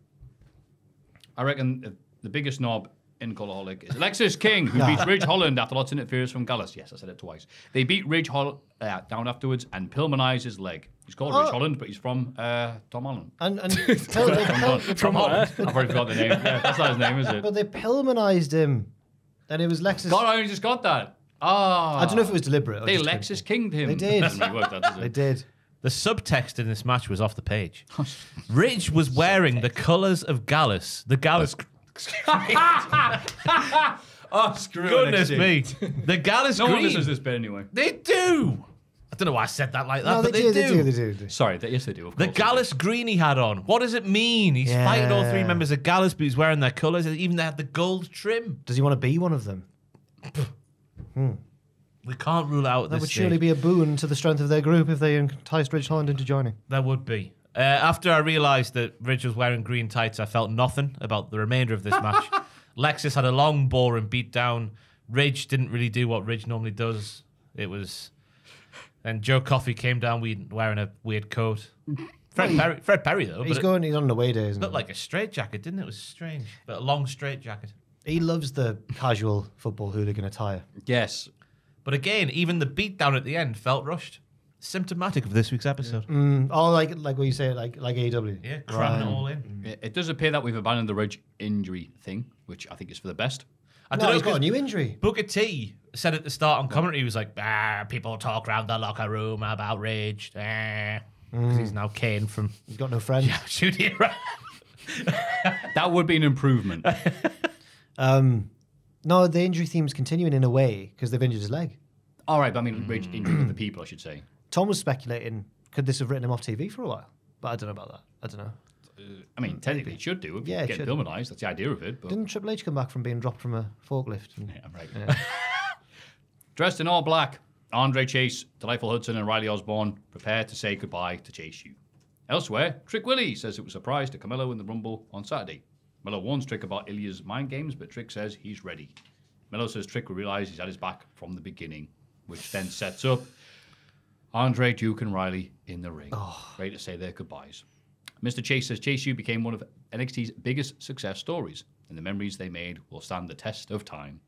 I reckon the- the biggest knob in Cultaholic is Alexis King, who beats Ridge Holland after lots of interference from Gallus. Yes, I said it twice. They beat Ridge Holland uh, down afterwards and Pillmanized his leg. He's called Ridge Oh. Holland, but he's from uh, Tom Holland. And, and Pil- they, Pil- From Holland. I've already forgot the name. Yeah, that's not his name, is it? but they Pillmanized him. And it was Lexis. God, I only just got that. Ah. I don't know if it was deliberate. or They Lexis Kinged him. They did. Doesn't really work, that, does it? They did. The subtext in this match was off the page. Ridge was wearing the colours of Gallus. The Gallus. Oh, screw Goodness NXT. me. The Gallus No one green. listens to this bit anyway. They do. I don't know why I said that like that, No, but they, they, do, they do. They do. They do. Sorry, they, yes, they do. Of The course. Gallus green he had on. What does it mean? He's fighting all three members of Gallus, but he's wearing their colours. Even they had the gold trim. Does he want to be one of them? We can't rule out That this would stage. surely be a boon to the strength of their group if they enticed Ridge Holland into joining. There would be. Uh, after I realised that Ridge was wearing green tights, I felt nothing about the remainder of this match. Lexis had a long, boring beat down. Ridge didn't really do what Ridge normally does. It was. And Joe Coffey came down we- wearing a weird coat. Fred Perry, Fred Perry though, He's but going. He's on the way day, isn't it looked he? like a straight jacket, didn't it? It was strange, but a long straight jacket. He loves the casual football hooligan attire. Yes. But again, even the beat down at the end felt rushed. Symptomatic of this week's episode. Mm, oh, like like what you say, like like AEW. Yeah, cramming Right. it all in. It, it does appear that we've abandoned the Ridge injury thing, which I think is for the best. I No, don't know, he's got a 'cause new injury. Booker T said at the start on commentary, he was like, ah, people talk around the locker room about rage. Because Mm. he's now Kane from He's got no friends. Shooting Around. That would be an improvement. Um, no, the injury theme's continuing in a way because they've injured his leg. All right, but I mean, Ridge injury with the people, I should say. Tom was speculating, could this have written him off TV for a while? But I don't know about that. I don't know. I mean, technically, it should do. If Yeah, you it get should. Pillmanized, that's the idea of it. But Didn't Triple H come back from being dropped from a forklift? And, Yeah, right. Dressed in all black, Andre Chase, Delightful Hudson, and Riley Osborne prepare to say goodbye to Chase U. Elsewhere, Trick Willie says it was a surprise to Carmelo in the Rumble on Saturday. Melo warns Trick about Ilja's mind games, but Trick says he's ready. Melo says Trick will realize he's at his back from the beginning, which then sets up Andre, Duke, and Riley in the ring, ready to say their goodbyes. Mr. Chase says Chase U became one of NXT's biggest success stories, and the memories they made will stand the test of time.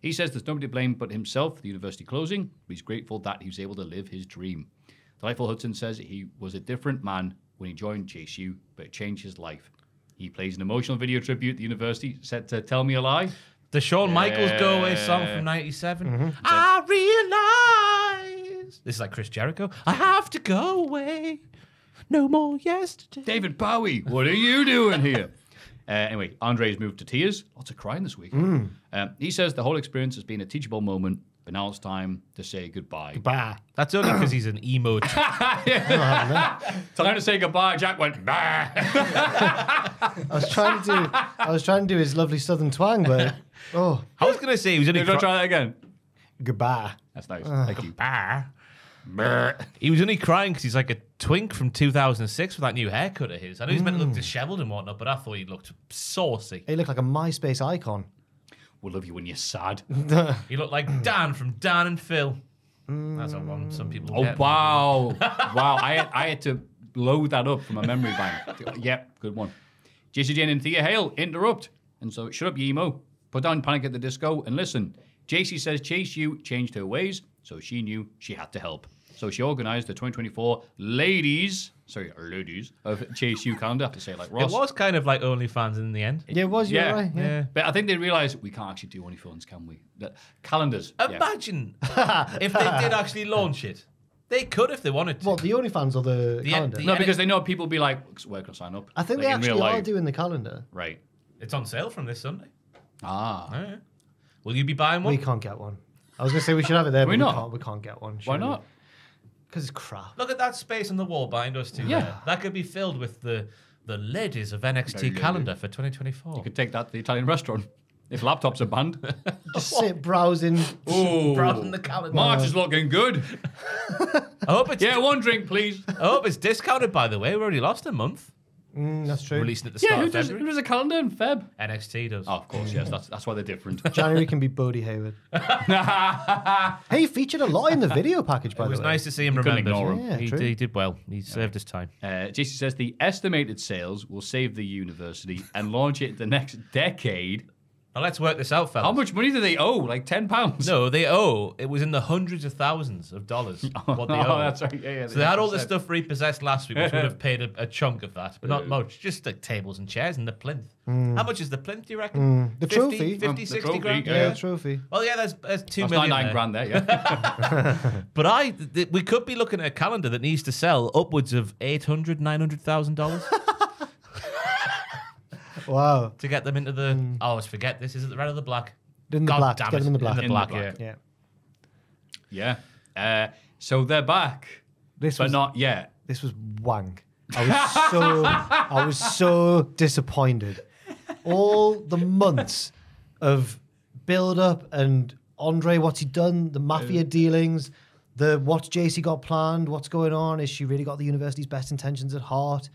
He says there's nobody to blame but himself, for the university closing, but he's grateful that he was able to live his dream. Delightful Hudson says he was a different man when he joined Chase U, but it changed his life. He plays an emotional video tribute at the university set to Tell Me a Lie. The Shawn Michaels Go Away song from 97. Mm-hmm. I realize. This is like Chris Jericho. I have to go away. No more yesterday. David Bowie, what are you doing here? Uh, anyway, Andre's moved to tears. Lots of crying this week. Um, he says the whole experience has been a teachable moment, but now it's time to say goodbye. Goodbye. That's only because he's an emo. ch- Time to say goodbye. Jack went, bah. I was trying to do. I was trying to do his lovely southern twang, but oh, I was going to say he was only. You're going to cry- try that again? goodbye. That's nice. Thank you. Ah. He was only crying because he's like a twink from 2006 with that new haircut of his. I know he's meant to look hmm. disheveled and whatnot, but I thought he looked saucy. He looked like a MySpace icon. We'll love you when you're sad. He looked like Dan from Dan and Phil. That's a one some people. Oh, get. wow. wow. I had, I had to load that up from a memory bank. yep, good one. Jacy Jayne and Thea Hale interrupt. And so, shut up, you emo. Put down Panic at the Disco and listen. Jacy says Chase U changed her ways, so she knew she had to help. So she organized the 2024 Ladies, sorry, ladies, of Chase U calendar. I have to say it like It was kind of like OnlyFans in the end. Yeah, it was. Yeah. right. Yeah. Yeah. But I think they realised we can't actually do OnlyFans, can we? The calendars. yeah. Imagine if they did actually launch it. They could if they wanted to. What the OnlyFans or the, The- calendar? the- No, because they know people will be like, where can I sign up? I think Like they actually are life. doing the calendar. Right. It's on sale from this Sunday. Ah. Yeah. Will you be buying one? We can't get one. I was gonna say we should have it there, Why but not? we can't. We can't get one. Why not? Because it's crap. Look at that space on the wall behind us too. Yeah. there. that could be filled with the the ladies of NXT Very good. calendar for 2024. You could take that to the Italian restaurant. If laptops are banned. Just sit browsing. Ooh. Browsing the calendar. March is looking good. I hope it's Yeah, one drink, please. I hope it's discounted. By the way, we already lost a month. Mm, that's true. Releasing at the Yeah, start who of does, February. who does a calendar in Feb? NXT does. Oh, of course, yes. That's that's why they're different. January can be Bodhi Hayward. hey, he featured a lot in the video package, by the way. it the was way. nice to see him couldn't remembered. ignore him. Yeah, he, true. he did well. He served his time. Uh, Jacy says the estimated sales will save the university and launch it the next decade. Now let's work this out, fellas. How much money do they owe? Like ten pounds? No, they owe. It was in the hundreds of thousands of dollars. what they Oh, owe. that's right. Yeah, yeah. So they had all the stuff repossessed last week, which would have paid a, a chunk of that, but not much. Just the tables and chairs and the plinth. How much is the plinth? Do you reckon? The 50, trophy. 50, Um, the 60 trophy, grand. Yeah, yeah. trophy. Well, yeah, there's, there's two That's million nine there. grand there, yeah. But I, th- th- we could be looking at a calendar that needs to sell upwards of eight hundred, nine hundred thousand dollars Wow. to get them into the. Oh, I always forget this. Is it the red or the black? In the God black. damn Get it. them in the black. In the In the black, black. yeah. Yeah. yeah. Uh, so they're back, This but was not yet. this was wank. I was so I was so disappointed. All the months of build up and Andre, what's he done? The mafia dealings, the what's Jacy got planned, what's going on? Is she really got the university's best intentions at heart?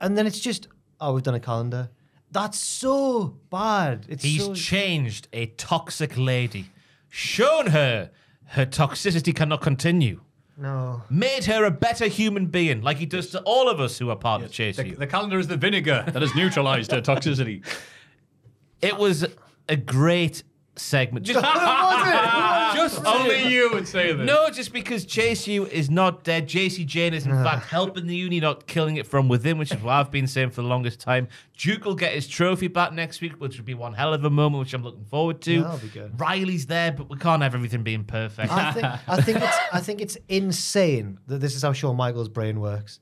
And then it's just, oh, we've done a calendar. That's so bad. It's He's so, changed a toxic lady, shown her her toxicity cannot continue, no. made her a better human being, like he does to all of us who are part of Chase The, U. the calendar is the vinegar that has neutralized her toxicity. It was a great segment. Just, just Only you would say this. No, just because Chase U is not dead. Jacy Jayne is in fact helping the uni, not killing it from within, which is what I've been saying for the longest time. Duke will get his trophy back next week, which would be one hell of a moment, which I'm looking forward to. Yeah, that'll be good. Riley's there, but we can't have everything being perfect. I think I think it's I think it's insane that this is how Shawn Michaels' brain works.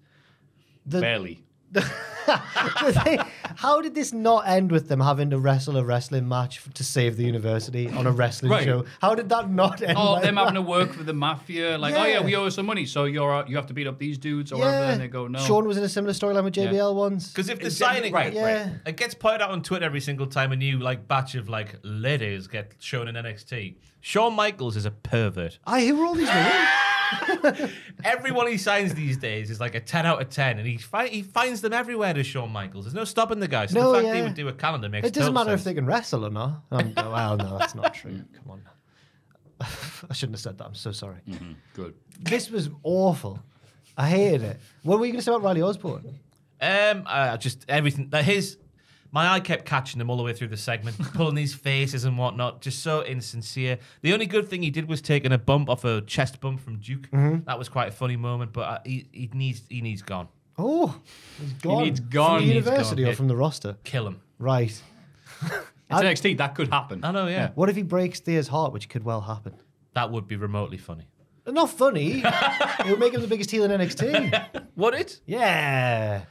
The, Barely. the thing- how did this not end with them having to wrestle a wrestling match f- to save the university on a wrestling Right. show? How did that not end? Oh, like them that? having to work for the mafia. Like, oh yeah, Yeah. we owe some money, so you're uh, you have to beat up these dudes or whatever. And they go, no. Sean was in a similar storyline with JBL once. Because if the Exactly, signing, right, Yeah. right. it gets pointed out on Twitter every single time a new like batch of like ladies get shown in NXT. Shawn Michaels is a pervert. I who were all these women? Everyone he signs these days is like a 10 out of 10, and he fi- he finds them everywhere to Shawn Michaels. There's no stopping the guy. So No, the fact that he would do a calendar makes It doesn't total matter if they can wrestle or not. Um, well, no, that's not true. Come on. I shouldn't have said that. I'm so sorry. Good. This was awful. I hated it. What were you going to say about Riley Osborne? Um, uh, just everything. That his, my eye kept catching him all the way through the segment, pulling these faces and whatnot. Just so insincere. The only good thing he did was taking a bump off a chest bump from Duke. Mm-hmm. That was quite a funny moment, but uh, he he needs he needs gone. Oh, he's gone. needs gone. From the needs university gone. or from the roster? Kill him. Right. It's NXT. That could happen. I know, yeah. What if he breaks Thea's heart, which could well happen? That would be remotely funny. Not funny. it would make him the biggest heel in NXT. Would it? Yeah.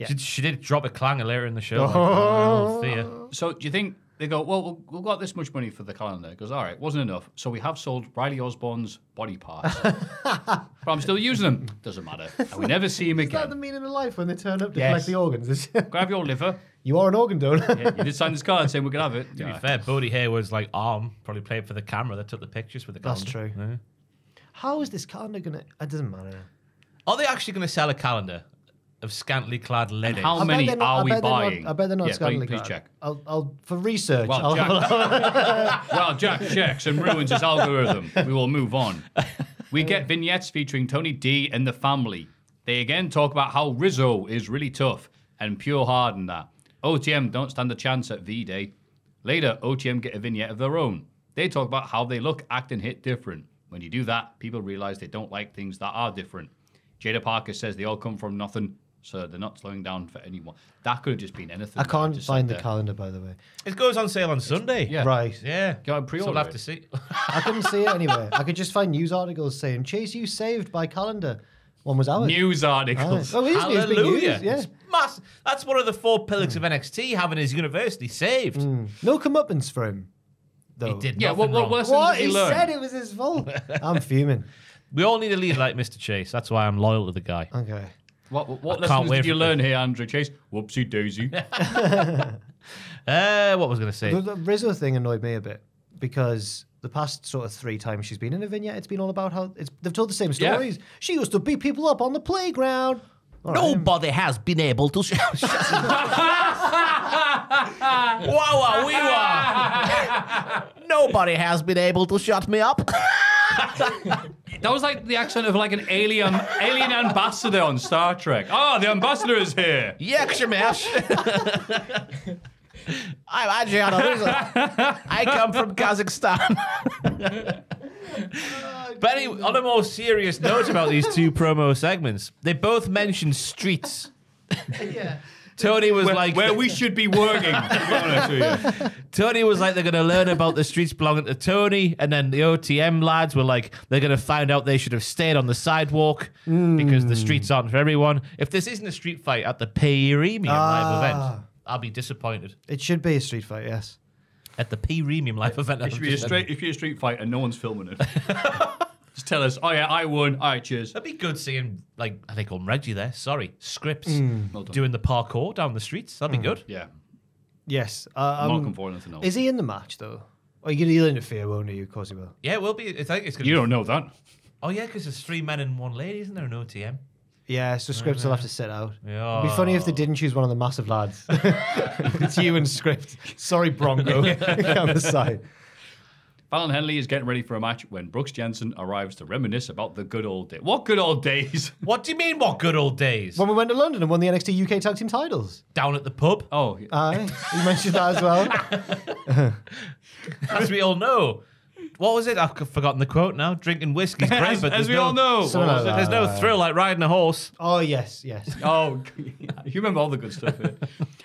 Yeah. She, she did drop a clanger later in the show. Like, Oh. oh, So do you think they go? Well, we'll- we've got this much money for the calendar. It goes, all right, wasn't enough. So we have sold Riley Osborne's body parts, but I'm still using them. Doesn't matter. And we never see him Is that the meaning of life when they turn up to Yes. collect the organs? Grab your liver. you are an organ donor. Yeah, you did sign this card saying we could have it. To Yeah. be fair, Bodhi Hayward's like arm probably played for the camera that took the pictures for the calendar. That's calendar. true. Yeah. How is this calendar going to... It doesn't matter. Are they actually going to sell a calendar of scantily clad And ladies? how I many they're not- are we bet they're not- buying? I bet they're not yeah, scantily please, please clad. check. I'll, I'll, for research, Well, I'll, Jack, well, Jack checks and ruins his algorithm. We will move on. We get vignettes featuring Tony D and the family. They again talk about how Rizzo is really tough and pure hard and that. OTM don't stand a chance at V Day. Later, OTM get a vignette of their own. They talk about how they look, act, and hit different. When you do that, people realize they don't like things that are different. Jada Parker says they all come from nothing, so they're not slowing down for anyone. That could have just been anything. I can't just find the there. calendar, by the way. It goes on sale on Sunday. Yeah. Right. Yeah. Go and pre-order we'll have to see. I couldn't see it anywhere. I could just find news articles saying, Chase, you saved by calendar. One was ours. News Oh, articles. oh, it is news, big Hallelujah. news, Yeah. It's mass- That's one of the four pillars of hmm. NXT having his university saved. Hmm. No comeuppance for him. though. He did Yeah, nothing what, what wrong. What? he, He said it was his fault. I'm fuming. We all need a leader like Mr. Chase. That's why I'm loyal to the guy. Okay. What, what, what lessons did you for learn here, Andrew Chase? Whoopsie daisy. Uh, what was I going to say? The, the Rizzo thing annoyed me a bit because the past sort of three times she's been in a vignette, it's been all about how it's, they've told the same Yeah. stories. She used to beat people up on the playground. All right. Nobody has been able to. Sh- wow, wow, we were. Nobody has been able to shut me up. That was like the accent of like an alien alien ambassador on Star Trek. Oh, the ambassador is here. Yakshamash. I'm Adriana Rizzo. I come from Kazakhstan. but anyway, on a more serious note about these two promo segments, they both mention streets. Tony was Where, like, where we should be working. to be honest with you. Tony was like, they're going to learn about the streets belonging to Tony. And then the OTM lads were like, they're going to find out they should have stayed on the sidewalk because the streets aren't for everyone. If this isn't a street fight at the Premium live Ah. event, I'll be disappointed. It should be a street fight, yes. At the Premium live event, It should be a straight. If you're a street fight and no one's filming it, just tell us. Oh yeah, I won. All right, cheers. That'd be good seeing, like, I think I'm Reggie there. Sorry, Scrypts Well done. doing the parkour down the streets. That'd be good. Yeah, Yes. Uh, I'm not um, looking for anything else. is he in the match, though? Or you he'll interfere, won't he? Of course he will. Yeah, it will be. I think it's gonna You be- don't know that. Oh yeah, because there's three men and one lady, isn't there? No TM. Yeah, so Scrypts will have to sit out. Yeah. It'd be funny if they didn't choose one of the massive lads. it's you and Scrypt. Sorry, Bronco. on the side. Fallon Henley is getting ready for a match when Brooks Jensen arrives to reminisce about the good old days. What good old days? What do you mean? What good old days? When we went to London and won the NXT UK Tag Team titles. Down at the pub, Oh, Aye, you mentioned that as well. as we all know. What was it? I've forgotten the quote now. Drinking whiskey's great, as, but as we no, all know. Something like that. there's no thrill like riding a horse. Oh yes, yes. Oh, you remember all the good stuff here.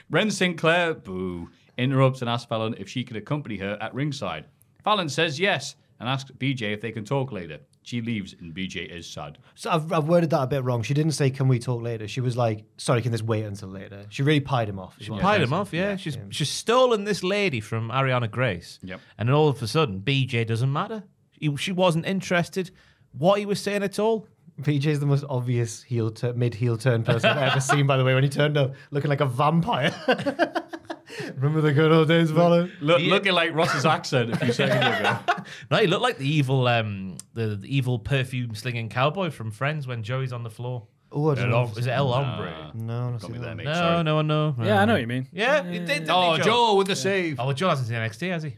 Wren Sinclair, boo, interrupts and asks Fallon if she can accompany her at ringside. Fallon says yes and asks BJ if they can talk later. She leaves and BJ is sad. So I've, I've worded that a bit wrong. She didn't say, "Can we talk later?" She was like, "Sorry, can this wait until later?" She really pied him off. She Pied him off, yeah. she's she's stolen this lady from Arianna Grace. Yep. And then all of a sudden, BJ doesn't matter. He, she wasn't interested what he was saying at all. PJ's the most obvious heel tur mid heel turn person I've ever seen. By the way, when he turned up looking like a vampire. Remember the good old days, Fallon? Look, Looking like Ross's accent a few seconds ago. No, he looked like the evil, um, the, the evil perfume slinging cowboy from Friends when Joey's on the floor. Oh, I don't know. Is it El Hombre? No, not Got me there, mate. no, Sorry. no one know. Yeah, I know what you mean. Yeah, he did. didn't Oh, he, Joe with the save. Oh, well, Joe hasn't seen NXT, has he?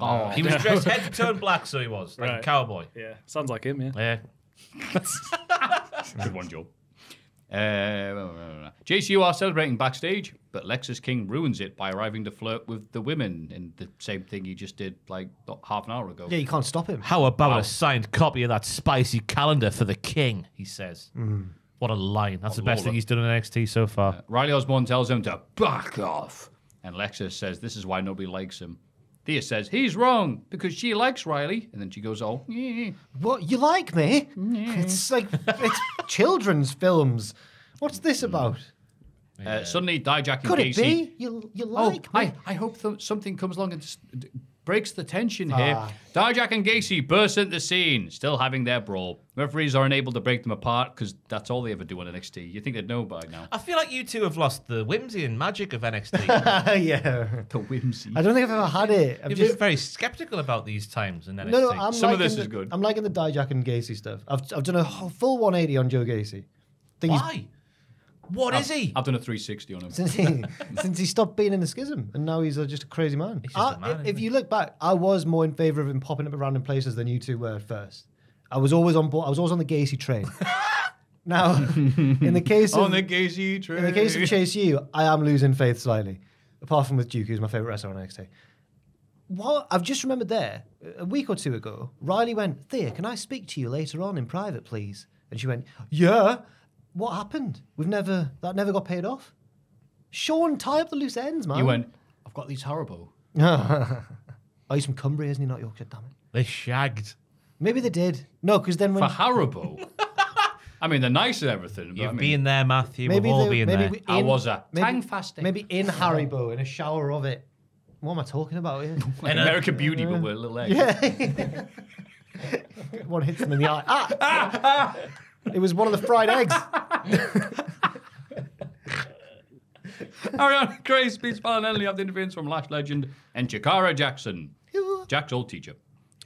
Oh, He was dressed head to toe in black, so he was like a Right. cowboy. Yeah, sounds like him. Yeah. Yeah. Good one, Joe. Uh, JCU are celebrating backstage, but Lexis King ruins it by arriving to flirt with the women in the same thing he just did like half an hour ago. Yeah, you can't stop him. How about Wow. a signed copy of that spicy calendar for the king? He says. What a line! That's the best Lola. thing he's done in NXT so far. Riley Osborne tells him to back off, and Lexis says this is why nobody likes him. Thea says he's wrong because she likes Riley, and then she goes, "Oh, yeah. What you like me? It's like it's children's films. What's this about? Uh, suddenly, Dijak and Could it Gacy. be? You you Oh, like me? I, I hope th- something comes along and s- d- breaks the tension here. Ah. Dijak and Gacy burst into the scene, still having their brawl. Referees are unable to break them apart because that's all they ever do on NXT. You think they'd know by now? I feel like you two have lost the whimsy and magic of NXT. yeah. The whimsy. I don't think I've ever had it. I'm You've just been very skeptical about these times in NXT. no, no. I'm Some of liking this the, is good. I'm liking the Dijak and Gacy stuff. I've I've done a full 180 on Joe Gacy. Think he's- Why? What is he? I've done a 360 on him. since he since he stopped being in the schism, and now he's uh, just a crazy man. He's just I- a man, if, if he? you look back, I was more in favour of him popping up around in places than you two were at first. I was always on board. I was always on the Gacy train. now, in the case of on the Gacy train. in the case of Chase U, I am losing faith slightly. Apart from with Duke, who's my favourite wrestler on NXT. What I've just remembered there, a week or two ago, Riley went, Thea, can I speak to you later on in private, please? And she went, Yeah. What happened? We've never that never got paid off. Shawn, tie up the loose ends, man. you went, I've got these Haribo. oh, he's from Cumbria, isn't he? Not Yorkshire, damn it. They shagged. Maybe they did. No, because then when For Haribo? I mean, they're nice and everything. But You've I mean, been there, Maffew. maybe We've all they, been maybe there. we- I in- was a maybe, tang fasting. Maybe in Haribo, in a shower of it. What am I talking about here? Like American Beauty, but with a little egg. yeah. one hits them in the eye. Ah! It was one of the fried eggs. Arianna Grace beats Fallon Henley after interference from Lash legend and Jakara Jackson. Jack's old teacher.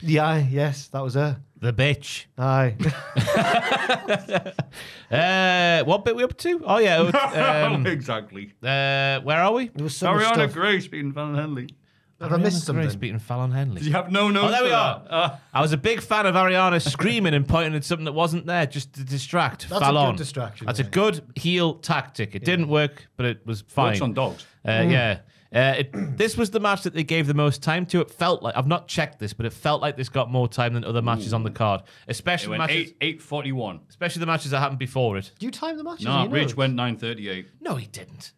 Yeah, yes, that was her. The bitch. Aye. Uh, what bit we up to? Oh yeah. Um, exactly. uh, where are we? There was so much Arianna stuff. Grace beating Fallon Henley. Have I missed something? Grace beating Fallon Henley. You have no notes? Oh, there we for are. Uh, I was a big fan of Arianna screaming and pointing at something that wasn't there just to distract That's a good distraction, That's yeah. a good heel tactic. It didn't work, but it was fine. works on dogs. Uh, Yeah. Uh, it, this was the match that they gave the most time to. It felt like I've not checked this, but it felt like this got more time than other matches on the card, It especially went matches, eight eight forty one. especially the matches that happened before it. Do you time the matches? No, You Ridge it. went nine thirty eight. No, he didn't.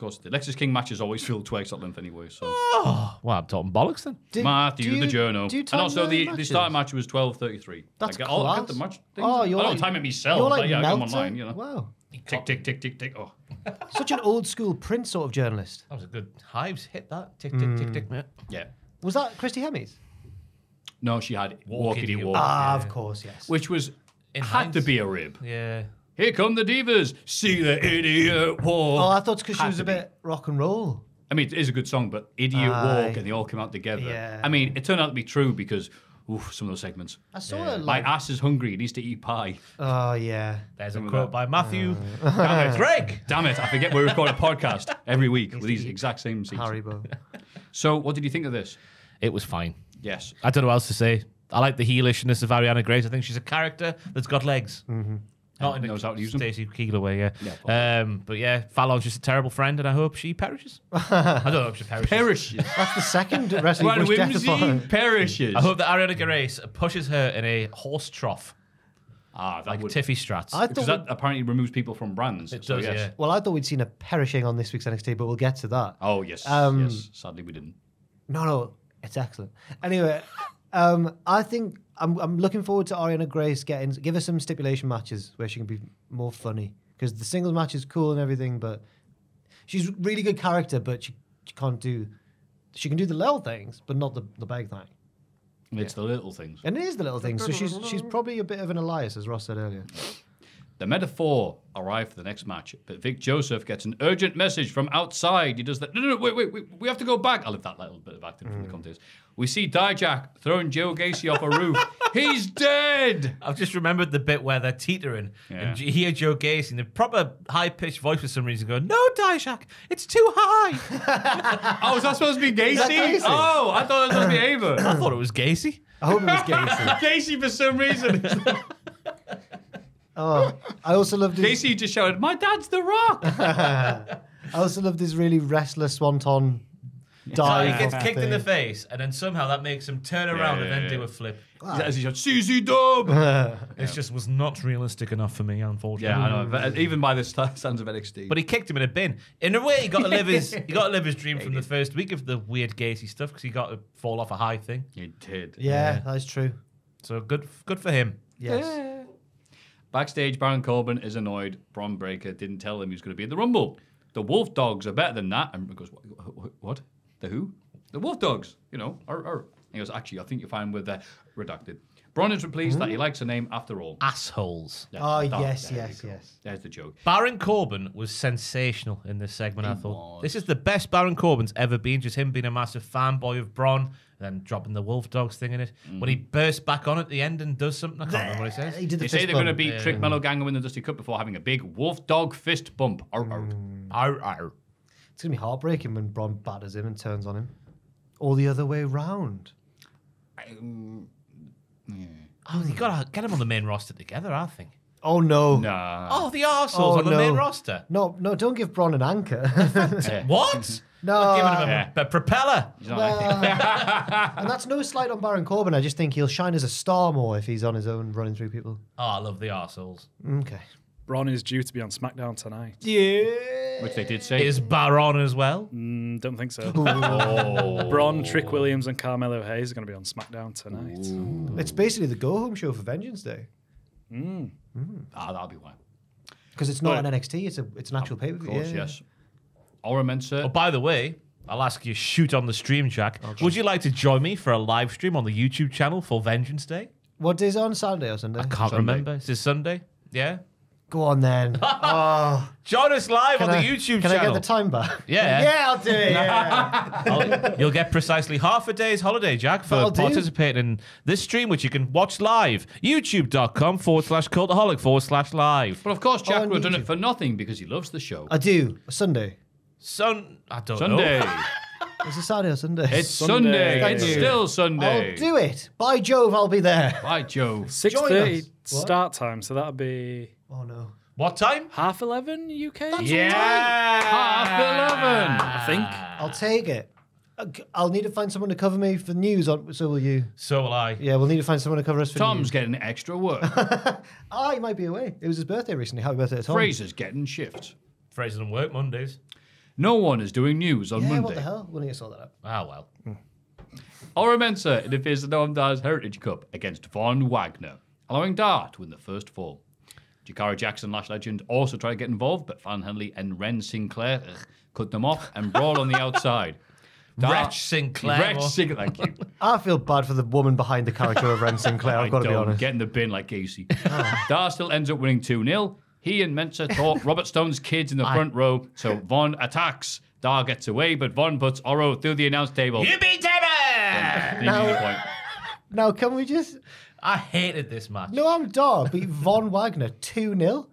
Of course, the Lexis King matches always feel twice that length anyway. So Oh, well, I'm talking bollocks then. Did- Maffew do the journal, do you and also the the matches? start match was twelve thirty three. That's I get, all, I get the match. Things. Oh, you're I don't like, time it myself. You're but like yeah, I come online. You know, Wow. tick tick tick tick tick. Oh, Such an old school print sort of journalist. That was a good hives. Hit that. Tick, tick, tick, tick. Yeah. yeah. Was that Christy Hemmings? No, she had Walk walkity walk, Ah, Yeah. of course, yes. which was In had to be a rib. Yeah. Here come the divas. See the idiot walk. oh, I thought it's because she was to a be. bit rock and roll. I mean, it is a good song, but Idiot Aye. Walk and they all came out together. Yeah. I mean, it turned out to be true because, oof, some of those segments. I saw her My like. ass is hungry. It needs to eat pie. Oh yeah. There's a quote that? by Maffew. Uh. Damn it, Greg. Damn it, I forget we record a podcast every week with these exact same scenes. Haribo. So, what did you think of this? It was fine. Yes. I don't know what else to say. I like the heelishness of Arianna Grace. I think she's a character that's got legs. Not in And a how to use them. Stacy Keibler way, yeah. Yeah, um, but yeah, Fallon's just a terrible friend, and I hope she perishes. I don't know if she perishes. Perishes. That's the second wrestling When bush death whimsy upon- perishes. I hope that Arianna Grace pushes her in a horse trough, ah, that like would. Tiffy Strats. I Because thought. that apparently removes people from brands. it so does, yes. yeah. Well, I thought we'd seen a perishing on this week's NXT, but we'll get to that. Oh, yes. Um, yes. Sadly, we didn't. No, no, it's excellent. Anyway, um, I think I'm, I'm looking forward to Arianna Grace getting give her some stipulation matches where she can be more funny because the singles match is cool and everything, but she's a really good character, but she, she can't do she can do the little things, but not the the big thing. It's the little things. And it is the little things. So she's she's probably a bit of an Elias, as Ross said earlier. The Meta-Four arrive for the next match, but Vic Joseph gets an urgent message from outside. He does that. No, no, no, wait, wait, wait. We have to go back. I love that little bit of acting from the mm. contest. We see Dijak throwing Joe Gacy off a roof. He's dead. I've just remembered the bit where they're teetering and you hear Joe Gacy in the proper high pitched voice for some reason going, No, Dijak, it's too high. Oh, was that supposed to be Gacy? Gacy? Oh, I thought it was supposed to be Ava. I thought it was Gacy. I hope it was Gacy. Gacy for some reason. Oh, I also loved his, Gacy just shouted, "My dad's the Rock." I also loved his really restless swanton So dive. he gets off kicked in the face, and then somehow that makes him turn around and yeah, then yeah. do a flip. As he shouts, "CZ Dub." It just was not realistic enough for me, unfortunately. Yeah, I know. But uh, even by the st- stands of NXT. But he kicked him in a bin. In a way, he got to live his he got to live his dream from the first week of the weird Gacy stuff because he got to fall off a high thing. he did. Yeah, that is true. So good, good for him. Yes. Backstage, Baron Corbin is annoyed. Bron Breakker didn't tell him he was going to be in the Rumble. The Wolf Dogs are better than that. And he goes, "What? what- what? The who? The Wolf Dogs. You know. Arr, arr. He goes, actually, I think you're fine with uh, redacted. Bron is pleased that he likes the name after all. Assholes. Yeah, Oh, that- yes, there you yes, go. yes. There's the joke. Baron Corbin was sensational in this segment. I thought was. this is the best Baron Corbin's ever been. Just him being a massive fanboy of Bron, then dropping the Wolf Dogs thing in it. When he mm. bursts back on at the end and does something, I can't remember what he says. He did the They say they're going to bump. beat Trick Melo Gang and win the Dusty Cup before having a big Wolf Dog fist bump. Arr, arr. Mm. Arr, arr. It's gonna be heartbreaking when Bron batters him and turns on him, or the other way round. Um, oh, you gotta get him on the main roster together. I think. Oh no, Nah. Oh, the arseholes Oh, on the no. main roster. no, no! Don't give Bron an anchor. What? no, We're giving him a, Yeah. a propeller. He's not like- and that's no slight on Baron Corbin. I just think he'll shine as a star more if he's on his own running through people. Oh, I love the arseholes. Okay. Bron is due to be on SmackDown tonight. Yeah. Which they did say. Is Baron as well? Mm, don't think so. oh. Bron, Trick Williams, and Carmelo Hayes are going to be on SmackDown tonight. It's basically the go home show for Vengeance Day Ah, that'll be why. because it's not But- an NXT. It's a it's an actual pay per Of view. course, yes. Oro Mensah. Oh, by the way, I'll ask you shoot on the stream, Jack. Would you like to join me for a live stream on the YouTube channel for Vengeance Day? What day's it on Saturday or Sunday? I can't Sunday. remember. Is this Sunday? Yeah. Go on then. oh, Join us live can on I, the YouTube can channel. I get the time back? Yeah. yeah, I'll do it. Yeah. I'll- you'll get precisely half a day's holiday, Jack, for That'll do. participating in this stream, which you can watch live. YouTube.com forward slash cultaholic forward slash live. But of course, Jack oh, on would have done it for nothing because he loves the show. I do. Sunday. Sun, I don't Sunday. know. Is it Saturday or Sunday? It's Sunday. Thank It's you. still Sunday. I'll do it. By Jove, I'll be there. By Jove. Six Join thirty us. What? start time, so that'll be Oh no. What time? half eleven UK. Yeah. Half eleven. I think. I'll take it. I- I'll need to find someone to cover me for news. On, so will you. So will I. Yeah, we'll need to find someone to cover us for Tom's news. getting extra work. Ah, he might be away. It was his birthday recently. Happy birthday to Tom. Fraser's getting shifts. Fraser doesn't work Mondays. No one is doing news on Yeah, Monday. what the hell? We'll need to sort that up? Ah, well. Oro Mensah interferes the Noam Dar's Heritage Cup against Von Wagner, allowing Dar to win the first fall. Jakara Jackson, Lash Legend, also tried to get involved, but Fan Henley and Wren Sinclair ugh, cut them off and brawl on the outside. Dar- Wretch Sinclair. Wretch Sinclair, thank you. I feel bad for the woman behind the character of Wren Sinclair. I've got to be honest. Get in the bin like Gacy. Dar still ends up winning 2 0. He and Mensah taught Robert Stone's kids in the front row, so Von attacks. Dar gets away, but Von puts Oro through the announce table. You beat David! Leaving the point. Now, can we just. I hated this match. No, I'm Dar beat Von Wagner 2 0.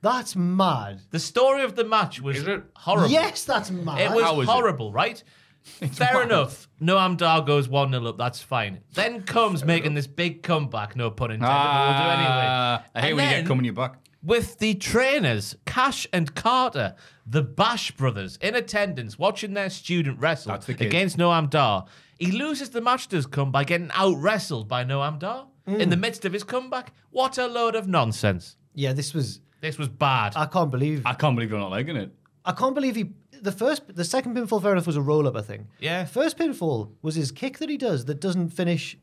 That's mad. The story of the match was it? horrible. Yes, that's mad. It was How is it? horrible, right? Fair enough. Noam Dar goes 1 0 up, that's fine. Then comes making this big comeback, no pun intended, but we'll do anyway. Ah, I hate And when you get coming you back. With the trainers, Cash and Carter, the Bash brothers, in attendance, watching their student wrestle That's the kid. against Noam Dar. He loses the match does come by getting out wrestled by Noam Dar in the midst of his comeback. What a load of nonsense. Yeah, this was. This was bad. I can't believe. I can't believe you're not liking it. I can't believe he. The first, the second pinfall, fair enough, was a roll up. I think. Yeah. First pinfall was his kick that he does that doesn't finish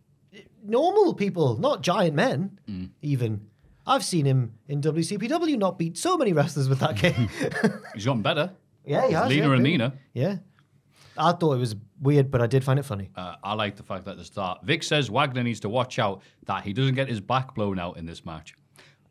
normal people, not giant men. Mm. Even I've seen him in WCPW not beat so many wrestlers with that kick. He's gotten better. yeah, he has. leaner yeah, and really. meaner. Yeah. I thought it was weird, but I did find it funny. Uh, I like the fact that the start, Vic says Wagner needs to watch out that he doesn't get his back blown out in this match.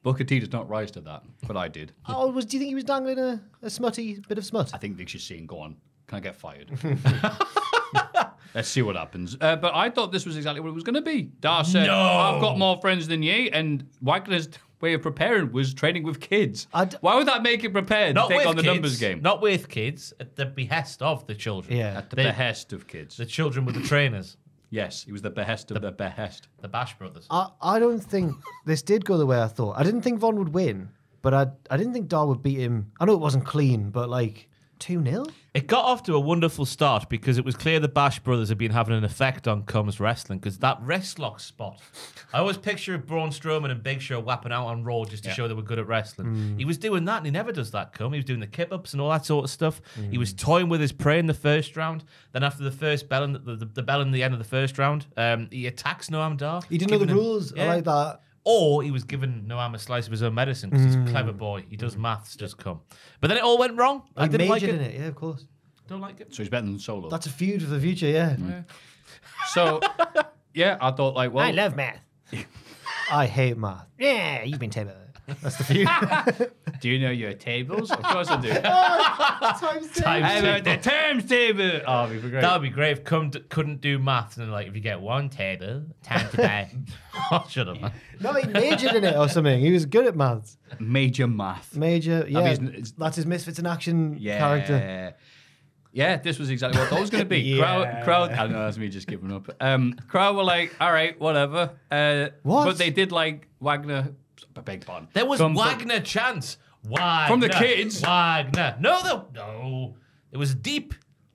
Booker T does not rise to that, but I did. Oh, was do you think he was dangling a, a smutty bit of smut? I think Vic's just saying, go on, can I get fired? Let's see what happens. Uh, but I thought this was exactly what it was going to be. Dar said, I've got more friends than you, and Wagner's way of preparing was training with kids. I'd- Why would that make it prepared not to take with on the kids, numbers game? Not with kids, at the behest of the children. Yeah. At the They- behest of kids. The children with the trainers, yes, he was the behest of the behest. the Bash brothers. I, I don't think this did go the way I thought. I didn't think Von would win, but I I didn't think Dar would beat him. I know it wasn't clean, but like 2 0? It got off to a wonderful start because it was clear the Bash brothers had been having an effect on Combs wrestling because that wrist lock spot. I always picture Braun Strowman and Big Show whapping out on Raw just to show they were good at wrestling. He was doing that and he never does that, Come. He was doing the kip ups and all that sort of stuff. He was toying with his prey in the first round. Then after the first bell, in the, the, the bell in the end of the first round, um, he attacks Noam Dar. He didn't know the him- rules. Yeah. I like that. Or he was given Noam a slice of his own medicine because he's a clever hmm. boy. He does hmm. maths, just come. But then it all went wrong. I He didn't like it. in it. Yeah, of course. Don't like it. So he's better than Solo. That's a feud for the future, yeah. So, yeah, I thought, like, well, I love math. I hate math. Yeah, you've been table. That's the feud. do you know your tables? Of course I do. Times two. Times How two. about the terms table? Oh, it'd be great. That would be great if come couldn't do maths and like if you get one table, time to buy. oh, shut up, man. No, he majored in it or something. He was good at maths. Major math. Major, yeah. mean, that's his Misfits in Action Yeah. character. Yeah, this was exactly what I was going to be. Yeah. Crowd, crowd. I know that's me just giving up. Um, crowd were like, all right, whatever. Uh, What? But they did like Wagner. I beg pardon. There was Come- Wagner chants. Wagner. From the kids? Wagner. No, no, no. It was deep.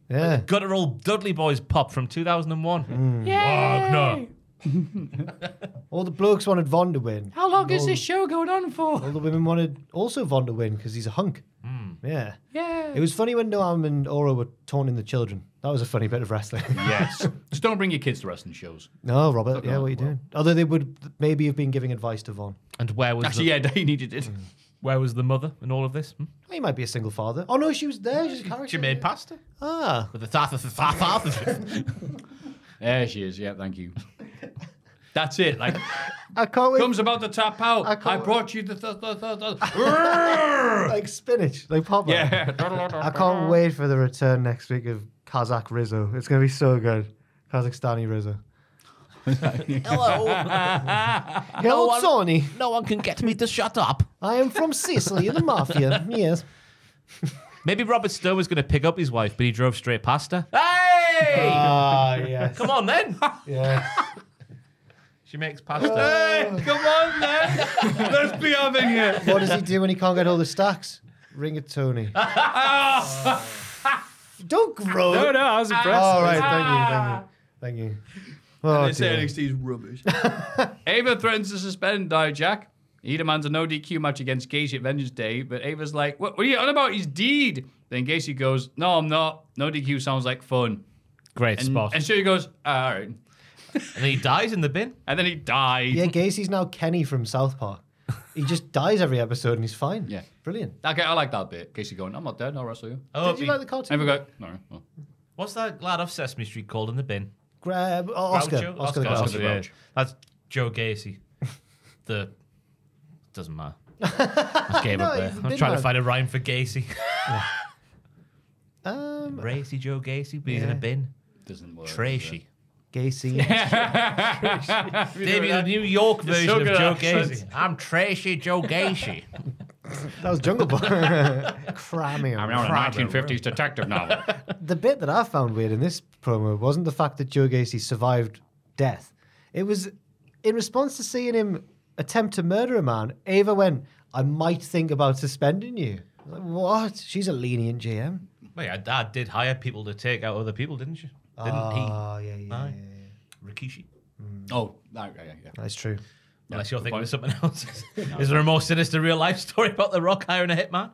Yeah. Guttural Dudley Boys pop from 2001. Hmm. Wagner. All the blokes wanted Von to win. How long is this show going on for? All the women wanted also Von to win because he's a hunk. Hmm. Yeah. Yeah. It was funny when Noam and Oro were taunting the children. That was a funny bit of wrestling. yes. Just don't bring your kids to wrestling shows. no, Robert. Okay, Yeah, what are you well. doing? Although they would maybe have been giving advice to Von. And where was Actually, the, yeah, he needed it. where was the mother in all of this? Hmm? He might be a single father. Oh no, she was there. She's a character. She made pasta Ah, with the thought of the thought There she is. Yeah, thank you. That's it. Like I can't wait. comes about to tap out. I I, brought you the th- th- th- th- like spinach, like Popeye. yeah. I can't wait for the return next week of Kazakh Rizzo. It's gonna be so good. Kazakhstani Rizzo. Hello. Hello, one- Tony. no one can get me to shut up. I am from Sicily, the mafia. Yes. Maybe Robert Stone was going to pick up his wife, but he drove straight past her. Hey! Ah, yes. Come on then. Yeah. She makes pasta. Hey, come on then. Let's be having it. What does he do when he can't get all the stacks? Ring a Tony. Don't grow. No, no, I was impressed. All right, thank you, thank you, thank you. Oh, They say dear. is rubbish. Ava threatens to suspend Jack. He demands a no DQ match against Gacy at Vengeance Day, but Ava's like, what, what are you on about? He's deed. Then Gacy goes, no, I'm not. No DQ sounds like fun. Great And, spot. and she goes, "Ah, all right. And he dies in the bin. And then he dies. Yeah, Gacy's now Kenny from South Park. He just dies every episode and he's fine. Yeah. Brilliant. Okay, I like that bit. Gacy going, I'm not dead, I'll wrestle you. Oh, Did you he- like the cartoon? Ava go, no, no. What's that lad off Sesame Street called in the bin? Grab oh, Oscar. Groucho? Oscar, the Oscar, Grouch. the yeah. Grouch. That's Joe Gacy. the doesn't matter. I gave No, up there. he's a I'm trying man. to find a rhyme for Gacy. Um, Racy Joe Gacy, but he's in a bin. Doesn't work. Trashy. Gacy. Maybe the New York version so of Joe at. Gacy. I'm Trashy Joe Gacy. that was Jungle Book. Cramming. I'm now in a 1950s detective novel. the bit that I found weird in this promo wasn't the fact that Joe Gacy survived death. It was in response to seeing him attempt to murder a man. Ava went, "I might think about suspending you." Like, what? She's a lenient GM. Well, your dad did hire people to take out other people, didn't you? Didn't Oh, yeah, yeah, he? yeah, Aye. yeah. Rikishi. Mm. oh, yeah, yeah, yeah. That's true. Unless you're thinking point. of something else. Is there a more sinister real life story about The Rock hiring a hitman?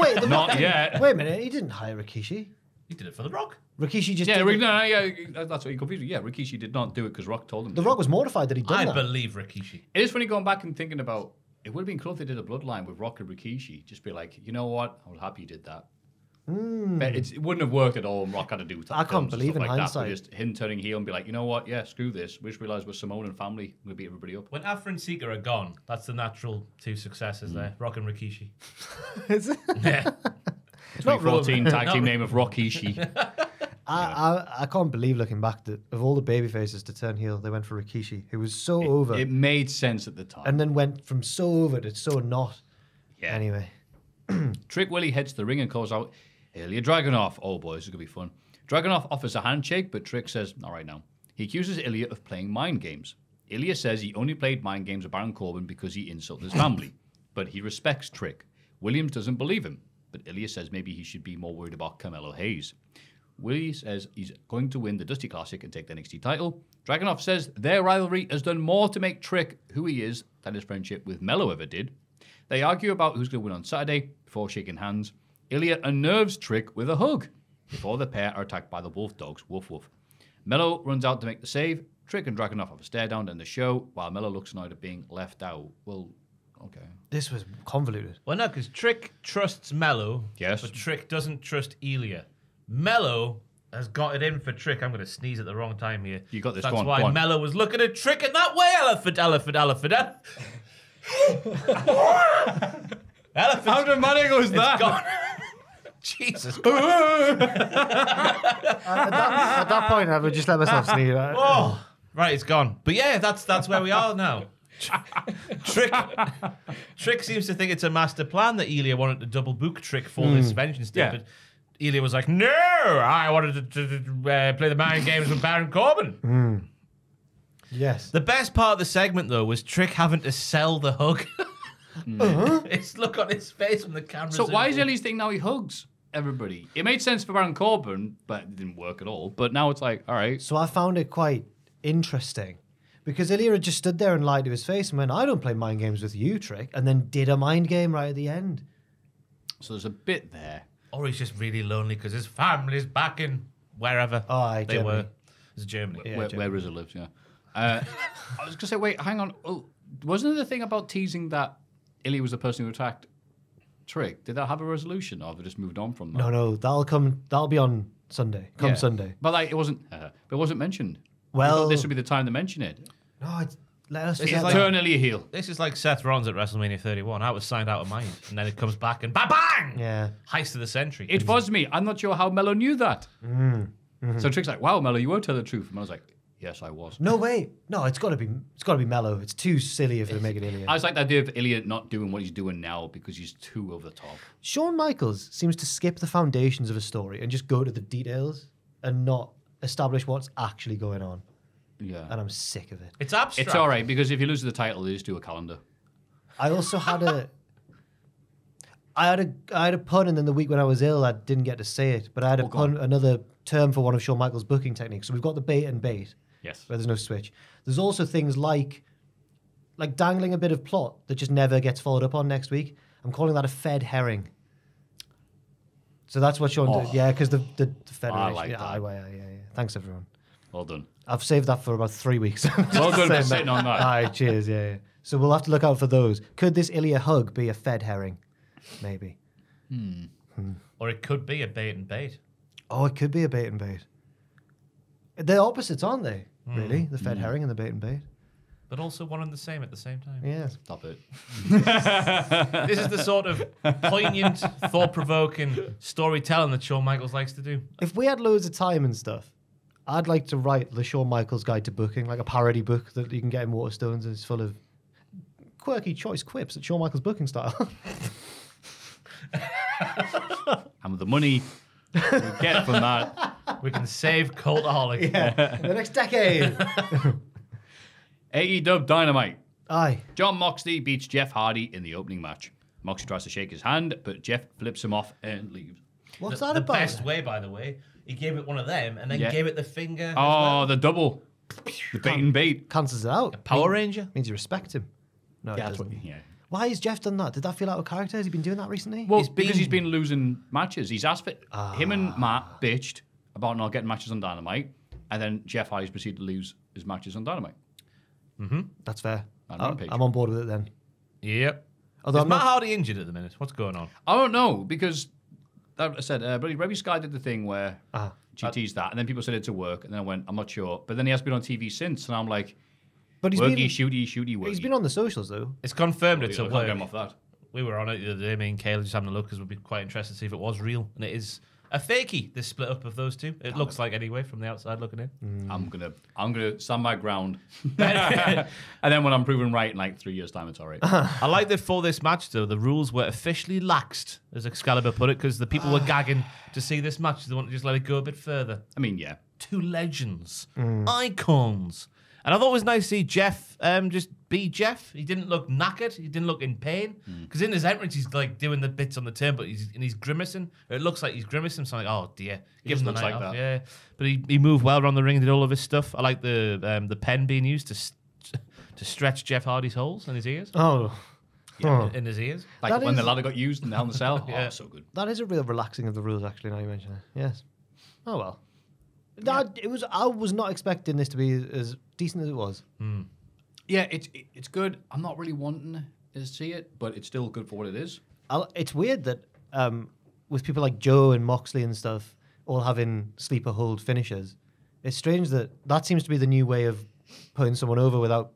Wait, the Not yet. Wait a minute. He didn't hire Rikishi. He did it for The Rock. Rikishi just Yeah, did Rick, it. no, no, yeah, that's what he confused me. Yeah, Rikishi did not do it because Rock told him. The to. Rock was mortified that he'd done I that. believe Rikishi. It is funny going back and thinking about. It would have been cool if they did a bloodline with Rock and Rikishi. Just be like, you know what? I was happy you did that. But it's, it wouldn't have worked at all. And Rock had to do. Hmm. I can't believe stuff in like hindsight. That, just him turning heel and be like, you know what? Yeah, screw this. We just realised we're Simone and family. We beat everybody up. When Afa and Sika are gone, that's the natural two successors there. Rock and Rikishi. Is it? Yeah. not 2014 tag team name of Rockishi. I, I I can't believe looking back that of all the baby faces to turn heel, they went for Rikishi, who was so over, It made sense at the time. and then went from so over to so not. Yeah. Anyway, Trick Willie heads to the ring and calls out Ilya Dragunov. Oh boy, this is going to be fun. Dragunov offers a handshake, but Trick says, all right now. He accuses Ilya of playing mind games. Ilya says he only played mind games with Baron Corbin because he insulted his family, but he respects Trick. Williams doesn't believe him, but Ilya says maybe he should be more worried about Carmelo Hayes. Willie says he's going to win the Dusty Classic and take the NXT title. Dragunov says their rivalry has done more to make Trick who he is than his friendship with Melo ever did. They argue about who's going to win on Saturday before shaking hands. Ilya unnerves Trick with a hug before the pair are attacked by the wolf dogs. Woof woof. Melo runs out to make the save. Trick and Dragunov have a stare down in the show while Melo looks annoyed at being left out. Well, okay. this was convoluted. Well, no, because Trick trusts Melo. Yes. But Trick doesn't trust Ilya. Melo has got it in for Trick. I'm going to sneeze at the wrong time here. You got this, That's go on, why go on. Melo was looking at Trick in that way. Elephant, elephant, elephant. ele- elephant. How dramatic was that? Gone. Jesus. At that, at that point, I would just let myself sneeze. Oh, right, it's gone. But yeah, that's that's where we are now. Trick, Trick seems to think it's a master plan that Ilya wanted to double book Trick for this vengeance day, Yeah. but Ilya was like, "No, I wanted to, to, to, uh, play the mind games with Baron Corbin." Yes. The best part of the segment though was Trick having to sell the hug. His look on his face when the camera. So why is in. Ilya's thing now he hugs everybody? It made sense for Baron Corbin, but it didn't work at all. But now it's like, all right. So I found it quite interesting because Ilya had just stood there and lied to his face and went, "I don't play mind games with you, Trick," and then did a mind game right at the end. So there's a bit there. Or he's just really lonely because his family's back in wherever Oh, aye, they Germany. were. It's Germany. Yeah, where, Germany. where Rizzo lives, yeah. Uh, I was gonna say, wait, hang on. Oh, wasn't there the thing about teasing that Ilya was the person who attacked trick, did that have a resolution, or have they just moved on from that? No, no, that'll come. That'll be on Sunday. Come Yeah. Sunday. But like, it wasn't. Uh, but it wasn't mentioned. I Well- this would be the time to mention it. No, it's, let us. This forget is like- that. Eternally a heel. This is like Seth Rollins at WrestleMania 31. I was signed out of mind, and then it comes back and bang bang, Yeah. heist of the century. It was me. I'm not sure how Melo knew that. Mm, mm-hmm. So Trick's like, "Wow, Melo, you won't tell the truth." And I was like, "Yes, I was." No way. No, it's got to be. It's got to be Melo. It's too silly if they make it Ilya. I was like the idea of Ilya not doing what he's doing now because he's too over the top. Shawn Michaels seems to skip the foundations of a story and just go to the details and not establish what's actually going on. Yeah. And I'm sick of it. It's abstract. It's all right because if you lose the title, they just do a calendar. I also had a. I had a I had a pun, and then the week when I was ill, I didn't get to say it. But I had a Oh, go pun, another term for one of Shawn Michaels' booking techniques. So we've got the bait and bait, Yes. where there's no switch. There's also things like, like dangling a bit of plot that just never gets followed up on next week. I'm calling that a fed herring. So that's what Shawn did. Oh. Yeah, because the, the the federation. like yeah, that. aye, aye, yeah, yeah. Thanks everyone. Well done. I've saved that for about three weeks. Well done for sitting on that. Aye, cheers. Yeah, yeah. So we'll have to look out for those. Could this Ilya hug be a fed herring? Maybe. Hmm. Hmm. Or it could be a bait and bait. Oh, it could be a bait and bait. They're opposites, aren't they? Hmm. Really, the fed hmm. herring and the bait and bait. But also one and the same at the same time. Yeah. Stop it. This is the sort of poignant, thought provoking storytelling that Shawn Michaels likes to do. If we had loads of time and stuff, I'd like to write the Shawn Michaels Guide to Booking, like a parody book that you can get in Waterstones, and it's full of quirky choice quips at Shawn Michaels booking style. And with the money we get from that, We can save Cultaholic. yeah, the next decade. AEW Dynamite. Aye. Jon Moxley beats Jeff Hardy in the opening match. Moxley tries to shake his hand, but Jeff flips him off and leaves. What's the, that the about? best way, by the way, he gave it one of them and then Yeah. gave it the finger. Oh, well. the double. The bait and bait. Cancels it out. Power Mean- Ranger. Means you respect him. No, Yeah, that's what, doesn't. yeah. Why has Jeff done that? Did that feel out of character? Has he been doing that recently? Well, He's because been- he's been losing matches. He's asked for him and ah. Matt bitched about not getting matches on Dynamite, and then Jeff Hardy's proceeded to lose his matches on Dynamite. That's fair. On I'm, Rampage. I'm on board with it then. Yep. Although Is I'm Matt not, Hardy injured at the minute? What's going on? I don't know because like I said, uh, but Reby Sky did the thing where Ah. she teased that, and then people said it to work, and then I went, I'm not sure. But then he has been on TV since, and I'm like, but he's worky, been, shooty, shooty, worky. he's been on the socials though. It's confirmed Well, it's I a can't get work. off that. We were on it the other day, me and Kayla just having a look because we'd be quite interested to see if it was real. And it is a fakey, this split up of those two. It looks like anyway from the outside looking in. I'm gonna, I'm gonna stand my ground, and then when I'm proven right in like three years' time, it's all right. I like that for this match, though, the rules were officially laxed, as Excalibur put it, because the people were gagging to see this match. They want to just let it go a bit further. I mean, yeah, Two legends, icons. And I thought it was nice to see Jeff um, just be Jeff. He didn't look knackered. He didn't look in pain. Because in his entrance, he's like doing the bits on the turn, but he's and he's grimacing. It looks like he's grimacing. So I'm like, oh dear, give just him the night like off. that. Yeah, but he, he moved well around the ring. Did all of his stuff. I like the um, the pen being used to s- to stretch Jeff Hardy's holes in his ears. Oh, Yeah, in his ears. like That when the is- ladder got used in the Hell in the Cell. Yeah. Oh, so good. that is a real relaxing of the rules. Actually, now you mention it. Yes. Oh well. That it was. I was not expecting this to be as decent as it was. Yeah, it's it's good. I'm not really wanting to see it, but it's still good for what it is. I'll, it's weird that um, with people like Joe and Moxley and stuff all having sleeper hold finishes, it's strange that that seems to be the new way of putting someone over without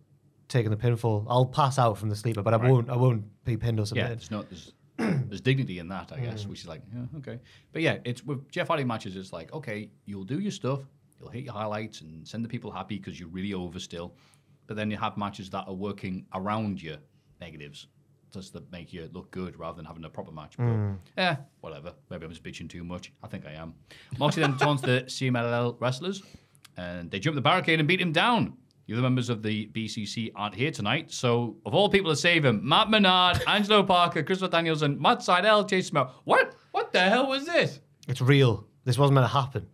taking the pinfall. I'll pass out from the sleeper, but I won't. I won't be pinned or something. Yeah, there's not there's, there's dignity in that, I guess, which is like yeah, okay. But yeah, it's with Jeff Hardy matches. It's like okay, you'll do your stuff, you'll hit your highlights and send the people happy because you're really over still. But then you have matches that are working around your negatives, just that make you look good rather than having a proper match. But yeah, whatever. Maybe I'm just bitching too much. I think I am. Moxley then taunts the CMLL wrestlers, and they jump the barricade and beat him down. The other members of the BCC aren't here tonight, so of all people to save him, Matt Menard, Angelo Parker, Christopher Danielson, Matt Sydal, Chase Smith. What? What the hell was this? It's real. This wasn't meant to happen.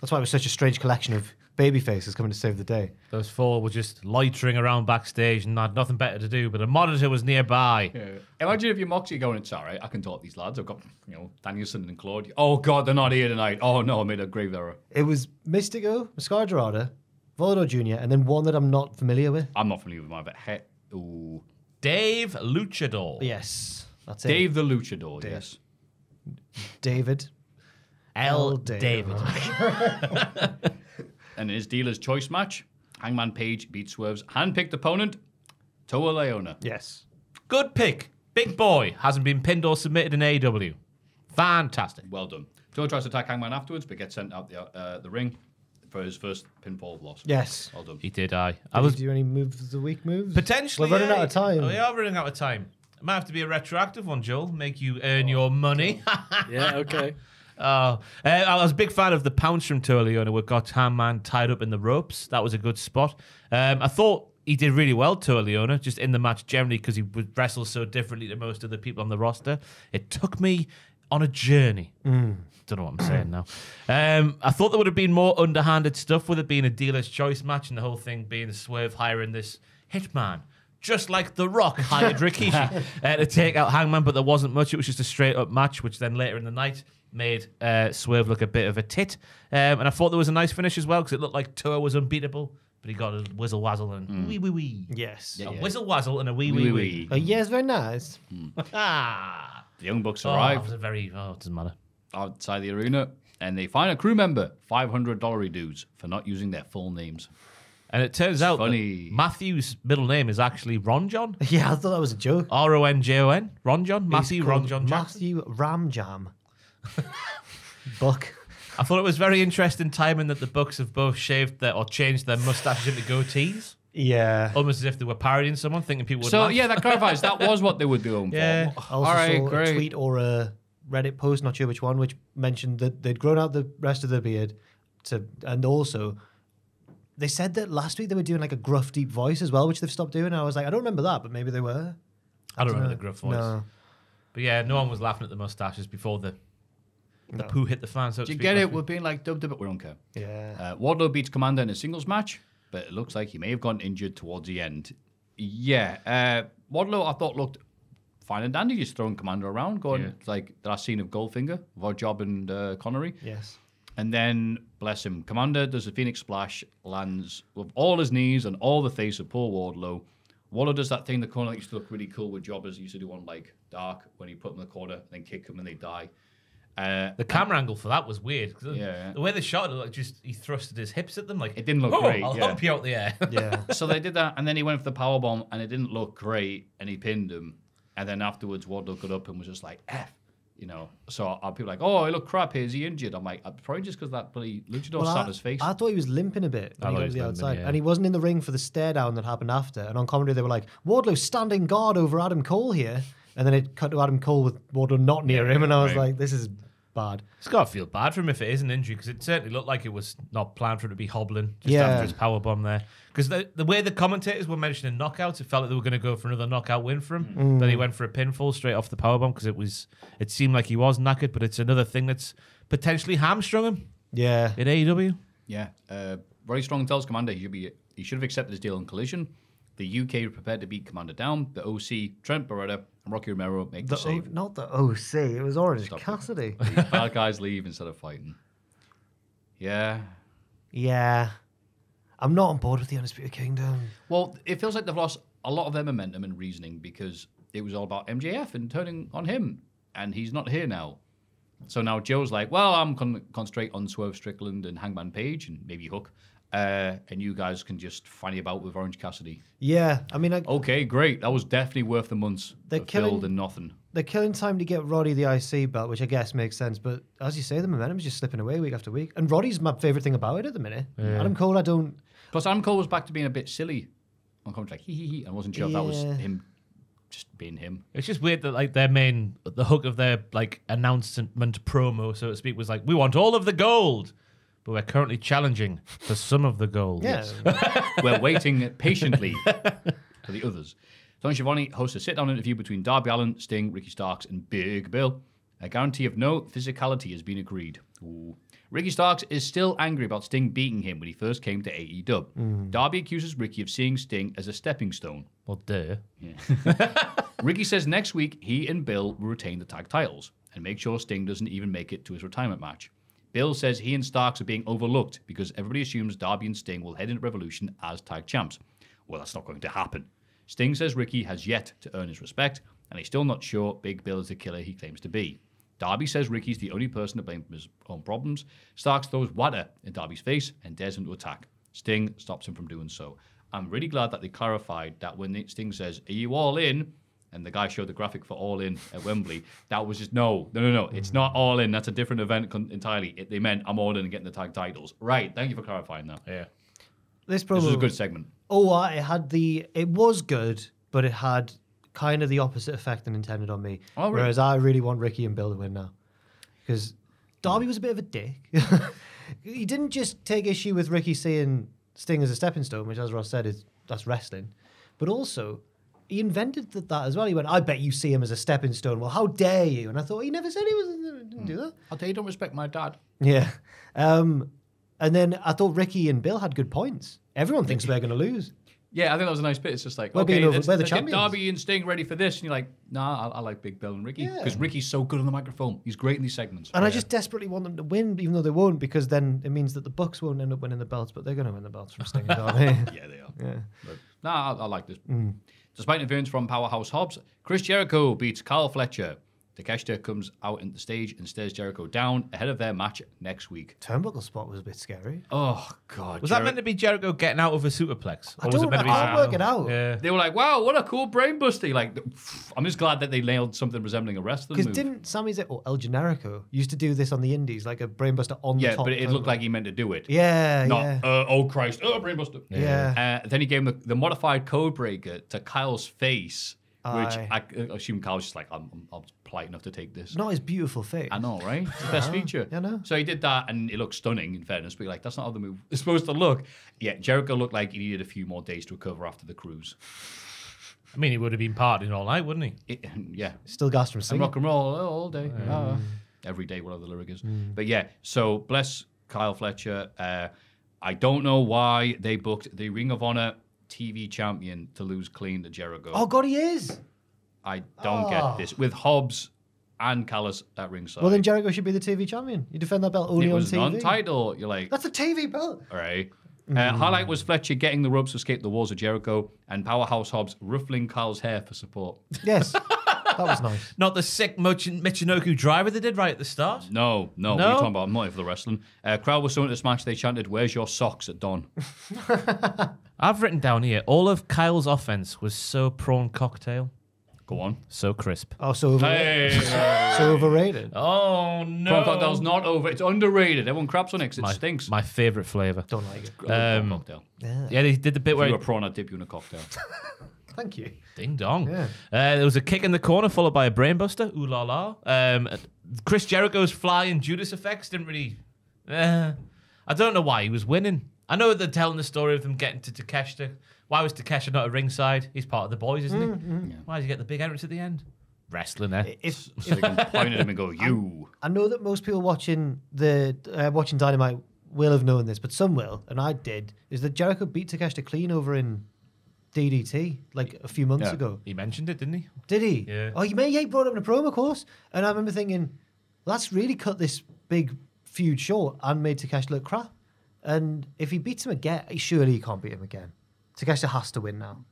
That's why it was such a strange collection of baby faces coming to save the day. Those four were just loitering around backstage and had nothing better to do, but a monitor was nearby. Yeah. Imagine if you're Moxie going, it's all right, I can talk these lads. I've got, you know, Danielson and Claude. Oh, God, they're not here tonight. Oh, no, I made a grave error. It was Místico, Mascara Dorada, Volador Jr., and then one that I'm not familiar with. I'm not familiar with mine, but he- ooh. Dave Luchador. Yes. That's it. Dave the Luchador, yes. David. L. L. David. And in his dealer's choice match, Hangman Page beat Swerve's handpicked opponent, Toa Liona. Yes. Good pick. Big boy hasn't been pinned or submitted in AEW. Fantastic. Well done. Toa tries to attack Hangman afterwards, but gets sent out the, uh, the ring for his first pinfall loss. Yes. Well done. He did. I. I Did was you do any moves of the week moves? potentially. We're running yeah. out of time. Oh, we are running out of time. It might have to be a retroactive one, Joel. Make you earn your money. Yeah, okay. Oh, uh, I was a big fan of the pounce from Toa Liona where got Hangman tied up in the ropes. That was a good spot. Um, I thought he did really well, Toa Liona, just in the match generally because he would wrestle so differently to most of the people on the roster. It took me on a journey. Don't know what I'm saying now. Um, I thought there would have been more underhanded stuff with it being a dealer's choice match and the whole thing being Swerve hiring this hitman. Just like The Rock hired Rikishi uh, to take out Hangman, but there wasn't much. It was just a straight up match, which then later in the night made uh, Swerve look a bit of a tit. Um, and I thought there was a nice finish as well because it looked like Toa was unbeatable, but he got a whizzle wazzle and wee wee wee. yes. A whizzle wazzle and a wee wee Wee wee. wee. Oh, yes, very nice. Ah. The Young Bucks Oh, arrive that a very. Oh, it doesn't matter. outside the arena and they find a crew member, $500 dues, for not using their full names. And it turns out that funny. Matthew's middle name is actually Ron John. Yeah, I thought that was a joke. R O N J O N. Ron John. Matthew Ron John Jackson. Matthew Ramjam. Buck. I thought it was very interesting timing that the Bucks have both shaved their or changed their mustaches into goatees, Yeah. almost as if they were parodying someone, thinking people would So, laugh. yeah, that clarifies. that was what they were doing Yeah. for. I also All right, saw great. a tweet or a Reddit post, not sure which one, which mentioned that they'd grown out the rest of their beard to, and also they said that last week they were doing like a gruff, deep voice as well, which they've stopped doing. And I was like, I don't remember that, but maybe they were. I don't remember the gruff voice. No. But yeah, no one was laughing at the mustaches before the the poo hit the fan. So Do you speak, get it? We're being like dubbed a bit. We don't care. Yeah. Uh, Wardlow beats Komander in a singles match, but it looks like he may have gotten injured towards the end. Yeah, uh, Wardlow I thought looked fine and dandy, just throwing Komander around, going Yeah. like the last scene of Goldfinger, of Job and uh, Connery. yes. And then, bless him, Komander does a Phoenix Splash, lands with all his knees and all the face of poor Wardlow. Wardlow does that thing that corner used to look really cool with jobbers used to do on like Dark when he put them in the corner and then kick them and they die. Uh, The camera angle for that was weird. Yeah. The way they shot it, like just he thrusted his hips at them, like It didn't look "Oh, great, I'll yeah. hump you out the air. Yeah. so they did that, and then he went for the power bomb, and it didn't look great, and he pinned him. And then afterwards, Wardlow got up and was just like, "F," you know. So uh, people like, "Oh, he looked crap. Is he injured?" I'm like, uh, probably just because that bloody luchador Well, sat I, on his face. I thought he was limping a bit I when thought he he got to the limping, outside. yeah. And he wasn't in the ring for the stare down that happened after. And on commentary, they were like, Wardlow standing guard over Adam Cole here. And then it cut to Adam Cole with Wardlow not near him. And I was right. like, this is bad. It's got to feel bad for him if it is an injury because it certainly looked like it was not planned for him to be hobbling just Yeah. after his power bomb there. Because the, the way the commentators were mentioning knockouts, it felt like they were going to go for another knockout win for him. Then he went for a pinfall straight off the power bomb because it was it seemed like he was knackered, but it's another thing that's potentially hamstrung him Yeah. in AEW. yeah, uh, Roddy Strong tells Komander he should be he should have accepted his deal on Collision. The UK are prepared to beat Komander down. The OC, Trent Beretta, and Rocky Romero make the, The o- save. not the OC. It was Orange Stop. Cassidy. Bad guys leave instead of fighting. Yeah. yeah. I'm not on board with the Undisputed Kingdom. Well, it feels like they've lost a lot of their momentum and reasoning because it was all about MJF and turning on him, and he's not here now. So now Joe's like, well, I'm con- concentrate on Swerve Strickland and Hangman Page and maybe Hook, uh, and you guys can just fanny about with Orange Cassidy. Yeah. I mean, I, Okay, great. That was definitely worth the months They're of killing- filled and nothing. they're killing time to get Roddy the IC belt, which I guess makes sense. But as you say, the momentum's just slipping away week after week. And Roddy's my favorite thing about it at the minute. Adam Cole, I don't. Plus, Adam Cole was back to being a bit silly on commentary, like hee hee hee. I wasn't sure if that was him just being him. It's just weird that like their main the hook of their like announcement promo, so to speak, was like, "We want all of the gold, but we're currently challenging for some of the gold." Yeah. We're waiting patiently for the others. Tony Schiavone hosts a sit-down interview between Darby Allin, Sting, Ricky Starks, and Big Bill. A guarantee of no physicality has been agreed. Ooh. Ricky Starks is still angry about Sting beating him when he first came to AEW. Mm. Darby accuses Ricky of seeing Sting as a stepping stone. Well, duh. Ricky says next week he and Bill will retain the tag titles and make sure Sting doesn't even make it to his retirement match. Bill says he and Starks are being overlooked because everybody assumes Darby and Sting will head into Revolution as tag champs. Well, that's not going to happen. Sting says Ricky has yet to earn his respect, and he's still not sure Big Bill is the killer he claims to be. Darby says Ricky's the only person to blame for his own problems. Starks throws water in Darby's face and dares him to attack. Sting stops him from doing so. I'm really glad that they clarified that when Sting says, Are you all in? And the guy showed the graphic for All In at Wembley. That was just no, no, no, no. It's not All In. That's a different event con- entirely. It, they meant I'm all in and getting the tag titles. Right. Thank you for clarifying that. Yeah. This This was a good segment. Oh, uh, it had the. It was good, but it had kind of the opposite effect than intended on me. Oh, really? Whereas I really want Ricky and Bill to win now, because Darby was a bit of a dick. he didn't just take issue with Ricky seeing Sting as a stepping stone, which, as Ross said, is that's wrestling, but also. He invented th- that as well. He went, "I bet you see him as a stepping stone." Well, how dare you? And I thought he never said he was. Didn't do that. I'll tell you, don't respect my dad. Yeah. Um, and then I thought Ricky and Bill had good points. Everyone thinks they're going to lose. Yeah, I think that was a nice bit. It's just like, We're okay, over- let's, we're the let's get champions. Darby and Sting ready for this. And you're like, nah, I, I like Big Bill and Ricky. Yeah. Because Ricky's so good on the microphone. He's great in these segments. And I just desperately want them to win, even though they won't, because then it means that the Bucks won't end up winning the belts, but they're going to win the belts from Sting and Darby. yeah, they are. yeah. But nah, I, I like this. Mm. Despite interference from Powerhouse Hobbs, Chris Jericho beats Kyle Fletcher. Takeshita comes out into the stage and stares Jericho down ahead of their match next week. Turnbuckle spot was a bit scary. Oh God! Was that meant to be Jericho getting out of a superplex? I Or was don't it meant to know. be I can't work it out. Yeah. They were like, "Wow, what a cool brain buster!" Like, I'm just glad that they nailed something resembling a wrestling Because move. Cuz didn't Sami Zayn or El Generico used to do this on the Indies, like a brainbuster on the yeah, top? but it looked like he meant to do it. Yeah, Not, yeah. uh, oh Christ, oh brainbuster. Yeah. Uh, then he gave him the, the modified code breaker to Kyle's face, which I, I assume Kyle's just like, I'm, I'm, I'm polite enough to take this. It's not his beautiful face. I know, right? It's the best feature. I know. So he did that, and it looked stunning. In fairness, but you're like, that's not how the move is supposed to look. Yeah, Jericho looked like he needed a few more days to recover after the cruise. I mean, he would have been partying all night, wouldn't he? It, yeah, Still gassed from and rock and roll all day, Ah. every day, whatever the lyric is. But yeah, so bless Kyle Fletcher. Uh, I don't know why they booked the Ring of Honor TV champion to lose clean to Jericho. Oh, God, he is. I don't Oh. get this with Hobbs and Callis at ringside. Well, then Jericho should be the TV champion. You defend that belt only it on was TV. non-title. You're like, That's a TV belt. All right. Uh, highlight was Fletcher getting the ropes to escape the walls of Jericho and Powerhouse Hobbs ruffling Kyle's hair for support. Yes. that was nice. Not the sick Michin- Michinoku driver they did right at the start. No, no, what No? are you talking about? I'm not here for the wrestling. Uh, crowd was so into this match, they chanted, Where's your socks at dawn? I've written down here all of Kyle's offense was so prawn cocktail, Go on. so crisp. Oh, so overrated. Hey! So overrated. Oh no! Prawn cocktail's not over. It's underrated. Everyone craps on it 'cause it my, stinks. My favorite flavor. Don't like it. I love um, cocktail. Yeah, they did the bit If where you were a prawn, I'd dip you in a cocktail. Thank you. Ding dong. Yeah. Uh, there was a kick in the corner followed by a brainbuster. Ooh la la. Um, Chris Jericho's flying Judas effects didn't really. Uh, I don't know why he was winning. I know they're telling the story of them getting to Takeshita. Why was Takeshita not at ringside? He's part of the boys, isn't he? Mm, mm. Why does he get the big entrance at the end? Wrestling there. If, so they can point at him and go, You. I know that most people watching the uh, watching Dynamite will have known this, but some will, and I did. Is that Jericho beat Takeshita clean over in DDT like a few months Yeah. ago? He mentioned it, didn't he? Did he? Yeah. Oh, he may yeah, he brought up in a promo course, and I remember thinking, well, that's really cut this big feud short and made Takeshita look crap. And if he beats him again, surely he can't beat him again. Takeshita has to win now.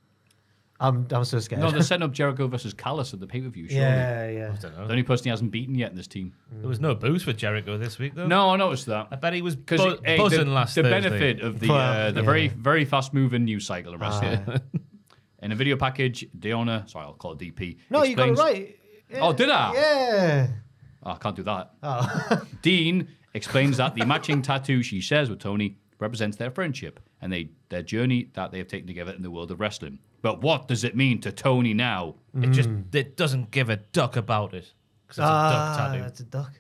I'm I'm so scared. No, they're setting up Jericho versus Callis at the pay per view, surely. yeah, yeah. I don't know. The only person he hasn't beaten yet in this team. There was no boost for Jericho this week, though. No, I noticed that. I bet he was Because bu- buzzing last the Thursday. benefit of the uh, the yeah. very very fast moving news cycle of wrestling. Aye. In a video package, Deonna, sorry, I'll call it DP. no, you got it explains- right. Yeah. Oh, did I? Yeah. Oh, I can't do that. Oh. Dean explains that the matching tattoo she shares with Toni represents their friendship and they their journey that they have taken together in the world of wrestling. But what does it mean to Toni now? It just it doesn't give a duck about it. 'Cause it's a ah, duck tattoo. that's a duck.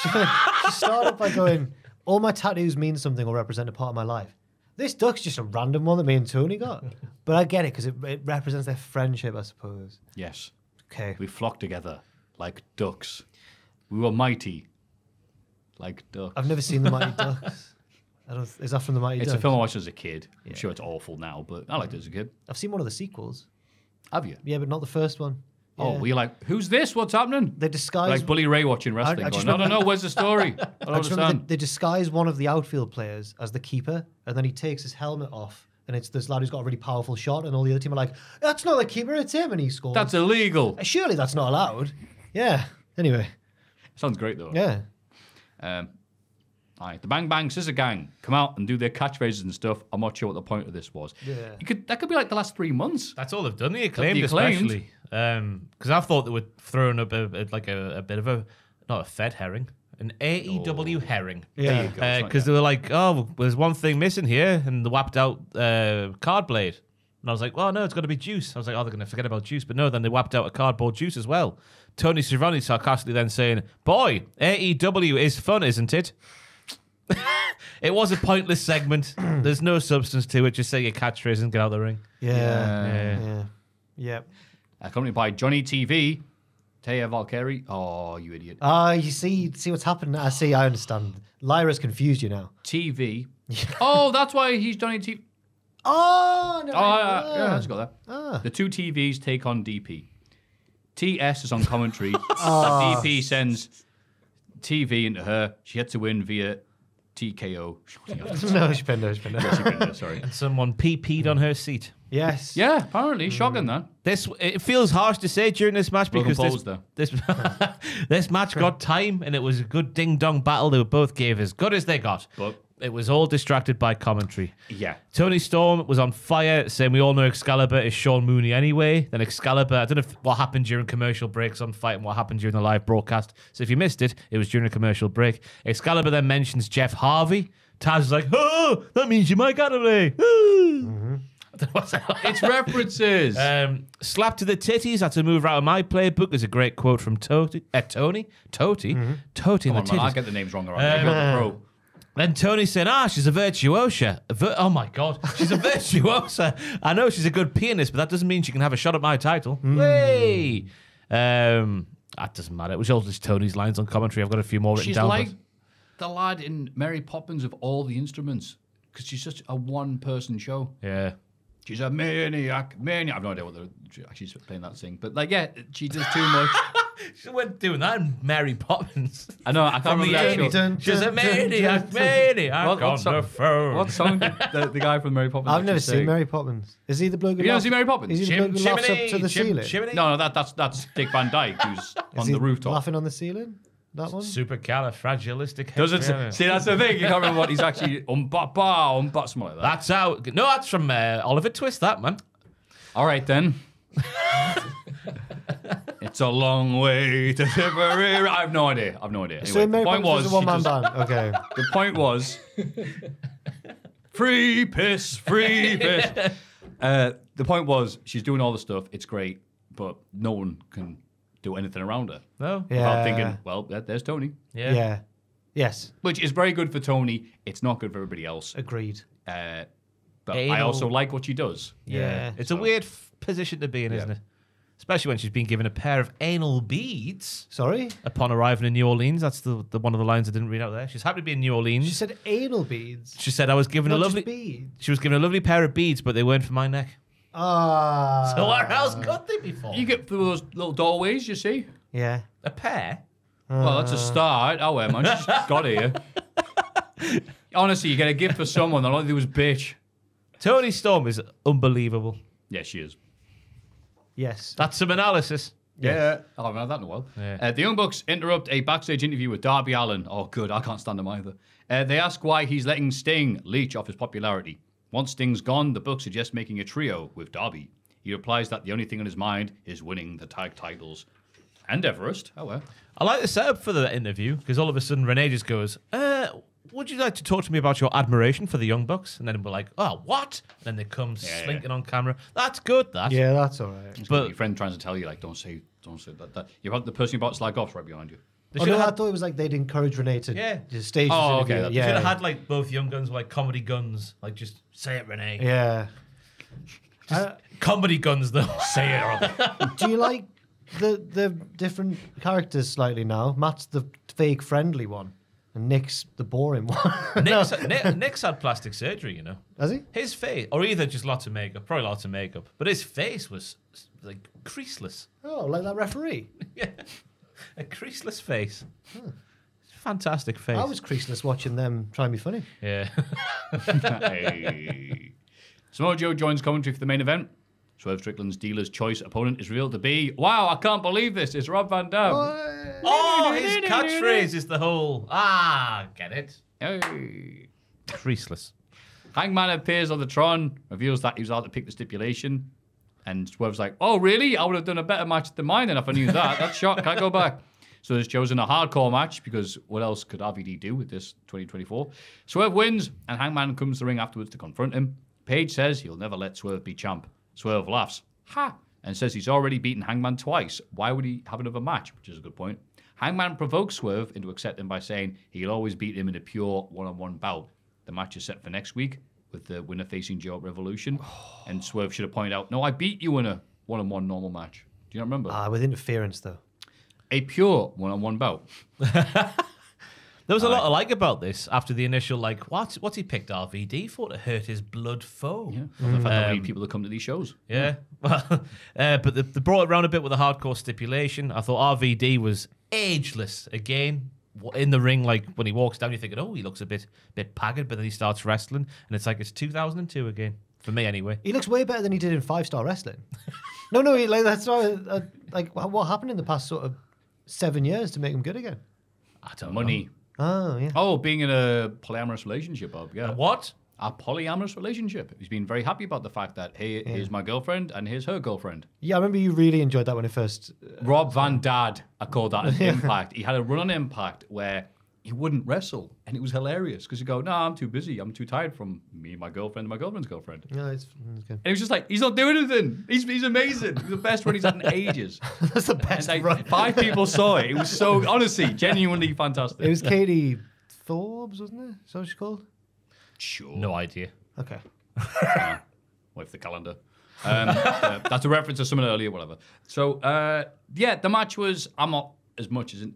She, she started by going, all my tattoos mean something or represent a part of my life. This duck's just a random one that me and Toni got. But I get it because it, it represents their friendship, I suppose. Yes, Okay. we flocked together like ducks. We were mighty like ducks. I've never seen the Mighty Ducks. I don't, is that from the Mighty it's Ducks? a film I watched as a kid. I'm sure it's awful now, but I liked it as a kid. I've seen one of the sequels. Have you? Yeah, but not the first one. Oh, Yeah. were you like, who's this? What's happening? They disguise. Like Bully Ray watching wrestling. I going, just no, no, remember- no, where's the story? I don't I just remember understand. they, they disguise one of the outfield players as the keeper, and then he takes his helmet off and it's this lad who's got a really powerful shot, and all the other team are like, "That's not the keeper, it's him," and he scores. That's illegal. surely that's not allowed. Yeah. Anyway, Sounds great though. yeah. Um, aye, the Bang Bang Scissor Gang come out and do their catchphrases and stuff. I'm not sure what the point of this was. Yeah. You could that could be like the last three months. That's all they've done. The acclaimed, The Acclaimed. especially, because I thought they were throwing up a, a- like a, a bit of a not a Fed herring, an AEW herring. Yeah. you go. It's not because they were like, oh, there's one thing missing here, and they whapped out uh, card blade. And I was like, well, no, it's got to be juice. I was like, oh, they're going to forget about juice. But no, then they whapped out a cardboard juice as well. Tony Schiavone sarcastically then saying, boy, AEW is fun, isn't it? It was a pointless segment. There's no substance to it. Just say your catchphrase and get out of the ring. Yeah. Yeah. Yeah. Yep. Accompanied by Johnny TV, Taya Valkyrie. Oh, you idiot. Ah, you see, see what's happened. I see. I understand. Lyra's confused you now. TV. oh, that's why he's Johnny TV. Oh no! Oh, yeah, yeah, I just got that. Ah. The two TVs take on DP. TS is on commentary. Ah. DP sends TV into her. She had to win via TKO. no, Shpendo, Shpendo. Sorry. Someone pee-peed on her seat. Yes. Yeah, apparently. Shocking that. This it feels harsh to say during this match Logan because this, Paul's there. this this match got time and it was a good ding dong battle. They both gave as good as they got. But- it was all distracted by commentary. Yeah. Toni Storm was on fire, saying we all know Excalibur is Sean Mooney anyway. Then Excalibur, I don't know if, what happened during commercial breaks on Fight and what happened during the live broadcast. So if you missed it, it was during a commercial break. Excalibur then mentions Jeff Harvey. Taz is like, oh, that means you might get it. I don't know what's that like. It's references. Um, slap to the titties. That's a move out of my playbook. Is a great quote from Toti, uh, Toni, Toti, Toti Come on, the man. I get the names wrong got the pro. Then Toni said, "Ah, she's a virtuosa. A vir- oh my god, she's a virtuosa. I know she's a good pianist, but that doesn't mean she can have a shot at my title. Hey, um, that doesn't matter. It was all just Toni's lines on commentary. I've got a few more written She's down. like but- the lad in Mary Poppins of all the instruments because she's such a one person show. yeah, She's a maniac, maniac. I've no idea what they're actually playing that thing, but like, yeah, she does too much. she went doing that in Mary Poppins. I know. I can't From remember the the actual. 80s. Dun, She's a dun, dun, maniac, dun, dun. maniac What- what on song- the phone. What song did the, the guy from Mary Poppins? I've never seen sing? Mary Poppins. Is he the bloke who You never laughs- seen Mary Poppins? Is he the Chim- bloke who laughs up chimney, to the chim- ceiling? chimney. No, no, that, that's that's Dick Van Dyke who's Is on he the rooftop. Laughing on the ceiling? That one? Supercalifragilistic. Doesn't see that's the thing. You can't remember what he's actually um ba ba um ba something like that. That's out. No, that's from uh, Oliver Twist. That man. All right then. it's a long way to Tipperary. I have no idea. I have no idea. Anyway, so the point was, was a one man she band. Okay. the point was, free piss, free piss. Uh, the point was, she's doing all the stuff. It's great, but no one can do anything around her No. Yeah. without thinking, well, there- there's Toni. Yeah. Yeah. Yes. Which is very good for Toni. It's not good for everybody else. Agreed. Uh, but I Anal. also like what she does. Yeah. It's a weird f- position to be in, isn't it? Especially when she's been given a pair of anal beads Sorry? upon arriving in New Orleans. That's the, the one of the lines I didn't read out there. She's happy to be in New Orleans. She said anal beads. She said I was given Not a just lovely. beads. She was given a lovely pair of beads, but they weren't for my neck. Ah. So where else could they be for? You get through those little doorways, you see. Yeah. a pair. Well, that's a start. Oh, well, man, she just got here. Honestly, you get a gift for someone. All they do is bitch. Toni Storm is unbelievable. Yeah, she is. Yes. That's some analysis. Yeah. Oh, I haven't had that in a while. Yeah. Uh, the Young Bucks interrupt a backstage interview with Darby Allin. Oh, good. I can't stand him either. Uh, they ask why he's letting Sting leech off his popularity. Once Sting's gone, the book suggests making a trio with Darby. He replies that the only thing on his mind is winning the tag titles. And Everest. Oh, well. I like the setup for the interview because all of a sudden Renee just goes, uh, would you like to talk to me about your admiration for the Young Bucks? And then we're like, oh, what? And then they come Yeah, slinking on camera. That's good, that. Yeah, that's all right. But But- your friend trying to tell you, like, don't say, don't say that. that. You've had the person about slag offs right behind you. They Oh, should no, I have had, thought it was like they'd encourage Renee to Yeah. just stage Oh, this okay, interview. that- they should have had like both Young Guns were like comedy guns. Like just say it, Renee. yeah. Uh, Comedy guns though. say it. Or do you like the the different characters slightly now? Matt's the fake friendly one, and Nick's the boring one. Nick's, Nick, Nick's had plastic surgery, you know. Has he? His face, or either just lots of makeup, probably lots of makeup, but his face was like creaseless. Oh, like that referee. Yeah, a creaseless face. Fantastic face. I was creaseless watching them try and be funny. Yeah. hey. Samoa Joe joins commentary for the main event. Swerve Strickland's dealer's choice opponent is revealed to be, wow, I can't believe this. It's Rob Van Dam. Oh, his catchphrase is the whole. Ah, get it? Hey. Creaseless. Hangman appears on the Tron, reveals that he was out to pick the stipulation. And Swerve's like, oh, really? I would have done a better match than mine then if I knew that. That's shot. Can't go back. So there's chosen a hardcore match because what else could RVD do with this 2024? Swerve wins, and Hangman comes to the ring afterwards to confront him. Page says he'll never let Swerve be champ. Swerve laughs, ha, and says he's already beaten Hangman twice. Why would he have another match? Which is a good point. Hangman provokes Swerve into accepting by saying he'll always beat him in a pure one on one bout. The match is set for next week with the winner facing Joe Revolution. and Swerve should have pointed out, no, I beat you in a one on one normal match. Do you not remember? Ah, with interference though. A pure one on one bout. There was a lot I like about this after the initial, like, what? What's he picked RVD for to hurt his blood foe? Yeah. Love the fact that we need people to come to these shows. Yeah. Well, uh, but they, they brought it around a bit with a hardcore stipulation. I thought RVD was ageless again in the ring. Like when he walks down, you're thinking, oh, he looks a bit bit haggard, but then he starts wrestling, and it's like it's 2002 again for me anyway. He looks way better than he did in five star wrestling. no, no, he- like that's not, uh, like what happened in the past sort of seven years to make him good again. I don't Money. Oh yeah. Oh, being in a polyamorous relationship, Bob. Yeah. know. What? A polyamorous relationship. He's been very happy about the fact that, hey, here's my girlfriend and here's her girlfriend. Yeah, I remember you really enjoyed that when it first. Uh, Rob Van Dad, I call that an impact. He had a run on impact where he wouldn't wrestle, and it was hilarious because you go, "No, I'm too busy. I'm too tired from me and my girlfriend and my girlfriend's girlfriend." Yeah, it's, it's good. And he was just like, "He's not doing anything. He's he's amazing. He's the best run he's had in ages." That's the And best like run. five people saw it. It was so honestly, genuinely fantastic. It was Katie Forbes, wasn't it? Is that what she's called? sure. No idea. Okay. with the calendar. Um, uh, that's a reference to someone earlier, whatever. So uh, yeah, the match was. I'm not as much as in,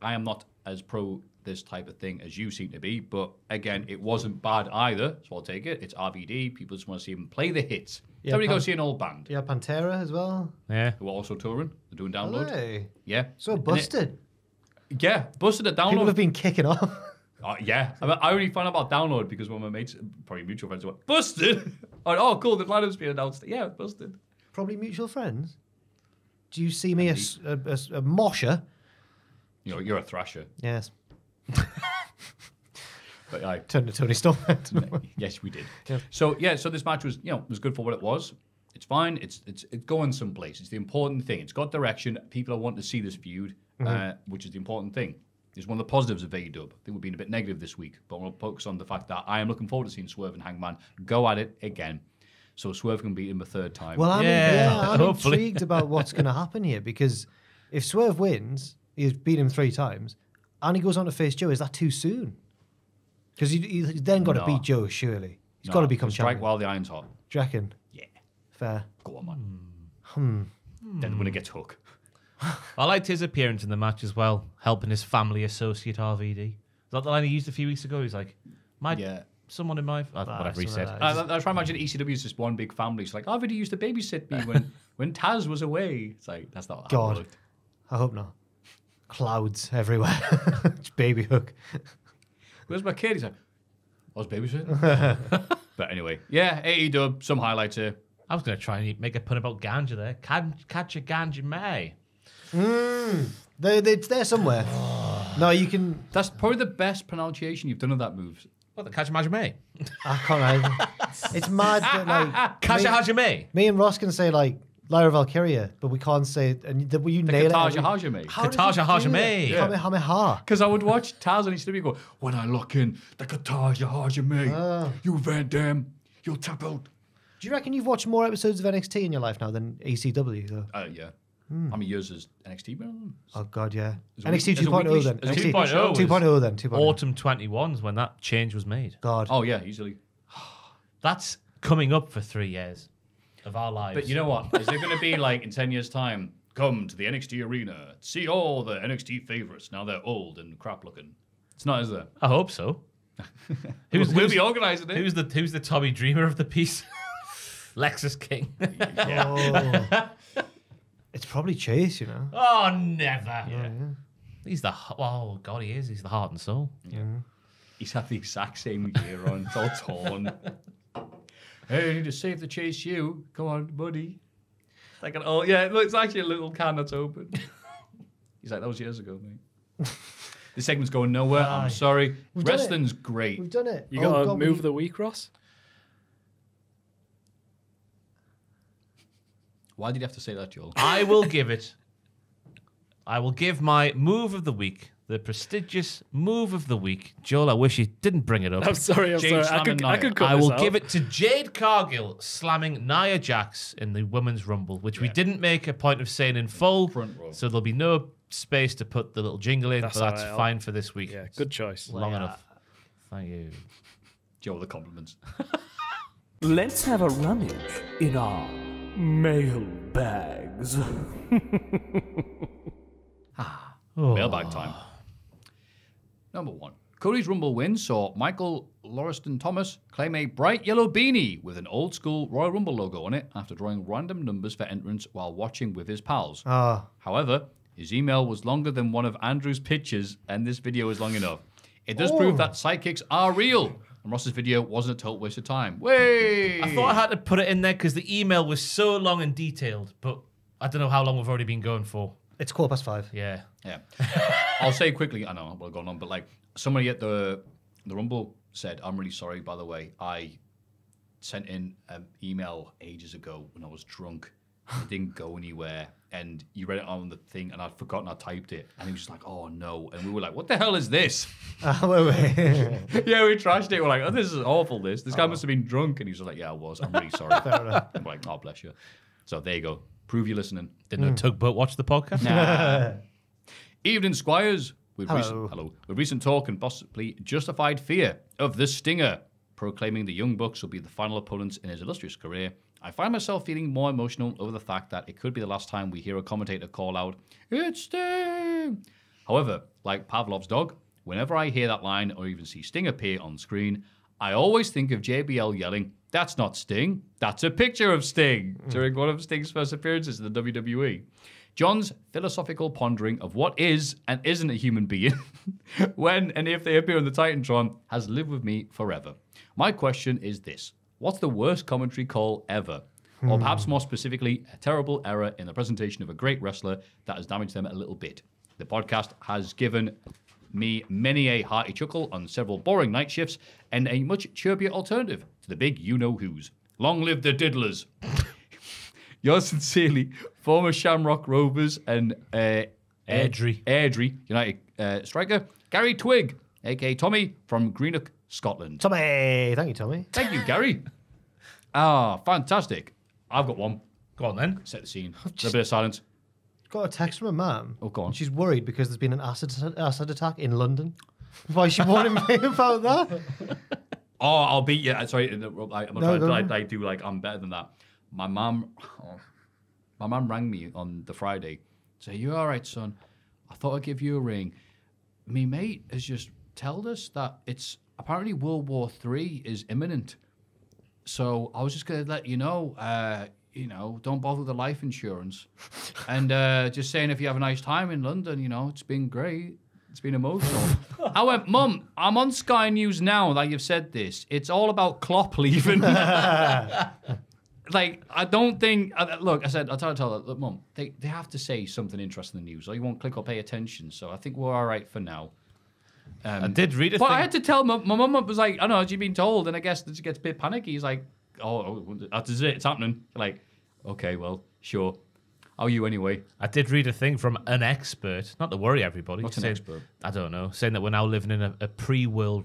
I am not as pro this type of thing as you seem to be, but again, it wasn't bad either. So I'll take it. It's RVD. People just want to see him play the hits. Yeah, Somebody go see an old band Yeah, Pantera as well. Yeah. who are also touring. They're doing download. Hey. Yeah. So And it- busted. yeah, busted a download. People have been kicking off. Uh, yeah, I, mean, I only found out about download because one of my mates, probably mutual friends, went busted. I went, oh, cool, the lineup's been announced. Yeah, busted. Probably mutual friends. Do you see me as a, a, a mosher? You know, you're a thrasher, Yes. but I turned to Toni Storm. yes, we did. Yeah. So yeah, so this match was, you know, was good for what it was. It's fine. It's it's it's going someplace. It's the important thing. It's got direction. People are wanting to see this feud, uh, which is the important thing. It's one of the positives of AEW. I think we've been a bit negative this week, but we'll focus on the fact that I am looking forward to seeing Swerve and Hangman go at it again, so Swerve can beat him a third time. Well, I'm, Yeah, yeah, I'm intrigued about what's going to happen here because if Swerve wins, he's beat him three times, and he goes on to face Joe. Is that too soon? Because he, he's then got to No. beat Joe, surely. He's No, got to become strike champion. while the iron's hot. Do you reckon? Yeah, Fair. go on, man. Then the winner gets hook. I liked his appearance in the match as well, helping his family associate RVD. Is that the line he used a few weeks ago? He's like, my Yeah. someone in my uh, whatever he something said. like I, I, I try to imagine ECW is just one big family. It's like, he used to babysit me when, when Taz was away. It's like, that's not how it God. worked. I hope not. Clouds everywhere. It's baby hook. Where's my kid? He's like, oh, I was babysitting. but anyway, yeah, AEW, some highlights here. I was going to try and make a pun about ganja there. Can, catch a ganja may. Mm, they, they, it's there somewhere. no, you can. That's probably the best pronunciation you've done of that move. What the catch a magic may? I can't either. it's mad that like Catch me, a magic may. me and Ross can say like Lyra Valkyria, but we can't say and the, you nail Kataja it. every- Hajime. How does Kataja he do Hajime. that? Kamehameha. Because I would watch Taz on ECW go, when I lock in the Kataja Hajime, Ah. you Van Dam, you'll tap out. Do you reckon you've watched more episodes of NXT in your life now than ECW though? Uh, yeah. Hmm. How many years is NXT been on? Oh god, yeah. There's a NXT week- there's a 2.0 then. there's a NXT 2.0 was 2.0 then. 2.0. Autumn 21's when that change was made. God. Oh, yeah, easily. That's coming up for three years of our lives. But you know what? Is there going to be like in 10 years' time, come to the NXT arena, see all the NXT favorites. Now they're old and crap looking. It's not, is there? I hope so. Who's, Who's, we'll who's, be organising it. who's the who's the Tommy Dreamer of the piece? Lexis King. Oh. it's probably Chase, you know. oh, never. Yeah. He's the oh god, he is. He's the heart and soul. Yeah. He's had the exact same gear on. It's all torn. Hey, I need to save the chase you. Come on, buddy. It's Like an oh yeah, look, it's actually a little can that's open. He's like, that was years ago, mate. this segment's going nowhere. I'm sorry. We've done it. Wrestling's great. We've done it. You Oh, got to God, we move need- the week, Ross. Why did you have to say that, Joel? I will give it. I will give my move of the week, the prestigious move of the week. Joel, I wish you didn't bring it up. I'm sorry. I'm Jade sorry. I could, I could cut I this will out. give it to Jade Cargill slamming Nia Jax in the Women's Rumble, which we didn't make a point of saying in full. Front row. So there'll be no space to put the little jingle in, That's but that's all right, fine for this week. Yeah, good choice. Long enough. Thank you. Joel, the compliments. Let's have a rummage in our mail bags. Ah, mailbag time. Number one. Cody's Rumble win saw Michael Lauriston Thomas claim a bright yellow beanie with an old school Royal Rumble logo on it after drawing random numbers for entrance while watching with his pals. Ah, However, his email was longer than one of Andrew's pictures, and this video is long enough. It does prove that psychics are real, and Ross's video wasn't a total waste of time. Way! I thought I had to put it in there because the email was so long and detailed, but I don't know how long we've already been going for. It's quarter past five. Yeah. Yeah. I'll say quickly, I know we're going on, but like somebody at the the Rumble said, I'm really sorry, by the way. I sent in an email ages ago when I was drunk. It didn't go anywhere. And you read it on the thing and I'd forgotten I typed it. And he was just like, oh no. And we were like, what the hell is this? Oh, wait, wait. yeah, we trashed it. We're like, oh, this is awful, this. This guy oh. must have been drunk. And he was like, yeah, I was. I'm really sorry. I'm like, oh, bless you. So there you go. Prove you're listening. Didn't know hmm. Tugboat watch the podcast? Nah. Evening, Squires. With Hello. recent, hello. With recent talk and possibly justified fear of the Stinger, proclaiming the Young Bucks will be the final opponents in his illustrious career, I find myself feeling more emotional over the fact that it could be the last time we hear a commentator call out, It's Sting! However, like Pavlov's dog, whenever I hear that line or even see Sting appear on screen, I always think of JBL yelling, That's not Sting, that's a picture of Sting, hmm. during one of Sting's first appearances in the WWE. John's philosophical pondering of what is and isn't a human being when and if they appear on the Titantron has lived with me forever. My question is this What's the worst commentary call ever? Or hmm. perhaps more specifically, a terrible error in the presentation of a great wrestler that has damaged them a little bit. The podcast has given me many a hearty chuckle on several boring night shifts and a much chirpier alternative to the big you know who's. Long live the diddlers. Yours sincerely, former Shamrock Rovers and uh, Airdrie. Airdrie United uh, striker Gary Twigg, aka Tommy from Greenock, Scotland. Tommy, thank you, Tommy. Thank you, Gary. Ah, fantastic. I've got one. Go on then. Set the scene. A bit of silence. Got a text from a mum. Oh, go on. She's worried because there's been an acid acid attack in London. Why is she warning me about that? Oh, I'll beat you. Uh, Sorry, I, I'm No, trying. I, I do like I'm better than that. My mum, oh, my mum rang me on the Friday. Say, you all right, son? I thought I'd give you a ring. Me mate has just told us that it's apparently World War Three is imminent. So I was just gonna let you know. Uh, you know, don't bother with the life insurance, and uh, just saying if you have a nice time in London, you know, it's been great. It's been emotional. I went, Mum, I'm on Sky News now that you've said this. It's all about Klopp leaving. like, I don't think. I, look, I said, I told her, look, Mum, they, they have to say something interesting in the news, or you won't click or pay attention. So I think we're all right for now. I did read it. But thing. I had to tell my, my mum was like, I know, had you been told? And I guess that she gets a bit panicky. He's like, oh, oh, that is it. It's happening. Like, okay, well, sure. How are you anyway? I did read a thing from an expert, not to worry everybody. What's an expert? I don't know, saying that we're now living in a, a pre-world,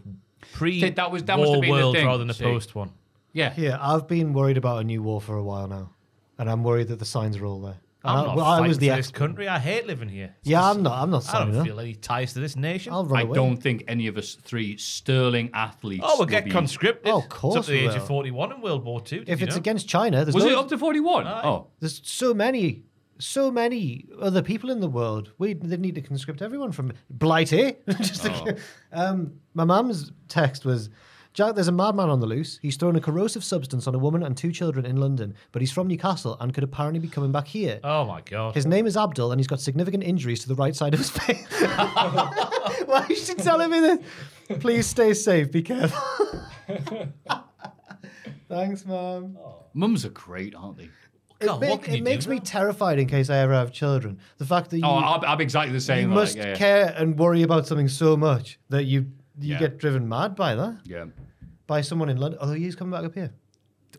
pre That- that was- that must have war been the world thing, rather than a see. post one. Yeah. Yeah, I've been worried about a new war for a while now, and I'm worried that the signs are all there. I'm not well, I was the for this expert. country. I hate living here. Yeah, I'm not. I'm not I don't signing feel any ties to this nation. I'll run I away. don't think any of us three sterling athletes. Oh, we'll will get be- conscripted. Oh, of It's up course to the age will. of 41 in World War Two. If it's against China, there's Was it loads- up to 41? Aye. Oh. there's so many, so many other people in the world. We they need to conscript everyone from Blighty. Just to- um, my mum's text was. Jack, there's a madman on the loose. He's thrown a corrosive substance on a woman and two children in London, but he's from Newcastle and could apparently be coming back here. Oh my god. His name is Abdul, and he's got significant injuries to the right side of his face. Why is she telling me this? Please stay safe. Be careful. Thanks, mum. Oh. Mums are great, aren't they? It, God, make- what can it makes do me now? terrified in case I ever have children. The fact that oh, you, Oh, I'm, I'm exactly the you same. like, must yeah, yeah. care and worry about something so much that you you Yeah. get driven mad by that Yeah. by someone in London. Although he's coming back up here.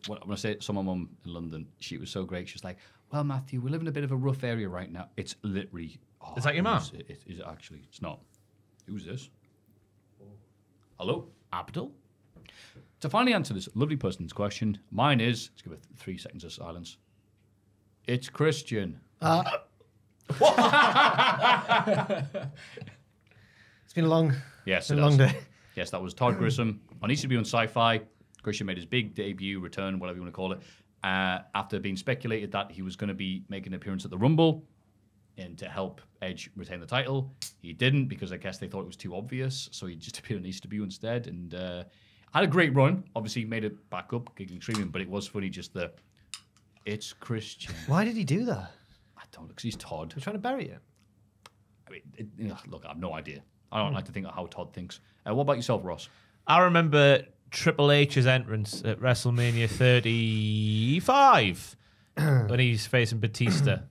when when I say it, saw my mum in London, she was so great. She was like, "Well, Matthew, we live in a bit of a rough area right now. It's literally." Oh, Is that your mum? who's It, it, is it actually? It's not. Who's this? Hello. Abdul? To finally answer this lovely person's question, mine is. Let's give it three seconds of silence. It's Christian. Ah. It's been a long, Yes, it long has. day. Yes, that was Todd Grisham on ECW on Sci-Fi. Christian made his big debut, return, whatever you want to call it, uh, after being speculated that he was going to be making an appearance at the Rumble and to help Edge retain the title. He didn't because I guess they thought it was too obvious, so he just appeared on ECW instead and uh, had a great run. Obviously, made it back up, giggling, screaming, but it was funny just the it's Christian. Why did he do that? I don't know because he's Todd. He's trying to bury it. I mean, it, you know, look, I have no idea. I don't like to think of how Todd thinks. Uh, what about yourself, Ross? I remember Triple H's entrance at WrestleMania 35 when he's facing Batista.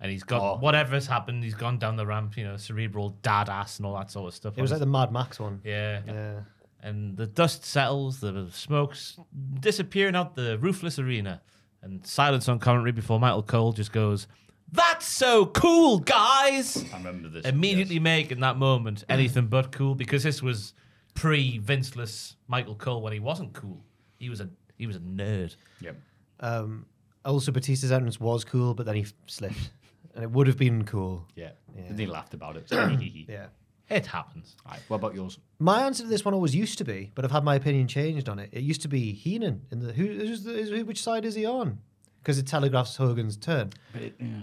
And he's got Oh. whatever's happened. He's gone down the ramp, you know, cerebral dad ass and all that sort of stuff. It was like the Mad Max one. yeah. Yeah. and the dust settles, the smoke's disappearing out the roofless arena, and silence on commentary before Michael Cole just goes, "That's so cool, guys!" I remember this. Immediately yes. make in that moment anything but cool because this was pre Vinceless Michael Cole when he wasn't cool. He was a he was a nerd. Yep. Um, also, Batista's entrance was cool, but then he slipped, and it would have been cool. Yeah. Yeah. They laughed about it. Yeah. It happens. All right. What about yours? My answer to this one always used to be, but I've had my opinion changed on it. It used to be Heenan. In the who, who's the, is, who which side is he on? Because it telegraphs Hogan's turn.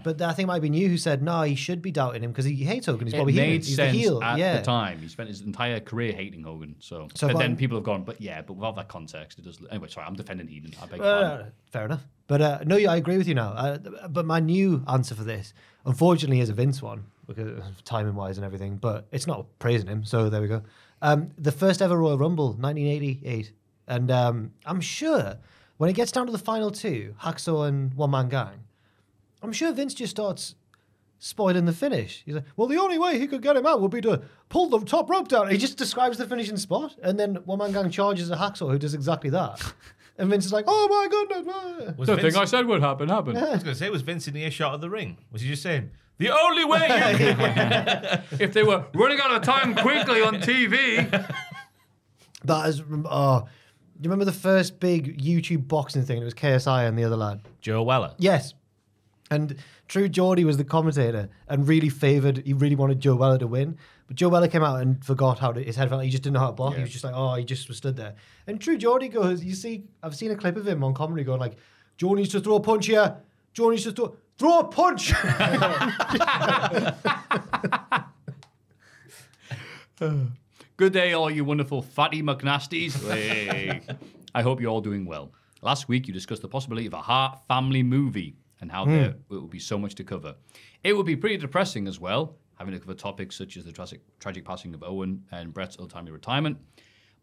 But, I think it might have been you who said no, he should be doubting him because he hates Hogan. He's It Heenan. made He's sense the heel. at yeah. the time. He spent his entire career hating Hogan. So, So but then people have gone, but yeah, but without that context, it does. Anyway, sorry, I'm defending Eden. I beg your Uh, pardon. fair enough. But uh, no, yeah, I agree with you now. Uh, but my new answer for this, unfortunately, is a Vince one because timing wise and everything. But it's not praising him, so there we go. Um, the first ever Royal Rumble, 1988, and um, I'm sure when it gets down to the final two, Hacksaw and One Man Gang, I'm sure Vince just starts spoiling the finish. He's like, "Well, the only way he could get him out would be to pull the top rope down." He just describes the finishing spot, and then One Man Gang charges a Hacksaw who does exactly that. And Vince is like, "Oh my goodness!" ah." Was Vince, thing I said would happen happened. I was going to say, was Vince in the earshot of the ring? Was he just saying the only way you can if they were running out of time quickly on TV. That is, do you remember the first big YouTube boxing thing? It was KSI and the other lad. Joe Weller. Yes. And True Geordie was the commentator and really favoured, he really wanted Joe Weller to win. But Joe Weller came out and forgot how to, his head felt he just didn't know how to block. He was just like, oh, he just was stood there. And True Geordie goes, you see, I've seen a clip of him on comedy going like, Joe needs to throw a punch here. Joe needs to throw, throw a punch. Good day, all you wonderful fatty McNasties. Hey. I hope you're all doing well. Last week, you discussed the possibility of a Heart family movie and how there hmm. it would be so much to cover. It would be pretty depressing as well, having to cover topics such as the tragic, tragic passing of Owen and Brett's untimely retirement.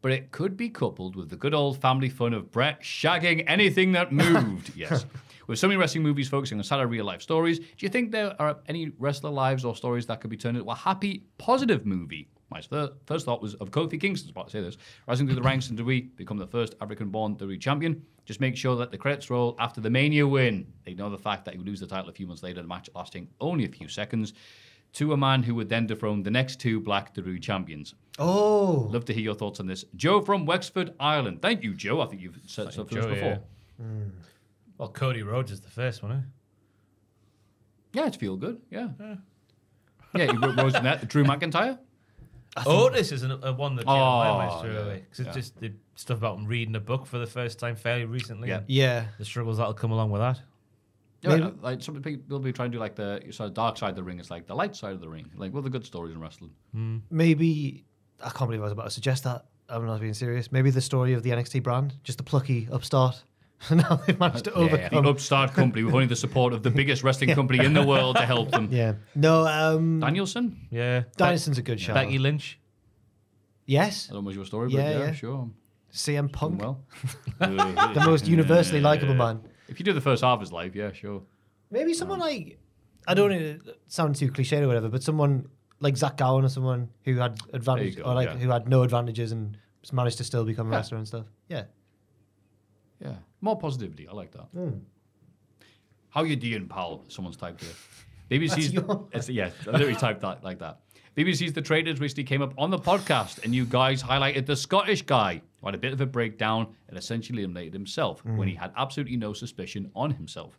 But it could be coupled with the good old family fun of Brett shagging anything that moved. yes. With so many wrestling movies focusing on sad real life stories, do you think there are any wrestler lives or stories that could be turned into a happy, positive movie? My fir- first thought was of Kofi Kingston's about to say this, rising through the ranks and WWE become the first African-born WWE champion. Just make sure that the credits roll after the Mania win. Ignore the fact that he would lose the title a few months later, the match lasting only a few seconds, to a man who would then dethrone the next two Black WWE champions. oh. Love to hear your thoughts on this. Joe from Wexford, Ireland. Thank you, Joe. I think you've said stuff to us Joe, before. yeah. Well, Cody Rhodes is the first one, eh? Yeah, it's feel good. Yeah. Yeah, he wrote Rose Net, Drew McIntyre. Otis oh, is an, a one that came Oh, out my way straight yeah, away because it's just the stuff about him reading a book for the first time fairly recently. Yeah. Yeah. The struggles that'll come along with that. Yeah, Maybe- uh, like some people will be trying to do like the sort of dark side of the ring. It's like the light side of the ring. Like, what are the good stories in wrestling? Hmm. maybe I can't believe I was about to suggest that. I'm not being serious. Maybe the story of the NXT brand, just the plucky upstart. And now they've managed to The overcome. upstart company with only the support of the biggest wrestling company in the world to help them. Yeah. No, um, Danielson? Yeah. Danielson's a good shout. Becky Lynch. Yes. I don't know your story, but Yeah, yeah, yeah. sure. CM Punk, Well, the most universally likable man. if you do the first half of his life, yeah, sure. Maybe someone like I don't want to sound too cliche or whatever, but someone like Zach Gowen or someone who had advantage go, or like yeah. who had no advantages and managed to still become a Yeah. wrestler and stuff. Yeah. Yeah, more positivity. I like that. Hmm. How you doing, pal? Someone's typed here. BBC's it's, yeah, I literally typed that like that. BBC's The Traitors recently came up on the podcast, and you guys highlighted the Scottish guy who had a bit of a breakdown and essentially eliminated himself when he had absolutely no suspicion on himself.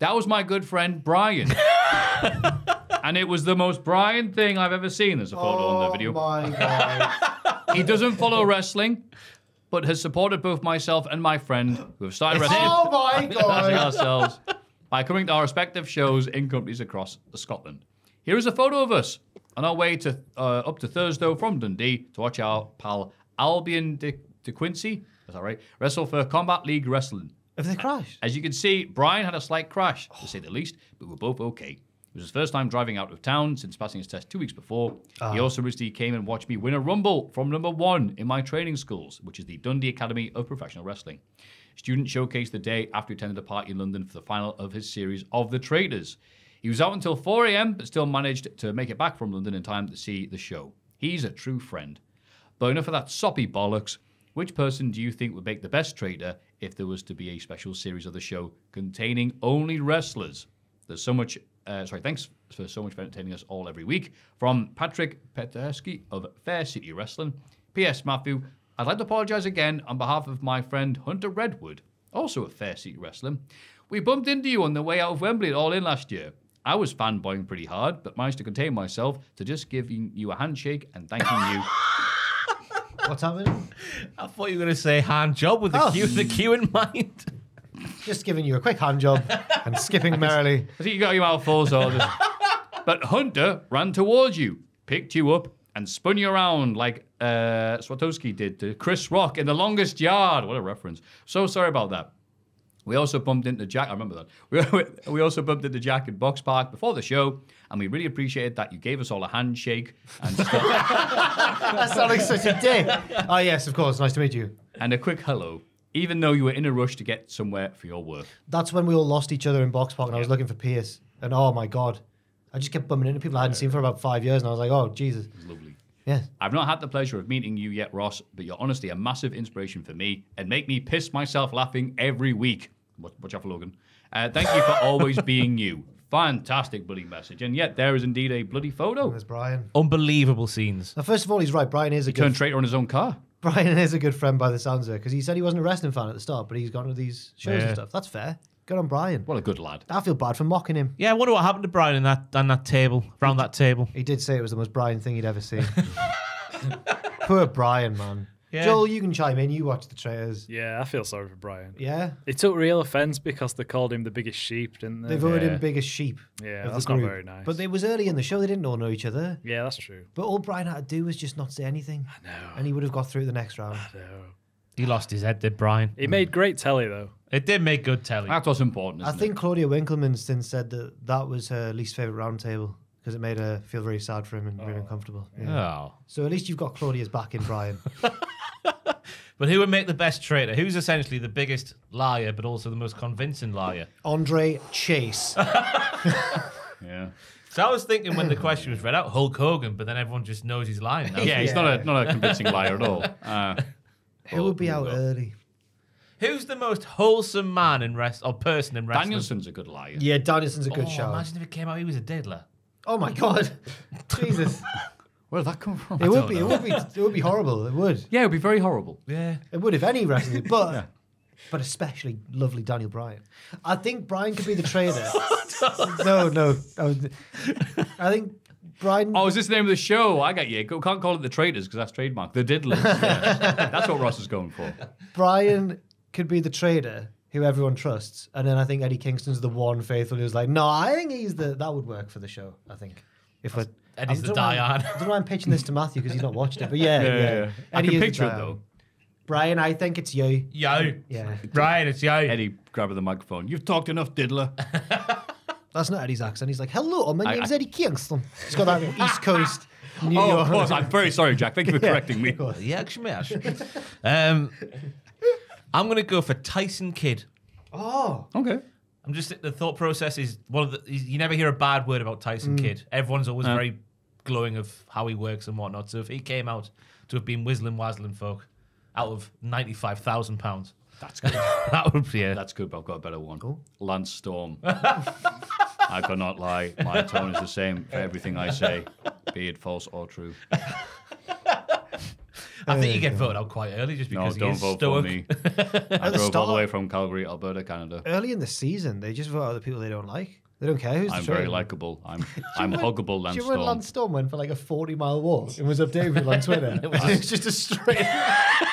That was my good friend Brian. and it was the most Brian thing I've ever seen. There's a photo on the video. Oh my god. He doesn't follow wrestling, but has supported both myself and my friend who have started wrestling oh my god. ourselves by coming to our respective shows in companies across Scotland. Here is a photo of us on our way to uh, up to Thursday from Dundee to watch our pal Albion De, De Quincy, is that right? Wrestle for Combat League Wrestling. Have they crashed? As you can see, Brian had a slight crash, to say the least, but we're both okay. It was his first time driving out of town since passing his test two weeks before. Ah. He also recently came and watched me win a Rumble from number one in my training schools, which is the Dundee Academy of Professional Wrestling. Student showcased the day after he attended a party in London for the final of his series of The Traitors. He was out until 4 a.m., but still managed to make it back from London in time to see the show. He's a true friend. But enough of that soppy bollocks. Which person do you think would make the best traitor if there was to be a special series of the show containing only wrestlers? There's so much. Uh, sorry, thanks for so much for entertaining us all every week. From Patrick Petersky of Fair City Wrestling. P.S. Matthew, I'd like to apologise again on behalf of my friend Hunter Redwood, also of Fair City Wrestling. We bumped into you on the way out of Wembley at All In last year. I was fanboying pretty hard, but managed to contain myself to just giving you a handshake and thanking you. What's happening? I thought you were going to say hand job with the Oh. cue, the cue in mind. Just giving you a quick hand job and skipping merrily. I think you got your mouth full, just... But Hunter ran towards you, picked you up, and spun you around like uh, Switowski did to Chris Rock in The Longest Yard. What a reference. So sorry about that. We also bumped into Jack. I remember that. We, we also bumped into Jack at Box Park before the show, and we really appreciated that you gave us all a handshake and stuff, That sounds like such a dick. Oh yes, of course. Nice to meet you. and a quick hello, even though you were in a rush to get somewhere for your work. That's when we all lost each other in Box Park, and I was looking for Pierce. And oh my god, I just kept bumping into people I hadn't seen for about five years, and I was like, oh Jesus, It was lovely. yeah. I've not had the pleasure of meeting you yet, Ross, but you're honestly a massive inspiration for me and make me piss myself laughing every week. Watch, watch out for Logan. Uh, thank you for always being you. Fantastic bloody message. And yet, there is indeed a bloody photo. There's Brian. Unbelievable scenes. Now, first of all, he's right. Brian is a Turned good. traitor on his own car. Brian is a good friend by the sounds of it because he said he wasn't a wrestling fan at the start, but he's gone to these shows Yeah. and stuff. That's fair. Good on Brian. What a good lad. I feel bad for mocking him. Yeah, I wonder what happened to Brian in that on that table, around that table. He did say it was the most Brian thing he'd ever seen. Poor Brian, man. Yeah. Joel, you can chime in. You watch the trailers. Yeah, I feel sorry for Brian. Yeah, He took real offence because they called him the biggest sheep, didn't they? they voted Yeah. him biggest sheep. Yeah, that's not very nice. But it was early in the show; they didn't all know each other. yeah, that's true. But all Brian had to do was just not say anything, No, and he would have got through the next round. no. He lost his head, did Brian? He made great telly though. It did make good telly. That's what's important. I Isn't think Claudia Winkleman since said that that was her least favorite round table because it made her feel very sad for him and really uncomfortable. Yeah. Oh. So at least you've got Claudia's back in Brian. But who would make the best traitor? Who's essentially the biggest liar, but also the most convincing liar? Andre Chase. Yeah. So I was thinking when the question was read out, Hulk Hogan, but then everyone just knows he's lying. Now. Yeah, he's not a not a convincing liar at all. Uh, It would be out early. Who's the most wholesome man in rest or person in wrestling? Danielson's a good liar. Yeah, Danielson's a good oh, shout. Imagine if it came out he was a diddler. Oh my god, Jesus! Where did that come from? It would be. It would be. It would be horrible. It would. Yeah, it would be very horrible. Yeah. It would if any wrestler, did, but but especially lovely Daniel Bryan. I think Bryan could be the traitor. no, no. I, was- I think Bryan. Oh, is this the name of the show? I got you. Can't call it the Traitors because that's trademark. The Diddlers. Yeah. that's what Ross is going for. Bryan could be the traitor who everyone trusts, and then I think Eddie Kingston's the one faithful who's like, no, I think he's the. That would work for the show. I think. If I, Eddie's I the don't know why- I don't know why I'm pitching this to Matthew because he's not watched it, but yeah, Yeah, yeah. yeah, yeah. I Eddie can is picture it though. Brian, I think it's you. Yo. Yeah, Brian, it's yo. Eddie grabbing the microphone. You've talked enough, diddler. that's not Eddie's accent. He's like, "Hello, my I- name's I- Eddie Kingston." He's got that East Coast. New Oh, York. of course. I'm very sorry, Jack. Thank you for correcting me. Yeah, smash. um, I'm going to go for Tyson Kidd. Oh, Okay. I'm just the thought process is one of the you never hear a bad word about Tyson Kidd. Everyone's always Uh. very glowing of how he works and whatnot. So if he came out to have been whistling wazzling folk out of ninety five thousand pounds, That's good. that would be a That's good, but I've got a better one. Lance Storm. I cannot lie. My tone is the same for everything I say, be it false or true. I think you get voted out quite early just because he don't is vote stoic. for me. I the drove all the way from Calgary, Alberta, Canada. early in the season, they just vote out the people they don't like. They don't care who's I'm the very likable. I'm I'm huggable, Lance Do you remember Storm. Lance Storm went for like a 40 mile walk and was updated people on Twitter? it, was just a straight.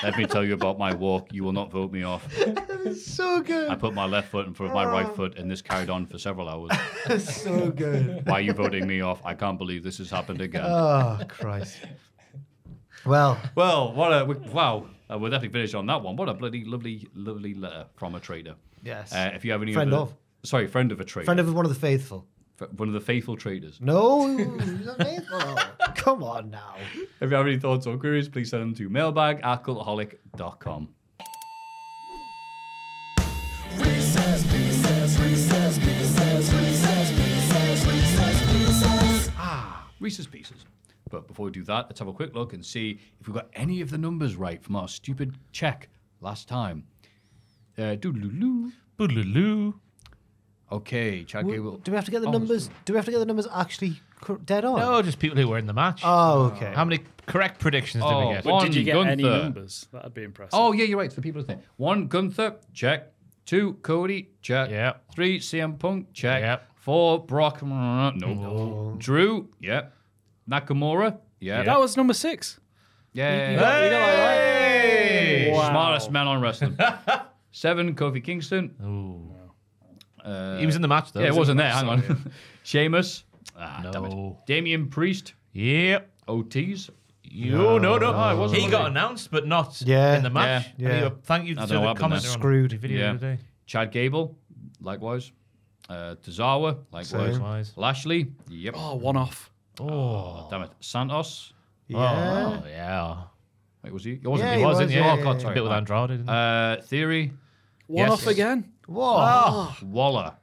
Let me tell you about my walk. You will not vote me off. That is so good. I put my left foot in front of my right oh. foot, and this carried on for several hours. so good. Why are you voting me off? I can't believe this has happened again. Oh, Christ. Well, Well, what a wow! Uh, we'll definitely finish on that one. What a bloody lovely, lovely letter from a traitor. yes. Uh, if you have any Friend other, of. sorry, friend of a traitor, Friend of one of the faithful. F- one of the faithful traitors. No, he's not faithful. Come on now. If you have any thoughts or queries, please send them to mailbag at cultaholic.com. Ah, Reese's Pieces. But before we do that, let's have a quick look and see if we've got any of the numbers right from our stupid check last time. Uh, doodaloo. Boodaloo. Okay, Chad Gable. Do we have to get the Oh, numbers? Do we have to get the numbers actually cor- dead on? No, just people who were in the match. Oh, okay. How many correct predictions did Oh, we get? one. Did you get any Gunther. numbers? That'd be impressive. Oh, yeah, you're right. It's the people thing. One, Gunther, check. Two, Cody, check. Yeah. Three, CM Punk, check. Yep. Four, Brock, no. nope. Drew, yep. Nakamura, yeah. That was number six. Yeah. You got, you got that right. Hey! Wow. Smartest man on wrestling. Seven, Kofi Kingston. Uh, he was in the match though. yeah, it wasn't wasn't there. Hang on. Sheamus. Ah, damn it. No. Damian Priest. Yep. OTs. You no no. No, it wasn't, he was got he? announced, but not Yeah. in the match. Yeah. And he- Yeah. thank you I to don't know the what happened commenter there. on Screwed. the video Yeah. the day. Chad Gable. Likewise. Uh, Tozawa. Likewise. Same. Likewise. Lashley. Yep. Oh, one off. Oh, damn it. Santos. Yeah. Oh, yeah. Wait, was he? He wasn't. Yeah, he he wasn't. was, Yeah. yeah, oh, God, yeah. sorry. Bit with. Andrade. Didn't he? Uh, Theory. One Yes. off again. Whoa. Waller.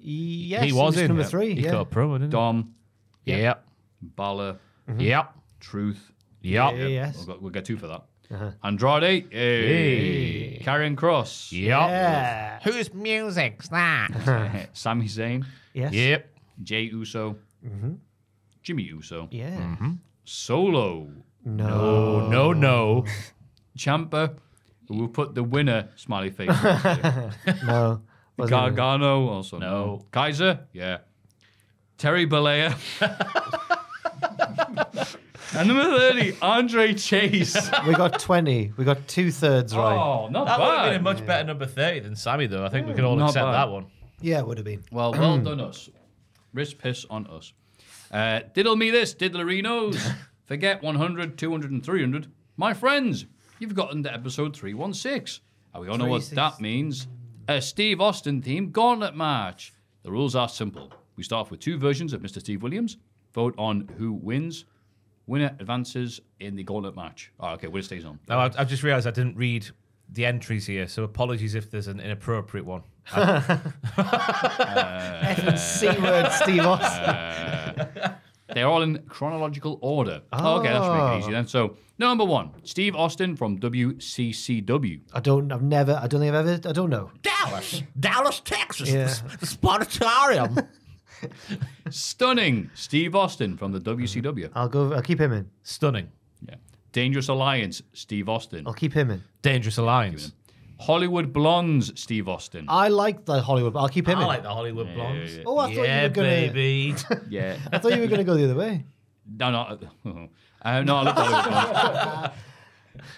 Yes, he was in number three. He yeah. got a promo, didn't Dom. he? Yep. Balor. Yep. Truth. Yep. Yeah, yes. We'll, go, we'll get two for that. Uh-huh. Andrade. Hey. Hey. Karrion Kross. Yep. Yeah. Whose music's that? Sami Zayn. Yes. Yep. Jey Uso. Mm-hmm. Jimmy Uso. Yeah. Mm-hmm. Solo. No. Oh no no. Ciampa. Who will put the winner smiley face. next to. No. Wasn't? Gargano. Also no. No. Kaiser. Yeah. Terry Bollea. and number 30, Andre Chase. We got 20. We got two thirds right. Oh, not That would have been a bad. much better number 30 than Sami, though. I think we can all Not accept bad. that one. Yeah, it would have been. Well, well done us. Wrist piss on us. Uh, diddle me this, diddlerinos. Forget 100, 200, and 300. My friends, you've gotten to episode 316. And we all know what that means. A Steve Austin theme gauntlet match. The rules are simple. We start off with two versions of Mr. Steve Williams. Vote on who wins. Winner advances in the gauntlet match. Oh, okay, winner stays on. Now, I've, I've just realised I didn't read the entries here, so apologies if there's an inappropriate one. F and C uh, word, Steve Austin. Uh, they're all in chronological order. Oh, okay, that should make it easy ah. then. So, number one, Steve Austin from WCCW. I don't. I've never. I don't think I've ever. I don't know. Dallas, Dallas, Texas, Yeah. the, the Sportatorium. Stunning Steve Austin from the WCW. I'll go. I'll keep him in. Stunning. Yeah. Dangerous Alliance, Steve Austin. I'll keep him in. Dangerous Alliance. Hollywood Blondes, Steve Austin. I like the Hollywood. I'll keep him I in. like the Hollywood Blondes. Oh, I thought you were gonna. baby. Yeah. I thought you were gonna go the other way. no, no. Uh, no, I love the Hollywood Blondes.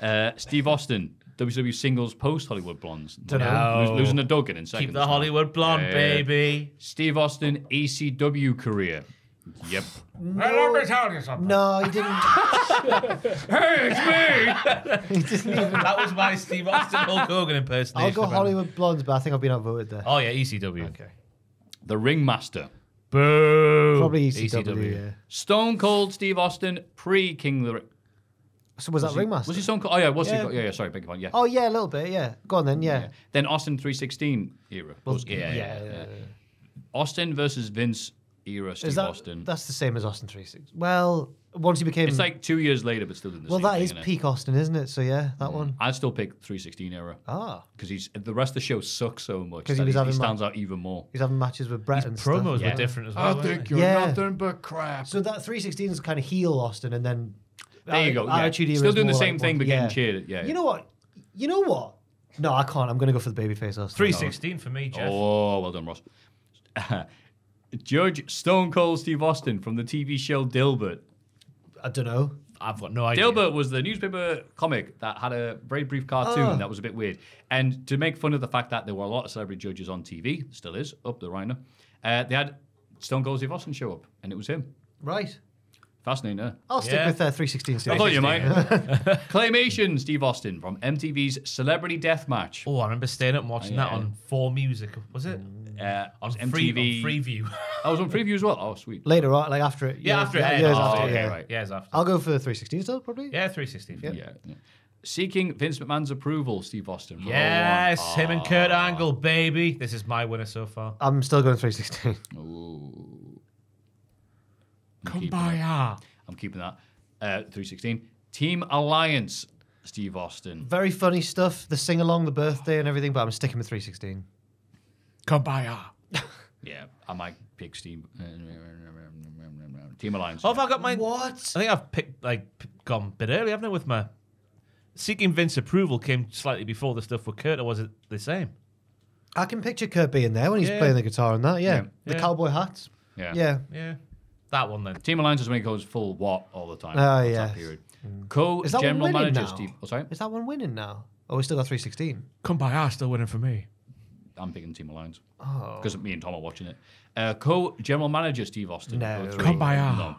Uh, Steve Austin, WCW singles post Hollywood Blondes. Dunno. Lose- No. Losing to Duggan in second. Keep the Hollywood blonde, Yeah. baby. Steve Austin, ECW career. Yep. Let me tell you something. No, he didn't. Hey, it's me! he didn't even. That was my Steve Austin Hulk Hogan impersonation. I'll go of. Hollywood Blondes, but I think I've been outvoted there. Oh yeah, ECW. Okay. The Ringmaster, Boo. Probably E ECW. Yeah. Stone Cold Steve Austin pre King of the Ring. So was that he- Ringmaster? Was he Stone Cold? Oh yeah, was Yeah. he? Yeah, yeah. Sorry, beg your pardon. Yeah. Oh yeah, a little bit. Yeah. Go on then. Yeah. Yeah. Then Austin 316 era. Well, Was- yeah, yeah, yeah. Austin versus Vince era. Steve Is that Austin. that's the same as Austin 36? Well, once he became It's like two years later, but still doing the well, same that thing, is innit? peak Austin, isn't it? So yeah, that one. I'd still pick 316 era Ah, because he's the rest of the show sucks so much 'Cause he that was he, having stands out even more. he's having matches with Bret and Promos stuff. were different as well. I think they? you're Yeah. nothing but crap. So that 316 is kind of heel Austin, and then There you go. Yeah. Attitude Era Still doing the same like thing, one- but getting yeah. cheered. Yeah. You know what? You know what? No, I can't. I'm going to go for the babyface Austin. 316 for me, Jeff. Oh, well done, Ross. Judge Stone Cold Steve Austin from the TV show Dilbert. I don't know. I've got no idea. Dilbert was the newspaper comic that had a very brief cartoon Oh. that was a bit weird. And to make fun of the fact that there were a lot of celebrity judges on TV, still is, up the Rhino, uh, they had Stone Cold Steve Austin show up, and it was him. Right. Fascinating, huh? I'll stick Yeah. with uh, 316. I thought you might. Claymation Steve Austin from MTV's Celebrity Deathmatch. Oh, I remember staying up and watching that Yeah. on 4 Music. Was it? Uh, On MTV. Free, on Freeview. I was on preview as well. Oh, sweet. Later on, like after it. yeah, after it. yeah, aired. years Oh, after, okay, yeah. right. Years after. I'll go for the 316 still, probably. yeah, 316. Yeah. yeah. Seeking Vince McMahon's approval, Steve Austin. from Yes, Raw him and Kurt Ah. Angle, baby. This is my winner so far. I'm still going 316. Ooh. I'm keeping that. Kumbaya. I'm keeping that. Uh, 316. Team Alliance, Steve Austin. Very funny stuff. The sing along, the birthday, and everything. But I'm sticking with 316. Kumbaya. Yeah, I might pick Steve. Team Alliance. Oh, have I got my. What? I think I've picked, like, p- gone a bit early, haven't I, with my. Seeking Vince approval came slightly before the stuff with Kurt, or was it the same? I can picture Kurt being there when he's Yeah. playing the guitar and that. Yeah. Yeah. The Yeah. cowboy hats. Yeah. Yeah. Yeah. That one then. Team Alliance is when he goes full what all the time. Ah, oh, That's that yes. period. Mm. Is that Co-general one winning manager now? Steve. Oh, sorry, Is that one winning now? Oh, we still got 316. Kumbaya still winning for me. I'm picking Team Alliance Oh. because me and Tom are watching it. Uh, Co-general manager Steve Austin. No. Three. Kumbaya. No.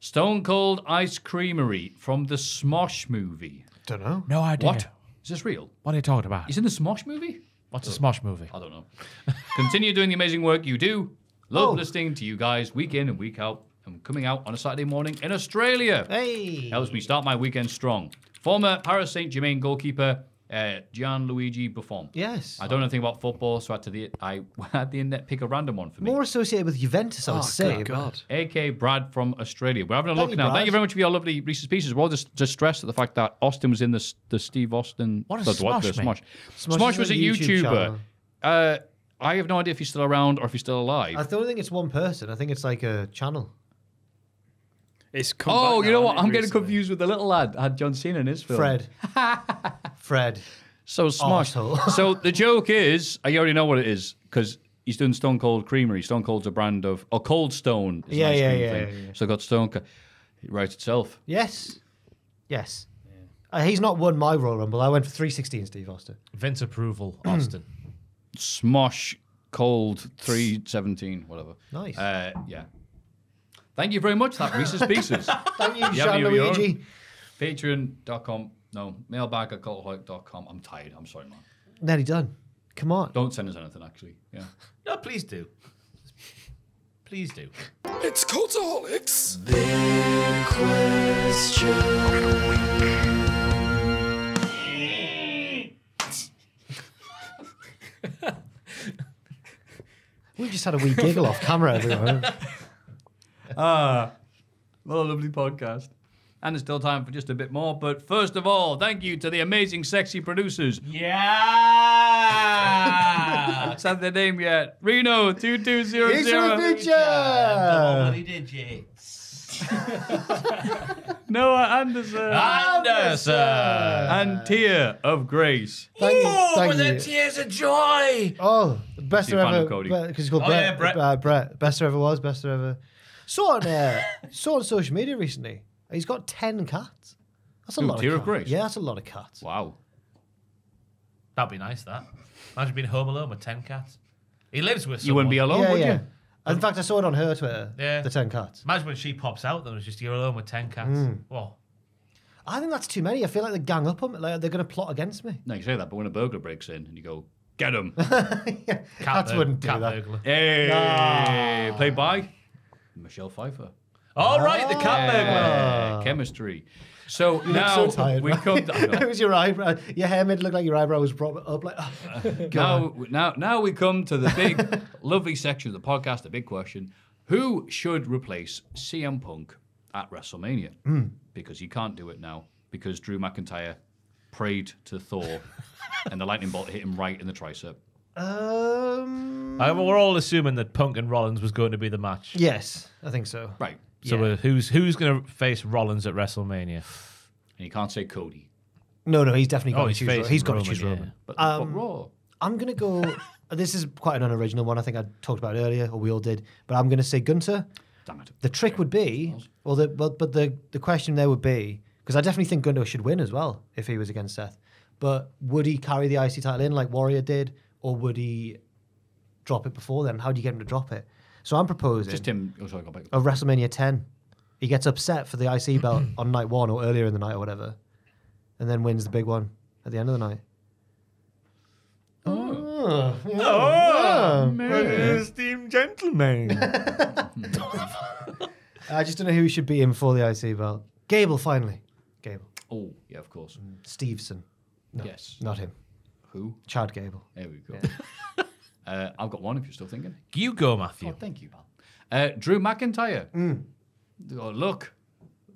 Stone Cold Ice Creamery from the Smosh movie. Don't know. No idea. What? Is this real? What are you talking about? He's in the Smosh movie? What's a Smosh movie? I don't know. Continue doing the amazing work you do. Love Oh. listening to you guys week in and week out. and coming out on a Saturday morning in Australia. Hey. Helps me start my weekend strong. Former Paris Saint Germain goalkeeper uh, Gianluigi Buffon. Yes. I don't know anything about football, so I had to the I had the internet pick a random one for me. More associated with Juventus, I would Oh, say. good but- God. AK Brad from Australia. We're having a Thank look you, now. Brad. Thank you very much for your lovely Reese's Pieces. We're all just, just stressed at the fact that Austin was in the, the Steve Austin. What is the, the, Smosh, the mate? Smosh. Smosh Smosh was a a YouTuber. Uh, I have no idea if he's still around or if he's still alive. I don't think it's one person. I think it's like a channel. It's come oh, back you know what? I'm getting confused with the little lad. that had John Cena in his film. Fred. Fred. So Smosh. Arsehole. so the joke is, I already know what it is because he's doing Stone Cold Creamery. Stone Cold's a brand of, or Cold Stone. Is Yeah, an ice yeah, cream yeah, thing. yeah, yeah. So I got Stone. Co- It writes itself. Yes. Yes. Uh, he's not won my Royal Rumble. I went for 316, Steve Austin. Vince approval, Austin. Smosh Cold 317, whatever. Nice. Uh, yeah. Thank you very much, that Reese's Pieces. Thank you, You have any of your? Luigi. Patreon.com. No, mailbag at cultaholic.com. I'm tired. I'm sorry, man. Nearly done. Come on. Don't send us anything, actually. Yeah. no, please do. Please do. It's Cultaholics. We just had a wee giggle off camera, everyone. Ah, what a lovely podcast. And there's still time for just a bit more. But first of all, thank you to the amazing, sexy producers. Yeah. Said their name yet. Reno two two zero Here's your zero. picture. digits. Noah Anderson Anderson. and Tia of Grace. Thank you. Ooh, Thank with the tears of joy. Oh, best You're there a ever. Cody. Because he's called Oh, Brett. yeah, Brett. Uh, Brett. Best there ever was. Best there ever. Saw on uh, saw on social media recently. He's got ten cats. That's a Who, lot Tear of of cats. Grace? Yeah, that's a lot of cats. Wow. That'd be nice. That. Imagine being home alone with ten cats. He lives with. You wouldn't be alone, yeah, would yeah. you? In fact, I saw it on her Twitter. Yeah. The ten cats. Imagine when she pops out, then it's just you're alone with ten cats. Hmm. Whoa. I think that's too many. I feel like they gang up on me. Like they're going to plot against me. No, you say that, but when a burglar breaks in and you go, Get him. Cat Cats bur- wouldn't do cat that. burglar. hey, played by Michelle Pfeiffer. All right, the cat burglar. Chemistry. So now so tired. we man. come. I know. it was your eyebrow. Your hair made it look like your eyebrow was brought up like. now, now, now we come to the big, lovely section of the podcast. The big question: Who should replace CM Punk at WrestleMania? Because he can't do it now because Drew McIntyre prayed to Thor, and the lightning bolt hit him right in the tricep. um. I mean, we're all assuming that Punk and Rollins was going to be the match. Yes, I think so. Right, So Yeah. who's who's going to face Rollins at WrestleMania? and you can't say Cody, No, no, he's definitely got Oh, to he's choose. Roman. He's got to Roman, choose yeah. But, Um, but Raw. I'm gonna go. this is quite an unoriginal one. I think I talked about it earlier, or we all did. But I'm gonna say Gunther. Damn it. The trick would be, well, the but, but the the question there would be because I definitely think Gunther should win as well if he was against Seth. But would he carry the IC title in like Warrior did, or would he drop it before then? How do you get him to drop it? So I'm proposing Just him. Oh, sorry, go back. of WrestleMania 10. He gets upset for the IC belt on night one or earlier in the night or whatever, and then wins the big one at the end of the night. Oh, oh. oh. oh. man. esteemed gentleman. Hmm. I just don't know who he should be in for the IC belt. Gable, finally. Gable. Oh, yeah, of course. Stevenson. No, Yes. Not him. Who? Chad Gable. There we go. uh, I've got one if you're still thinking. you go, Matthew. Oh, thank you, pal. Uh, Drew McIntyre. Mm. Oh, look,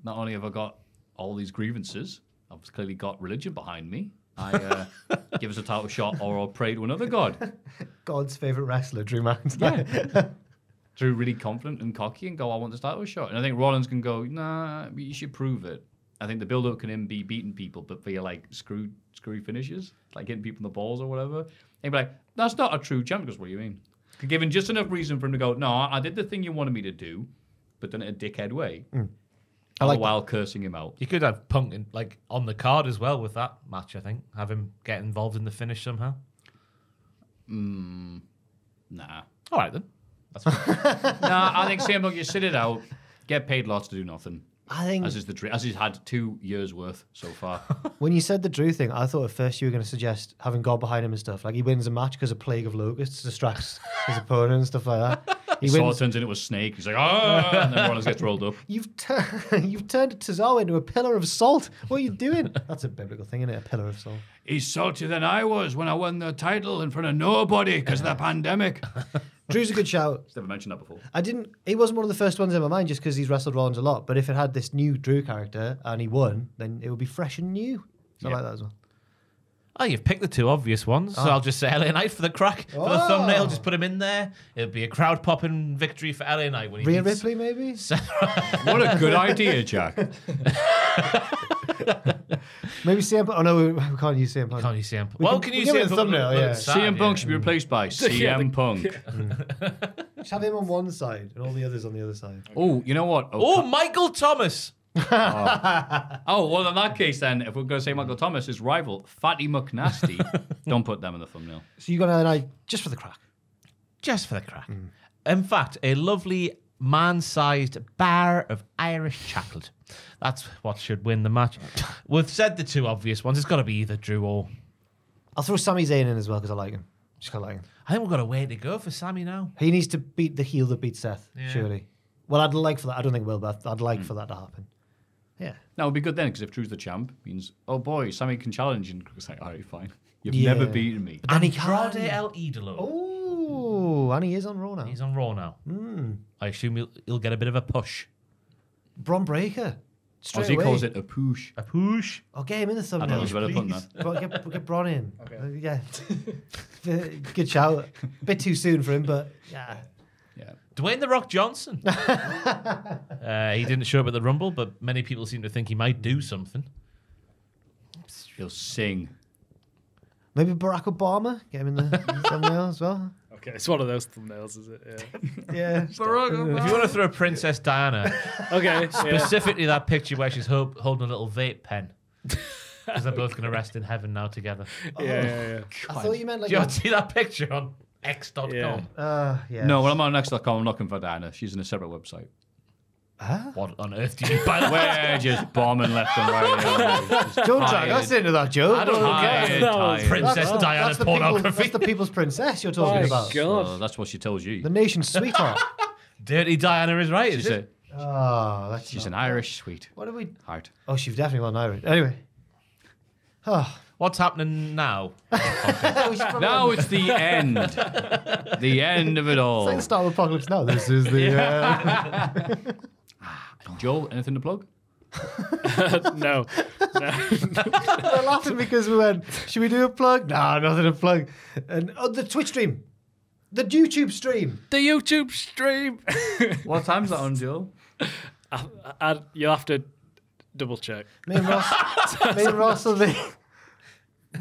not only have I got all these grievances, I've clearly got religion behind me. I uh, give us a title shot or I'll pray to another god. God's favourite wrestler, Drew McIntyre. Drew really confident and cocky and go, I want this title shot. And I think Rollins can go, nah, you should prove it. I think the build up can him be beating people, but via like screw screwy finishes, like hitting people in the balls or whatever. And be like, that's not a true champ. Because what do you mean? Could give him just enough reason for him to go, no, I did the thing you wanted me to do, but done it a dickhead way. Mm. I like while cursing him out. You could have Punk in, like on the card as well with that match. I think have him get involved in the finish somehow. Mm, Nah. All right then. nah, I think CM Punk, you sit it out, get paid lots to do nothing. I think As is the as he's had two years worth so far. when you said the Drew thing, I thought at first you were going to suggest having God behind him and stuff. Like he wins a match because a plague of locusts distracts his opponent and stuff like that. He wins. turns into a snake. He's like, ah, and then Rollins gets rolled up. You've tur- you've turned Tozawa into a pillar of salt. What are you doing? That's a biblical thing, isn't it? A pillar of salt. He's saltier than I was when I won the title in front of nobody because of the pandemic. Drew's a good shout. Never mentioned that before. I didn't. He wasn't one of the first ones in my mind just because he's wrestled Rollins a lot. But if it had this new Drew character and he won, then it would be fresh and new. So I like that as well. Oh, you've picked the two obvious ones, so ah. I'll just say LA Knight for the crack for the Oh. thumbnail. Just put him in there. It'll be a crowd popping victory for LA Knight when he Rhea beats- Ripley, maybe. What a good idea, Jack. Maybe CM. Punk- Oh no, we, we can't use CM Punk. Can't you see him? We well, can- can, we you give see it a thumbnail, yeah. CM Punk should be replaced by CM Punk. Just have him on one side and all the others on the other side. Oh, you know what? Oh, Michael Thomas. Oh. oh, well, in that case, then, if we're going to say Michael Thomas, his rival, Fatty McNasty, don't put them in the thumbnail. So you got an eye just for the crack. just for the crack. Mm. In fact, a lovely man-sized bar of Irish chocolate. That's what should win the match. We've said the two obvious ones. It's got to be either Drew or. I'll throw Sami Zayn in as well because I like him. Just kind of like him. I think we've got a way to go for Sami now. He needs to beat the heel that beats Seth. Yeah. Surely. Well, I'd like for that. I don't think it will, but I'd like mm. for that to happen. Yeah. That would be good then, because if Drew's the champ, means, oh boy, Sami can challenge. And it's like, all right, fine. You've Yeah. never beaten me. And he Andrade can. El Idolo. Oh, and he is on Raw now. He's on Raw now. Hmm. I assume he'll, he'll get a bit of a push. Bron Breakker. Straight As he away. calls it a push. A push. Oh, get him in the I thumbnail. don't know who's better putting please. that. Bro- get, get Braun in. Okay. yeah. Good shout. bit too soon for him, but yeah. Yeah. Dwayne the Rock Johnson. uh, he didn't show up at the Rumble, but many people seem to think he might do something. He'll sing. Maybe Barack Obama. Get him in the thumbnail as well. Okay, it's one of those thumbnails, is it? Yeah. Yeah. If you want to throw Princess Diana, Okay. yeah. specifically that picture where she's ho- holding a little vape pen, because they're both going to rest in heaven now together. Yeah, yeah, yeah. I thought you meant like. Do you a- to see that picture on X.com? Yeah. Uh, yeah. No, when I'm on X.com, I'm looking for Diana. She's in a separate website. What on earth do you mean by that? We're just bombing left and right. Just Don't drag tired. us into that joke. I don't Tired, care. That was tired. Princess Diana's the people's, pornography. that's the people's princess you're talking My about. God. Oh, that's what she tells you. The nation's sweetheart. Dirty Diana is right. She's, Is a, it? oh, that's she's not- an Irish sweet What are we? heart. Oh, she's definitely not Irish. Anyway. Oh, What's happening now? Now it's the end. the end of it all. It's like the start of Apocalypse Now. This is the. Uh, ah, Joel, anything to plug? no. no. we're laughing because we went, should we do a plug? No, nothing to plug. And oh, the Twitch stream. The YouTube stream. The YouTube stream. What time's that on, Joel? I, I, you'll have to double check. Me and Ross, me and Ross will be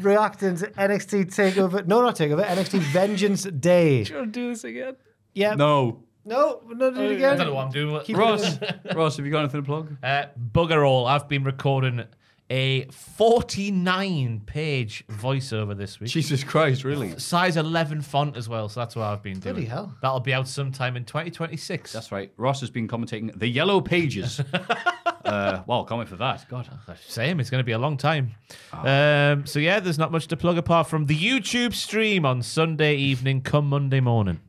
reacting to NXT Takeover. No, not Takeover. NXT Vengeance Day. Do you want to do this again? Yeah. No. No, we're not doing it Oh, again. I don't know what I'm doing. Keep Ross, Ross, have you got anything to plug? Uh, bugger all. I've been recording a 49 page voiceover this week. Jesus Christ, really? Size 11 font as well, so that's what I've been doing. Bloody hell. That'll be out sometime in 2026. That's right. Ross has been commentating the Yellow Pages. uh, well, comment for that. God. Same, it's going to be a long time. Um, so, yeah, there's not much to plug apart from the YouTube stream on Sunday evening, come Monday morning.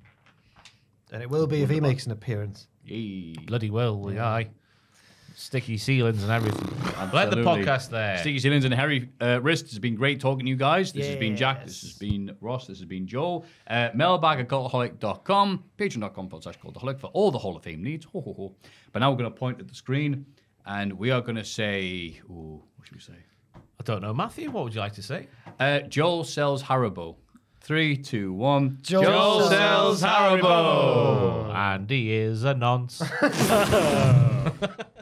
And it will be if he makes an appearance. Yay. Bloody well, yeah. aye. Sticky ceilings and everything. Let the podcast there. Sticky Ceilings and Harry uh, Wrist. It's been great talking to you guys. This has been Jack. This has been Ross. This has been Joel. Uh, mailbag at cultaholic.com, patreon.com forward slash cultaholic for all the Hall of Fame needs. Ho, ho, ho. But now we're going to point at the screen and we are going to say, ooh, what should we say? I don't know. Matthew, what would you like to say? Uh, Joel sells Haribo. Three, two, one. Joel sells Haribo. And he is a nonce.